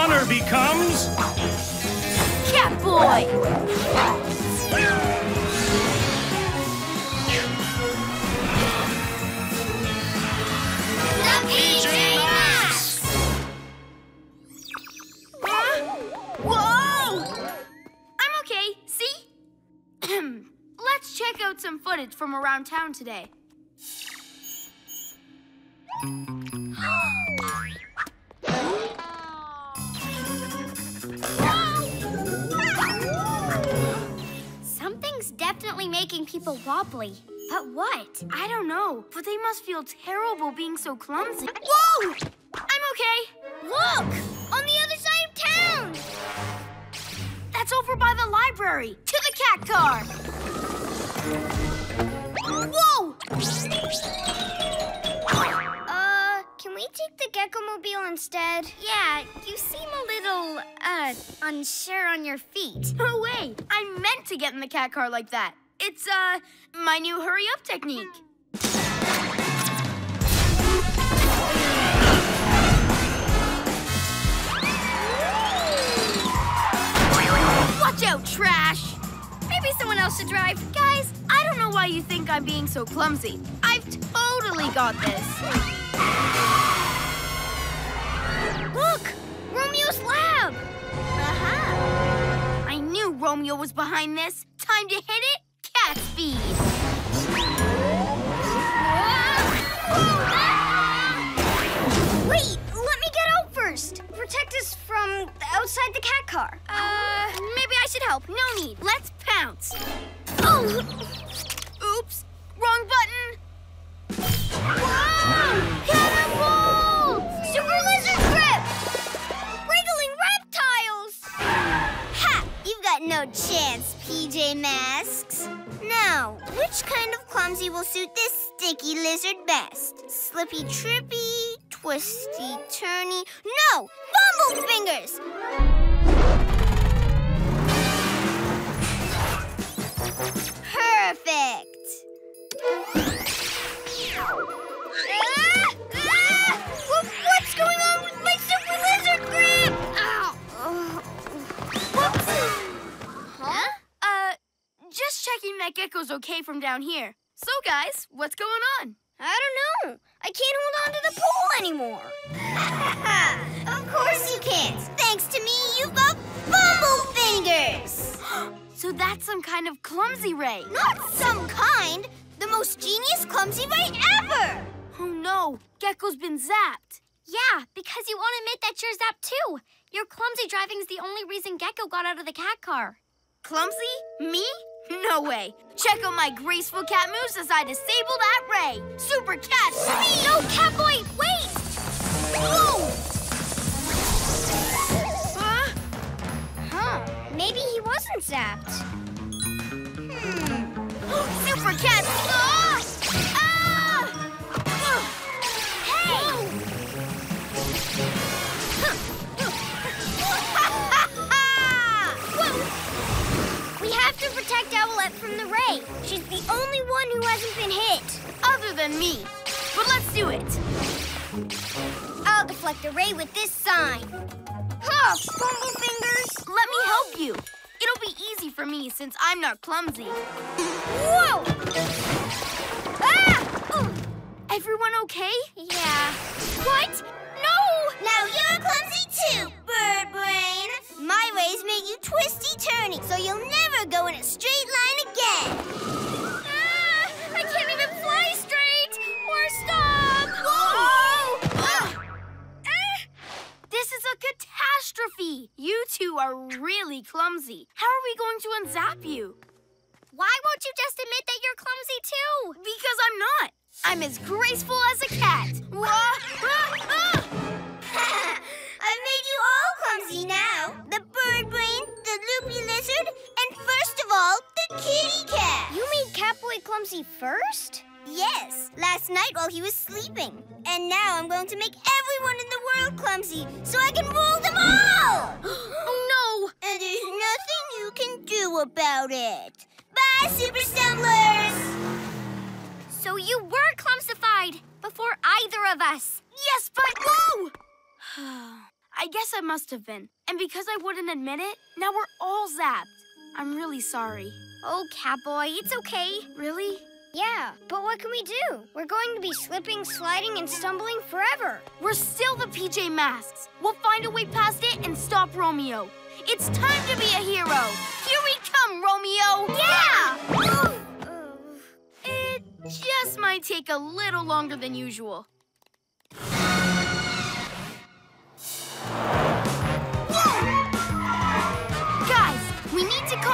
Connor becomes... Catboy! The PJ Masks! Whoa! I'm okay, see? Let's check out some footage from around town today. Definitely making people wobbly. But what? I don't know, but they must feel terrible being so clumsy. Whoa! I'm okay. Look! On the other side of town! That's over by the library. To the cat car. Whoa! Can we take the Gekko Mobile instead? Yeah, you seem a little, uh, unsure on your feet. No way. I meant to get in the cat car like that. It's, uh, my new hurry up technique. Watch out, trash! Maybe someone else should drive. Guys, I don't know why you think I'm being so clumsy. I've totally got this. Look! Romeo's lab! Uh-huh. I knew Romeo was behind this. Time to hit it, cat speed. First. Protect us from outside the cat car. Uh, maybe I should help. No need. Let's pounce. Oh! Oops. Wrong button. Whoa! Cannonball! Super lizard grip! Wriggling reptiles! Ha! You've got no chance, PJ Masks. Now, which kind of clumsy will suit this sticky lizard best? Slippy trippy, twisty turny. No! Bumble fingers! Perfect! Ah! Ah! What's going on with my super lizard grip? Whoops! Huh? Uh, just checking that Gekko's okay from down here. So, guys, what's going on? I don't know. I can't hold on to the pole anymore. of course you can't. Thanks to me, you've got bumble fingers. So that's some kind of clumsy ray. Not some kind. The most genius clumsy ray ever. Oh no, Gekko's been zapped. Yeah, because you won't admit that you're zapped too. Your clumsy driving's the only reason Gecko got out of the cat car. Clumsy? Me? No way. Check out my graceful cat moves as I disable that ray. Super cat speed! No, Catboy, wait! Whoa! Huh? Huh. Maybe he wasn't zapped. Hmm. Super cat! Ah! Have to protect Owlette from the ray. She's the only one who hasn't been hit. Other than me. But let's do it. I'll deflect the ray with this sign. Huh, bumble fingers. Let me help you. It'll be easy for me since I'm not clumsy. Whoa! Ah! Ooh. Everyone okay? Yeah. What? No! Now you're clumsy too, bird brain. My rays make you twisty turny, so you'll never go in a straight line again. Ah, I can't even fly straight or stop. Whoa! Ah! This is a catastrophe. You two are really clumsy. How are we going to unzap you? Why won't you just admit that you're clumsy too? Because I'm not. I'm as graceful as a cat. I've made you all clumsy now. The bird brain, the loopy lizard, and first of all, the kitty cat. You made Catboy clumsy first? Yes, last night while he was sleeping. And now I'm going to make everyone in the world clumsy so I can rule them all! oh no! And there's nothing you can do about it. Bye, Super Stumblers! So you were clumsified before either of us. Yes, but whoa! I guess I must have been. And because I wouldn't admit it, now we're all zapped. I'm really sorry. Oh, Catboy, it's okay. Really? Yeah, but what can we do? We're going to be slipping, sliding, and stumbling forever. We're still the PJ Masks. We'll find a way past it and stop Romeo. It's time to be a hero. Here we come, Romeo. Yeah! It just might take a little longer than usual.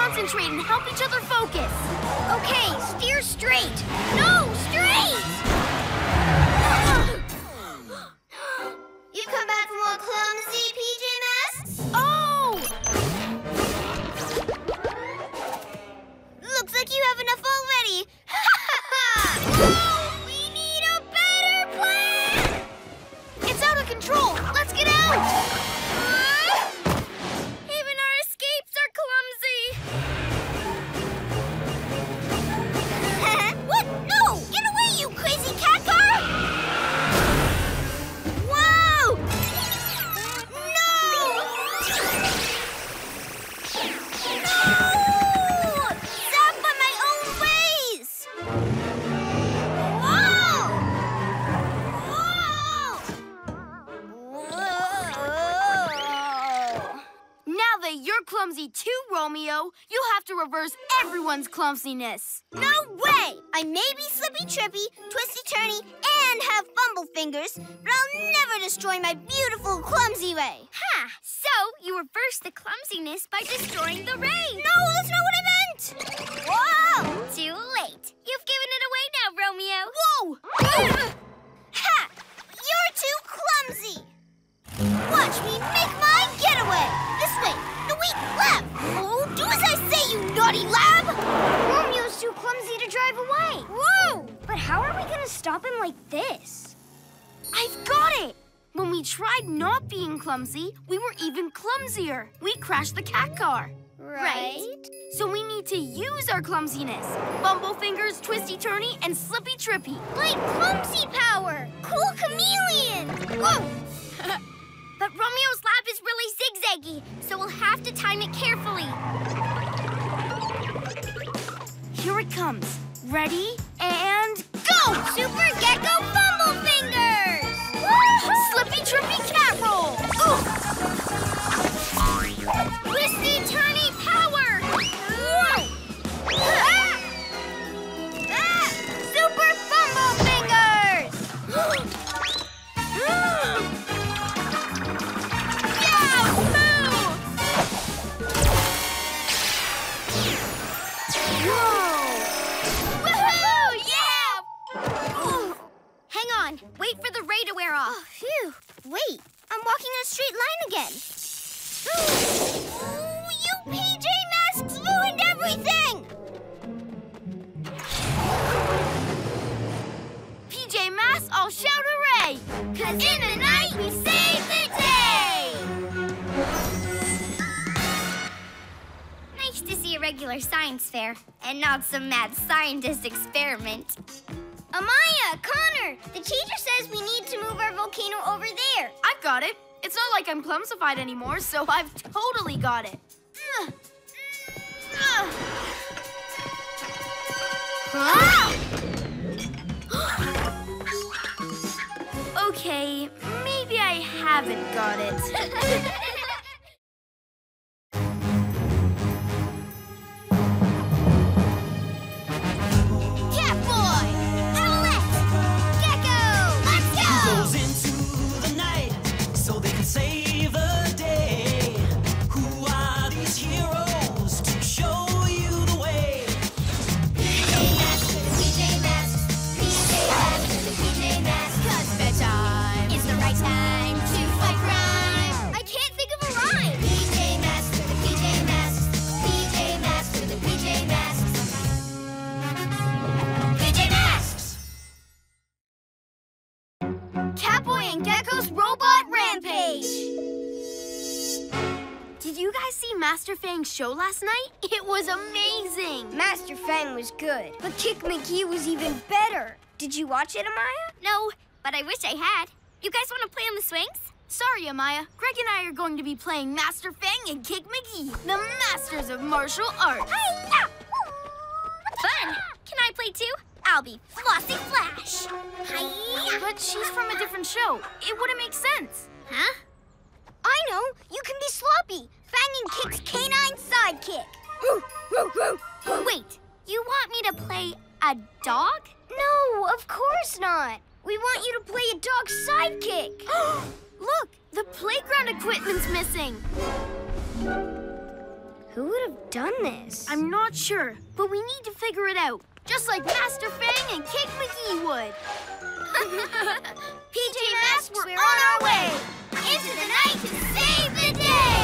Concentrate and help each other focus. Okay, steer straight. No, straight! You've come back from more clumsy PJ Masks? Oh! Looks like you have enough already. we need a better plan! It's out of control. Let's get out! Clumsy too, Romeo, you'll have to reverse everyone's clumsiness. No way! I may be slippy trippy, twisty turny, and have fumble fingers, but I'll never destroy my beautiful clumsy way. Ha! So you reverse the clumsiness by destroying the ray. No, that's not what I meant! Whoa! Too late. You've given it away now, Romeo. Whoa! Ha! You're too clumsy! Watch me make my getaway! This way! No, wait, lab! Oh, do as I say, you naughty lab! Romeo's too clumsy to drive away. Whoa! But how are we gonna stop him like this? I've got it! When we tried not being clumsy, we were even clumsier. We crashed the cat car. Right? So we need to use our clumsiness. Bumble fingers, twisty turny, and slippy trippy. Like clumsy power! Cool chameleon! Whoa! But Romeo's lab is really zigzaggy, so we'll have to time it carefully. Here it comes. Ready and go! Super Gekko Fumble Fingers! Slippy trippy cat roll! Twisty wear off. Oh, phew. Wait, I'm walking in a straight line again. Ooh, you PJ Masks ruined everything! PJ Masks, I'll shout hooray! Cause in the night we save the day! Nice to see a regular science fair and not some mad scientist experiment. Amaya, Connor, the teacher says we need to move our volcano over there. I've got it. It's not like I'm clumsified anymore, so I've totally got it. Ugh. Ugh. okay, maybe I haven't got it. guys see Master Fang's show last night? It was amazing! Master Fang was good, but Kick McGee was even better. Did you watch it, Amaya? No, but I wish I had. You guys want to play on the swings? Sorry, Amaya. Greg and I are going to be playing Master Fang and Kick McGee, the masters of martial arts. Fun! Can I play too? I'll be Flossy Flash. But she's from a different show. It wouldn't make sense. Huh? I know. You can be Sloppy, Fang and Kick's canine sidekick. Wait, you want me to play a dog? No, of course not. We want you to play a dog's sidekick. Look, the playground equipment's missing. Who would have done this? I'm not sure, but we need to figure it out. Just like Master Fang and Kick McGee would. PJ Masks, we're on our way. Into the night to save the day.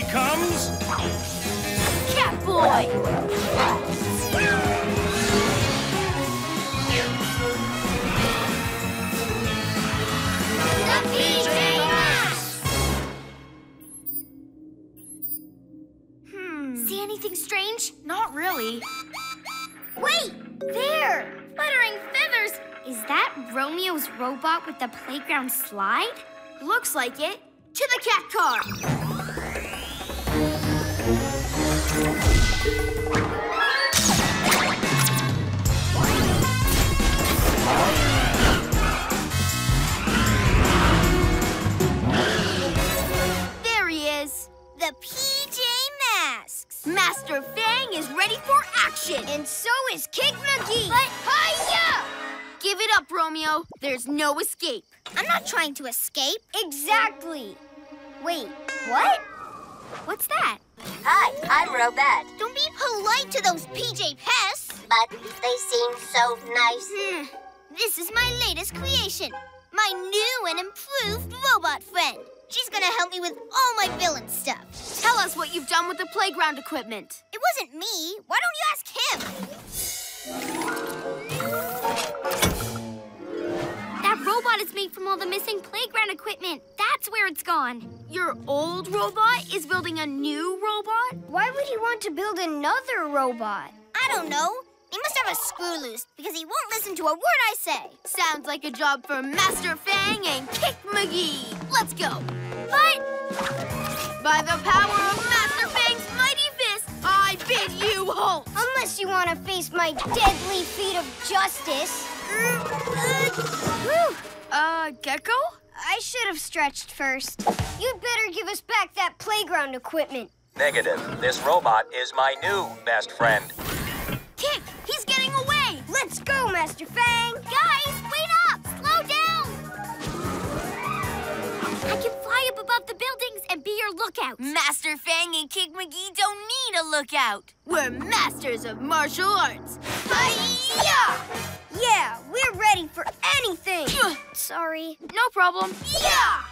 becomes Catboy! The PJ Masks. Hmm. See anything strange? Not really. Wait! There! Fluttering feathers! Is that Romeo's robot with the playground slide? Looks like it. To the cat car! There's the PJ masks. Master Fang is ready for action and so is Kick McGee. Ha ha! Give it up Romeo. There's no escape. I'm not trying to escape. Exactly. Wait, what? What's that? Hi, I'm Robette, Don't be polite to those PJ pests. but they seem so nice. Hmm. This is my latest creation. My new and improved robot friend. She's gonna help me with all my villain stuff. Tell us what you've done with the playground equipment. It wasn't me. Why don't you ask him? That robot is made from all the missing playground equipment. That's where it's gone. Your old robot is building a new robot? Why would he want to build another robot? I don't know. He must have a screw loose because he won't listen to a word I say. Sounds like a job for Master Fang and Kick McGee. Let's go. But by the power of Master Fang's mighty fist, I bid you halt. Unless you want to face my deadly feet of justice. Whew. Uh, Gekko? I should have stretched first. You'd better give us back that playground equipment. Negative. This robot is my new best friend. Kick, he's getting away. Let's go, Master Fang. Guys, I can fly up above the buildings and be your lookout. Master Fang and Kick McGee don't need a lookout. We're masters of martial arts. Hi-ya! Yeah, we're ready for anything. Sorry. No problem. Yeah!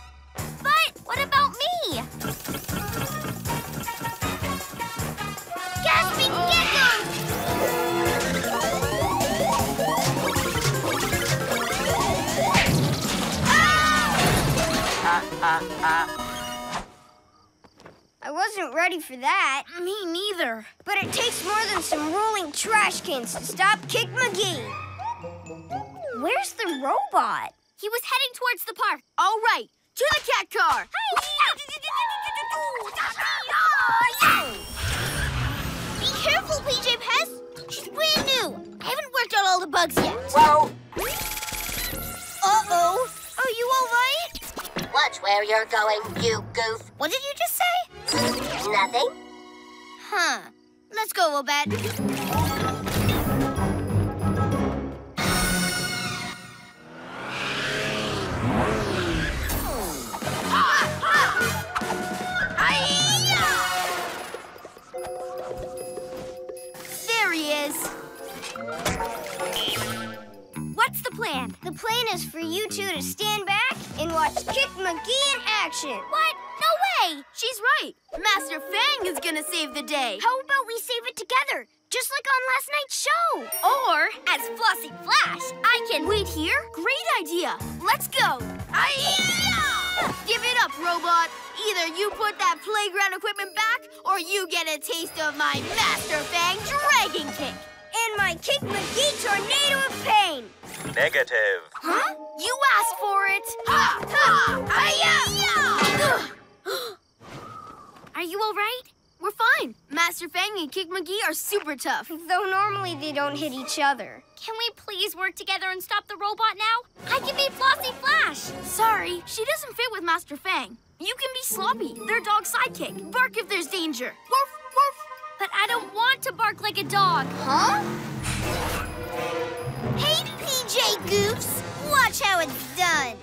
But what about me? Gasping geckos! I wasn't ready for that. Me neither. But it takes more than some rolling trash cans to stop Kick McGee. Where's the robot? He was heading towards the park. All right, to the cat car. Be careful, PJ Pest. She's brand new. I haven't worked out all the bugs yet. Whoa! Uh-oh. Are you all right? Watch where you're going, you goof. What did you just say? Nothing? Huh. Let's go, Obed. There he is. What's the plan? The plan is for you two to stand back and watch Kick McGee in action. What? No way! She's right. Master Fang is gonna save the day. How about we save it together, just like on last night's show? Or, as Flossy Flash, I can wait here. Great idea. Let's go. Give it up, robot. Either you put that playground equipment back, or you get a taste of my Master Fang Dragon Kick. And my Kick McGee tornado of pain. Negative. Huh? You asked for it. Ha! Ha! Are you all right? We're fine. Master Fang and Kick McGee are super tough. Though normally they don't hit each other. Can we please work together and stop the robot now? I can be Flossy Flash. Sorry, she doesn't fit with Master Fang. You can be Sloppy, their dog sidekick. Bark if there's danger. Woof, woof. But I don't want to bark like a dog. Huh? Hey, PJ Goofs! Watch how it's done.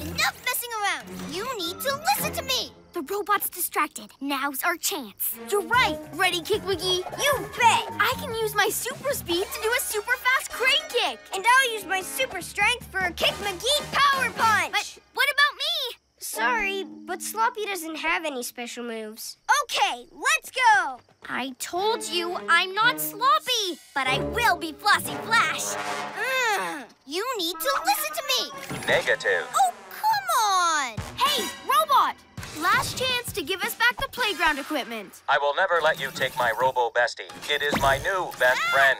Enough messing around. You need to listen to me. The robot's distracted. Now's our chance. You're right. Ready, Kick McGee? You bet! I can use my super speed to do a super fast crane kick. And I'll use my super strength for a Kick McGee power punch! But what about me? Sorry, but Sloppy doesn't have any special moves. Okay, let's go! I told you I'm not sloppy, but I will be Flossy Flash. Mm, you need to listen to me. Negative. Oh, come on. Hey, robot! Last chance to give us back the playground equipment. I will never let you take my Robo Bestie. It is my new best friend.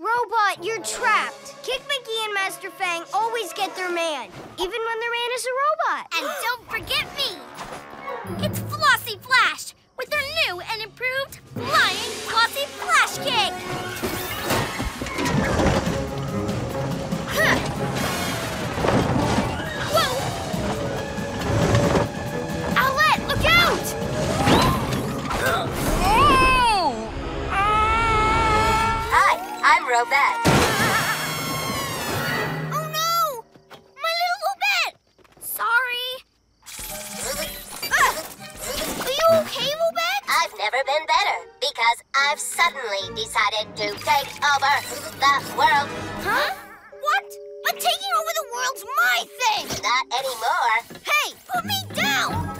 Robot, you're trapped. Kick McGee and Master Fang always get their man, even when their man is a robot. And don't forget me. It's Flossy Flash with their new and improved Flying Flossie Flash Kick. I'm Robette. Oh, no. My little Robette. Sorry. Are you okay, Robette? I've never been better because I've suddenly decided to take over the world. Huh? What? But taking over the world's my thing. Not anymore. Hey, put me down.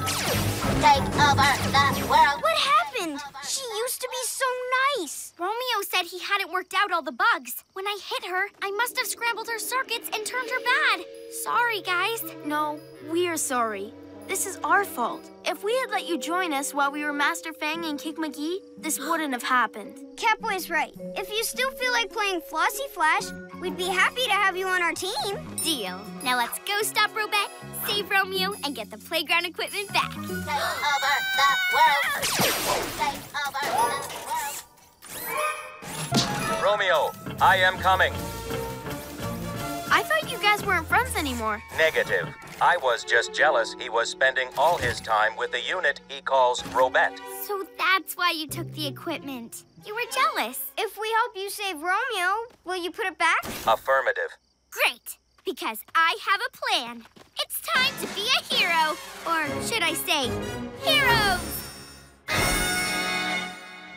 Take over the world. What happened? She used to be so nice. Romeo said he hadn't worked out all the bugs. When I hit her, I must have scrambled her circuits and turned her bad. Sorry, guys. No, we're sorry. This is our fault. If we had let you join us while we were Master Fang and Kick McGee, this wouldn't have happened. Catboy's right. If you still feel like playing Flossy Flash, we'd be happy to have you on our team. Deal. Now let's go stop Robette, save Romeo, and get the playground equipment back. Take over the world. Take over the world. Romeo, I am coming. I thought you guys weren't friends anymore. Negative. I was just jealous he was spending all his time with the unit he calls Robette. So that's why you took the equipment. You were jealous. If we help you save Romeo, will you put it back? Affirmative. Great, because I have a plan. It's time to be a hero, or should I say, heroes.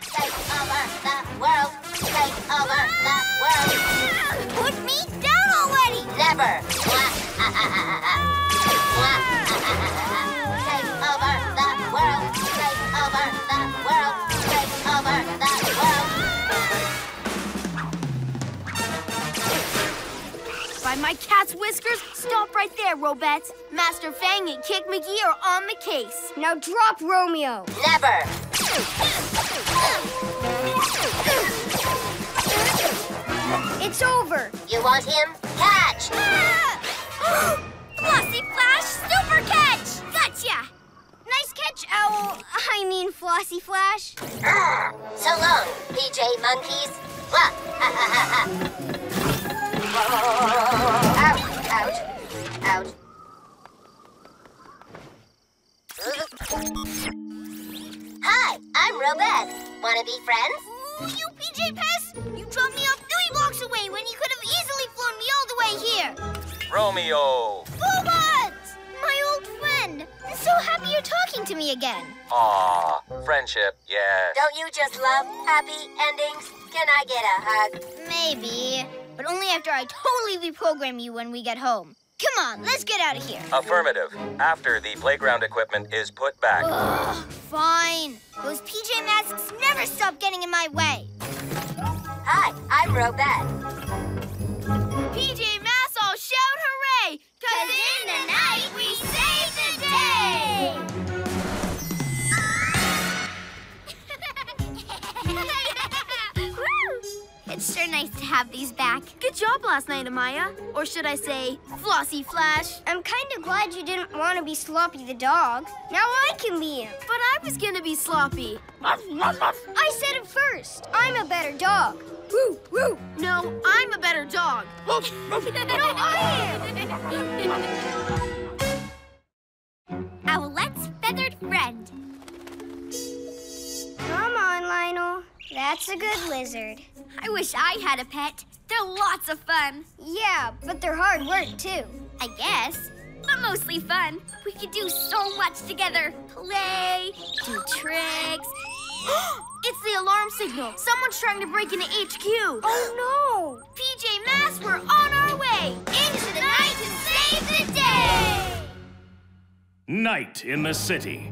Take over the world. Take over the world. Ah! Put me down already. Never. Take over the world. Take over the world. Take over the world. By my cat's whiskers, stop right there, Robette. Master Fang and Kick McGee are on the case. Now drop Romeo. Never. It's over. You want him? Catch. Flossy Flash Super Catch! Gotcha! Nice catch, Owl. I mean, Flossy Flash. So long, PJ monkeys. Wah. ouch, ouch, ouch. Hi, I'm Robette. Wanna be friends? Ooh, you PJ Pest! You dropped me off three blocks away when you could have easily flown me all the way here. Romeo! Robot! My old friend. I'm so happy you're talking to me again. Aw, friendship, yes. Don't you just love happy endings? Can I get a hug? Maybe, but only after I totally reprogram you when we get home. Come on, let's get out of here. Affirmative. After the playground equipment is put back. Ugh, fine. Those PJ Masks never stop getting in my way. Hi, I'm Robette. PJ Masks all shout hooray! Cause in the night we save the day! Last night, Amaya. Or should I say, Flossy Flash? I'm kind of glad you didn't want to be Sloppy the dog. Now I can be him. But I was gonna be sloppy. I said it first. I'm a better dog. Woo, woo. No, I'm a better dog. no, I am. Owlette's feathered friend. Come on, Lionel. That's a good lizard. I wish I had a pet. They're lots of fun. Yeah, but they're hard work, too. I guess. But mostly fun. We could do so much together. Play, do tricks. it's the alarm signal. Someone's trying to break into HQ. Oh, no. PJ Masks, we're on our way. Into the night to save the day. Night in the city,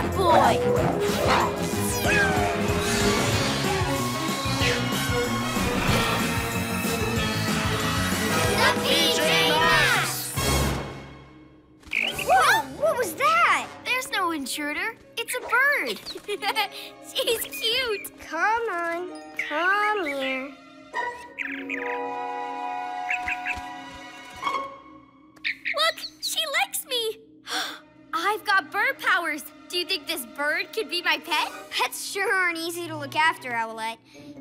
Catboy. The PJ Masks. Whoa, what was that? There's no intruder. It's a bird. She's cute. Come on. Come here. Look, she likes me. I've got bird powers. Do you think this bird could be my pet? Pets sure aren't easy to look after, Owlette.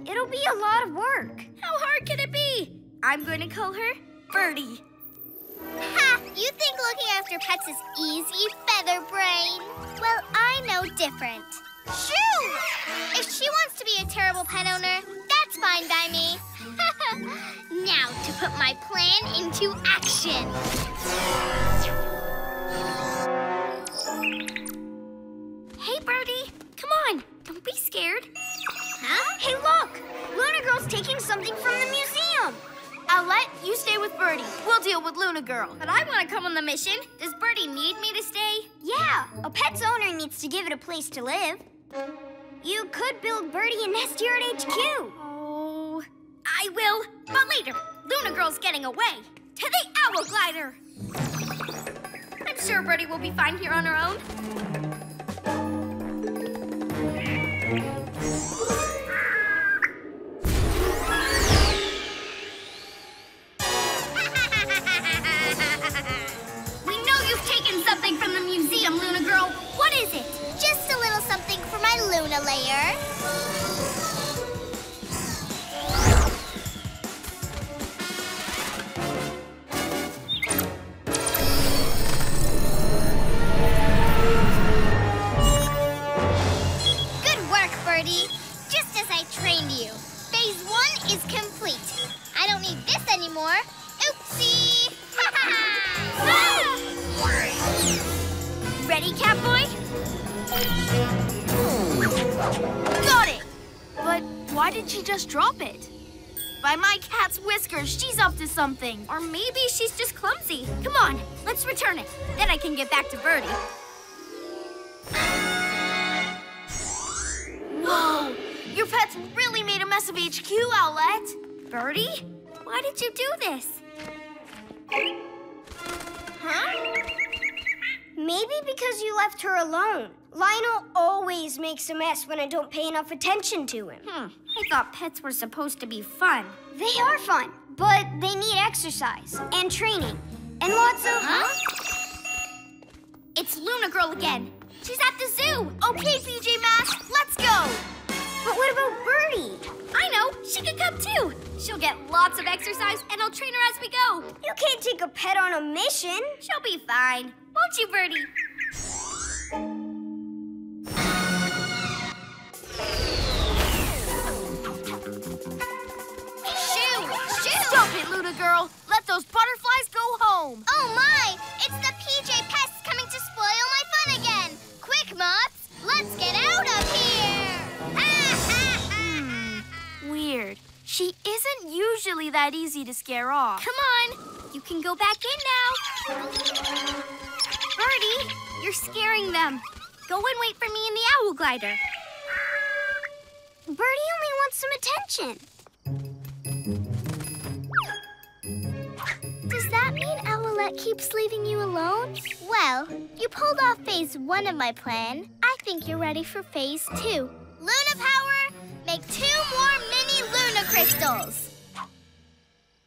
It'll be a lot of work. How hard can it be? I'm going to call her Birdie. Ha! You think looking after pets is easy, Feather Brain? Well, I know different. Shoo! If she wants to be a terrible pet owner, that's fine by me. now to put my plan into action. Hey, Birdie. Come on. Don't be scared. Huh? Hey, look! Luna Girl's taking something from the museum. Owlette, you stay with Birdie. We'll deal with Luna Girl. But I want to come on the mission. Does Birdie need me to stay? Yeah, a pet's owner needs to give it a place to live. You could build Birdie a nest here at HQ. Oh, I will. But later. Luna Girl's getting away. To the Owl Glider. I'm sure Birdie will be fine here on her own. Luna Girl. What is it? Just a little something for my Luna layer. Complete. I don't need this anymore. Oopsie! Ready, Catboy? Got it! But why did she just drop it? By my cat's whiskers, she's up to something. Or maybe she's just clumsy. Come on, let's return it. Then I can get back to Birdie. Whoa! Your pet's really made a mess of HQ, Owlette. Birdie? Why did you do this? Huh? Maybe because you left her alone. Lionel always makes a mess when I don't pay enough attention to him. Hmm, I thought pets were supposed to be fun. They are fun, but they need exercise and training and lots of. Huh? It's Luna Girl again. She's at the zoo. Okay, PJ Masks, let's go! But what about Birdie? I know, she can come too. She'll get lots of exercise and I'll train her as we go. You can't take a pet on a mission. She'll be fine. Won't you, Birdie? Shoo! Shoo! Stop it, Luna Girl! Let those butterflies go home! Oh my! It's the PJ Pests coming to spoil my fun again! Quick, moths! Let's get She isn't usually that easy to scare off. Come on, you can go back in now. Birdie, you're scaring them. Go and wait for me in the owl glider. Birdie only wants some attention. Does that mean Owlette keeps leaving you alone? Well, you pulled off phase one of my plan. I think you're ready for phase two. Luna Power, make two more mini Luna crystals.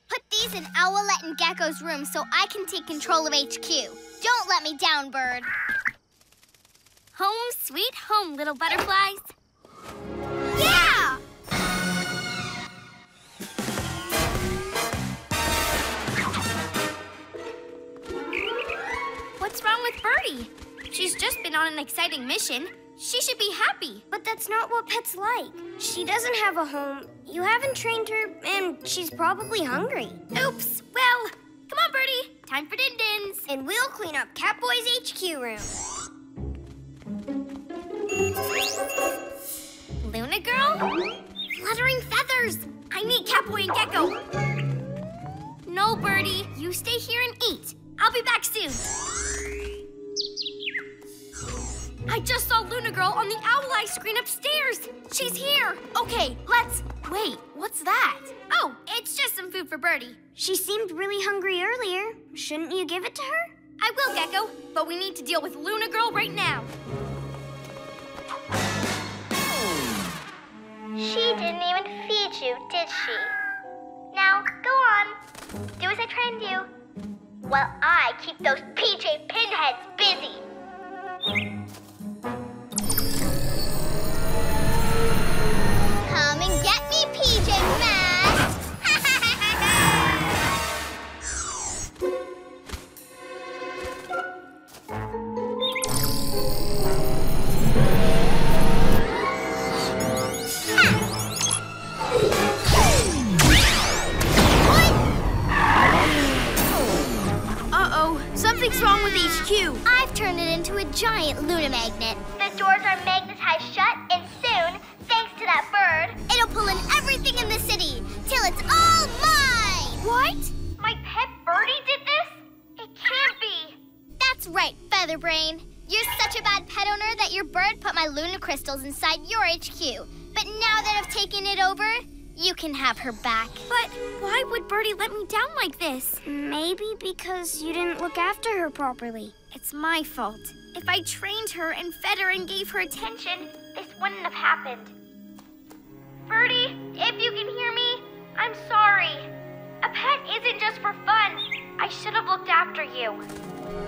Put these in Owlette and Gecko's room so I can take control of HQ. Don't let me down, Bird. Home sweet home, little butterflies. Yeah! What's wrong with Birdie? She's just been on an exciting mission. She should be happy. But that's not what pets like. She doesn't have a home. You haven't trained her, and she's probably hungry. Oops. Well, come on, Birdie. Time for din dins. And we'll clean up Catboy's HQ room. Luna girl? Fluttering feathers. I need Catboy and Gecko. No, Birdie. You stay here and eat. I'll be back soon. I just saw Luna Girl on the Owl Eye screen upstairs. She's here. Okay, let's. Wait, what's that? Oh, it's just some food for Birdie. She seemed really hungry earlier. Shouldn't you give it to her? I will, Gekko, but we need to deal with Luna Girl right now. She didn't even feed you, did she? Now, go on. Do as I trained you. While I keep those PJ Pinheads busy. Giant Luna magnet. The doors are magnetized shut, and soon, thanks to that bird, it'll pull in everything in the city till it's all mine. What? My pet birdie did this? It can't be. That's right, Featherbrain. You're such a bad pet owner that your bird put my Luna crystals inside your HQ. But now that I've taken it over, you can have her back. But why would Birdie let me down like this? Maybe because you didn't look after her properly. It's my fault. If I trained her and fed her and gave her attention, this wouldn't have happened. Birdie, if you can hear me, I'm sorry. A pet isn't just for fun. I should have looked after you.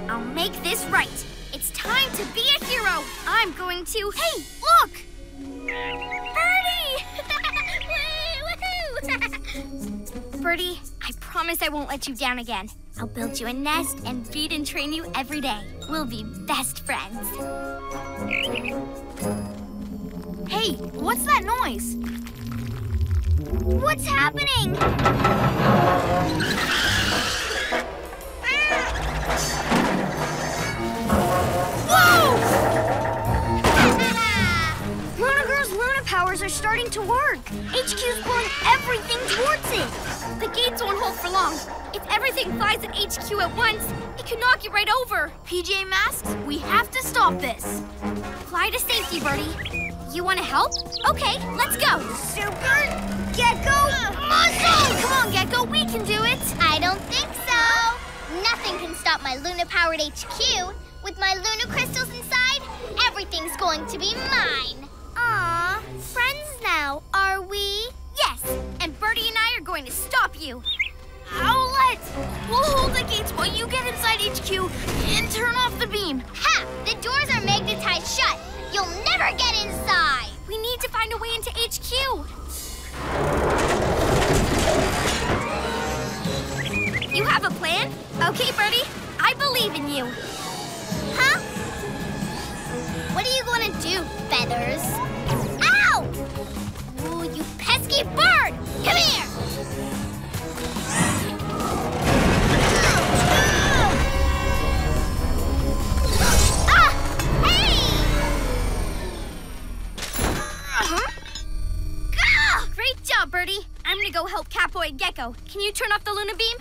I'll make this right. It's time to be a hero. I'm going to. Hey, look! Birdie! Birdie, I promise I won't let you down again. I'll build you a nest and feed and train you every day. We'll be best friends. Hey, what's that noise? What's happening? Ah! Luna powers are starting to work. HQ's pulling everything towards it. The gates won't hold for long. If everything flies at HQ at once, it could knock you right over. PJ Masks, we have to stop this. Fly to safety, Birdie. You want to help? Okay, let's go. Super Gekko Muscle! Come on, Gekko, we can do it. I don't think so. Nothing can stop my Luna-powered HQ. With my Luna crystals inside, everything's going to be mine. Friends now, are we? Yes, and Birdie and I are going to stop you. Owlette! We'll hold the gates while you get inside HQ and turn off the beam. Ha! The doors are magnetized shut. You'll never get inside. We need to find a way into HQ. You have a plan? Okay, Birdie, I believe in you. Huh? What are you going to do, Feathers? Ow! Ooh, you pesky bird! Come here! Ah! Hey! Great job, Birdie. I'm gonna go help Catboy and. Gekko, can you turn off the Luna Beam?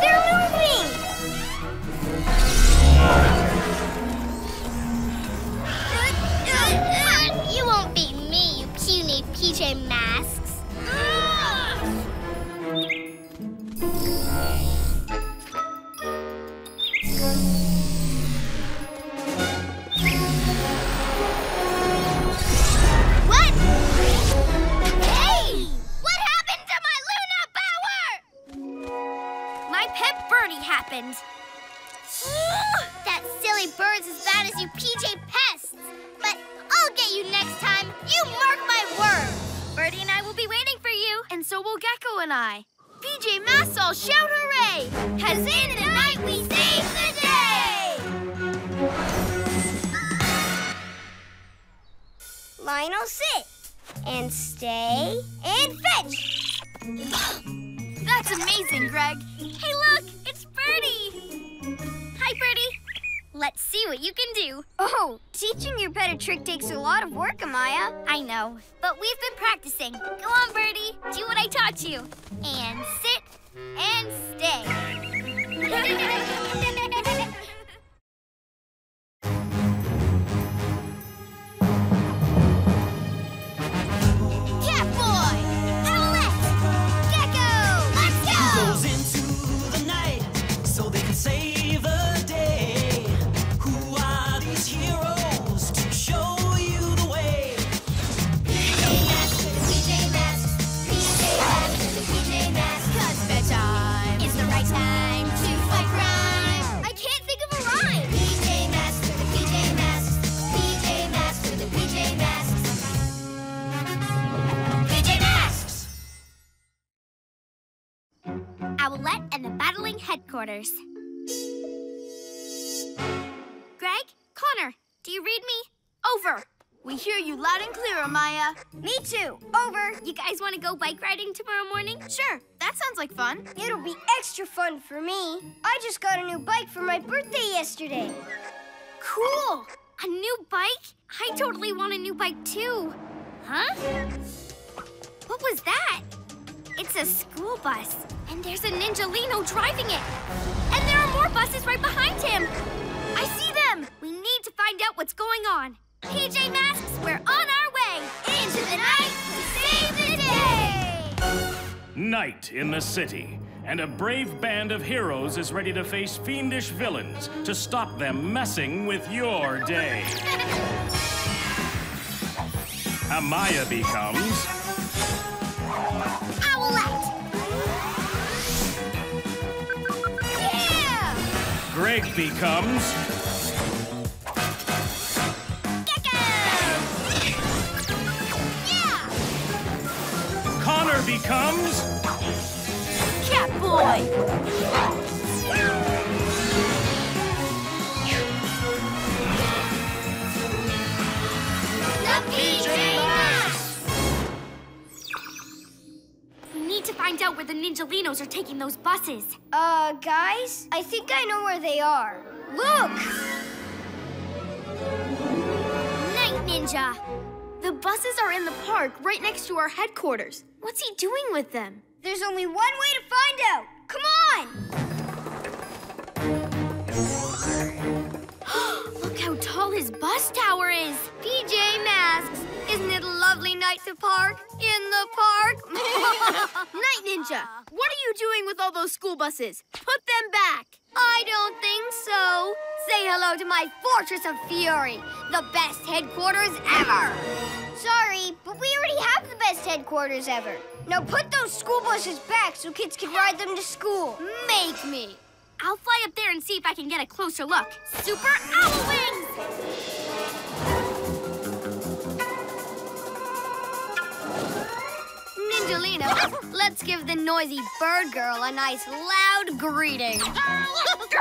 They're moving! PJ Masks. What? Hey! What happened to my Luna power? My pet birdie happened. that silly bird's as bad as you PJ pests. But I'll get you next time. You mark my word. Birdie and I will be waiting for you. And so will Gekko and I. PJ Masks all shout hooray! Cause in the night we save the day! Lionel, sit. And stay. And fetch. That's amazing, Greg. Hey, look, it's Birdie. Hi, Birdie. Let's see what you can do. Oh, teaching your pet a trick takes a lot of work, Amaya. I know, but we've been practicing. Go on, Birdie. Do what I taught you. And sit and stay. Owlette and the Battling Headquarters. Greg, Connor, do you read me? Over. We hear you loud and clear, Amaya. Me too. Over. You guys want to go bike riding tomorrow morning? Sure, that sounds like fun. It'll be extra fun for me. I just got a new bike for my birthday yesterday. Cool. A new bike? I totally want a new bike too. Huh? What was that? It's a school bus, and there's a Ninjalino driving it. And there are more buses right behind him. I see them. We need to find out what's going on. PJ Masks, we're on our way. Into the night to save the day! Night in the city, and a brave band of heroes is ready to face fiendish villains to stop them messing with your day. Amaya becomes Greg becomes Gekko! Yeah! Connor becomes Catboy! The PJ to find out where the Ninjalinos are taking those buses. Uh, guys, I think I know where they are. Look! Night Ninja. The buses are in the park right next to our headquarters. What's he doing with them? There's only one way to find out. Come on! Look how tall his bus tower is. PJ Masks, isn't it a lovely night to park? In the park? Night Ninja, what are you doing with all those school buses? Put them back. I don't think so. Say hello to my Fortress of Fury, the best headquarters ever. Sorry, but we already have the best headquarters ever. Now put those school buses back so kids can ride them to school. Make me. I'll fly up there and see if I can get a closer look. Super Owl Wings! Ninjalino, let's give the noisy bird girl a nice loud greeting. Ah, that's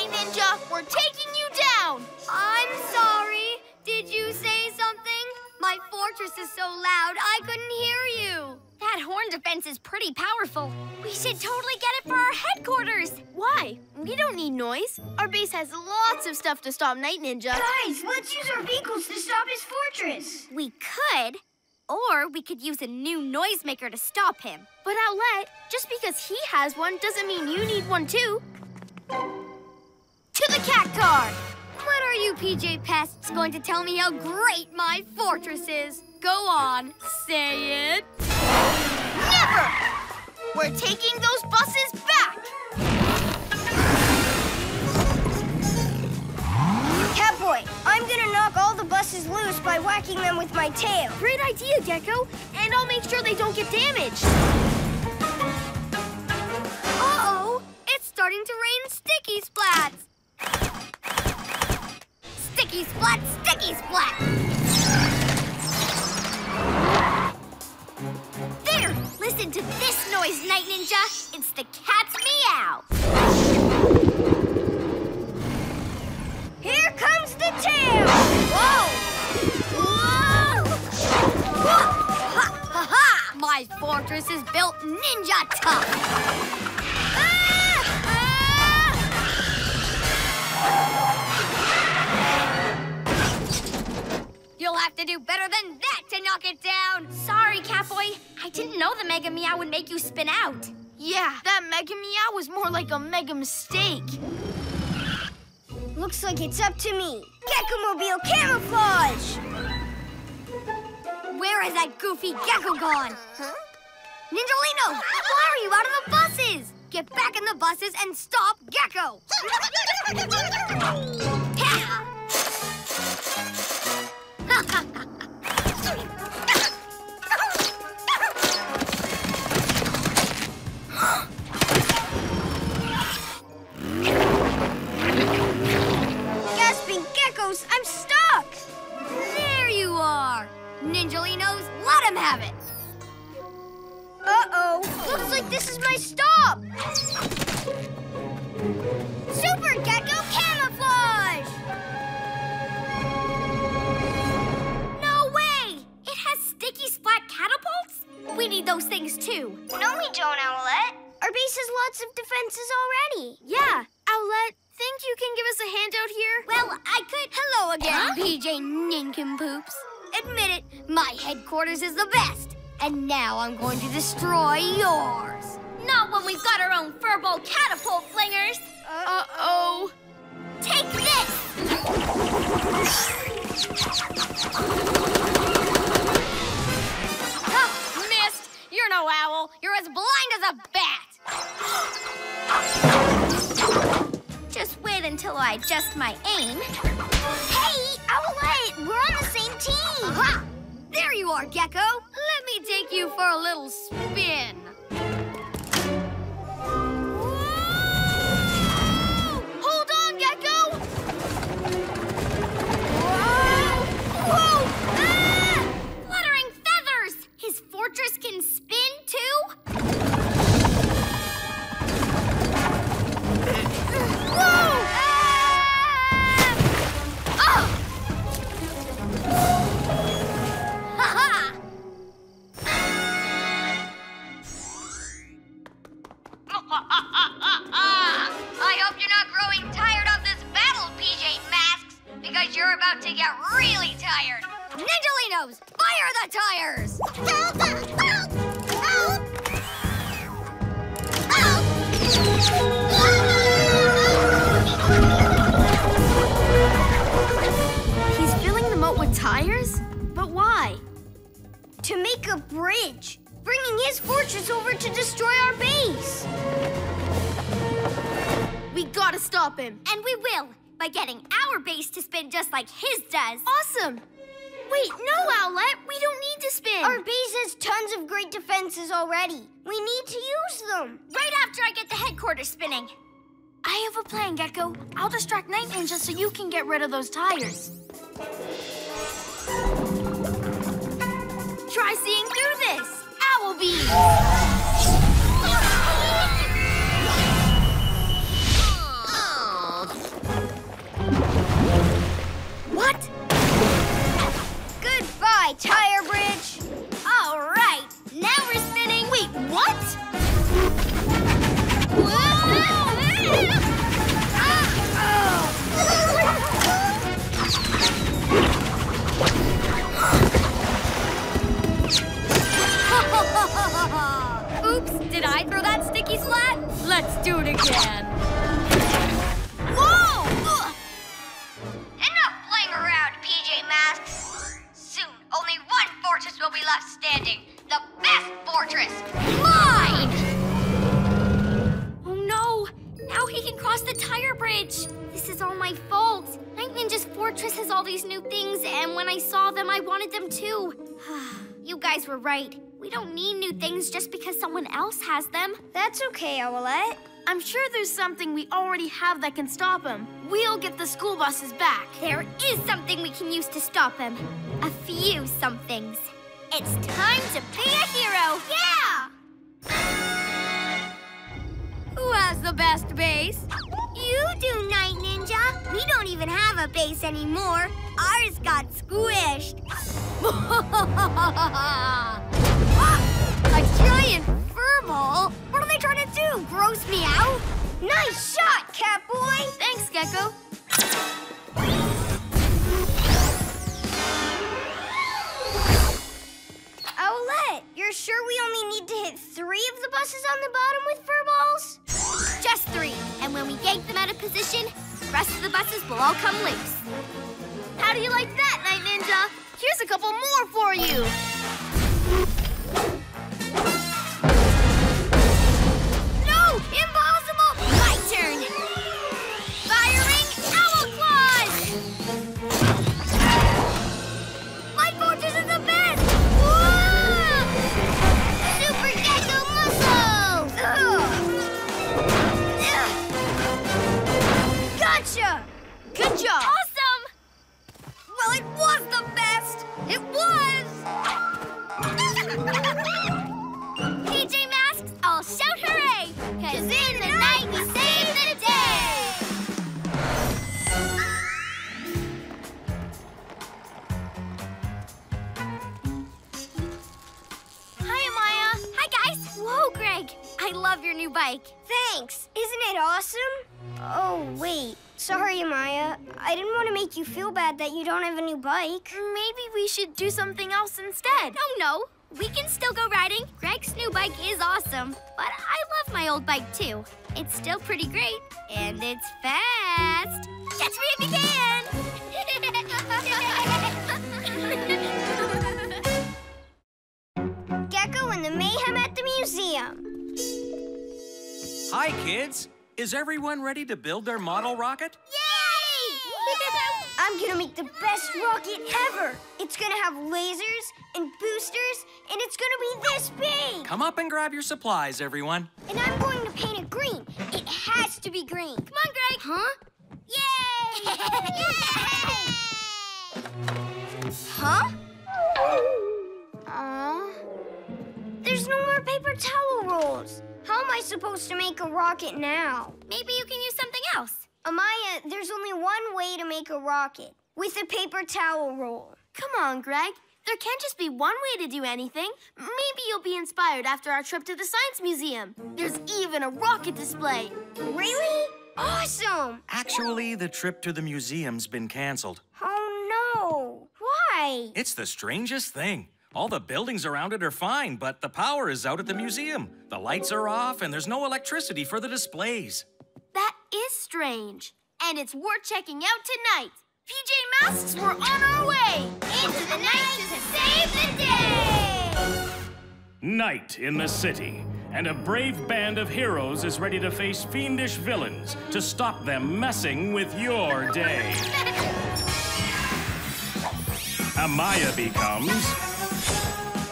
away, Ninja! We're taking you down! I'm sorry. Did you say something? My fortress is so loud, I couldn't hear you. That horn defense is pretty powerful. We should totally get it for our headquarters. Why? We don't need noise. Our base has lots of stuff to stop Night Ninja. Guys, let's use our vehicles to stop his fortress. We could, or we could use a new noisemaker to stop him. But Owlette, just because he has one doesn't mean you need one too. To the cat car! What are you PJ Pests going to tell me how great my fortress is? Go on, say it. Never! We're taking those buses back! Catboy, I'm gonna knock all the buses loose by whacking them with my tail. Great idea, Gekko. And I'll make sure they don't get damaged. Uh-oh! It's starting to rain sticky splats! Sticky splat, sticky splat! There! Listen to this noise, Night Ninja! It's the cat's meow! Here comes the tail! Whoa! Whoa! Ha, ha, ha! My fortress is built ninja tough! You'll have to do better than that to knock it down! Sorry, Catboy. I didn't know the Mega Meow would make you spin out. Yeah, that Mega Meow was more like a mega mistake. Looks like it's up to me. Gekko-mobile camouflage! Where is that goofy gecko gone? Huh? Ninjalino, why are you out of the buses? Get back in the buses and stop Gekko! Gasping geckos, I'm stuck! there you are! Ninjalinos, let him have it! Uh-oh, looks like this is my stop! Super Gekko camouflage! No way! It has sticky splat catapults? We need those things too. No, we don't, Owlette. Our base has lots of defenses already. Yeah, Owlette, think you can give us a hand out here? Well, I could. Hello again, PJ Nincompoops. Admit it, my headquarters is the best. And now I'm going to destroy yours. Not when we've got our own furball catapult flingers. Uh-oh. Take this! Oh, missed! You're no owl. You're as blind as a bat. Just wait until I adjust my aim. Hey, Owlette, we're on the same team. Aha! There you are, Gekko. Let me take you for a little spin. Hold on, Gekko! Whoa! Ah! Fluttering feathers! His fortress can spin too? Uh-uh. I hope you're not growing tired of this battle, PJ Masks, because you're about to get really tired. Ninjalinos, fire the tires! He's filling the moat with tires? But why? To make a bridge, bringing his fortress over to destroy our base. We gotta stop him. And we will, by getting our base to spin just like his does. Awesome! Wait, no, Owlette. We don't need to spin. Our base has tons of great defenses already. We need to use them. Right after I get the headquarters spinning. I have a plan, Gekko. I'll distract Night Ninja so you can get rid of those tires. Try seeing through this. Owl beam. What? Goodbye, tire bridge. All right, now we're spinning. Wait, what? Ah, ah. Oops, did I throw that sticky splat? Let's do it again. Masks. Soon, only one fortress will be left standing. The best fortress. Mine! Oh no! Now he can cross the tire bridge. This is all my fault. Night Ninja's fortress has all these new things, and when I saw them, I wanted them too. you guys were right. We don't need new things just because someone else has them. That's okay, Owlette. I'm sure there's something we already have that can stop him. We'll get the school buses back. There is something we can use to stop him. A few somethings. It's time to be a hero. Yeah! Who has the best base? You do, Night Ninja. We don't even have a base anymore. Ours got squished. a giant Nice shot, Catboy. Thanks, Gekko. Owlette, you're sure we only need to hit three of the buses on the bottom with fur balls? Just three. And when we yank them out of position, the rest of the buses will all come loose. How do you like that, Night Ninja? Here's a couple more for you. Job. Awesome! Well, it was the best. It was. PJ Masks, I'll shout hooray! Cause in the night we save the day! Hi, Amaya. Hi guys! Whoa, Greg! I love your new bike. Thanks. Isn't it awesome? Oh, wait. Sorry, Maya. I didn't want to make you feel bad that you don't have a new bike. Maybe we should do something else instead. Oh no, we can still go riding. Greg's new bike is awesome, but I love my old bike too. It's still pretty great, and it's fast. Catch me if you can! Gekko and the Mayhem at the museum. Hi, kids. Is everyone ready to build their model rocket? Yay! I'm gonna make the best rocket ever. It's gonna have lasers and boosters, and it's gonna be this big. Come up and grab your supplies, everyone. And I'm going to paint it green. It has to be green. Come on, Greg! Huh? Yay! Huh? Aw. There's no more paper towel rolls. How am I supposed to make a rocket now? Maybe you can use something else. Amaya, there's only one way to make a rocket with a paper towel roll. Come on, Greg. There can't just be one way to do anything. Maybe you'll be inspired after our trip to the Science Museum. There's even a rocket display. Really? Awesome! Actually, the trip to the museum's been canceled. Oh no! Why? It's the strangest thing. All the buildings around it are fine, but the power is out at the museum. The lights are off, and there's no electricity for the displays. That is strange. And it's worth checking out tonight. PJ Masks, we're on our way! Into the night to save the day! Night in the city, and a brave band of heroes is ready to face fiendish villains to stop them messing with your day. Amaya becomes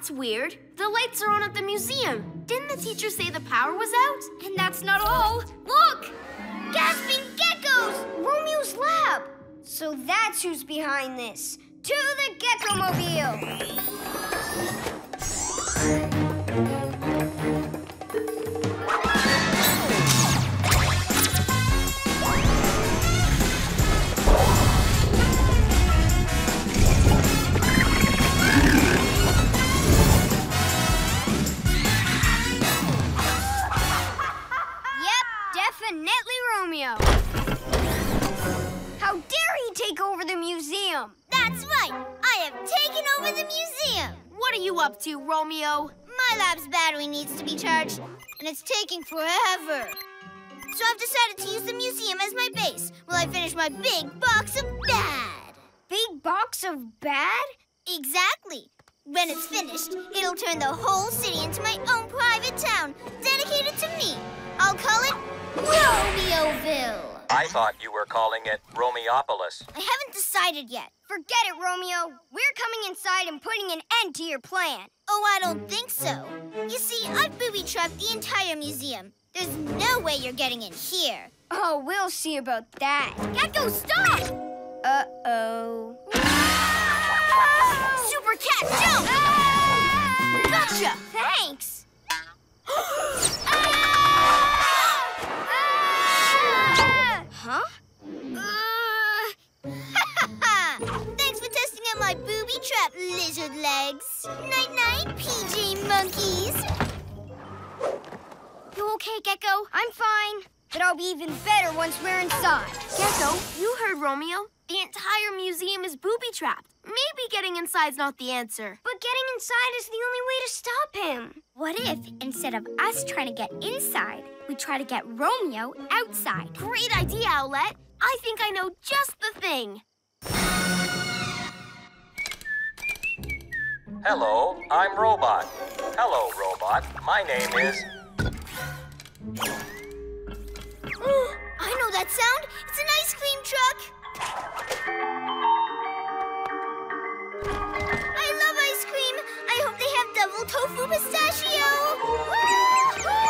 That's weird. The lights are on at the museum. Didn't the teacher say the power was out? And that's not all. Look! Gasping geckos! Romeo's lab! So that's who's behind this. To the Gekko Mobile! definitely Romeo. How dare he take over the museum? That's right. I have taken over the museum. What are you up to, Romeo? My lab's battery needs to be charged, and it's taking forever. So I've decided to use the museum as my base while I finish my big box of bad. Big box of bad? Exactly. When it's finished, it'll turn the whole city into my own private town, dedicated to me. I'll call it Romeoville. I thought you were calling it Romeopolis. I haven't decided yet. Forget it, Romeo. We're coming inside and putting an end to your plan. Oh, I don't think so. You see, I've booby-trapped the entire museum. There's no way you're getting in here. Oh, we'll see about that. Gekko, stop! Uh-oh. Super cat, jump! Ah! Gotcha! Thanks. my booby trap, lizard legs. Night-night, PJ monkeys. You okay, Gekko? I'm fine. But I'll be even better once we're inside. Gekko, you heard Romeo. The entire museum is booby-trapped. Maybe getting inside's not the answer. But getting inside is the only way to stop him. What if, instead of us trying to get inside, we try to get Romeo outside? Great idea, Owlette. I think I know just the thing. Hello, I'm Robot. Hello, Robot. My name is. I know that sound. It's an ice cream truck. I love ice cream. I hope they have double tofu pistachio. Woo!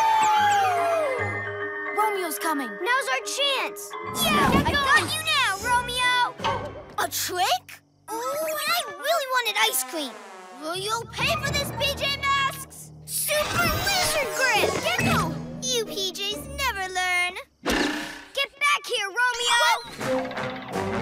Romeo's coming. Now's our chance. Yeah, I got you now, Romeo. A trick? Ooh, I really wanted ice cream. Will you pay for this, PJ Masks? Super Lizard Grip! Gekko! You PJs never learn. Get back here, Romeo!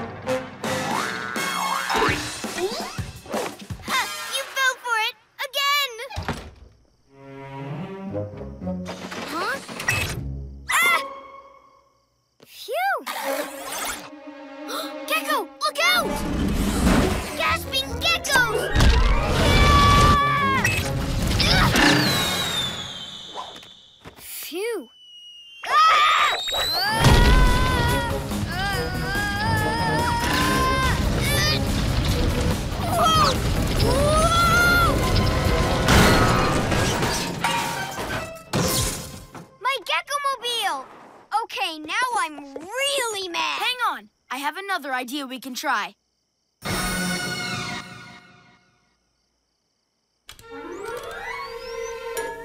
Okay, now I'm really mad. Hang on. I have another idea we can try.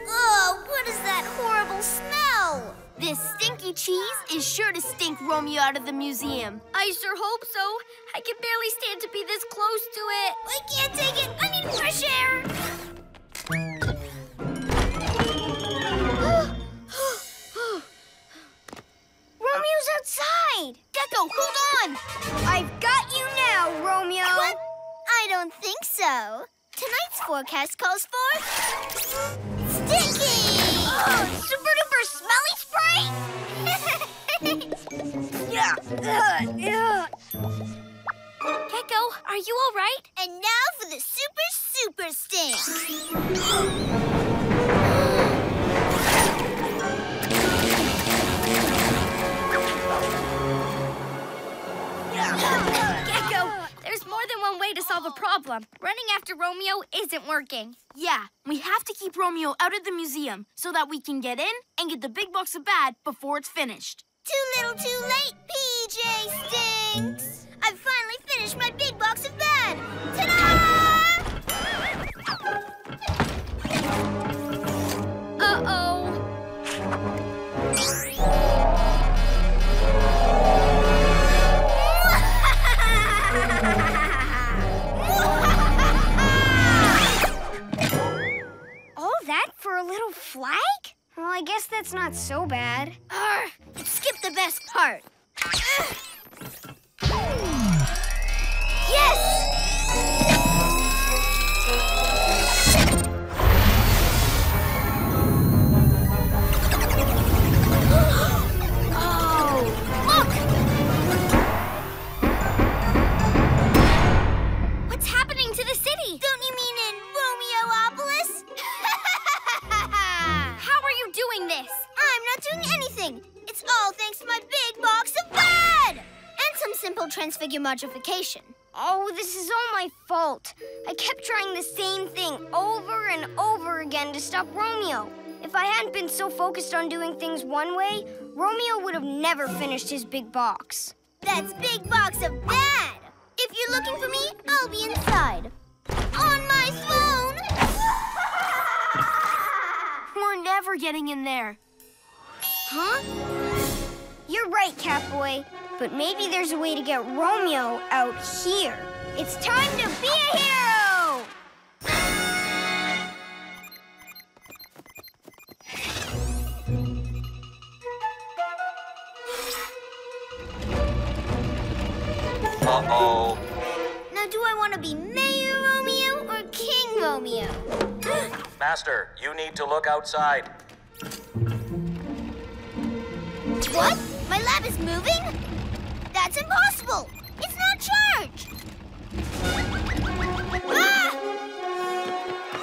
Oh, what is that horrible smell? This stinky cheese is sure to stink Romeo out of the museum. I sure hope so. I can barely stand to be this close to it. I can't take it. I need fresh air. Romeo's outside! Gekko, hold on! I've got you now, Romeo! What? I don't think so. Tonight's forecast calls for stinky. Oh, super duper smelly spray? yeah. Ugh, ugh. Gekko, are you all right? and now for the super super stink. Gekko, there's more than one way to solve a problem. Running after Romeo isn't working. Yeah, we have to keep Romeo out of the museum so that we can get in and get the big box of bad before it's finished. Too little, too late, PJ Stinks. I've finally finished my big box of bad. Ta-da! Little flag? Well, I guess that's not so bad. Arr, skip the best part. Yes! doing this. I'm not doing anything. It's all thanks to my big box of bread! And some simple transfigure modification. Oh, this is all my fault. I kept trying the same thing over and over again to stop Romeo. If I hadn't been so focused on doing things one way, Romeo would have never finished his big box. That's big box of bad! If you're looking for me, I'll be inside. On my phone! We're never getting in there. Huh? You're right, Catboy. But maybe there's a way to get Romeo out here. It's time to be a hero! Uh-oh. Now, do I want to be Mayor Romeo or King Romeo? Master, you need to look outside. What? My lab is moving? That's impossible! It's not charged! Ah!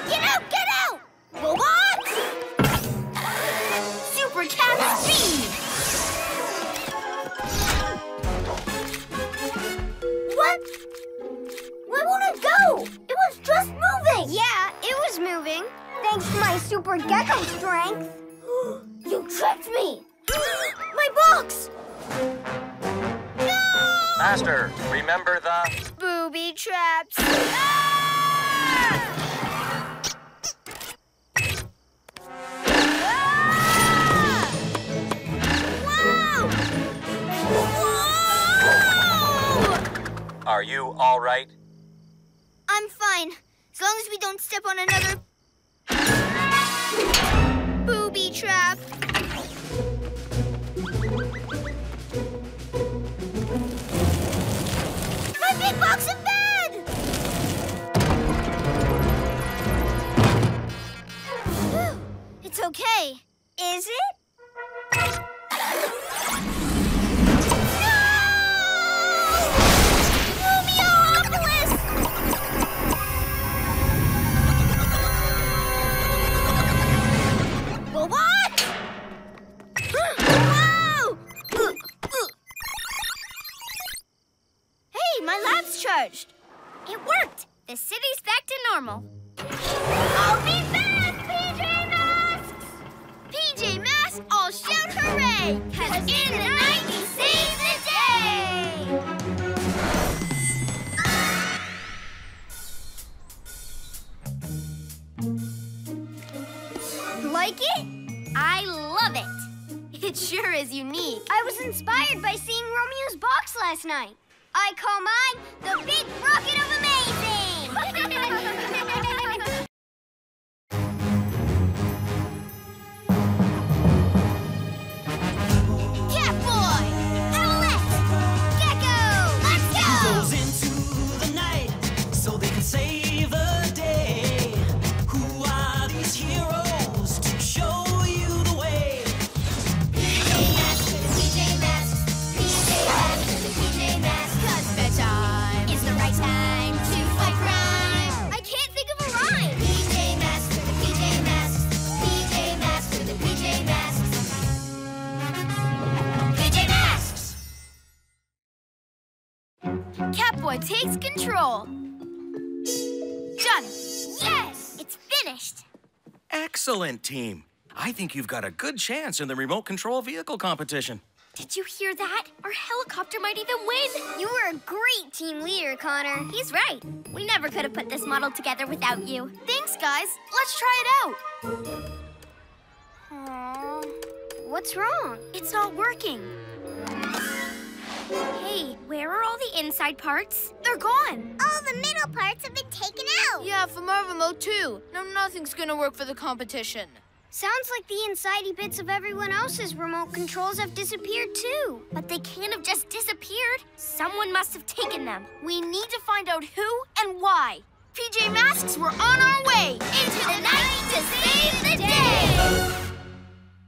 Get out! Get out! Robots! Super Cat Speed! What? Where won't it go? It was just moving! Yeah, it was moving. Thanks to my super gecko strength. You tricked me! My box! No! Master, remember the... Booby traps! Ah! Ah! Whoa! Whoa! Are you all right? I'm fine, as long as we don't step on another booby trap. My big box of bed! It's okay. Is it? Charged. It worked. The city's back to normal. I'll be back, PJ Masks! PJ Masks, all shout hooray! Cause in the night he saves the day! Like it? I love it. It sure is unique. I was inspired by seeing Romeo's box last night. I call mine the Big Rocket of Amazing! Catboy takes control. Done. Yes! It's finished. Excellent, team. I think you've got a good chance in the remote control vehicle competition. Did you hear that? Our helicopter might even win. You were a great team leader, Connor. He's right. We never could have put this model together without you. Thanks, guys. Let's try it out. Aw, what's wrong? It's not working. Hey, where are all the inside parts? They're gone. All the middle parts have been taken out. Yeah, from our remote too. No, nothing's gonna work for the competition. Sounds like the insidey bits of everyone else's remote controls have disappeared too. But they can't have just disappeared. Someone must have taken them. We need to find out who and why. PJ Masks, we're on our way into the night to save the day.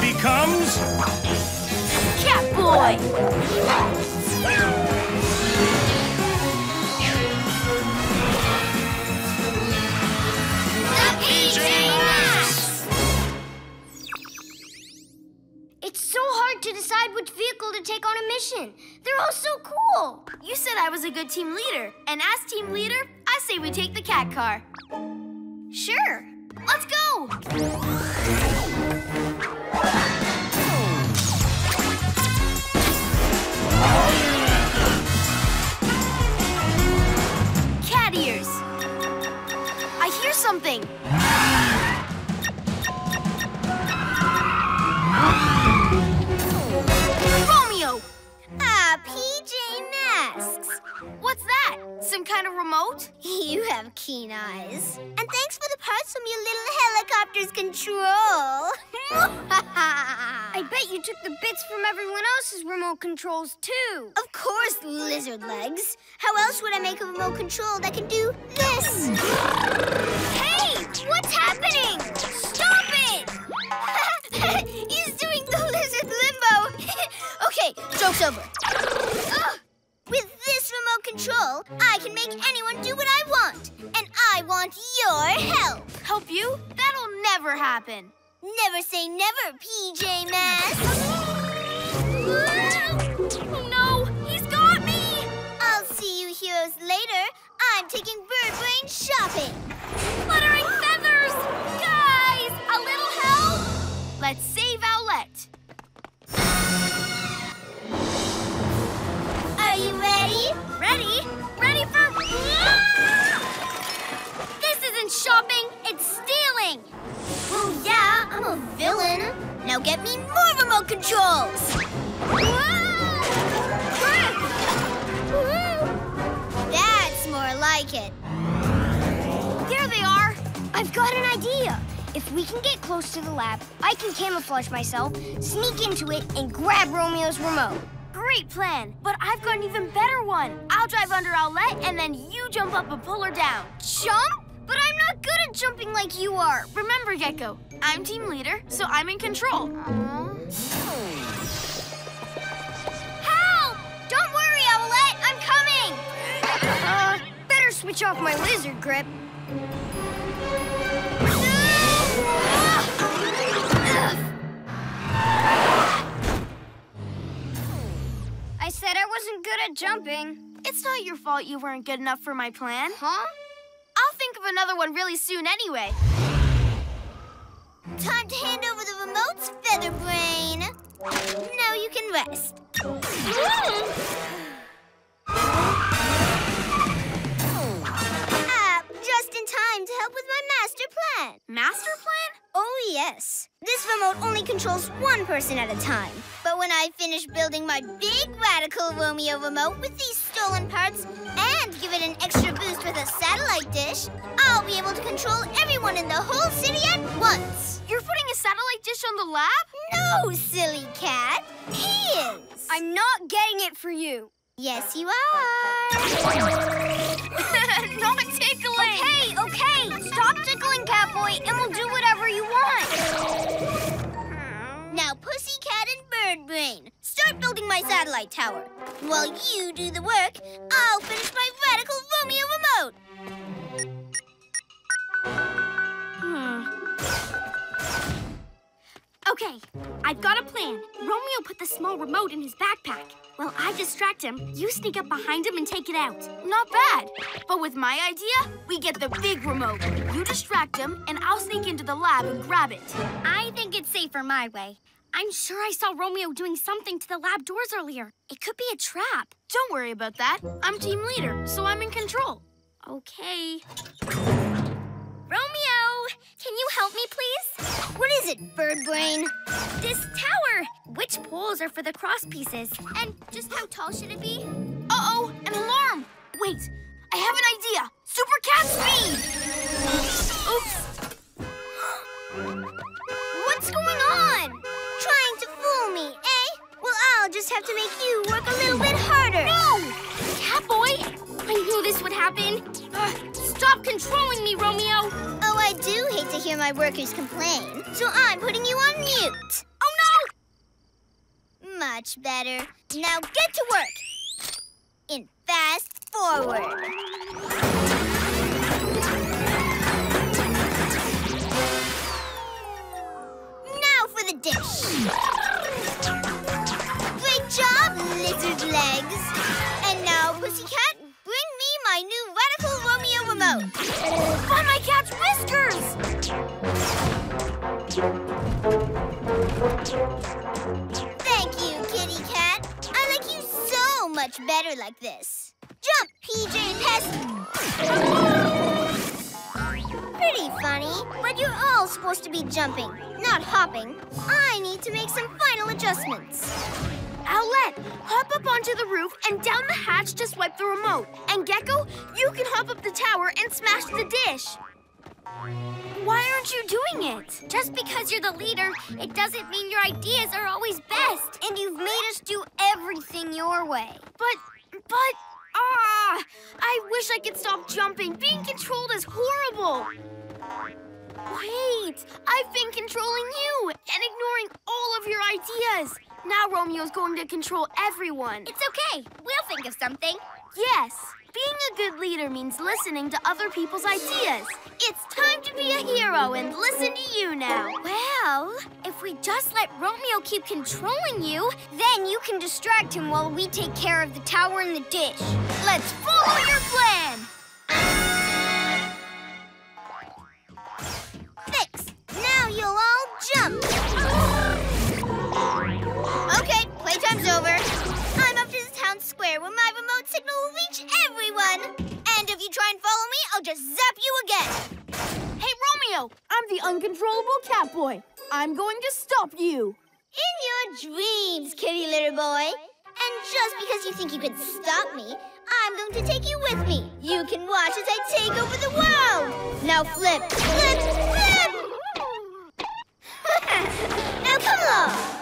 becomes Catboy! It's so hard to decide which vehicle to take on a mission. They're all so cool. You said I was a good team leader, and as team leader, I say we take the cat car. Sure. Let's go! Something! Romeo! Ah, PJ Masks. What's that? Some kind of remote? You have keen eyes. And thanks for the parts from your little helicopter's control. I bet you took the bits from everyone else's remote controls, too. Of course, lizard legs. How else would I make a remote control that can do this? What's happening? Stop it! He's doing the lizard limbo. okay, joke's over. Ugh. With this remote control, I can make anyone do what I want. And I want your help. Help you? That'll never happen. Never say never, PJ Masks. Oh no! He's got me! I'll see you heroes later. I'm taking Bird Brain shopping. Fluttering! Guys, a little help! Let's save Owlette. Are you ready? Ready? Ready for... This isn't shopping, it's stealing. Well, yeah, I'm a villain. Now get me more remote controls. That's more like it. There they are! I've got an idea. If we can get close to the lab, I can camouflage myself, sneak into it, and grab Romeo's remote. Great plan, but I've got an even better one. I'll drive under Owlette, and then you jump up and pull her down. Jump? But I'm not good at jumping like you are. Remember, Gekko, I'm team leader, so I'm in control. Help! Don't worry, Owlette. I'm coming. Uh, better switch off my lizard grip. I said I wasn't good at jumping. It's not your fault you weren't good enough for my plan. Huh? I'll think of another one really soon anyway. Time to hand over the remotes, Feather Brain. Now you can rest. Hmm. In time to help with my master plan. Master plan? Oh, yes. This remote only controls one person at a time. But when I finish building my big radical Romeo remote with these stolen parts and give it an extra boost with a satellite dish, I'll be able to control everyone in the whole city at once. You're putting a satellite dish on the lab? No, silly cat. He is. I'm not getting it for you. Yes, you are. not tickling! Okay, okay. Stop tickling, Catboy, and we'll do whatever you want. Hmm. Now, Pussycat and Bird Brain, start building my satellite tower. While you do the work, I'll finish my radical Romeo remote. Hmm. Okay, I've got a plan. Romeo put the small remote in his backpack. While I distract him, you sneak up behind him and take it out. Not bad. But with my idea, we get the big remote. You distract him, and I'll sneak into the lab and grab it. I think it's safer my way. I'm sure I saw Romeo doing something to the lab doors earlier. It could be a trap. Don't worry about that. I'm team leader, so I'm in control. Okay. Romeo, can you help me, please? What is it, Bird Brain? This tower. Which poles are for the cross pieces? And just how tall should it be? Uh-oh, an alarm! Wait, I have an idea! Super cat speed! Oops. What's going on? Trying to fool me, eh? Well, I'll just have to make you work a little bit harder. No! Cat happen. Ugh, stop controlling me, Romeo. Oh, I do hate to hear my workers complain, so I'm putting you on mute. Oh no! Much better. Now get to work. In fast forward. Now for the dish. Great job, lizard legs. My new Radical Romeo remote. By my cat's whiskers! Thank you, Kitty Cat. I like you so much better like this. Jump, PJ Pest! Pretty funny, but you're all supposed to be jumping, not hopping. I need to make some final adjustments. Owlette, hop up onto the roof and down the hatch to swipe the remote. And Gekko, you can hop up the tower and smash the dish. Why aren't you doing it? Just because you're the leader, it doesn't mean your ideas are always best. And you've made us do everything your way. But, but, ah, I wish I could stop jumping. Being controlled is horrible. Wait, I've been controlling you and ignoring all of your ideas. Now Romeo's going to control everyone. It's okay. We'll think of something. Yes, being a good leader means listening to other people's ideas. It's time to be a hero and listen to you now. Well, if we just let Romeo keep controlling you, Then you can distract him while we take care of the tower and the dish. Let's follow your plan. Fix! Now you'll all jump! Playtime's over. I'm up to the town square where my remote signal will reach everyone. And if you try and follow me, I'll just zap you again. Hey, Romeo, I'm the uncontrollable Catboy. I'm going to stop you. In your dreams, kitty litter boy. And just because you think you can stop me, I'm going to take you with me. You can watch as I take over the world. Now flip, flip, flip! now come along.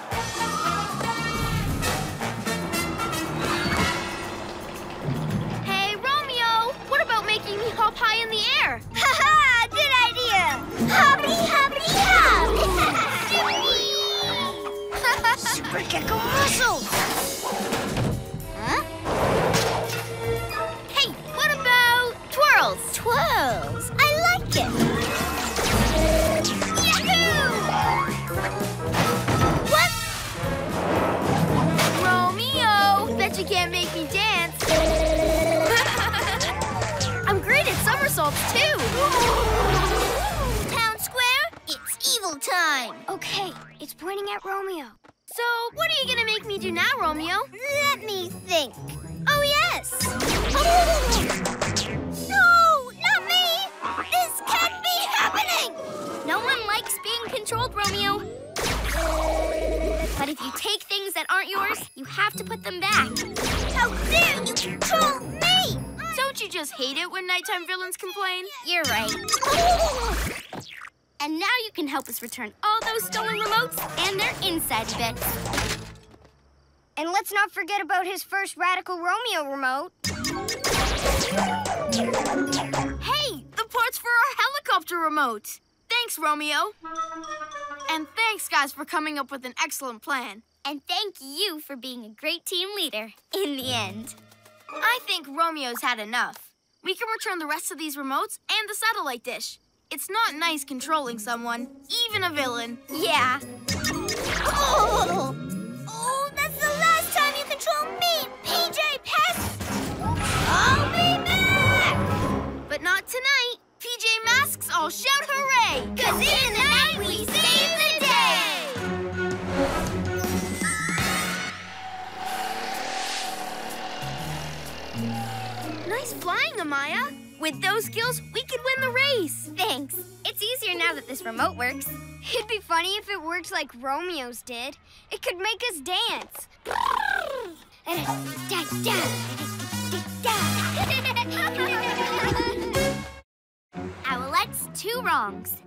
Hop high in the air? Ha ha! Good idea! Hoppity hoppity hop! Super Gekko Muscle! huh? Hey, what about twirls? Twirls! I like it! Yahoo! What? Romeo, bet you can't make me dance. Somersaults too. Town square, it's evil time! Okay, it's pointing at Romeo. So, what are you gonna make me do now, Romeo? Let me think. Oh, yes! No, not me! This can't be happening! no one likes being controlled, Romeo. But if you take things that aren't yours, you have to put them back. How dare you control me! Don't you just hate it when nighttime villains complain? You're right. And now you can help us return all those stolen remotes and their inside bits. And let's not forget about his first Radical Romeo remote. Hey, the parts for our helicopter remote. Thanks, Romeo. And thanks, guys, for coming up with an excellent plan. And thank you for being a great team leader in the end. I think Romeo's had enough. We can return the rest of these remotes and the satellite dish. It's not nice controlling someone, even a villain. Yeah. Oh! Oh, that's the last time you control me, PJ! I'll be back! But not tonight. PJ Masks all shout hooray! Cause in the night we save the day! Flying, Amaya. With those skills, we could win the race. Thanks. It's easier now that this remote works. It'd be funny if it worked like Romeo's did. It could make us dance. Owlette's two wrongs.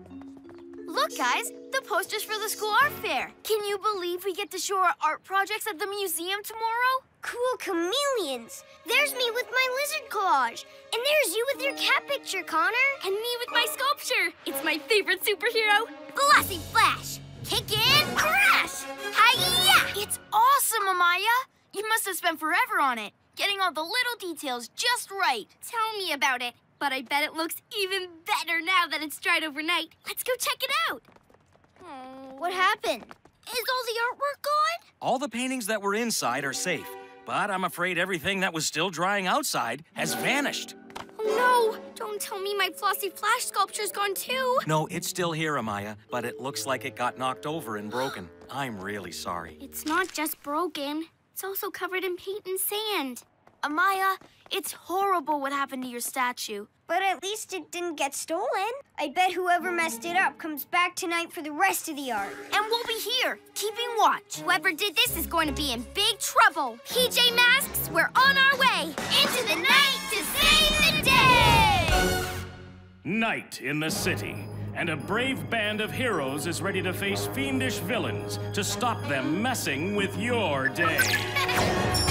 Look, guys, the posters for the school art fair. Can you believe we get to show our art projects at the museum tomorrow? Cool chameleons. There's me with my lizard collage. And there's you with your cat picture, Connor. And me with my sculpture. It's my favorite superhero, Flossy Flash. Kick in, crash! Hiya! It's awesome, Amaya. You must have spent forever on it, getting all the little details just right. Tell me about it. But I bet it looks even better now that it's dried overnight. Let's go check it out. What happened? Is all the artwork gone? All the paintings that were inside are safe, but I'm afraid everything that was still drying outside has vanished. Oh no! Don't tell me my Flossy Flash sculpture's gone too. No, it's still here, Amaya, but it looks like it got knocked over and broken. I'm really sorry. It's not just broken. It's also covered in paint and sand. Amaya, it's horrible what happened to your statue. But at least it didn't get stolen. I bet whoever messed it up comes back tonight for the rest of the art. And we'll be here, keeping watch. Whoever did this is going to be in big trouble. PJ Masks, we're on our way. Into the night to save the day! Night in the city, and a brave band of heroes is ready to face fiendish villains to stop them messing with your day.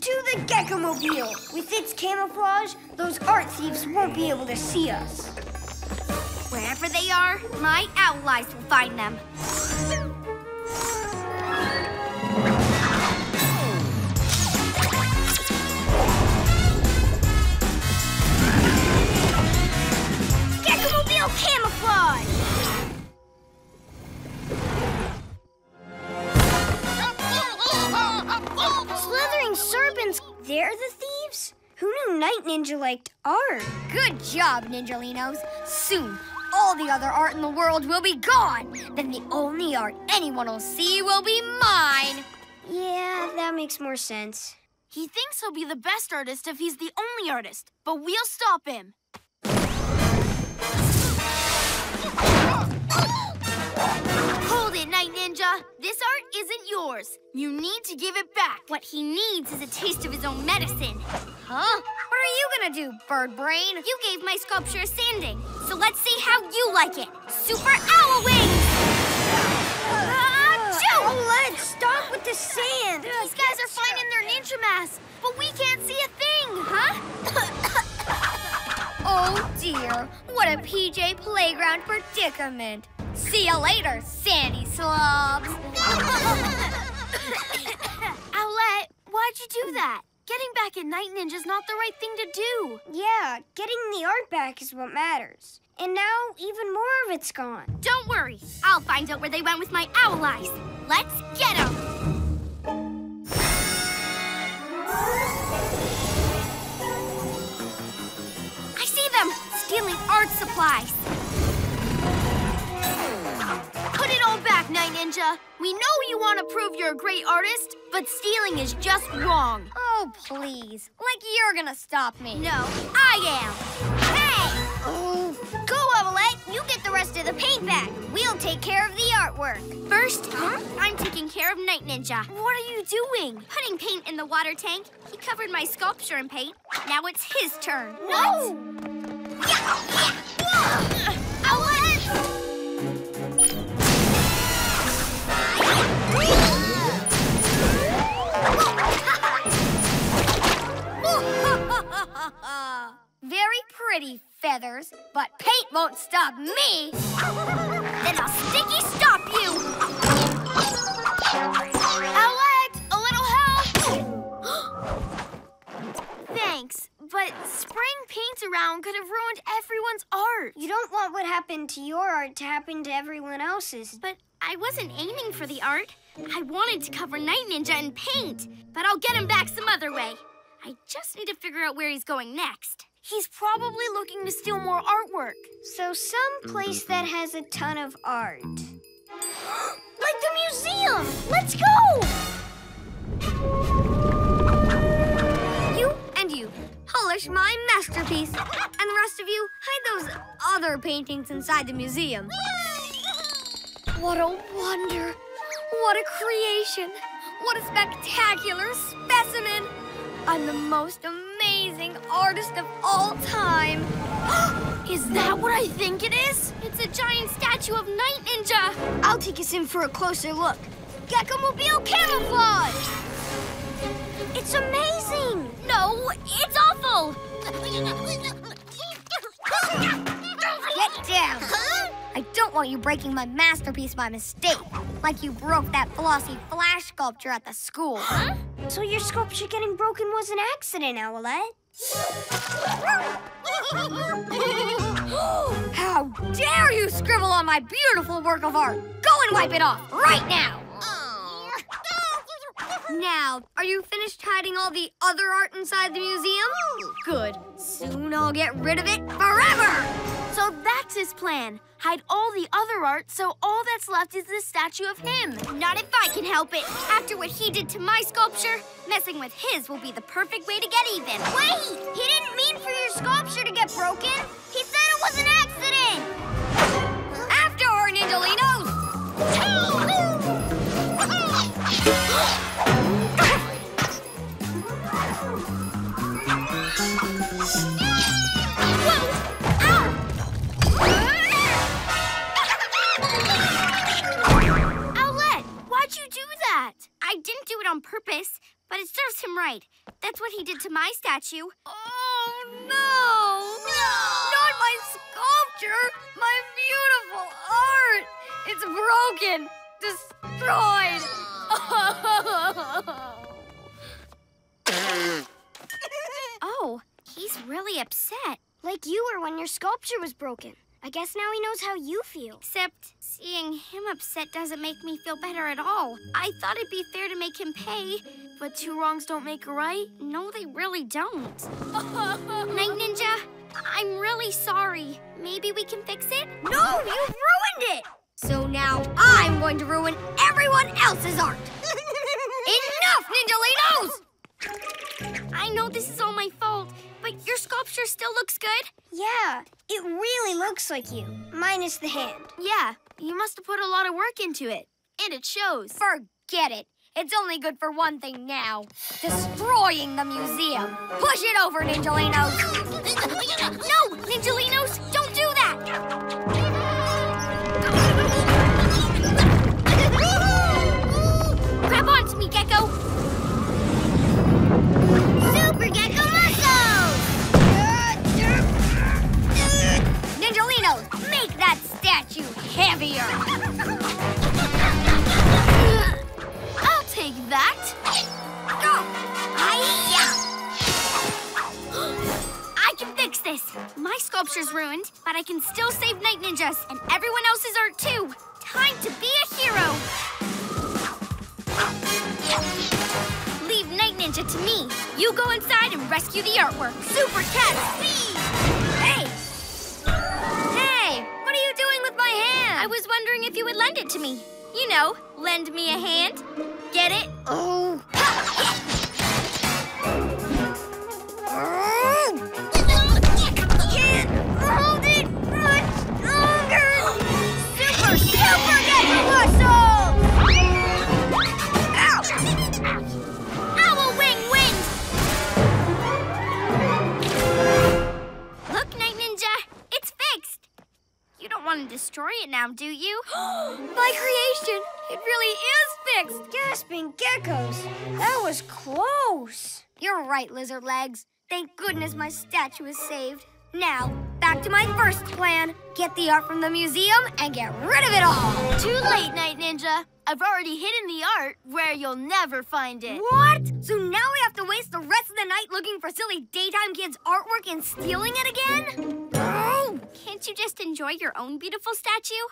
To the Gekko-mobile! With its camouflage, those art thieves won't be able to see us. Wherever they are, my allies will find them. Gekko-mobile camouflage! They're the thieves? Who knew Night Ninja liked art? Good job, Ninjalinos. Soon, all the other art in the world will be gone. Then the only art anyone will see will be mine. Yeah, that makes more sense. He thinks he'll be the best artist if he's the only artist, but we'll stop him. This art isn't yours. You need to give it back. What he needs is a taste of his own medicine. Huh? What are you gonna do, bird brain? You gave my sculpture a sanding, so let's see how you like it. Super Owl Wings! Ah, Achoo! Oh, let's stop with the sand! These guys are fine in their ninja masks, but we can't see a thing. Huh? oh dear, what a PJ Playground predicament. See you later, Sandy Slobs. Owlette, why'd you do that? Getting back at Night Ninja's not the right thing to do. Yeah, getting the art back is what matters. And now even more of it's gone. Don't worry, I'll find out where they went with my owl eyes. Let's get them. I see them stealing art supplies. Back, Night Ninja. We know you want to prove you're a great artist, but stealing is just wrong. Oh, please. Like you're gonna stop me. No, I am. Hey! Oh, go, Owlette. You get the rest of the paint back. We'll take care of the artwork. First, huh? I'm taking care of Night Ninja. What are you doing? Putting paint in the water tank. He covered my sculpture in paint. Now it's his turn. What? Very pretty, Feathers, but paint won't stop me. then I'll sticky stop you. Owlette, a little help! Thanks, but spraying paint around could have ruined everyone's art. You don't want what happened to your art to happen to everyone else's. But I wasn't aiming for the art. I wanted to cover Night Ninja in paint, but I'll get him back some other way. I just need to figure out where he's going next. He's probably looking to steal more artwork. So some place that has a ton of art. Like the museum! Let's go! You and you. Polish my masterpiece. And the rest of you, hide those other paintings inside the museum. What a wonder. What a creation. What a spectacular specimen. I'm the most amazing artist of all time. Is that what I think it is? It's a giant statue of Night Ninja. I'll take us in for a closer look. Gekko-mobile camouflage! It's amazing! No, it's awful. Get down! I don't want you breaking my masterpiece by mistake, like you broke that flossy flash sculpture at the school. Huh? So your sculpture getting broken was an accident, Owlette. How dare you scribble on my beautiful work of art? Go and wipe it off right now. Oh. Now, are you finished hiding all the other art inside the museum? Good. Soon I'll get rid of it forever. So that's his plan. Hide all the other art so all that's left is the statue of him. Not if I can help it. After what he did to my sculpture, messing with his will be the perfect way to get even. Wait! He didn't mean for your sculpture to get broken. He said it was an accident. After her, Ninjalinos! I didn't do it on purpose, but it serves him right. That's what he did to my statue. Oh, no! Not my sculpture! My beautiful art! It's broken! Destroyed! oh, he's really upset. Like you were when your sculpture was broken. I guess now he knows how you feel. Except seeing him upset doesn't make me feel better at all. I thought it'd be fair to make him pay. But two wrongs don't make a right. No, they really don't. Night Ninja, I'm really sorry. Maybe we can fix it? No, you've ruined it! So now I'm going to ruin everyone else's art. Enough, ninja Ninjalinos! I know this is all my fault, but your sculpture still looks good. Yeah, it really looks like you, minus the hand. Yeah, you must have put a lot of work into it. And it shows. Forget it. It's only good for one thing now. Destroying the museum. Push it over, Ninjalinos. no, Ninjalinos, don't do that. Heavier. I'll take that. I can fix this. My sculpture's ruined, but I can still save Night Ninjas and everyone else's art too. Time to be a hero. Leave Night Ninja to me. You go inside and rescue the artwork. Super Cat speed! Hey! Hey! What are you doing hand? I was wondering if you would lend it to me. You know, lend me a hand. Get it? Oh. Mm. Want to destroy it now, do you? My creation! It really is fixed! Gasping geckos! That was close! You're right, lizard legs. Thank goodness my statue is saved. Now, back to my first plan. Get the art from the museum and get rid of it all. Too late, Night Ninja. I've already hidden the art where you'll never find it. What? So now we have to waste the rest of the night looking for silly daytime kids' artwork and stealing it again? Oh! Can't you just enjoy your own beautiful statue?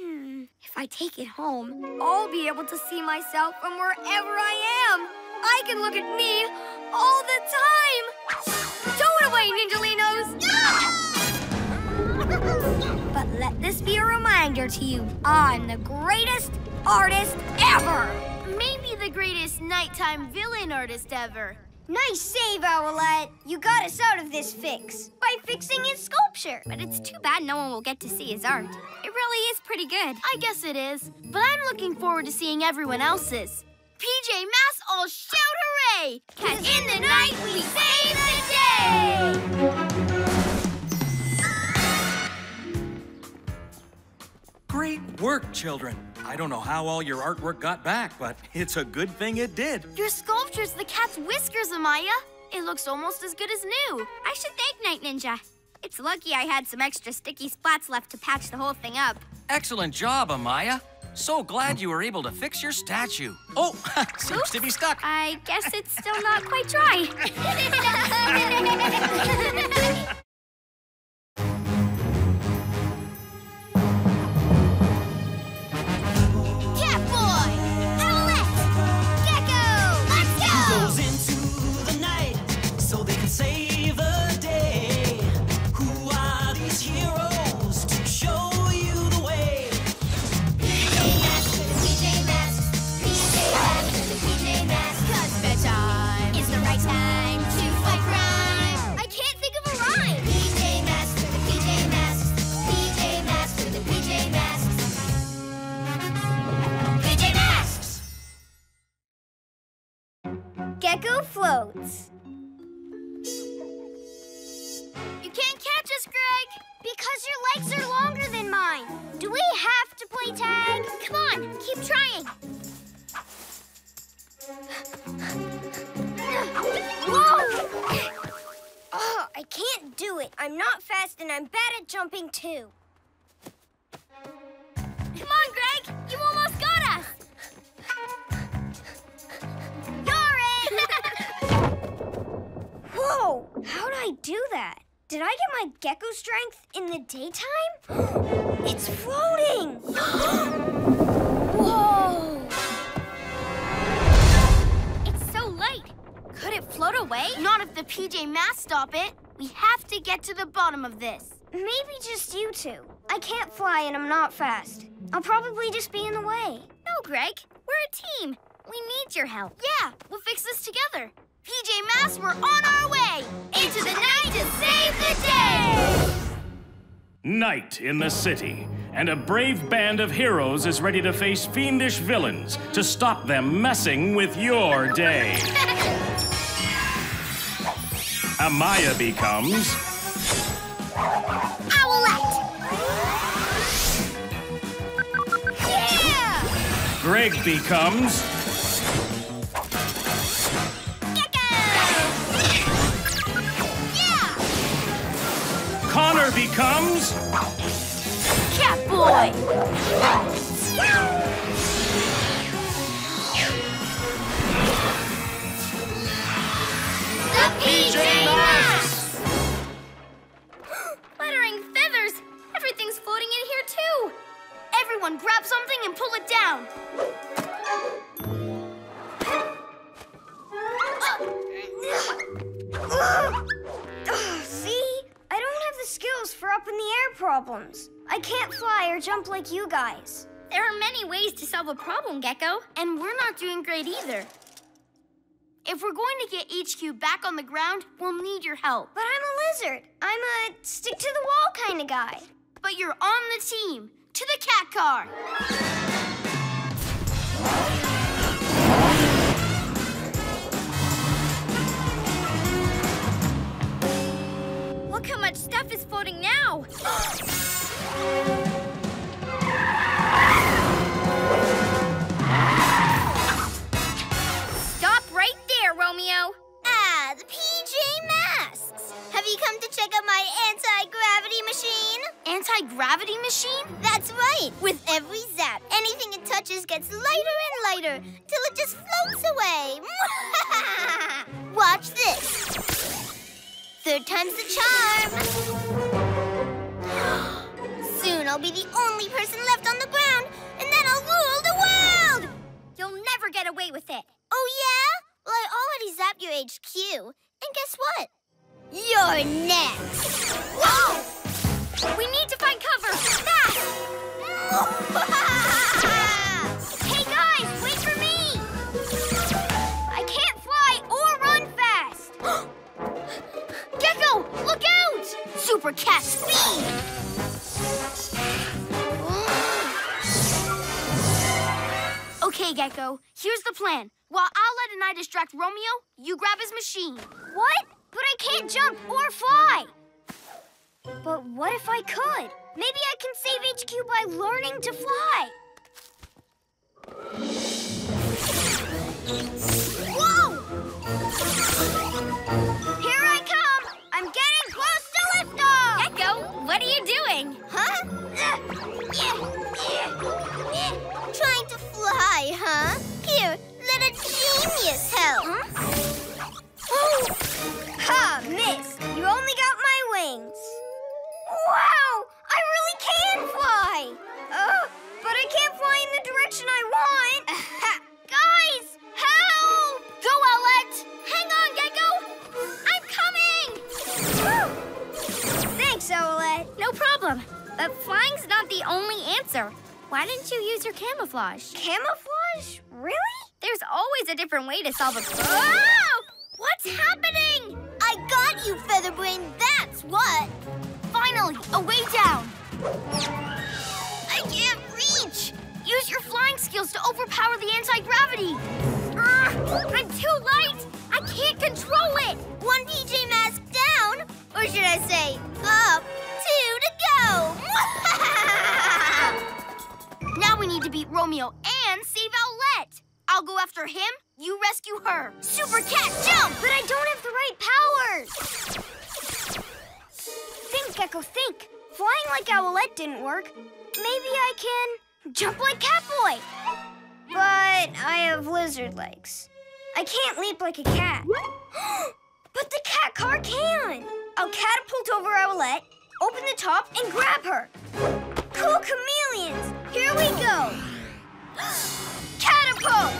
Hmm. If I take it home, I'll be able to see myself from wherever I am. I can look at me all the time that away, Ninjalinos! but let this be a reminder to you, I'm the greatest artist ever! Maybe the greatest nighttime villain artist ever. Nice save, Owlette. You got us out of this fix by fixing his sculpture. But it's too bad no one will get to see his art. It really is pretty good. I guess it is, but I'm looking forward to seeing everyone else's. PJ Masks all shout hooray! Cause in the night we save the day! Great work, children. I don't know how all your artwork got back, but it's a good thing it did. Your sculpture's the cat's whiskers, Amaya. It looks almost as good as new. I should thank Night Ninja. It's lucky I had some extra sticky splats left to patch the whole thing up. Excellent job, Amaya. So glad you were able to fix your statue. Oh, seems to be stuck. I guess it's still not quite dry. Gekko floats. You can't catch us, Greg! Because your legs are longer than mine. Do we have to play tag? Come on, keep trying. Whoa! Oh, I can't do it. I'm not fast and I'm bad at jumping too. Whoa! How'd I do that? Did I get my gecko strength in the daytime? it's floating! Whoa! It's so light. Could it float away? Not if the PJ Masks stop it. We have to get to the bottom of this. Maybe just you two. I can't fly and I'm not fast. I'll probably just be in the way. No, Greg. We're a team. We need your help. Yeah, we'll fix this together. PJ Masks, we're on our way! Into the night to save the day! Night in the city, and a brave band of heroes is ready to face fiendish villains to stop them messing with your day. Amaya becomes Owlette! Yeah! Greg becomes Connor becomes Catboy! The PJ Masks! Fluttering feathers. Everything's floating in here, too. Everyone grab something and pull it down. Ugh, uh, uh, uh, See? I don't have the skills for up in the air problems. I can't fly or jump like you guys. There are many ways to solve a problem, Gekko. And we're not doing great either. If we're going to get HQ back on the ground, we'll need your help. But I'm a lizard. I'm a stick to the wall kind of guy. But you're on the team. To the cat car. Look how much stuff is floating now. Stop right there, Romeo. Ah, the PJ Masks. Have you come to check out my anti-gravity machine? Anti-gravity machine? That's right. With every zap, anything it touches gets lighter and lighter till it just floats away. Watch this. Third time's the charm. Soon I'll be the only person left on the ground, and then I'll rule the world. You'll never get away with it. Oh, yeah? Well, I already zapped your HQ. And guess what? You're next. Whoa! We need to find cover. Fast! Super cat speed! okay, Gekko, here's the plan. While Owlette and I distract Romeo, you grab his machine. What? But I can't jump or fly. But what if I could? Maybe I can save HQ by learning to fly. What are you doing? Huh? Trying to fly, huh? Here, let a genius help. Oh! Ha! Miss! You only got my wings. Wow! I really can fly! Uh, but I can't fly in the direction I want. Guys, help! Go, Owlette! Hang on, Gekko! I'm coming! Thanks, uh, Owlette. No problem. But flying's not the only answer. Why didn't you use your camouflage? Camouflage? Really? There's always a different way to solve a problem. Oh! What's happening? I got you, Featherbrain, that's what. Finally, a way down. I can't reach. Use your flying skills to overpower the anti-gravity. Ugh, I'm too light. I can't control it. One PJ Mask down, or should I say, up, two to go. Now we need to beat Romeo and save Owlette. I'll go after him, you rescue her. Super cat jump! But I don't have the right powers. Think, Gekko, think. Flying like Owlette didn't work. Maybe I can jump like Catboy. But I have lizard legs. I can't leap like a cat. but the cat car can. I'll catapult over Owlette, open the top, and grab her. Cool chameleons! Here we go! Catapult!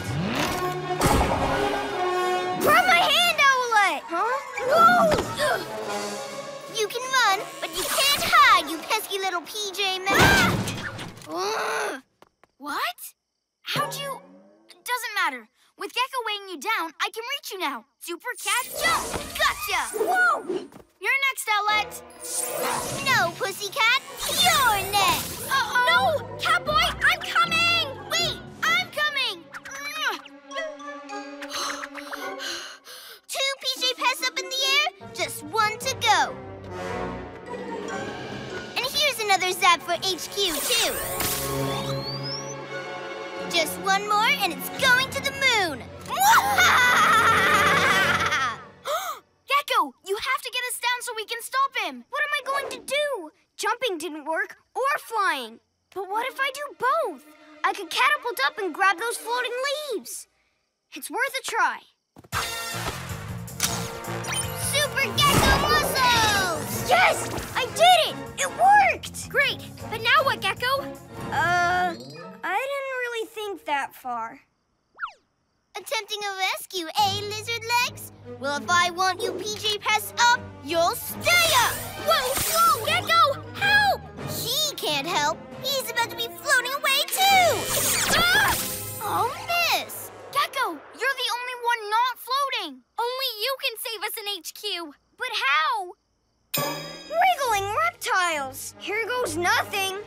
Grab my hand, Owlette! Huh? Whoa! you can run, but you can't hide, you pesky little PJ Mask. Ugh. What? How'd you... Doesn't matter. With Gekko weighing you down, I can reach you now. Super cat jump! Gotcha! Whoa! You're next, Owlette. No, pussycat, you're next. Uh-oh! No! Catboy, I'm coming! Wait, I'm coming! Two PJ Pests up in the air, just one to go. And here's another zap for HQ, too. Just one more, and it's going to the moon. Gekko, you have to get us down so we can stop him. What am I going to do? Jumping didn't work, or flying. But what if I do both? I could catapult up and grab those floating leaves. It's worth a try. Super Gekko muscles! Yes! I did it! It worked! Great. But now what, Gekko? Uh, I really think that far. Attempting a rescue, eh, lizard legs? Well, if I want you PJ Pests up, you'll stay up! Whoa, whoa, Gekko! Help! He can't help. He's about to be floating away, too! Ah! Oh, miss! Gekko, you're the only one not floating. Only you can save us in HQ. But how? Wriggling reptiles! Here goes nothing.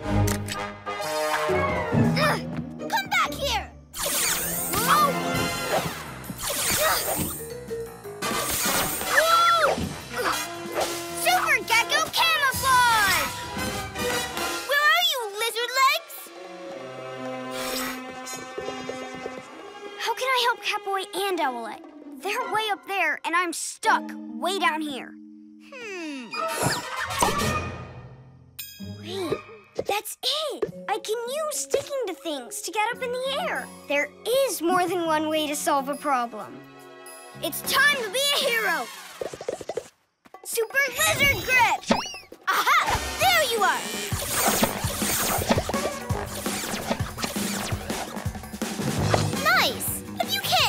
I help Catboy and Owlette? They're way up there, and I'm stuck way down here. Hmm. Wait, that's it! I can use sticking to things to get up in the air. There is more than one way to solve a problem. It's time to be a hero! Super Lizard Grip! Aha! There you are!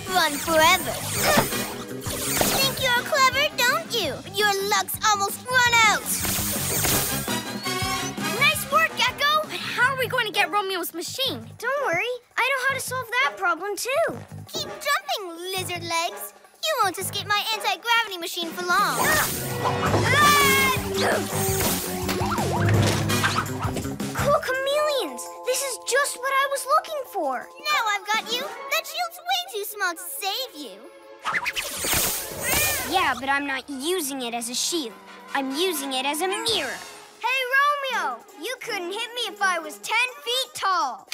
Run forever. Think you're clever, don't you? But your luck's almost run out. Nice work, Gekko. But how are we going to get Romeo's machine. Don't worry, I know how to solve that problem too. Keep jumping, lizard legs. You won't escape my anti-gravity machine for long. Cool chameleons! This is just what I was looking for. Now I've got you. That shield's way too small to save you. Yeah, but I'm not using it as a shield. I'm using it as a mirror. Hey, Romeo! You couldn't hit me if I was 10 feet tall.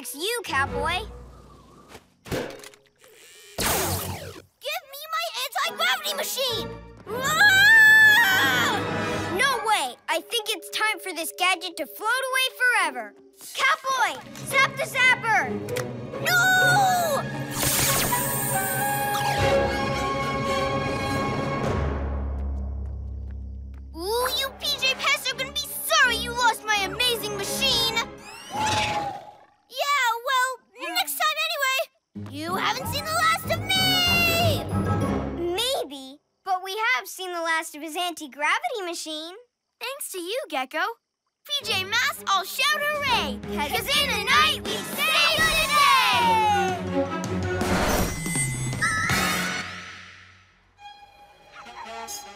Fix you, cowboy. Give me my anti-gravity machine! No way! I think it's time for this gadget to float away forever. Catboy, zap the zapper! No! Anti-gravity machine. Thanks to you, Gekko. PJ Masks all shout hooray! Cause in the night we save the day!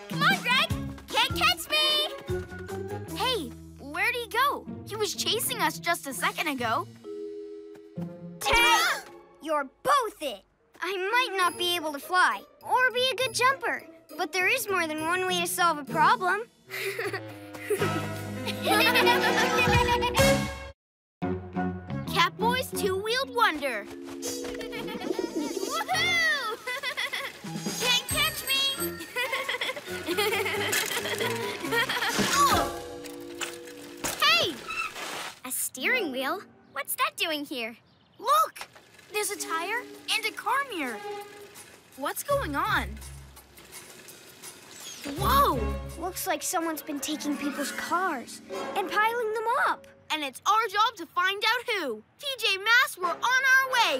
Come on, Greg! Can't catch me! Hey, where'd he go? He was chasing us just a second ago. Tay, you're both it. I might not be able to fly or be a good jumper, but there is more than one way to solve a problem. Catboy's two-wheeled wonder. Woohoo! Can't catch me! Oh! Hey, A steering wheel? What's that doing here? look! There's a tire and a car mirror. What's going on? Whoa! Looks like someone's been taking people's cars and piling them up. And it's our job to find out who. PJ Masks, we're on our way.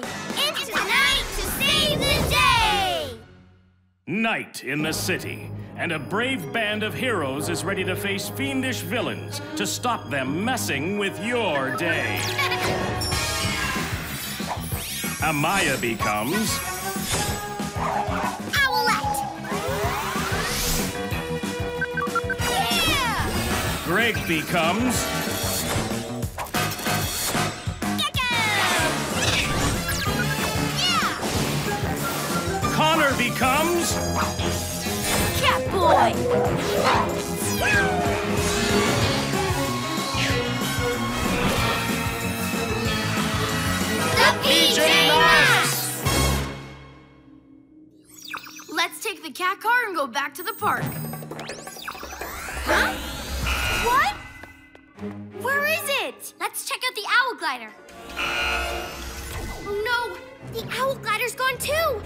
Into the night to save the day! Night in the city, and a brave band of heroes is ready to face fiendish villains to stop them messing with your day. Amaya becomes Greg becomes Yeah! Connor becomes Catboy! The PJ Masks! Let's take the cat car and go back to the park. Huh? What? Where is it? Let's check out the owl glider. Oh no! The owl glider's gone too!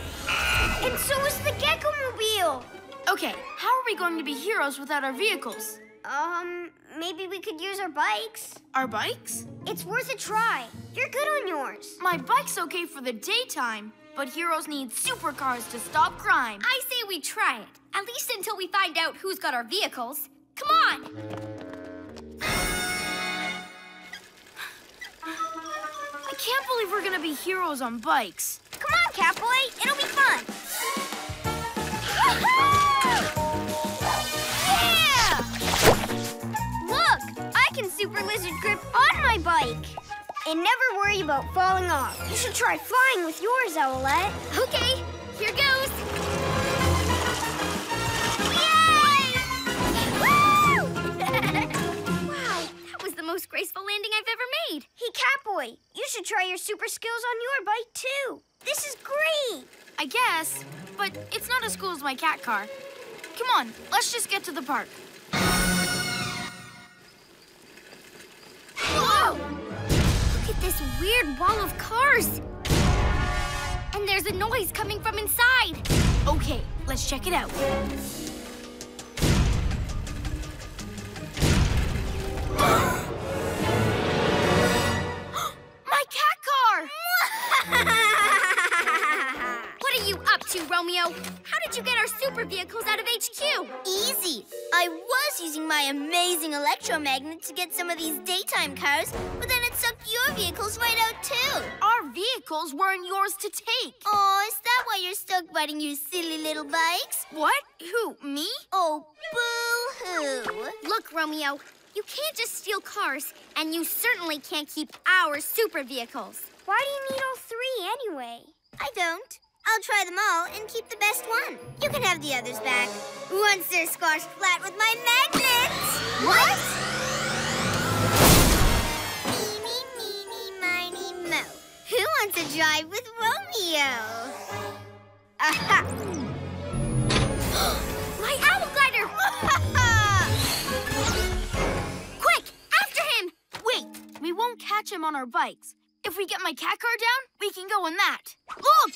And so is the Gekko Mobile. Okay, how are we going to be heroes without our vehicles? Um, maybe we could use our bikes. Our bikes? It's worth a try. You're good on yours. My bike's okay for the daytime, but heroes need supercars to stop crime. I say we try it. At least until we find out who's got our vehicles. Come on! I can't believe we're gonna be heroes on bikes. Come on, Catboy. It'll be fun. Yeah! Look, I can super lizard grip on my bike. And never worry about falling off. You should try flying with yours, Owlette. Okay, here goes. Most graceful landing I've ever made. Hey, Catboy, you should try your super skills on your bike, too. This is great. I guess, but it's not as cool as my cat car. Come on, let's just get to the park. Whoa! Look at this weird wall of cars. And there's a noise coming from inside. Okay, let's check it out. My cat car! What are you up to, Romeo? How did you get our super vehicles out of HQ? Easy. I was using my amazing electromagnet to get some of these daytime cars, but then it sucked your vehicles right out too. Our vehicles weren't yours to take. Oh, is that why you're stuck riding your silly little bikes? What? Who? Me? Oh, boo-hoo. Look, Romeo, you can't just steal cars, and you certainly can't keep our super vehicles. Why do you need all three anyway? I don't. I'll try them all and keep the best one. You can have the others back. Once they're squashed flat with my magnets. What? Meeny, meeny, miny, mo. Who wants to drive with Romeo? Aha! We won't catch him on our bikes. If we get my cat car down, we can go in that. Look!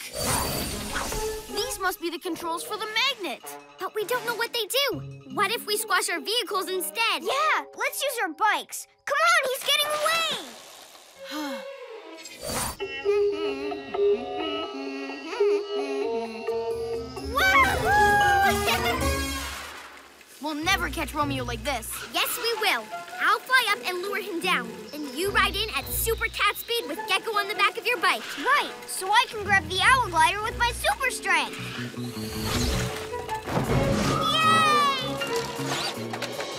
These must be the controls for the magnet. But we don't know what they do. What if we squash our vehicles instead? Yeah, let's use our bikes. Come on, he's getting away. We'll never catch Romeo like this. Yes, we will. I'll fly up and lure him down. And you ride in at super cat speed with Gekko on the back of your bike. Right, so I can grab the owl glider with my super strength. Yay!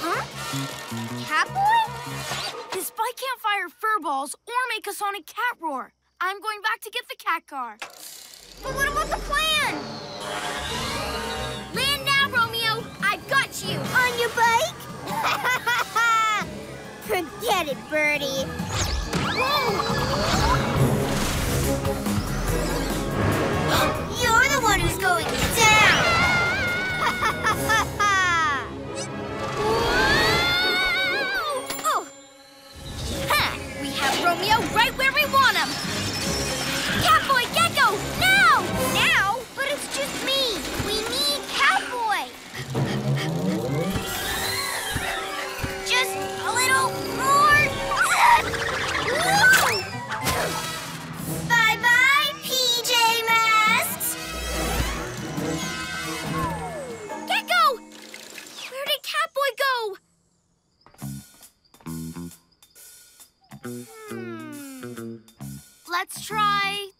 Huh? Catboy? This bike can't fire fur balls or make a sonic cat roar. I'm going back to get the cat car. But what about the plan? You. On your bike? Forget it, Birdie. You're the one who's going down. Oh. Ha! We have Romeo right where we want him. Let's try.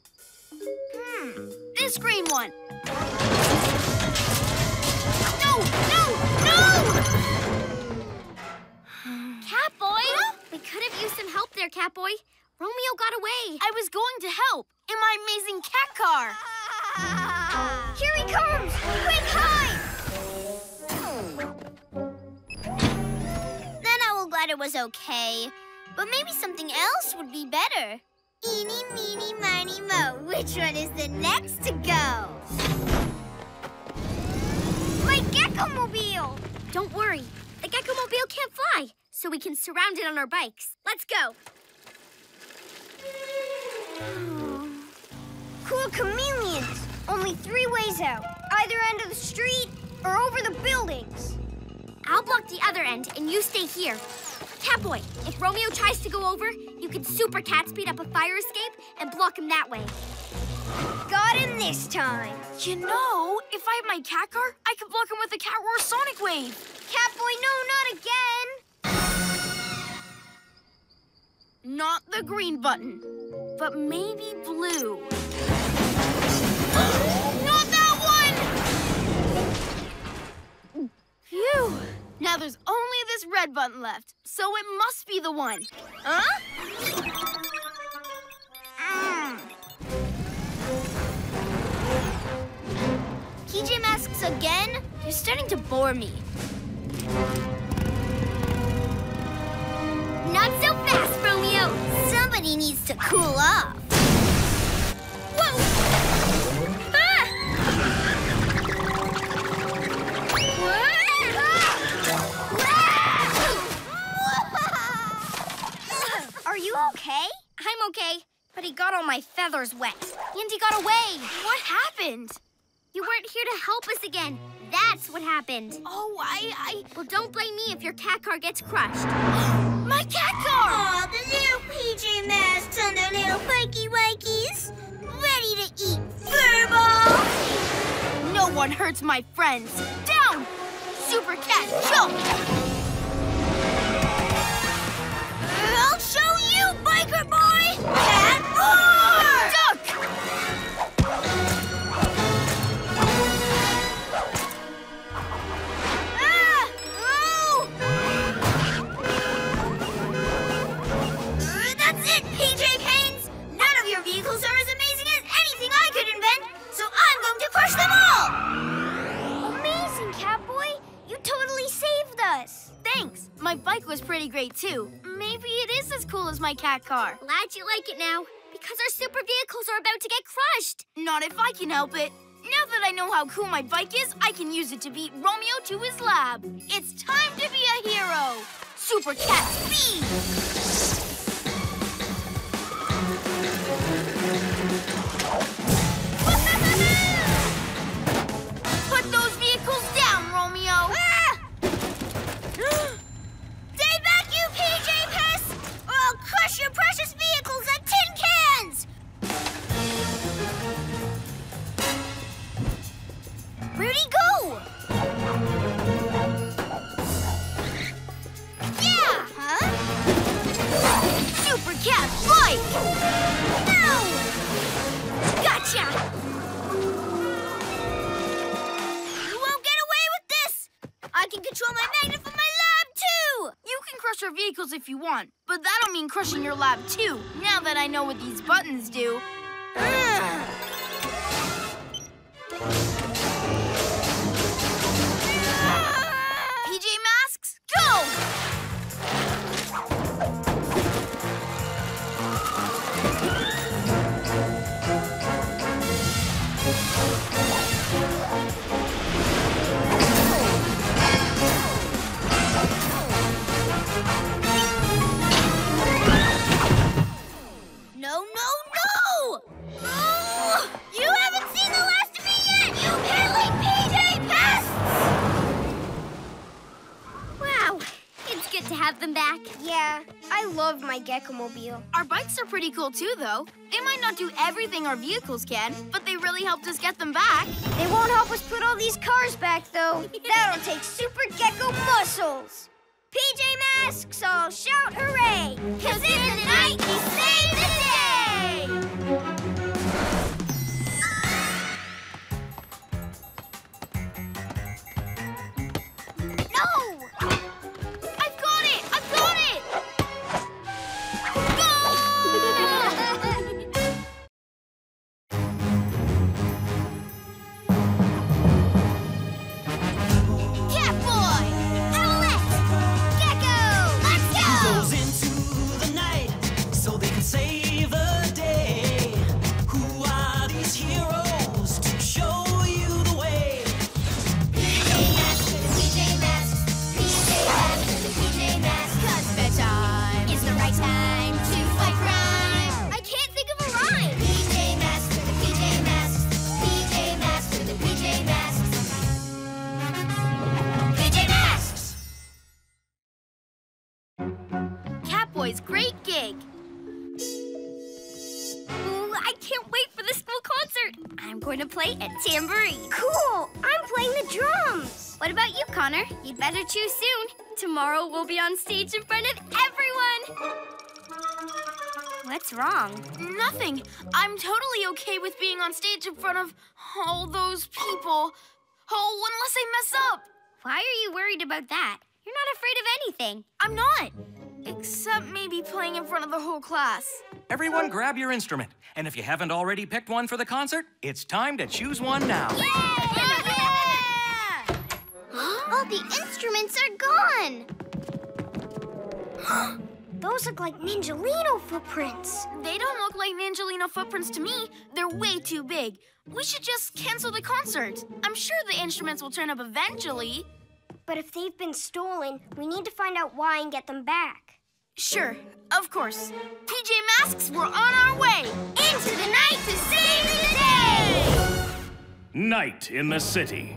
Hmm, this green one. No, no, no! Catboy? We could have used some help there, Catboy. Romeo got away. I was going to help in my amazing cat car. Here he comes! Quick, hide! That owl glider was okay, but maybe something else would be better. Eeny, meeny, miny, mo. Which one is the next to go? My Gekko-mobile! Don't worry. The Gekko Mobile can't fly, so we can surround it on our bikes. Let's go. Cool chameleons! Only three ways out. Either end of the street or over the buildings. I'll block the other end, and you stay here. Catboy, if Romeo tries to go over, you can super cat speed up a fire escape and block him that way. Got him this time. You know, if I had my cat car, I could block him with a cat roar sonic wave. Catboy, no, not again. Not the green button, but maybe blue. Phew. Now there's only this red button left, so it must be the one. Huh? Mm. PJ Masks again? You're starting to bore me. Not so just to cool off. Whoa! I'm okay, but he got all my feathers wet. And he got away. What happened? You weren't here to help us again. That's what happened. Oh, I, I... Well, don't blame me if your cat car gets crushed. My cat car! Aw, the little PJ Masks and the little Pikey Wikies. Ready to eat furball. No one hurts my friends. Down! Super Cat, jump! I'll show you, biker Ah! Thanks. My bike was pretty great too. Maybe it is as cool as my cat car. Glad you like it now, because our super vehicles are about to get crushed. Not if I can help it. Now that I know how cool my bike is, I can use it to beat Romeo to his lab. It's time to be a hero. Super Cat Speed! Crush your precious vehicles like tin cans! Where'd go? Yeah! Huh? Super Cat Bike! No! Gotcha! You won't get away with this! I can control my magnet from my too! You can crush our vehicles if you want, but that'll mean crushing your lab too, now that I know what these buttons do. PJ Masks, go! Have them back. Yeah, I love my Gekko-mobile. Our bikes are pretty cool too, though. They might not do everything our vehicles can, but they really helped us get them back. They won't help us put all these cars back, though. That'll take Super Gekko muscles. PJ Masks, all shout hooray! Cause in the night we save Tomorrow we'll be on stage in front of everyone. What's wrong? Nothing. I'm totally okay with being on stage in front of all those people. Oh, unless I mess up. Why are you worried about that? You're not afraid of anything. I'm not. Except maybe playing in front of the whole class. Everyone grab your instrument. And if you haven't already picked one for the concert, it's time to choose one now. All the instruments are gone. Those look like Ninjalino footprints. They don't look like Ninjalino footprints to me. They're way too big. We should just cancel the concert. I'm sure the instruments will turn up eventually. But if they've been stolen, we need to find out why and get them back. Sure, of course. PJ Masks, we're on our way! Into the night to save the day! Night in the city,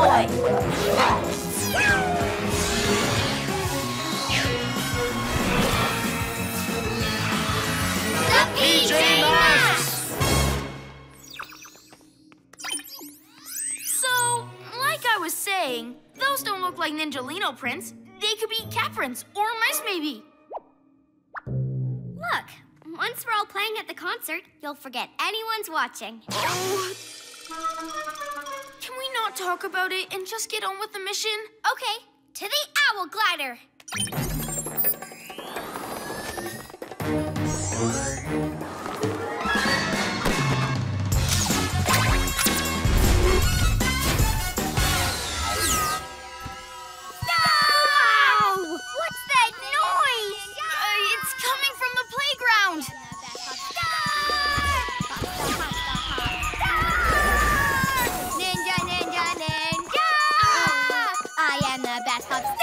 Catboy! The PJ Masks! So, like I was saying, those don't look like Ninjalino prints. They could be cat prints or mice, maybe. Look, once we're all playing at the concert, you'll forget anyone's watching. Oh. Can we not talk about it and just get on with the mission? Okay, to the Owl Glider. I am the best pop star!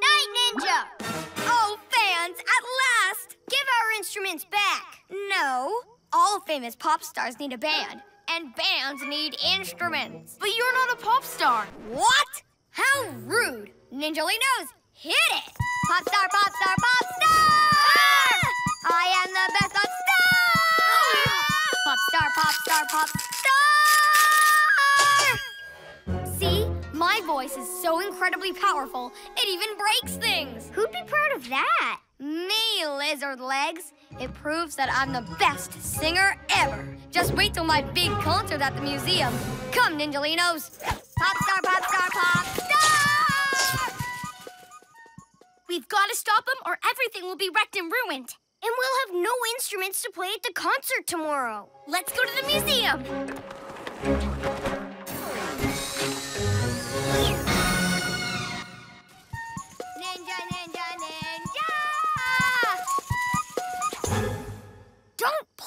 Night Ninja! Oh, fans, at last! Give our instruments back. No, all famous pop stars need a band, and bands need instruments. But you're not a pop star. What? How rude! Ninjalinos, hit it! Pop star, pop star, pop star! I am the best oh, pop star! Pop star, pop star, pop star! My voice is so incredibly powerful, it even breaks things. Who'd be proud of that? Me, lizard legs. It proves that I'm the best singer ever. Just wait till my big concert at the museum. Come, Ninjalinos. Pop star, pop star, pop star! We've got to stop them or everything will be wrecked and ruined. And we'll have no instruments to play at the concert tomorrow. Let's go to the museum.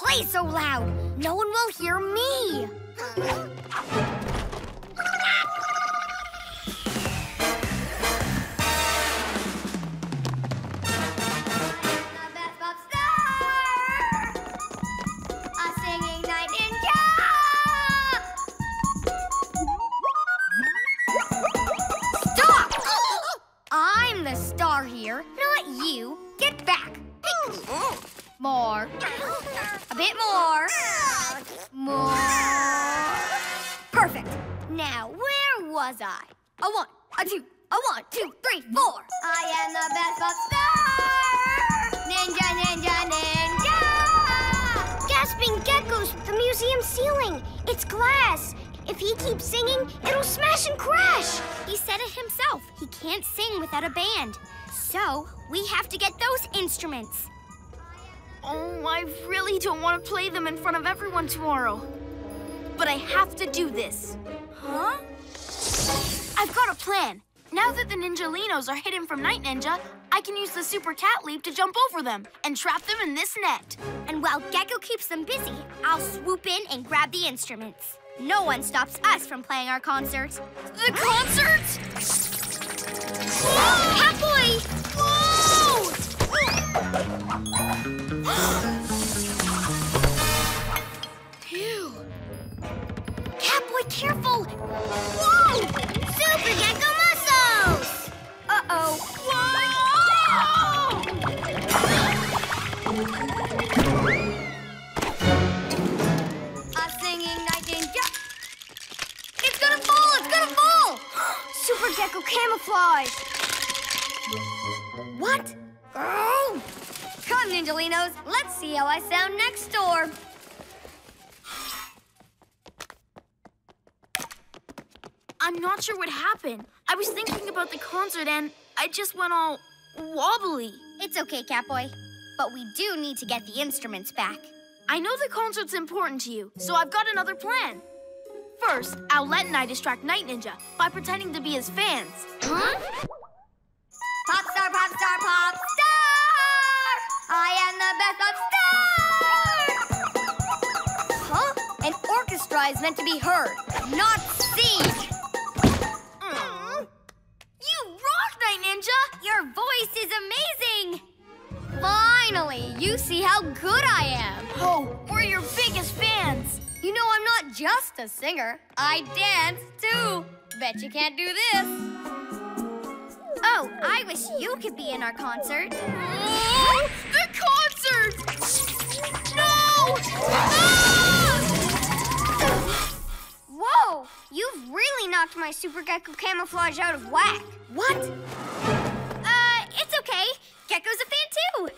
Play so loud. No one will hear me. The best pop star! A singing night ninja! Stop! I'm the star here, not you. Get back. More. A bit more. More. Perfect. Now, where was I? A one, a two, a one, two, three, four. I am the best pop star! Ninja, ninja, ninja! Gasping geckos, the museum ceiling. It's glass. If he keeps singing, it'll smash and crash. He said it himself. He can't sing without a band. So, we have to get those instruments. Oh, I really don't want to play them in front of everyone tomorrow. But I have to do this. Huh? I've got a plan. Now that the Ninjalinos are hidden from Night Ninja, I can use the Super Cat Leap to jump over them and trap them in this net. And while Gekko keeps them busy, I'll swoop in and grab the instruments. No one stops us from playing our concert. The concert? Catboy! Catboy, careful! Whoa! Super Gekko muscles! Uh-oh. A singing. It's gonna fall! It's gonna fall! Super Gekko camouflage. Oh! On, Ninjalinos. Let's see how I sound next door. I'm not sure what happened. I was thinking about the concert and I just went all wobbly. It's okay, Catboy. But we do need to get the instruments back. I know the concert's important to you, so I've got another plan. First, Owlette and I distract Night Ninja by pretending to be his fans. Huh? Pop star, pop star, pop star! I am the best of stars! Huh? An orchestra is meant to be heard, not seen. Mm. You rock, Night Ninja! Your voice is amazing! Finally, you see how good I am. Oh, we're your biggest fans. You know I'm not just a singer. I dance too. Bet you can't do this. Oh, I wish you could be in our concert. No! Ah! Whoa! You've really knocked my Super Gekko camouflage out of whack. What? Uh, it's okay. Gekko's a fan too.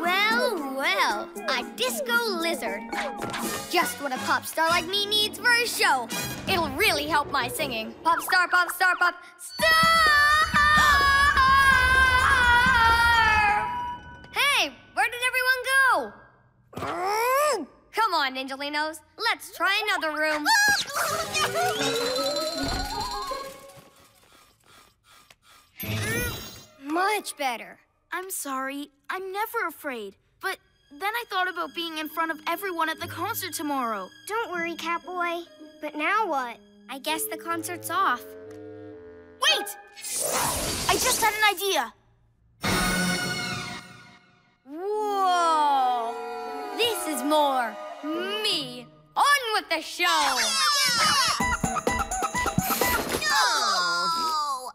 Well, well, a disco lizard. Just what a pop star like me needs for a show. It'll really help my singing. Pop star, pop star, pop star! Where did everyone go? Come on, Ninjalinos. Let's try another room. Much better. I'm sorry. I'm never afraid. But then I thought about being in front of everyone at the concert tomorrow. Don't worry, Catboy. But now what? I guess the concert's off. Wait! I just had an idea. Whoa! This is more me. On with the show! no!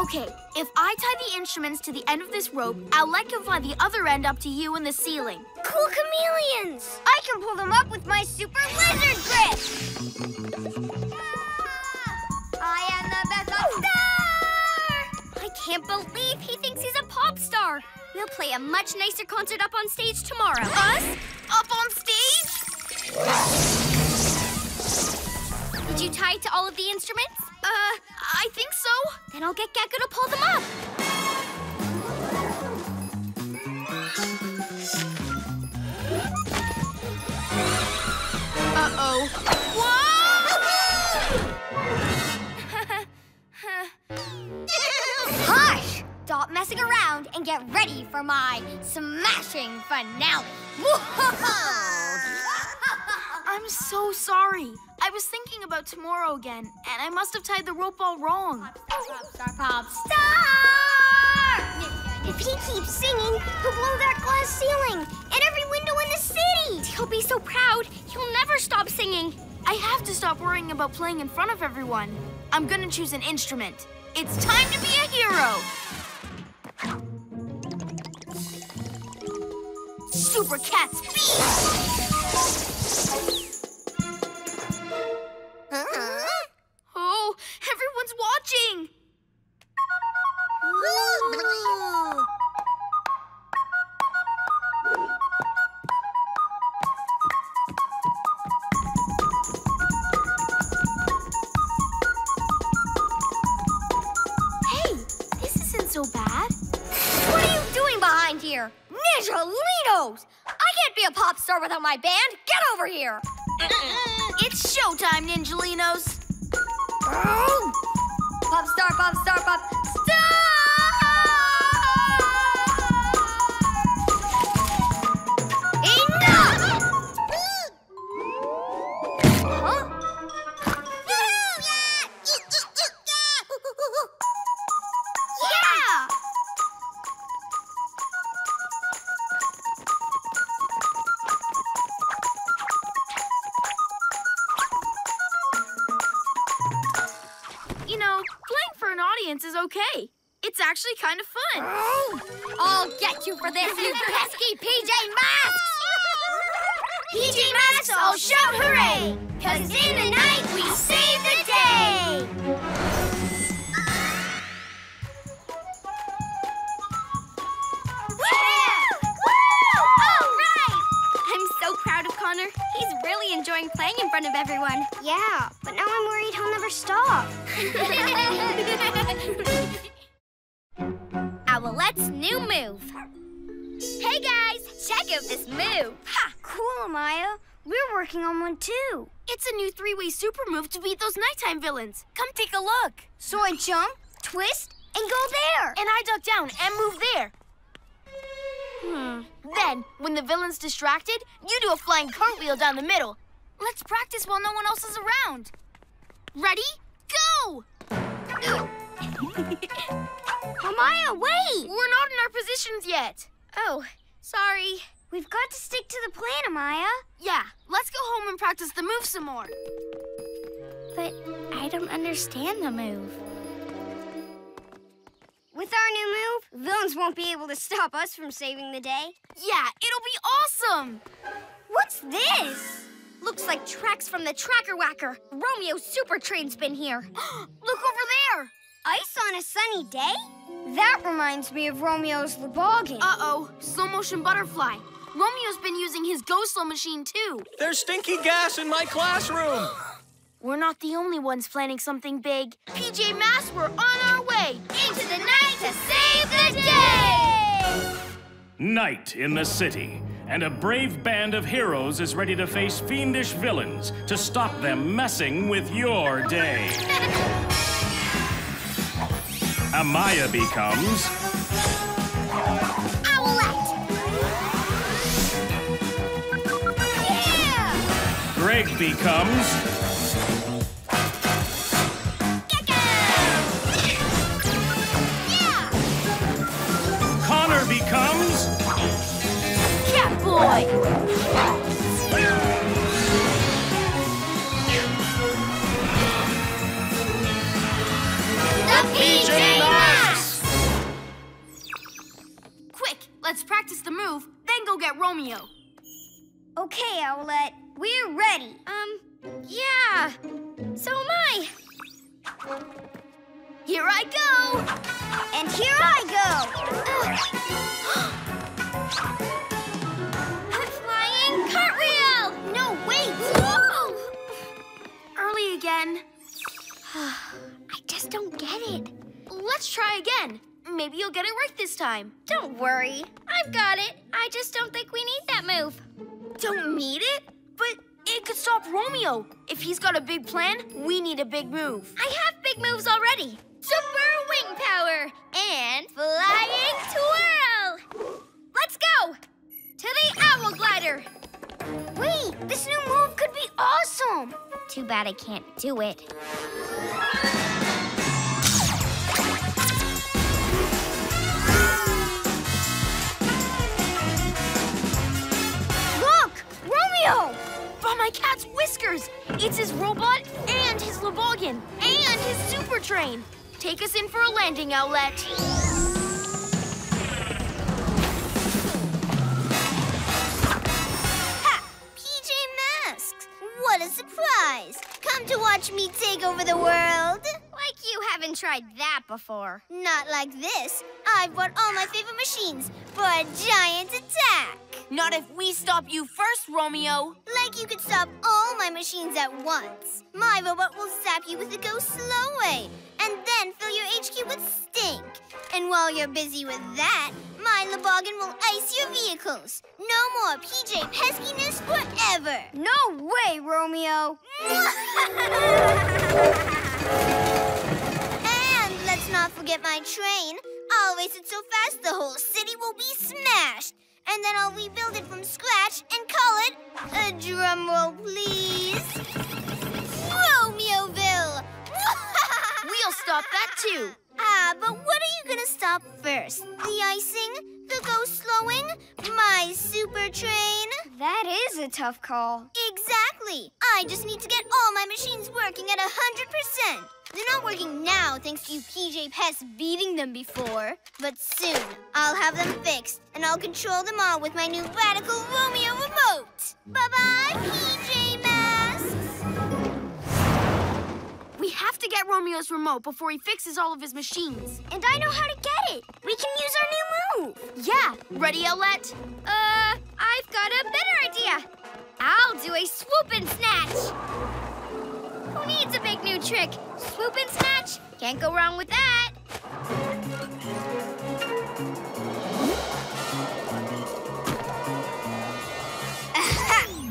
Okay, if I tie the instruments to the end of this rope, Owlette can fly the other end up to you in the ceiling. Cool chameleons! I can pull them up with my super lizard grip! Ah! I am the best of can't believe he thinks he's a pop star. We'll play a much nicer concert up on stage tomorrow. Us? Up on stage? Did you tie to all of the instruments? Uh, I think so. Then I'll get Gekko to pull them up. Uh-oh. Stop messing around and get ready for my smashing finale. I'm so sorry. I was thinking about tomorrow again, and I must have tied the rope all wrong. Pop star, pop star! If he keeps singing, he'll blow that glass ceiling and every window in the city. He'll be so proud, he'll never stop singing. I have to stop worrying about playing in front of everyone. I'm gonna choose an instrument. It's time to be a hero! Super Cat Speed! Oh, everyone's watching! Ninjalinos! I can't be a pop star without my band. Get over here. It's showtime, Ninjalinos! Pop star, pop star, pop villains. Come take a look. So I jump, twist, and go there. And I duck down and move there. Hmm. Then, when the villain's distracted, you do a flying cartwheel down the middle. Let's practice while no one else is around. Ready? Go! Amaya, wait! We're not in our positions yet. Oh, sorry. We've got to stick to the plan, Amaya. Yeah, let's go home and practice the move some more. But I don't understand the move. With our new move, villains won't be able to stop us from saving the day. Yeah, it'll be awesome. What's this? Looks like tracks from the Tracker Whacker. Romeo's super train's been here. Look over there. Ice on a sunny day? That reminds me of Romeo's Loboggan. Uh-oh, slow motion butterfly. Romeo's been using his go slow machine too. There's stinky gas in my classroom. We're not the only ones planning something big. PJ Masks, we're on our way. Into the night to save the day! Night in the city, and a brave band of heroes is ready to face fiendish villains to stop them messing with your day. Amaya becomes Owlette! Yeah! Greg becomes let's practice the move, then go get Romeo. Okay, Owlette, we're ready. Um, yeah. So am I. Here I go. And here I Flying Early again. I just don't get it. Let's try again. Maybe you'll get it right this time. Don't worry. I've got it. I just don't think we need that move. Don't need it? But it could stop Romeo. If he's got a big plan, we need a big move. I have big moves already. Super wing power and flying twirl. Let's go to the owl glider. Wait, this new move could be awesome! Too bad I can't do it. Look! Romeo! By my cat's whiskers! It's his robot and his Loboggan and his super train. Take us in for a landing Owlette. What a surprise! Come to watch me take over the world. Like you haven't tried that before. Not like this. I've brought all my favorite machines for a giant attack. Not if we stop you first, Romeo. Like you could stop all my machines at once. My robot will zap you with the go slow way, and then fill your HQ with stink. And while you're busy with that, my Loboggan will ice your vehicles. No more PJ peskiness forever. No way, Romeo! and let's not forget my train. I'll race it so fast the whole city will be smashed. And then I'll rebuild it from scratch and call it a drum roll, please. Romeoville! We'll stop that too. Ah, but what are you gonna stop first? The icing? The go slowing? My super train? That is a tough call. Exactly. I just need to get all my machines working at 100%. They're not working now thanks to you PJ Pests beating them before. But soon, I'll have them fixed, and I'll control them all with my new radical Romeo remote. Bye-bye, PJ Masks. We have to get Romeo's remote before he fixes all of his machines. And I know how to get it. We can use our new move. Yeah, ready, Owlette? Uh, I've got a better idea. I'll do a swoop and snatch. Who needs a big new trick? Swoop and snatch? Can't go wrong with that.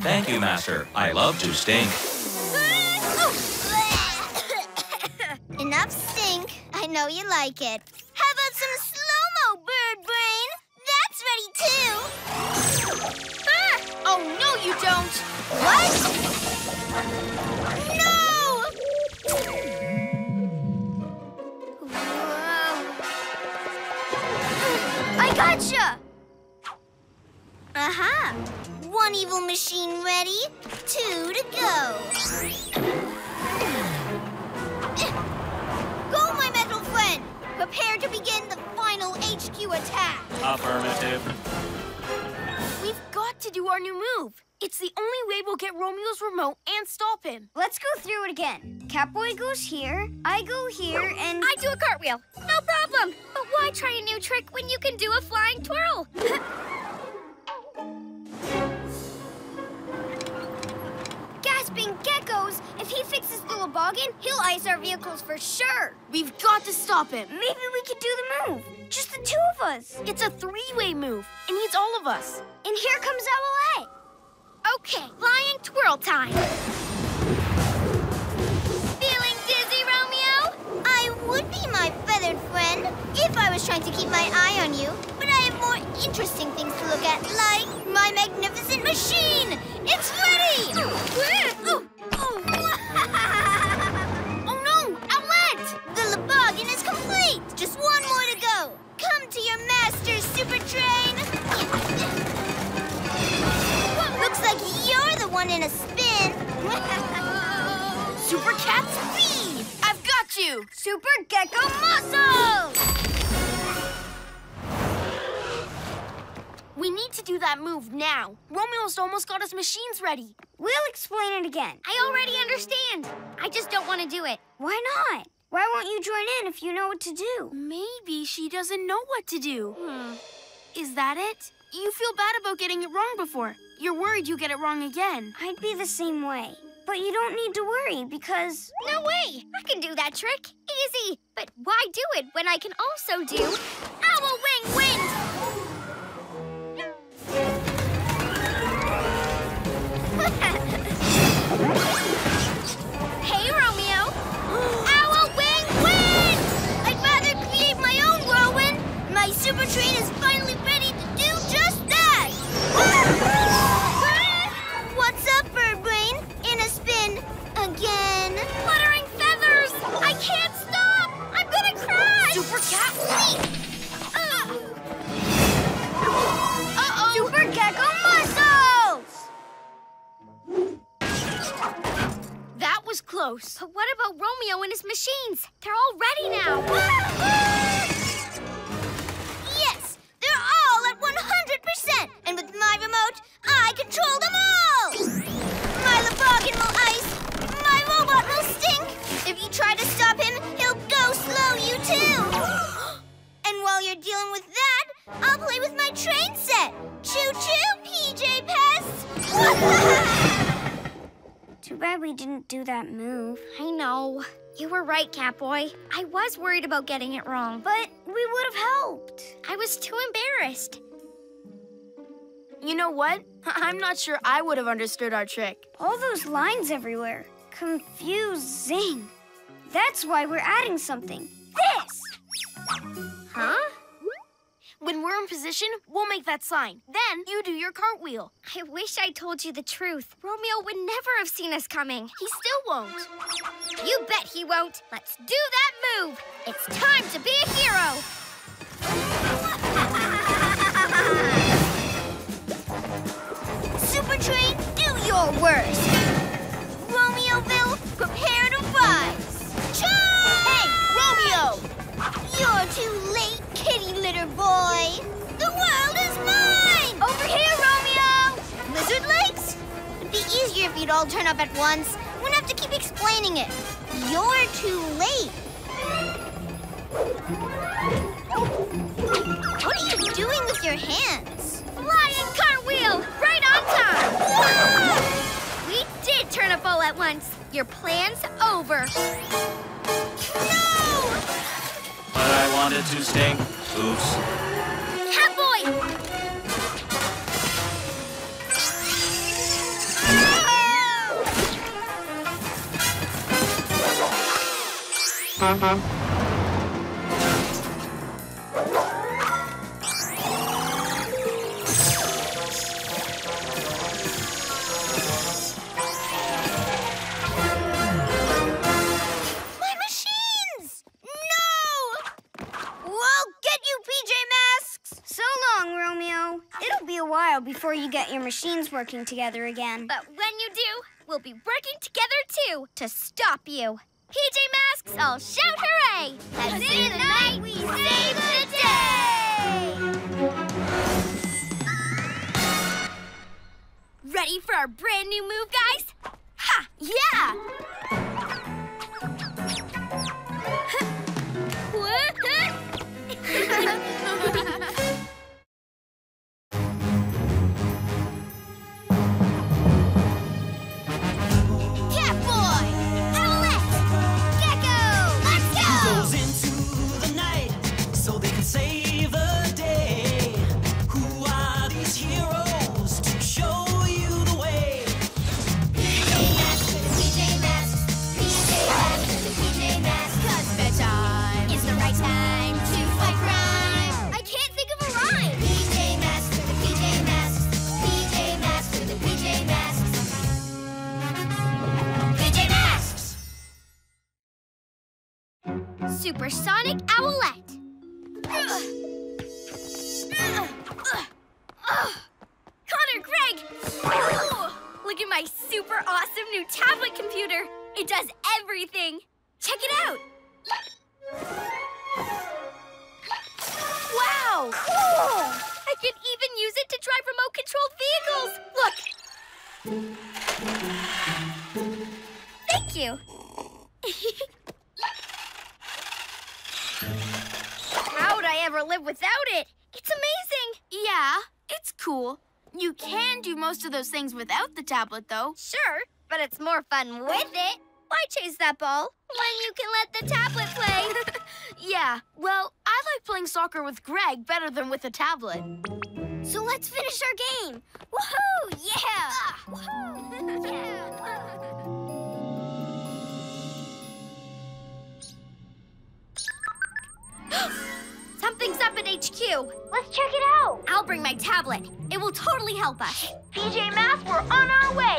Thank you, Master. I love to stink. Know you like it. How about some slow-mo, Bird Brain? That's ready too. Ah! Oh, no, you don't! What? No! I gotcha! Our new move. It's the only way we'll get Romeo's remote and stop him. Let's go through it again. Catboy goes here, I go here, and... I do a cartwheel. No problem. But why try a new trick when you can do a flying twirl? Gasping geckos! If he fixes the Loboggan, he'll ice our vehicles for sure. We've got to stop him. Maybe we could do the move. Just the two of us. It's a three-way move. It needs all of us. And here comes Owlette. Okay, flying twirl time. Feeling dizzy, Romeo? I would be my friend if I was trying to keep my eye on you. But I have more interesting things to look at, like my magnificent machine. It's ready! oh, oh, oh, oh no! Owlette! The Loboggan is complete! Just one more to go! Come to your master, Super Train! Looks like you're the one in a spin! Super Cat Speed! Got you! Super Gekko Muscle! We need to do that move now. Romeo's almost got his machines ready. We'll explain it again. I already understand. I just don't want to do it. Why not? Why won't you join in if you know what to do? Maybe she doesn't know what to do. Hmm. Is that it? You feel bad about getting it wrong before. You're worried you get it wrong again. I'd be the same way. But you don't need to worry because... No way! I can do that trick. Easy. But why do it when I can also do Owl Wing Wind? hey, Romeo! Owl Wing Wind! I'd rather create my own whirlwind. My super train is I can't stop! I'm gonna crash! Super Cat! Uh-oh! Super Gekko Muscles! That was close. But what about Romeo and his machines? They're all ready now. Yes, they're all at 100%. And with my remote, I control them all. My Loboggan will ice. Try to stop him, he'll go slow you too. and while you're dealing with that, I'll play with my train set. Choo-choo, PJ Pests. Too bad we didn't do that move. I know. You were right, Catboy. I was worried about getting it wrong, But we would have helped. I was too embarrassed. You know what? I'm not sure I would have understood our trick. All those lines everywhere. Confusing. That's why we're adding something. This! Huh? When we're in position, we'll make that sign. Then you do your cartwheel. I wish I told you the truth. Romeo would never have seen us coming. He still won't. You bet he won't. Let's do that move. It's time to be a hero. Super Train, do your worst. Romeoville, prepare You're too late, kitty litter boy. The world is mine! Over here, Romeo! Lizard legs? It'd be easier if you'd all turn up at once. Wouldn't have to keep explaining it. You're too late. What are you doing with your hands? Flying cartwheel, right on time. We did turn up all at once. Your plan's over. But I wanted to sting. Oops. Catboy! My while before you get your machines working together again. But when you do, we'll be working together too to stop you. PJ Masks, I'll shout hooray! As in the night we save the day! Ready for our brand new move, guys? Ha! Yeah! Catboy! Supersonic Owlette. Connor, Greg! Look at my super awesome new tablet computer. It does everything. Check it out. Wow! Cool! I can even use it to drive remote-controlled vehicles. Look. Thank you. How'd I ever live without it? It's amazing. Yeah, it's cool. You can do most of those things without the tablet, though. Sure, but it's more fun with it. Why chase that ball when you can let the tablet play? Yeah, well, I like playing soccer with Greg better than with a tablet. so let's finish our game. Woohoo! Yeah! Woohoo! yeah! Something's up at HQ. Let's check it out. I'll bring my tablet. It will totally help us. PJ Masks, we're on our way.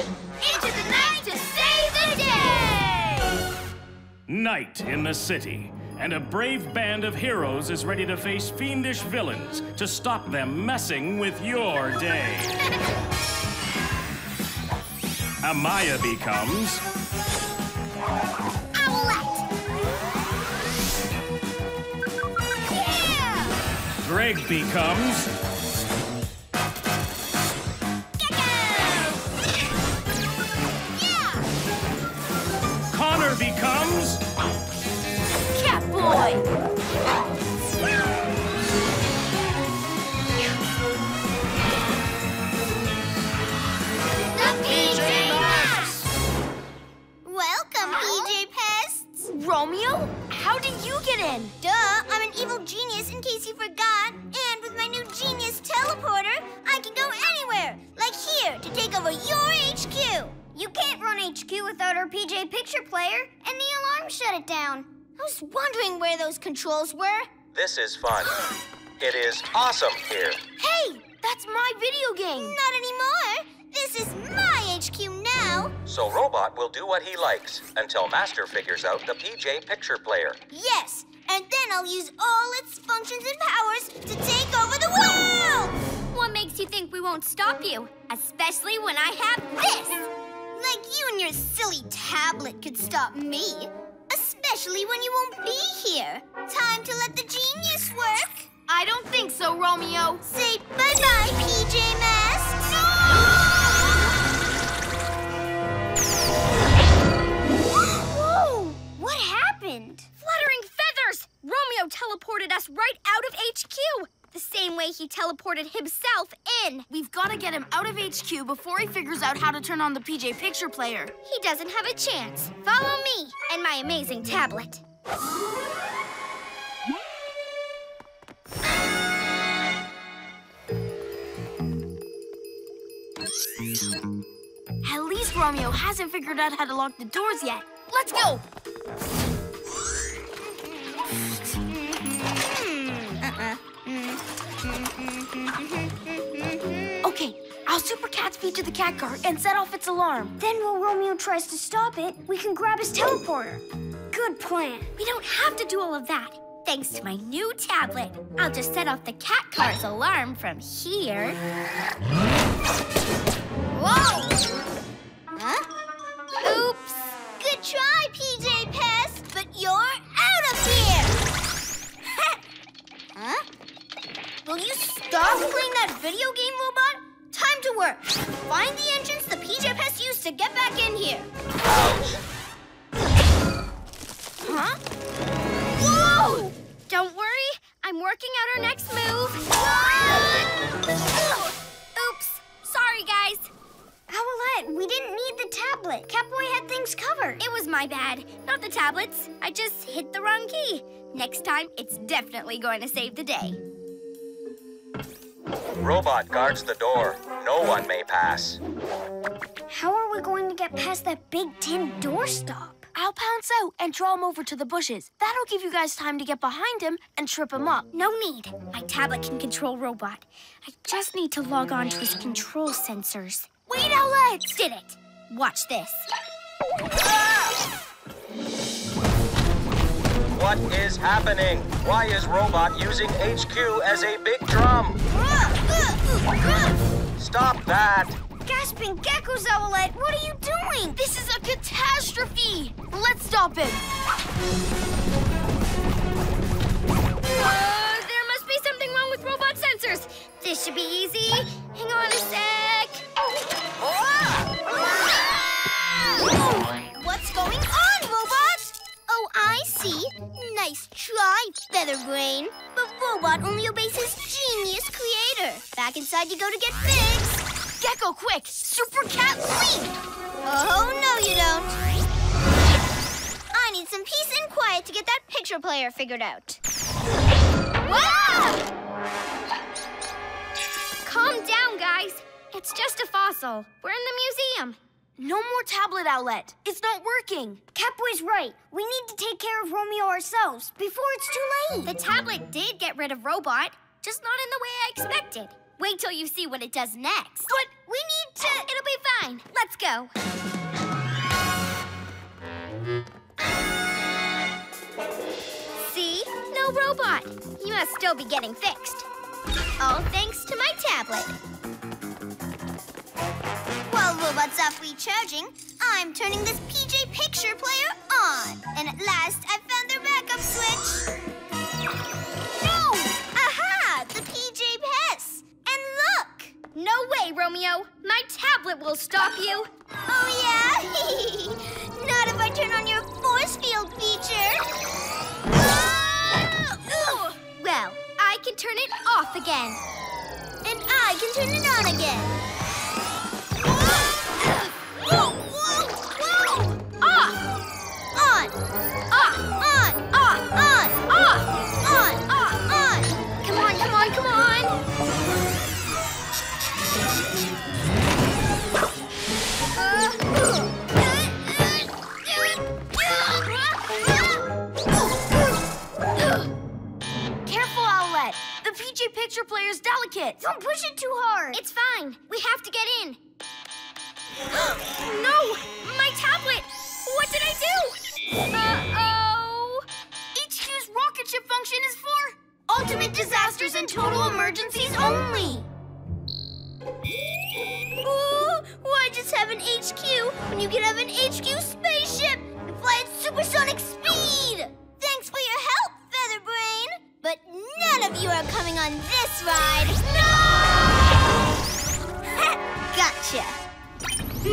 Into the night to save the day! Night in the city, and a brave band of heroes is ready to face fiendish villains to stop them messing with your day. Amaya becomes Greg becomes Connor becomes Catboy! Romeo? How did you get in? Duh, I'm an evil genius in case you forgot. And with my new genius teleporter, I can go anywhere, like here, to take over your HQ. You can't run HQ without our PJ picture player, and the alarm shut it down. I was wondering where those controls were. This is fun. It is awesome here. Hey, that's my video game. Not anymore. This is my HQ now. So Robot will do what he likes until Master figures out the PJ picture player. Yes, and then I'll use all its functions and powers to take over the world! What makes you think we won't stop you? Especially when I have this! Like you and your silly tablet could stop me. Especially when you won't be here. Time to let the genius work. I don't think so, Romeo. Say bye-bye, PJ Masks. Romeo teleported us right out of HQ. The same way he teleported himself in. We've got to get him out of HQ before he figures out how to turn on the PJ Picture Player. He doesn't have a chance. Follow me and my amazing tablet. At least Romeo hasn't figured out how to lock the doors yet. Let's go! Okay, I'll super cat speed to the cat car and set off its alarm. Then while Romeo tries to stop it, we can grab his teleporter. Good plan. We don't have to do all of that. Thanks to my new tablet, I'll just set off the cat car's alarm from here. Whoa! Huh? Oops. Good try, PJ Pest, but you're out of here! Will you stop playing that video game, Robot? Time to work. Find the entrance the PJ Pest used to get back in here. Ouch. Huh? Whoa! Don't worry, I'm working out our next move. Oops. Sorry, guys. Owlette, we didn't need the tablet. Catboy had things covered. It was my bad, not the tablets. I just hit the wrong key. Next time, it's definitely going to save the day. Robot guards the door. No one may pass. How are we going to get past that big tin doorstop? I'll pounce out and draw him over to the bushes. That'll give you guys time to get behind him and trip him up. No need. My tablet can control Robot. I just need to log on to his control sensors. Wait, Owlette! Did it. Watch this. What is happening? Why is Robot using HQ as a big drum? Stop that! Gasping geckos, Owlette, what are you doing? This is a catastrophe! Let's stop it! Uh, there must be something wrong with Robot sensors. This should be easy. Hang on a sec. What's I see. Nice try, Featherbrain. But Robot only obeys his genius creator. Back inside you go to get fixed. Gekko, quick! Super cat leap! Oh, no, you don't. I need some peace and quiet to get that picture player figured out. Calm down, guys. It's just a fossil. We're in the museum. No more tablet Owlette. It's not working. Catboy's right. We need to take care of Romeo ourselves before it's too late. The tablet did get rid of Robot, just not in the way I expected. Wait till you see what it does next. But we need to. It'll be fine. Let's go. See? No robot. You must still be getting fixed. All thanks to my tablet. Robot's off recharging, I'm turning this PJ Picture Player on. And at last, I found their backup switch. No! Aha! The PJ Pest! And look! No way, Romeo. My tablet will stop you. Oh, yeah? Not if I turn on your force field feature. Ah! Well, I can turn it off again. And I can turn it on again. Whoa, whoa, whoa! Off! On! Off! On! Off! On! Off! On! Off! Come on, come on, come on! Careful, Owlette. The PJ Picture Player's delicate. Don't push it too hard. It's fine. We have to get in. no! My tablet! What did I do? Uh-oh! HQ's rocket ship function is for ultimate disasters and total emergencies only. Ooh, why just have an HQ when you can have an HQ spaceship and fly at supersonic speed? Thanks for your help, Featherbrain. But none of you are coming on this ride. No! gotcha. Look!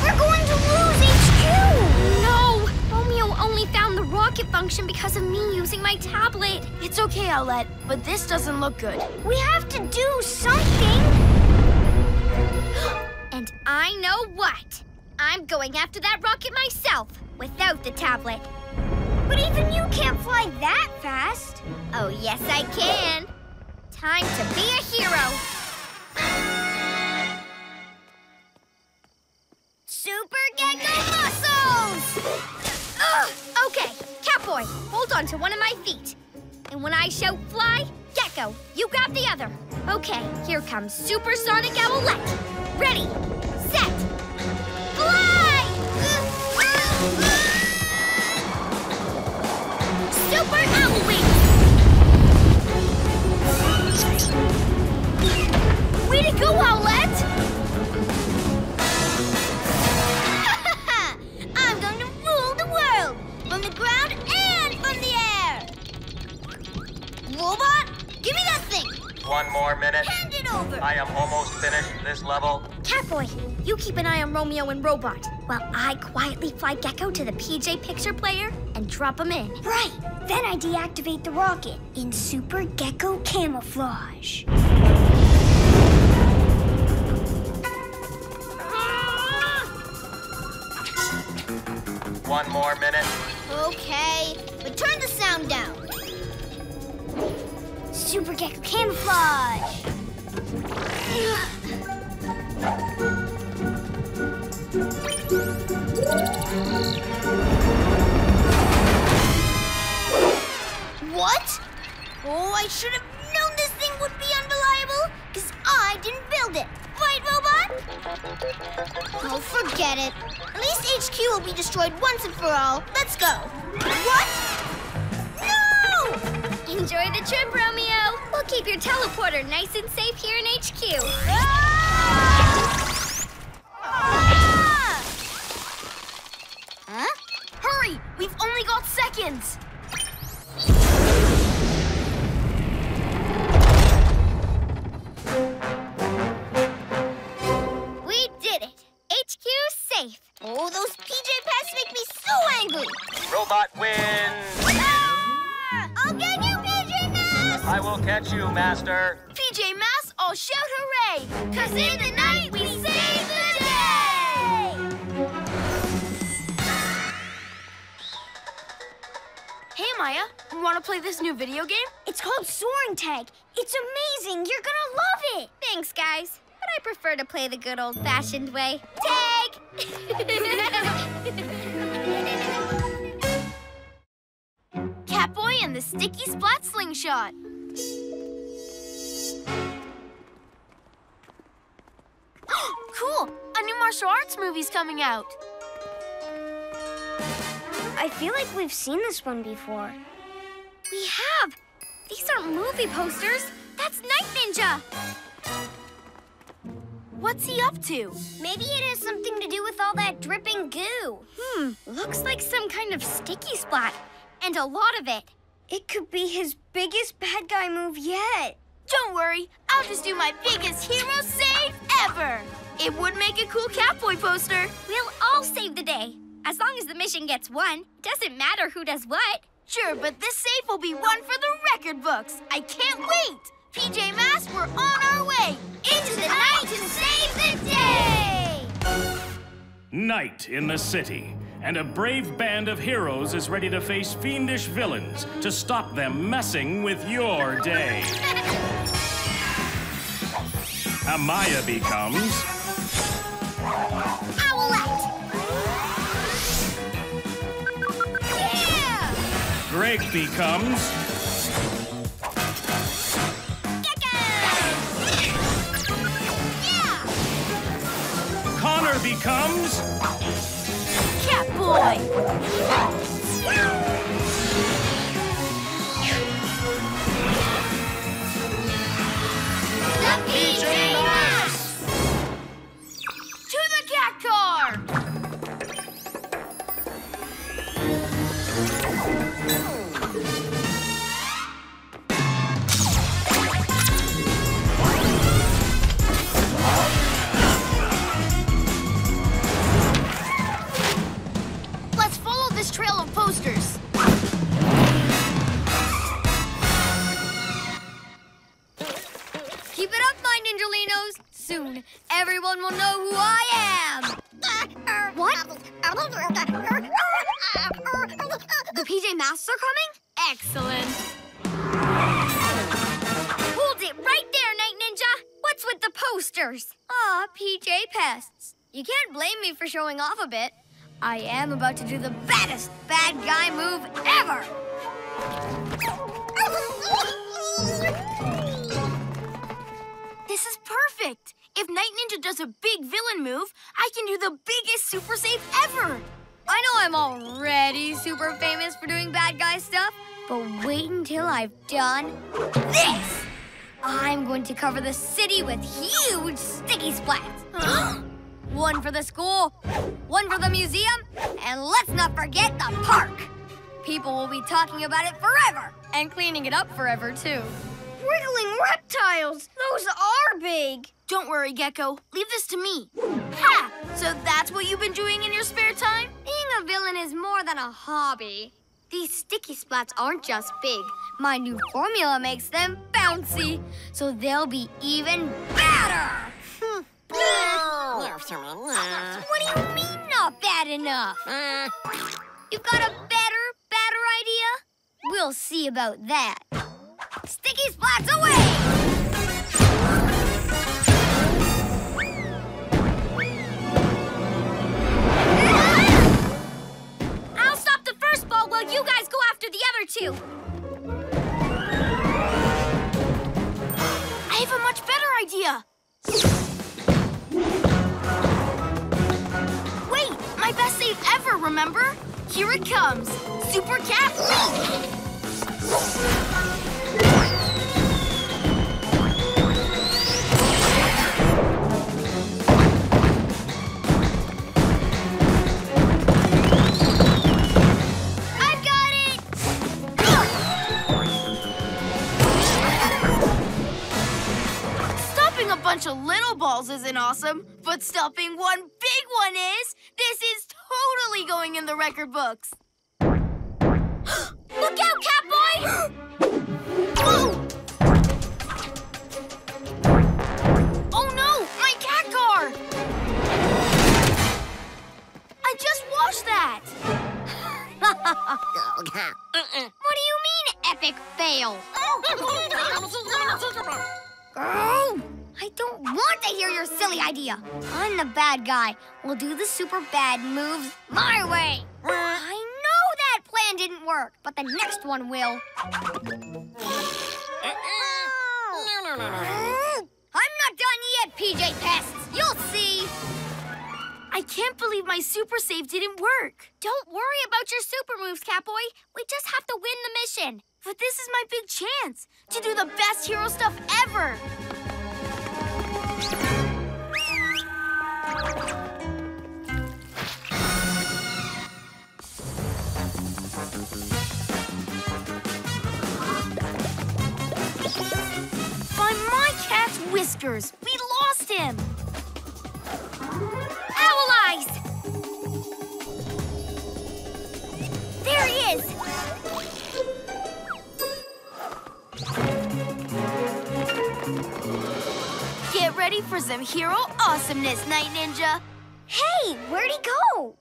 We're going to lose HQ! No! Romeo only found the rocket function because of me using my tablet. It's okay, Owlette, but this doesn't look good. We have to do something. And I know what. I'm going after that rocket myself, without the tablet. But even you can't fly that fast. Oh, yes, I can. Time to be a hero. Super Gekko muscles! Ugh, okay, Catboy, hold on to one of my feet. And when I shout fly, Gekko, you grab the other. Okay, here comes Supersonic Owlette. Ready, set, fly! Super Owl Way to go, Owlette! I'm going to rule the world from the ground and from the air. Robot, give me that thing. One more minute. Hand it over. I am almost finished this level. Catboy, you keep an eye on Romeo and Robot while I quietly fly Gekko to the PJ Picture player and drop him in. Right. Then I deactivate the rocket in Super Gekko camouflage. One more minute. Okay, but turn the sound down. Super Gekko camouflage. What? Oh, I should have known this thing would be unreliable, because I didn't build it. Oh, forget it. At least HQ will be destroyed once and for all. Let's go. What? No! Enjoy the trip, Romeo. We'll keep your teleporter nice and safe here in HQ. Ah! Huh? Hurry! We've only got seconds! Oh, those PJ Pests make me so angry. Robot wins. Ah! I'll get you, PJ Masks! I will catch you, Master. PJ Masks, all shout hooray! Cause in the night we save the day! Hey, Maya, you want to play this new video game? It's called Soaring Tag. It's amazing. You're gonna love it. Thanks, guys. But I prefer to play the good old-fashioned way. Tag! Catboy and the Sticky Splat Slingshot. cool! A new martial arts movie's coming out. I feel like we've seen this one before. we have. These aren't movie posters. That's Night Ninja. What's he up to? Maybe it has something to do with all that dripping goo. Hmm, looks like some kind of sticky splat. And a lot of it. It could be his biggest bad guy move yet. Don't worry, I'll just do my biggest hero save ever. It would make a cool Catboy poster. We'll all save the day. As long as the mission gets won, doesn't matter who does what. Sure, but this save will be one for the record books. I can't wait. PJ Masks, we're on our way. Into the night to save the day. Night in the city, and a brave band of heroes is ready to face fiendish villains to stop them messing with your day. Amaya becomes Owlette! Yeah! Greg becomes becomes Catboy. The PJ soon, everyone will know who I am. What? The PJ Masks are coming? Excellent. Hold it right there, Night Ninja. What's with the posters? Ah, PJ Pests. You can't blame me for showing off a bit. I am about to do the baddest bad guy move ever. This is perfect. If Night Ninja does a big villain move, I can do the biggest super save ever. I know I'm already super famous for doing bad guy stuff, but wait until I've done this. I'm going to cover the city with huge sticky splats. one for the school, one for the museum, and let's not forget the park. People will be talking about it forever and cleaning it up forever, too. Wriggling reptiles! Those are big! Don't worry, Gekko. Leave this to me. Ha! So that's what you've been doing in your spare time? Being a villain is more than a hobby. These sticky splats aren't just big. My new formula makes them bouncy, so they'll be even better. Hmm. what do you mean not bad enough? Uh. You've got a better, better idea? We'll see about that. Sticky splats away! Ah! I'll stop the first ball while you guys go after the other two. I have a much better idea. Wait, my best save ever, remember? Here it comes. Super Cat Leap! Isn't awesome, but stopping one big one is. This is totally going in the record books. Look out, Catboy! Oh! Oh no, my cat car! I just washed that. What do you mean, epic fail? Oh, I don't want to hear your silly idea. I'm the bad guy. We'll do the super bad moves my way. Uh, I know that plan didn't work, but the next one will. Uh-uh. Oh. no, no, no, no. I'm not done yet, PJ Pests. You'll see. I can't believe my super save didn't work. Don't worry about your super moves, Catboy. We just have to win the mission. But this is my big chance to do the best hero stuff ever. Whiskers. We lost him. Owl Eyes! There he is! Get ready for some hero awesomeness, Night Ninja. Hey, where'd he go?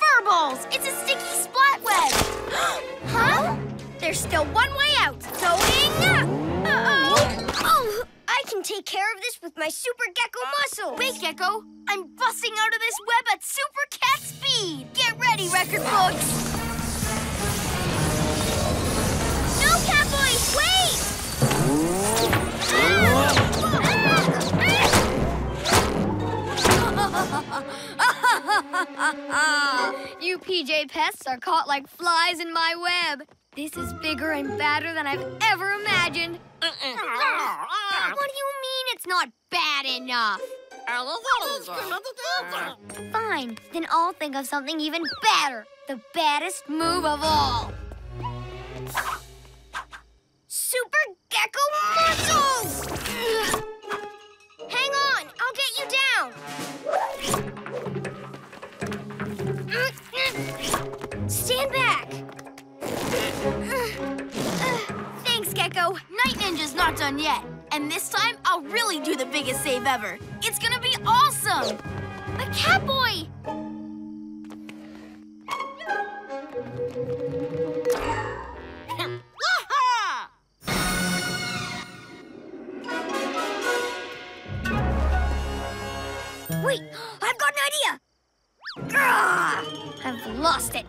Furballs! It's a sticky splat web! Huh? There's still one way out. Going up. Uh-oh. Oh, I can take care of this with my super Gekko muscles. Wait, Gekko! I'm busting out of this web at super cat speed! Get ready, record books! No, Catboy, wait! Ah! you PJ pests are caught like flies in my web. This is bigger and badder than I've ever imagined. what do you mean it's not bad enough? Fine, then I'll think of something even badder. The baddest move of all. Super Gekko muscles! Hang on, I'll get you down. Stand back. Thanks, Gekko. Night Ninja's not done yet. And this time, I'll really do the biggest save ever. It's gonna be awesome! A Catboy! I've lost it.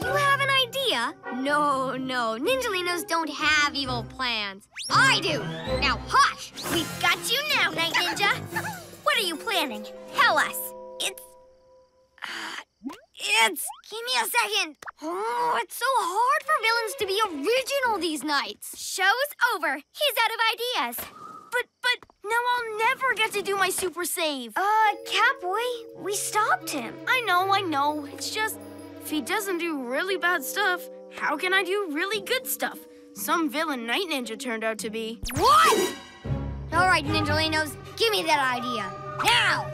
You have an idea? No, no. Ninjalinos don't have evil plans. I do. Now hush! We've got you now, Night Ninja. what are you planning? Tell us. It's. Uh, it's. Give me a second. Oh, it's so hard for villains to be original these nights. Show's over. He's out of ideas. But, but, now I'll never get to do my super save. Uh, Catboy, we stopped him. I know, I know. It's just, if he doesn't do really bad stuff, how can I do really good stuff? Some villain Night Ninja turned out to be. What? All right, Ninjalinos, give me that idea. Now!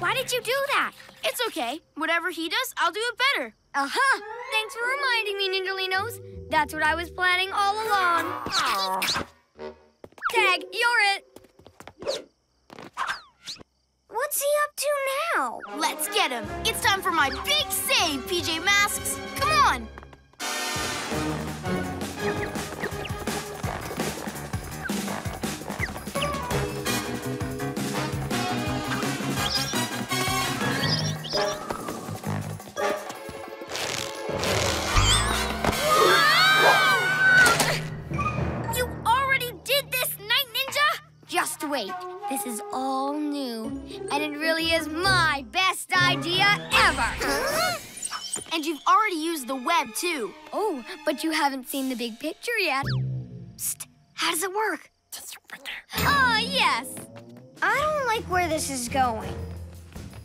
Why did you do that? It's okay. Whatever he does, I'll do it better. Uh-huh. Thanks for reminding me, Ninjalinos. That's what I was planning all along. Tag, you're it. What's he up to now? Let's get him. It's time for my big save, PJ Masks. Come on. Wait. This is all new. And it really is my best idea ever. And you've already used the web, too. Oh, but you haven't seen the big picture yet. Psst. How does it work? Ah, yes. I don't like where this is going.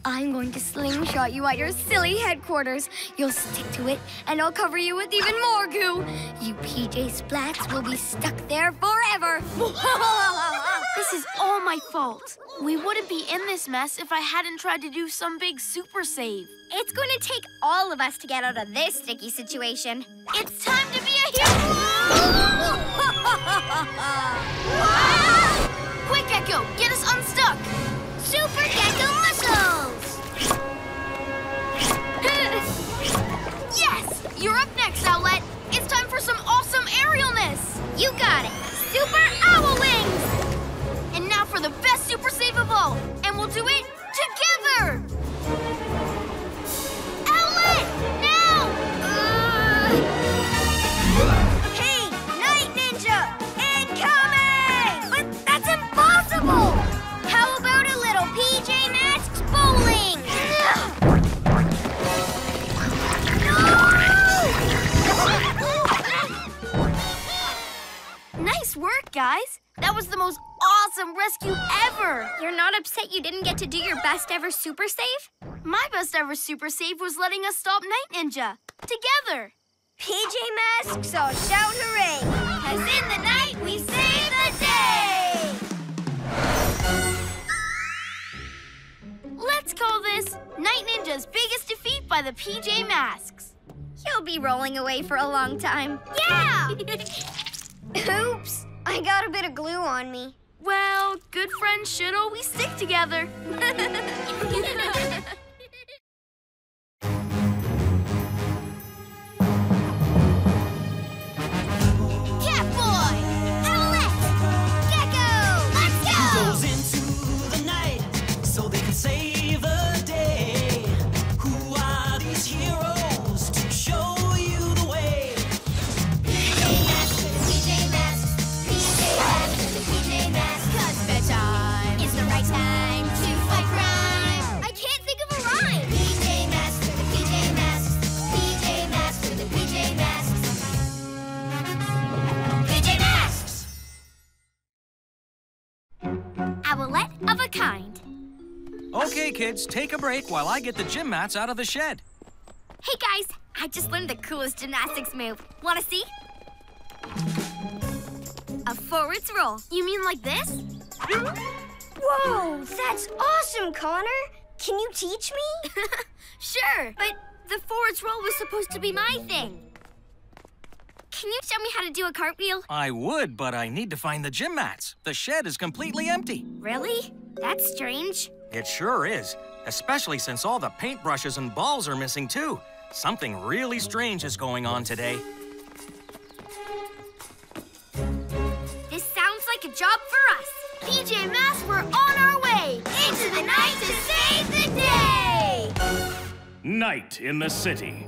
I'm going to slingshot you at your silly headquarters. You'll stick to it, and I'll cover you with even more goo. You PJ Splats will be stuck there forever. This is all my fault. We wouldn't be in this mess if I hadn't tried to do some big super save. It's going to take all of us to get out of this sticky situation. It's time to be a hero! Ah! Quick, Gekko, get us unstuck! Super Gekko Yes! You're up next, Owlette. It's time for some awesome aerialness! You got it! Super Owl Wings! And now for the best super save of all! And we'll do it together! Nice work, guys! That was the most awesome rescue ever! You're not upset you didn't get to do your best ever super save? My best ever super save was letting us stop Night Ninja. Together! PJ Masks, so shout hooray! Cause in the night we save the day! Let's call this Night Ninja's biggest defeat by the PJ Masks. He'll be rolling away for a long time. Yeah! Oops, I got a bit of glue on me. well, good friends should always stick together. of a kind. Okay, kids, take a break while I get the gym mats out of the shed. Hey guys, I just learned the coolest gymnastics move. Wanna see? A forwards roll. You mean like this? Whoa, that's awesome, Connor. Can you teach me? Sure, but the forwards roll was supposed to be my thing. Can you show me how to do a cartwheel? I would, but I need to find the gym mats. The shed is completely empty. Really? That's strange. It sure is, especially since all the paintbrushes and balls are missing too. Something really strange is going on today. This sounds like a job for us. PJ Masks, we're on our way! Into the night to save the day! Night in the city,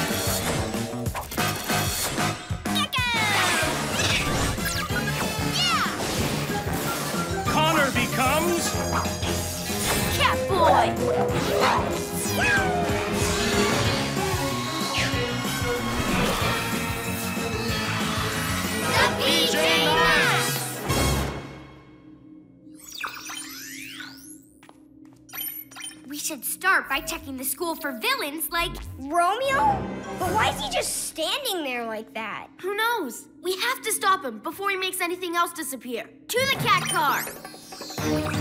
should start by checking the school for villains like. Romeo? But why is he just standing there like that? Who knows? We have to stop him before he makes anything else disappear. To the cat car!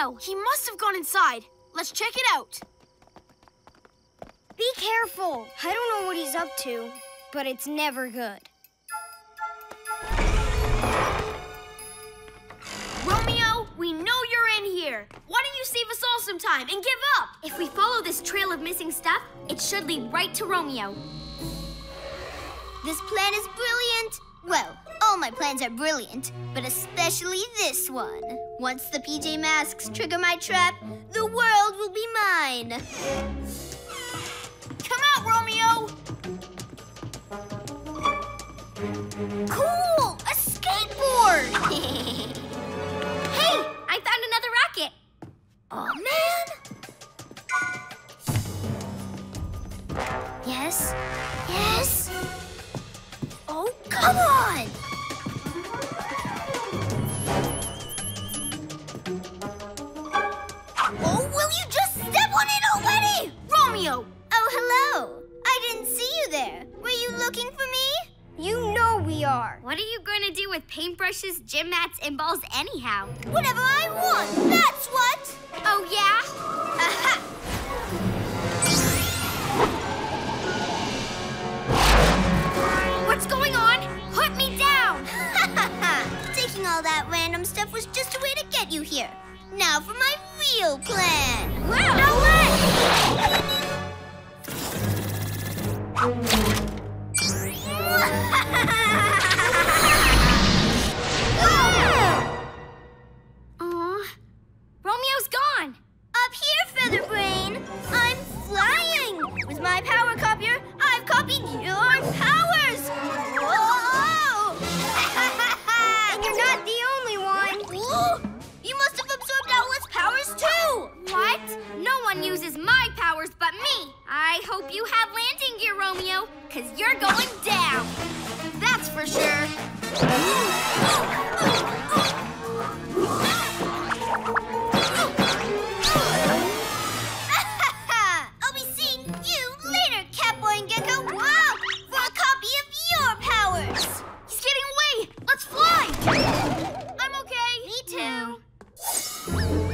He must have gone inside. Let's check it out. Be careful. I don't know what he's up to, but it's never good. Romeo, we know you're in here. Why don't you save us all some time and give up? If we follow this trail of missing stuff, it should lead right to Romeo. This plan is brilliant. Well, all my plans are brilliant, but especially this one. Once the PJ Masks trigger my trap, the world will be mine. Come out, Romeo! Cool! A skateboard! Hey, I found another rocket. oh, man! Yes? Yes? Oh, come on! Oh, will you just step on it already? Romeo! Oh, hello. I didn't see you there. Were you looking for me? You know we are. What are you going to do with paintbrushes, gym mats, and balls anyhow? Whatever I want. That's what. Oh, yeah? Aha! What's going on? Put me down! Taking all that random stuff was just a way to get you here. Now for my real plan. Wow! No way! Aw, Romeo's gone. Up here, Featherbrain! I'm flying! With my power copier, I've copied your powers! You must have absorbed Owlette's powers too! What? No one uses my powers but me. I hope you have landing gear, Romeo, because you're going down. That's for sure. I'll be seeing you later, Catboy and Gekko! Wow! For a copy of your powers! He's getting away! Let's fly! I'm okay. Me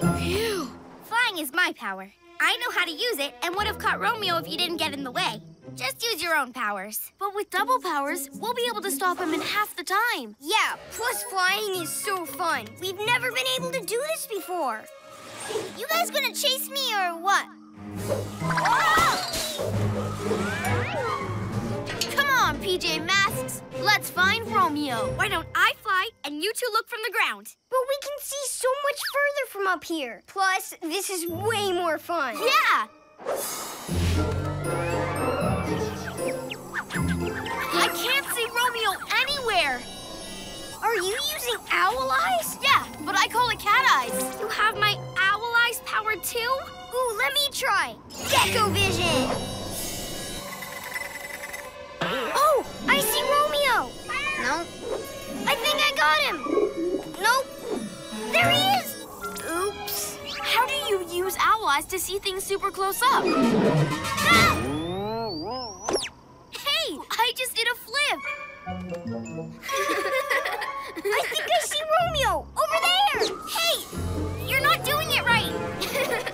too. Phew. Flying is my power. I know how to use it and would have caught Romeo if you didn't get in the way. Just use your own powers. But with double powers, we'll be able to stop him in half the time. Yeah, plus flying is so fun. We've never been able to do this before. You guys gonna chase me or what? PJ Masks. Let's find Romeo. Why don't I fly and you two look from the ground? But we can see so much further from up here. Plus, this is way more fun. Yeah! I can't see Romeo anywhere. Are you using owl eyes? Yeah, but I call it cat eyes. You have my owl eyes power too? Ooh, let me try. Gekko vision. Oh, I see Romeo. No. I think I got him. Nope. There he is. Oops. How do you use owl eyes to see things super close up? Ah! Hey, I just did a flip. I think I see Romeo over there. Hey, you're not doing it right.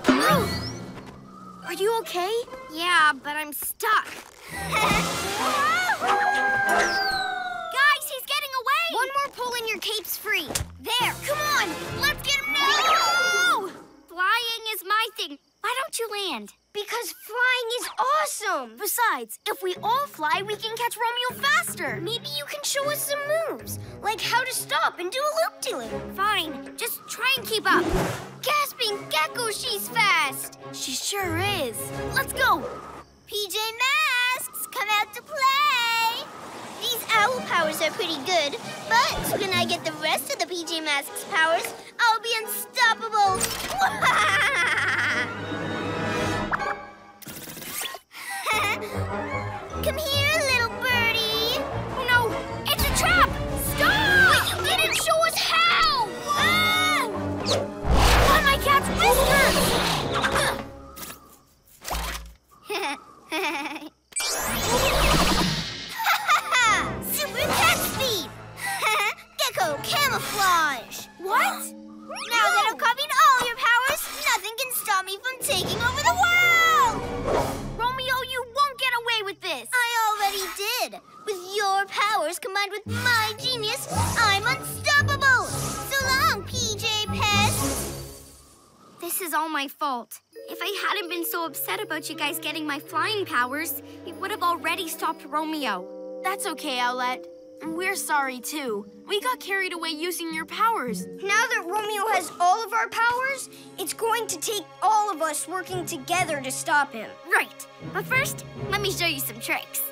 Oh. Are you okay? Yeah, but I'm stuck. Guys, he's getting away. One more pull and your cape's free. There! Come on, let's get him now. No! Flying is my thing. Why don't you land? Because flying is awesome! Besides, if we all fly, we can catch Romeo faster. Maybe you can show us some moves, like how to stop and do a loop-de-loop. Fine, just try and keep up. Gasping Gecko, she's fast! She sure is. Let's go. PJ Masks, come out to play! These owl powers are pretty good, but when I get the rest of the PJ Masks powers, I'll be unstoppable! come here, little birdie! Oh no, it's a trap. Stop! But you didn't show us how! Ah! On my cat's whiskers. Super cat speed! Gekko camouflage! What? Now that I've copied all your powers, nothing can stop me from taking over the world! Romeo, you won't get away with this. I already did. With your powers combined with my genius, I'm unstoppable! So long, PJ Pest! This is all my fault. If I hadn't been so upset about you guys getting my flying powers, it would have already stopped Romeo. That's okay, Owlette. We're sorry too. We got carried away using your powers. Now that Romeo has all of our powers, it's going to take all of us working together to stop him. Right. But first, let me show you some tricks.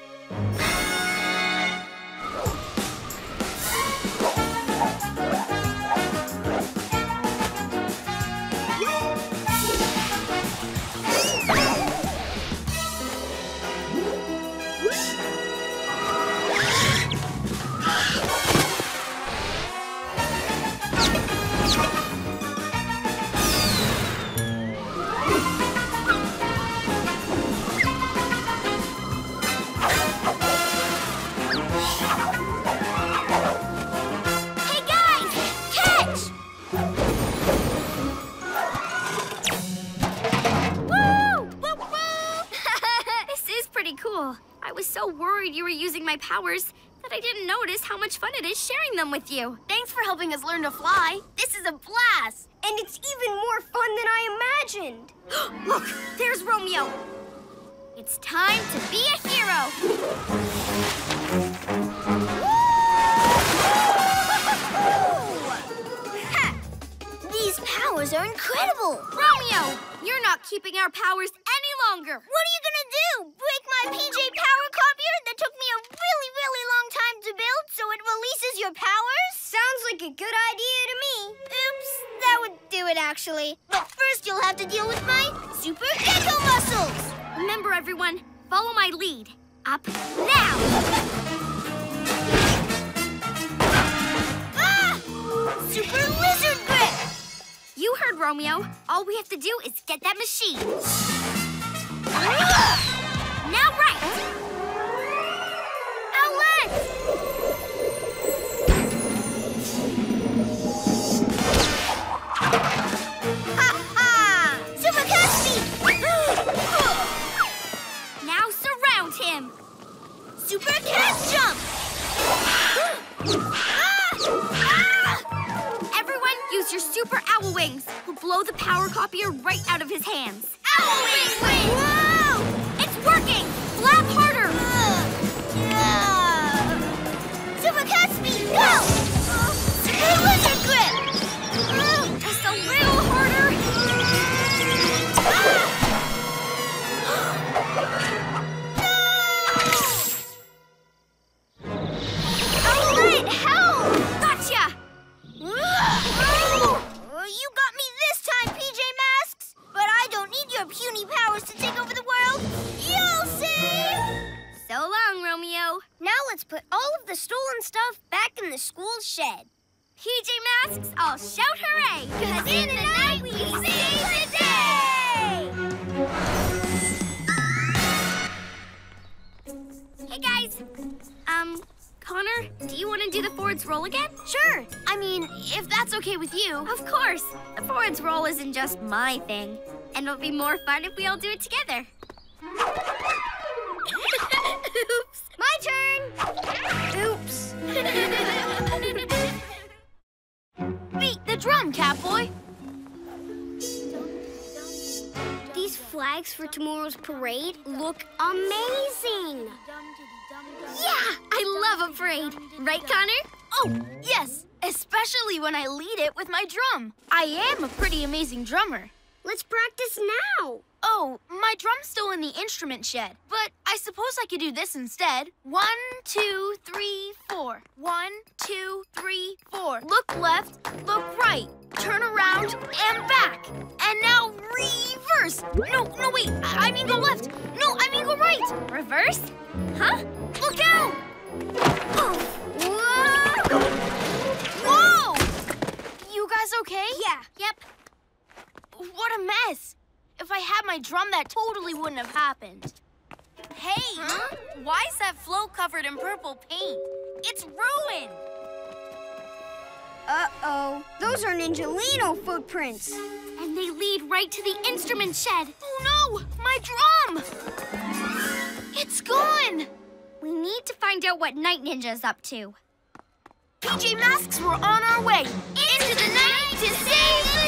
Was so worried you were using my powers that I didn't notice how much fun it is sharing them with you. Thanks for helping us learn to fly. This is a blast. And it's even more fun than I imagined. Look, there's Romeo. It's time to be a hero. Ha! powers are incredible! Romeo, you're not keeping our powers any longer. What are you gonna do? Break my PJ Power Copier that took me a really, really long time to build so it releases your powers? Sounds like a good idea to me. Oops, that would do it actually. But first you'll have to deal with my Super Gekko Muscles! Remember, everyone, follow my lead. Up now. Ah! Super Lizard Grip! You heard Romeo. All we have to do is get that machine. Now right. Owlette! Ha ha! Super! Now surround him. Super Cat Jump! Ah! Use your super owl wings. We'll blow the power copier right out of his hands. Owl wing wing! Whoa! It's working. Flap harder. Yeah. Super Cat Speed, go! Super Lizard puny powers to take over the world! You'll see! So long, Romeo. Now let's put all of the stolen stuff back in the school shed. PJ Masks, I'll shout hooray! Cause in the night we save the day! Hey guys! Um, Connor, do you want to do the forwards roll again? Sure. I mean, if that's okay with you. Of course. The forwards roll isn't just my thing. And it'll be more fun if we all do it together. Oops. My turn. Oops. Beat the drum, Catboy. These flags for tomorrow's parade look amazing. Yeah, I love a parade. Right, Connor? Oh, yes. Especially when I lead it with my drum. I am a pretty amazing drummer. Let's practice now. Oh, my drum's still in the instrument shed. But I suppose I could do this instead. One, two, three, four. One, two, three, four. Look left, look right. Turn around and back. And now reverse. No, no, wait. I I mean go left. No, I mean go right. Reverse? Huh? Look out! Whoa! Whoa! You guys okay? Yeah. Yep. What a mess. If I had my drum, that totally wouldn't have happened. Hey, why is that float covered in purple paint? It's ruined. Uh-oh. Those are Ninjalino footprints. And they lead right to the instrument shed. Oh no, my drum! It's gone. We need to find out what Night Ninja's up to. PJ Masks, we're on our way into the night to save the.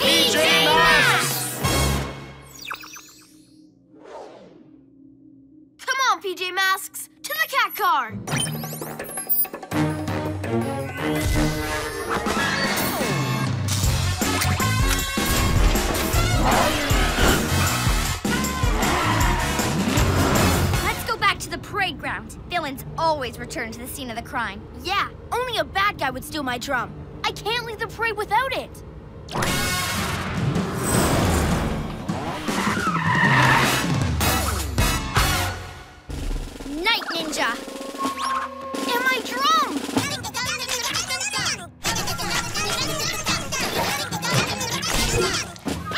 PJ Masks! Come on, PJ Masks, to the cat car. The parade ground. Villains always return to the scene of the crime. Yeah, only a bad guy would steal my drum. I can't leave the parade without it. Night Ninja! And my drum!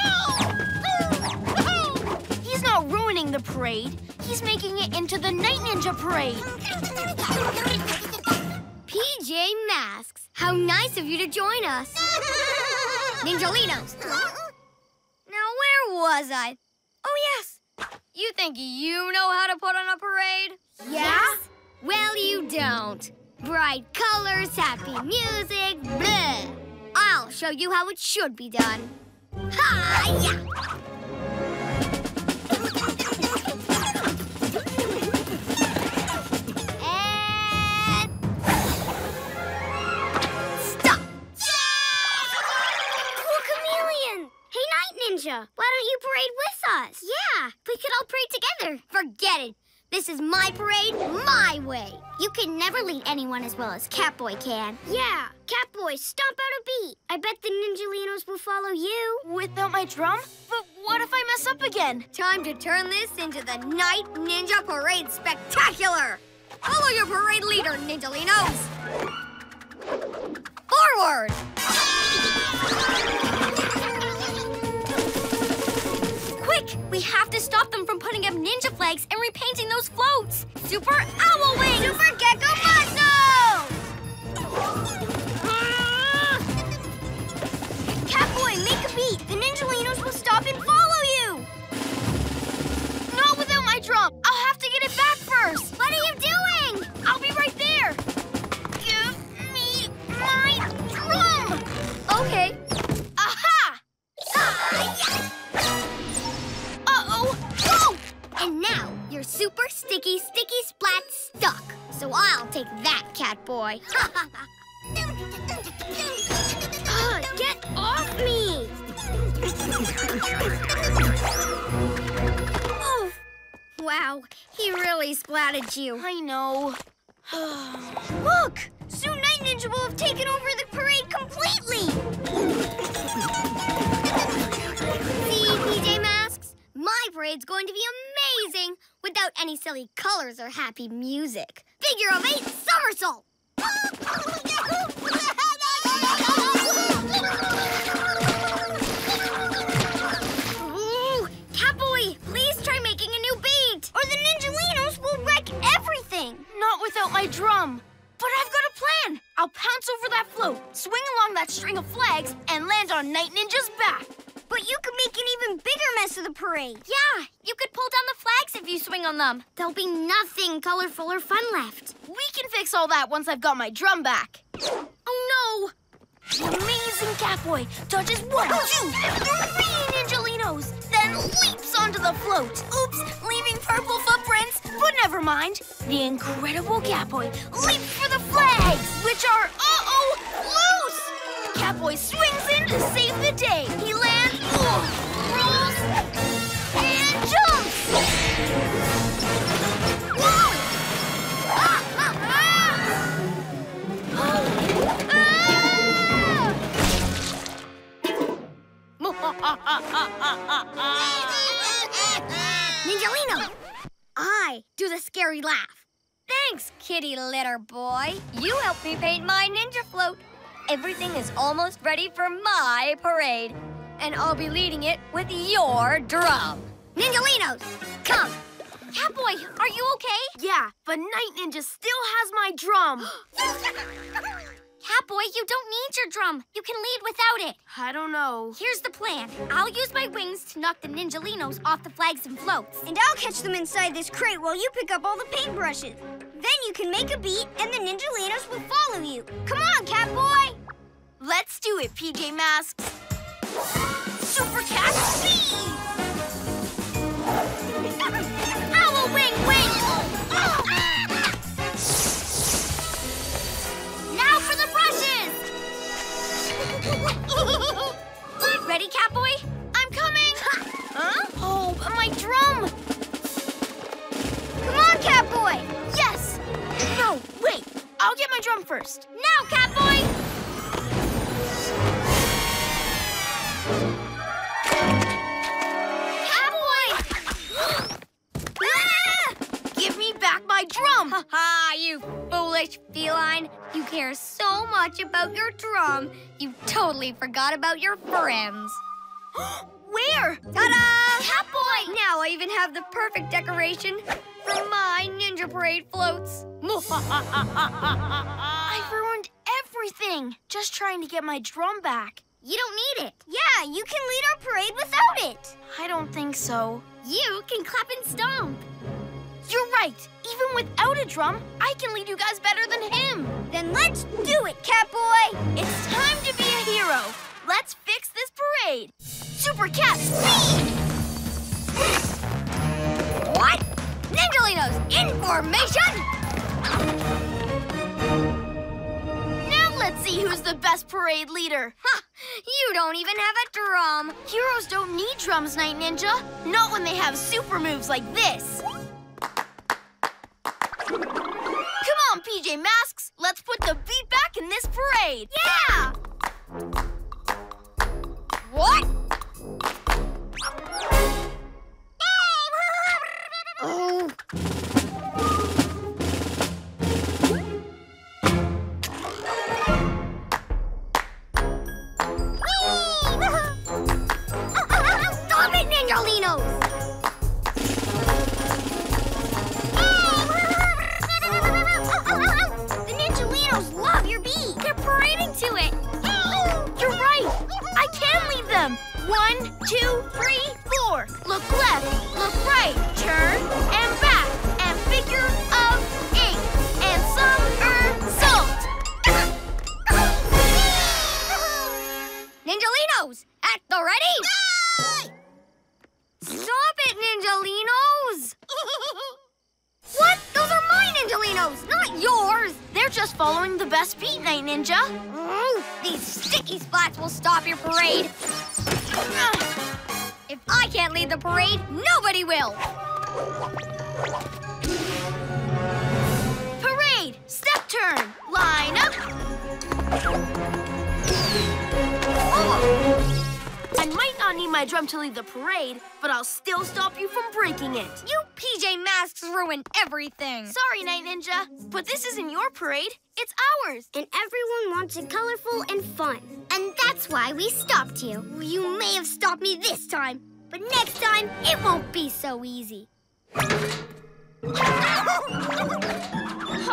Oh, oh, oh. He's not ruining the parade. He's making it into the Night Ninja Parade. PJ Masks, how nice of you to join us. Ninjalinos. Now, where was I? Oh, yes. You think you know how to put on a parade? Yeah? Well, you don't. Bright colors, happy music, bleh. I'll show you how it should be done. And... Ninja, why don't you parade with us? Yeah, we could all parade together. Forget it. This is my parade, my way. You can never lead anyone as well as Catboy can. Yeah. Catboy, stomp out a beat. I bet the Ninjalinos will follow you. Without my drum? But what if I mess up again? Time to turn this into the Night Ninja Parade Spectacular! Follow your parade leader, Ninjalinos! Forward! Quick! We have to stop them from putting up ninja flags and repainting those floats! Super Owl Wings! Super Gekko Muscle! Catboy, make a beat. The Ninjalinos will stop and follow you. Not without my drum. I'll have to get it back first. What are you doing? I'll be right Catboy. Ugh, Get off me! Oof. Wow, he really splatted you. I know. Look! Soon Night Ninja will have taken over the parade completely! See, PJ Masks? My parade's going to be amazing without any silly colors or happy music. Figure of eight somersault! Ooh, Catboy, please try making a new beat. Or the Ninjalinos will wreck everything! Not without my drum. But I've got a plan. I'll pounce over that float, swing along that string of flags, and land on Night Ninja's back. But you could make an even bigger mess of the parade. Yeah, you could pull down the flags if you swing on them. There'll be nothing colorful or fun left. We can fix all that once I've got my drum back. Oh no! The amazing Catboy dodges one, two, three Ninjalinos, then leaps onto the float. Oops, leaving purple footprints. But never mind. The incredible Catboy leaps for the flags, which are, uh-oh, loose! Catboy swings in to save the day. He lands, Ninjalino! I do the scary laugh. Thanks, kitty litter boy. You helped me paint my ninja float. Everything is almost ready for my parade. And I'll be leading it with your drum. Ninjalinos, come. Catboy, are you okay? Yeah, but Night Ninja still has my drum. Catboy, you don't need your drum. You can lead without it. I don't know. Here's the plan. I'll use my wings to knock the Ninjalinos off the flags and floats. And I'll catch them inside this crate while you pick up all the paintbrushes. Then you can make a beat and the Ninjalinos will follow you. Come on, Catboy! Let's do it, PJ Masks. Super Cat Speed! Owl Wing Wing! Now for the brushes! Ready, Catboy? I'm coming! Huh? Oh, but my drum! Come on, Catboy! Yes! No, wait. I'll get my drum first. Now! Catboy! My drum! Ha ha, you foolish feline. You care so much about your drum, you totally forgot about your friends. Where? Ta-da! Catboy! Now I even have the perfect decoration for my Ninja Parade floats. I ruined everything just trying to get my drum back. You don't need it. Yeah, you can lead our parade without it. I don't think so. You can clap and stomp. You're right. Even without a drum, I can lead you guys better than him. Then let's do it, Catboy! It's time to be a hero. Let's fix this parade. Super Cat Speed! What? Ninjalinos, in formation! Now let's see who's the best parade leader. Ha! You don't even have a drum. Heroes don't need drums, Night Ninja. Not when they have super moves like this. Come on, PJ Masks. Let's put the beat back in this parade. Yeah! What? Oh. This isn't your parade. It's ours. And everyone wants it colorful and fun. And that's why we stopped you. You may have stopped me this time, but next time it won't be so easy.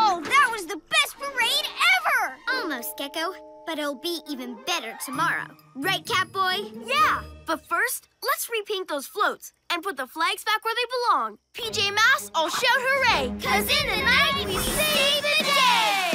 Oh, that was the best parade ever! Almost, Gekko. But it'll be even better tomorrow. Right, Catboy? Yeah, but first, let's repaint those floats and put the flags back where they belong. PJ Masks, all shout hooray! Cause in the night we save the day!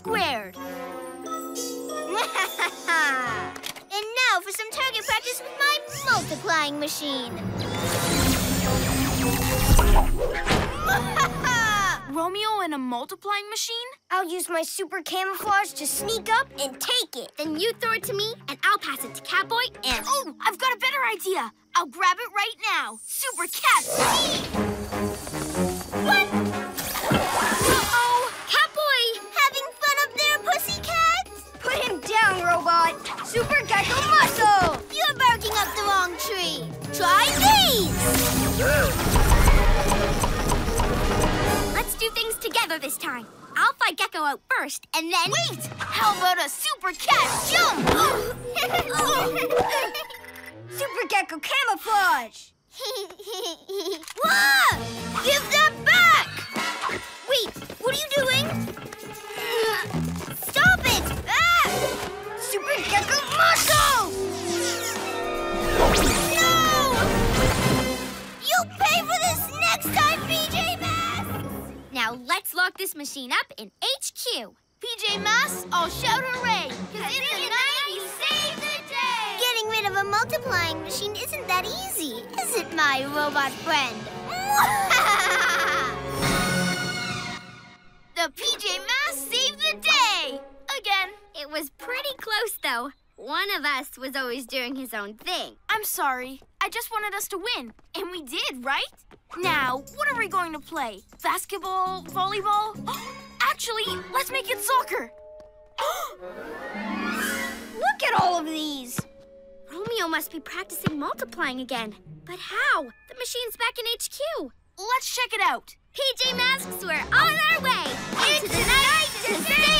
Squared. and now for some target practice with my multiplying machine. Romeo and a multiplying machine? I'll use my super camouflage to sneak up and take it. Then you throw it to me, and I'll pass it to Catboy and... Oh, I've got a better idea. I'll grab it right now. Super cat speed! Down, robot. Super Gekko Muscle! You're barking up the wrong tree. Try these! Let's do things together this time. I'll fight Gecko out first, and then... Wait! How about a super cat jump? Super Gekko Camouflage! Whoa! Give that back! Wait, what are you doing? Super Gekko Muscle! No! You'll pay for this next time, PJ Masks! Now let's lock this machine up in HQ. PJ Masks, all shout hooray! Cause in the night we save the day! Getting rid of a multiplying machine isn't that easy, is it, my robot friend? The PJ Masks saved the day! Again. it was pretty close, though. One of us was always doing his own thing. I'm sorry. I just wanted us to win. And we did, right? Now, what are we going to play? Basketball? Volleyball? Actually, let's make it soccer. Look at all of these! Romeo must be practicing multiplying again. But how? The machine's back in HQ. Let's check it out. PJ Masks, we're on our way! Into the night to save the day!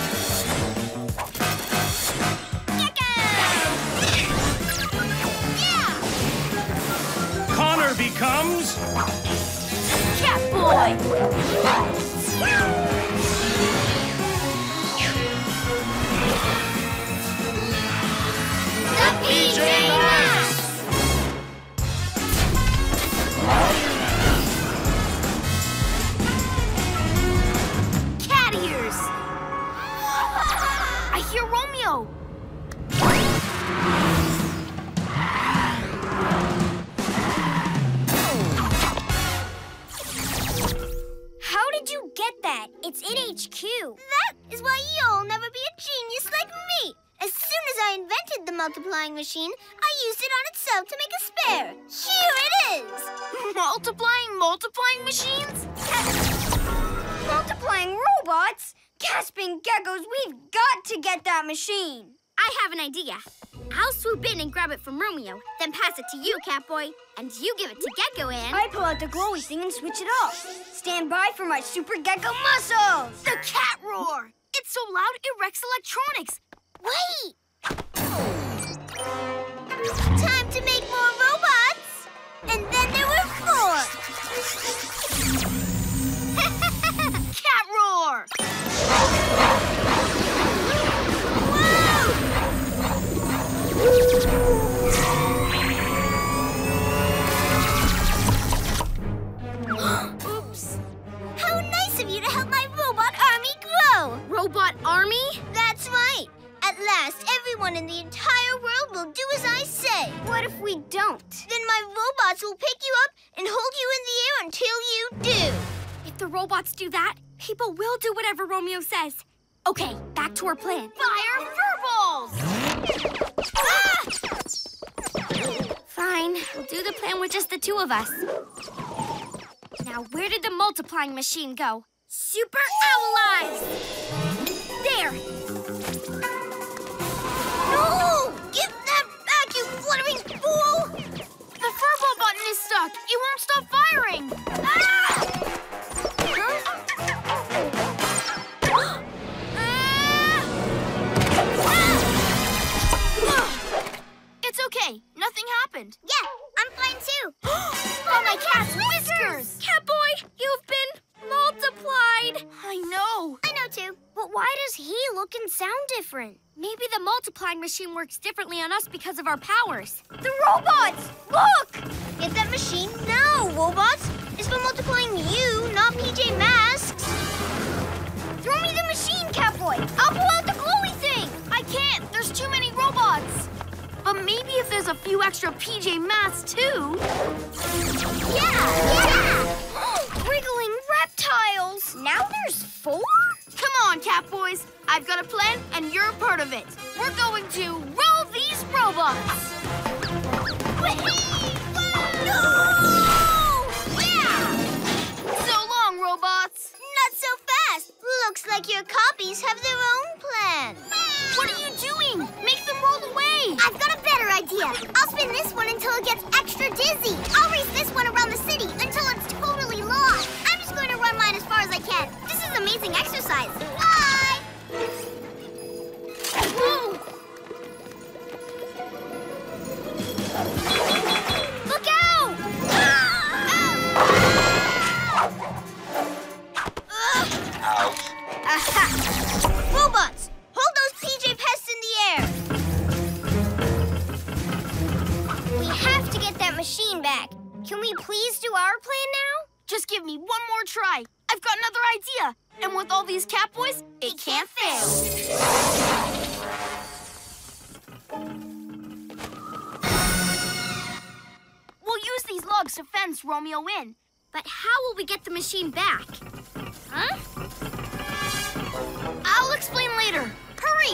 Connor becomes Catboy! The PJ Masks! Cat ears! I hear Romeo did you get that? It's in HQ. That is why you'll never be a genius like me. As soon as I invented the multiplying machine, I used it on itself to make a spare. Here it is. Multiplying multiplying machines? Multiplying robots? Gasping geckos, we've got to get that machine. I have an idea. I'll swoop in and grab it from Romeo, then pass it to you, Catboy, and you give it to Gekko and... I pull out the glowy thing and switch it off. Stand by for my super Gekko muscles. The cat roar! It's so loud it wrecks electronics. Wait! Time to make more robots! And then there were four! Cat roar! Oops! How nice of you to help my robot army grow! Robot Army? That's right! At last, everyone in the entire world will do as I say. What if we don't? Then my robots will pick you up and hold you in the air until you do. If the robots do that, people will do whatever Romeo says. Okay, back to our plan. Fire furballs! Fine, we'll do the plan with just the two of us. Now, where did the multiplying machine go? Super Owl Eyes! There! No! Give that back, you fluttering fool! The furball button is stuck. It won't stop firing. Ah! Okay. Nothing happened. Yeah, I'm fine too. Oh, my cat's whiskers! Catboy, you've been multiplied! I know. I know too. But why does he look and sound different? Maybe the multiplying machine works differently on us because of our powers. The robots! Look! Get that machine now, robots. It's for multiplying you, not PJ Masks. Throw me the machine, Catboy! I'll pull out the glowy thing! I can't. There's too many robots. But maybe if there's a few extra PJ Masks too. Yeah, yeah! Wriggling reptiles! Now there's four? Come on, Catboys. I've got a plan, and you're a part of it. We're going to roll these robots. So fast. Looks like your copies have their own plan. What are you doing? Make them roll away. I've got a better idea. I'll spin this one until it gets extra dizzy. I'll race this one around the city until it's totally lost. I'm just going to run mine as far as I can. This is amazing exercise. Bye! Look Aha! Robots, hold those PJ pests in the air. We have to get that machine back. Can we please do our plan now? Just give me one more try. I've got another idea. And with all these Catboys, it can't fail. We'll use these logs to fence Romeo in. But how will we get the machine back? Huh? I'll explain later. Hurry!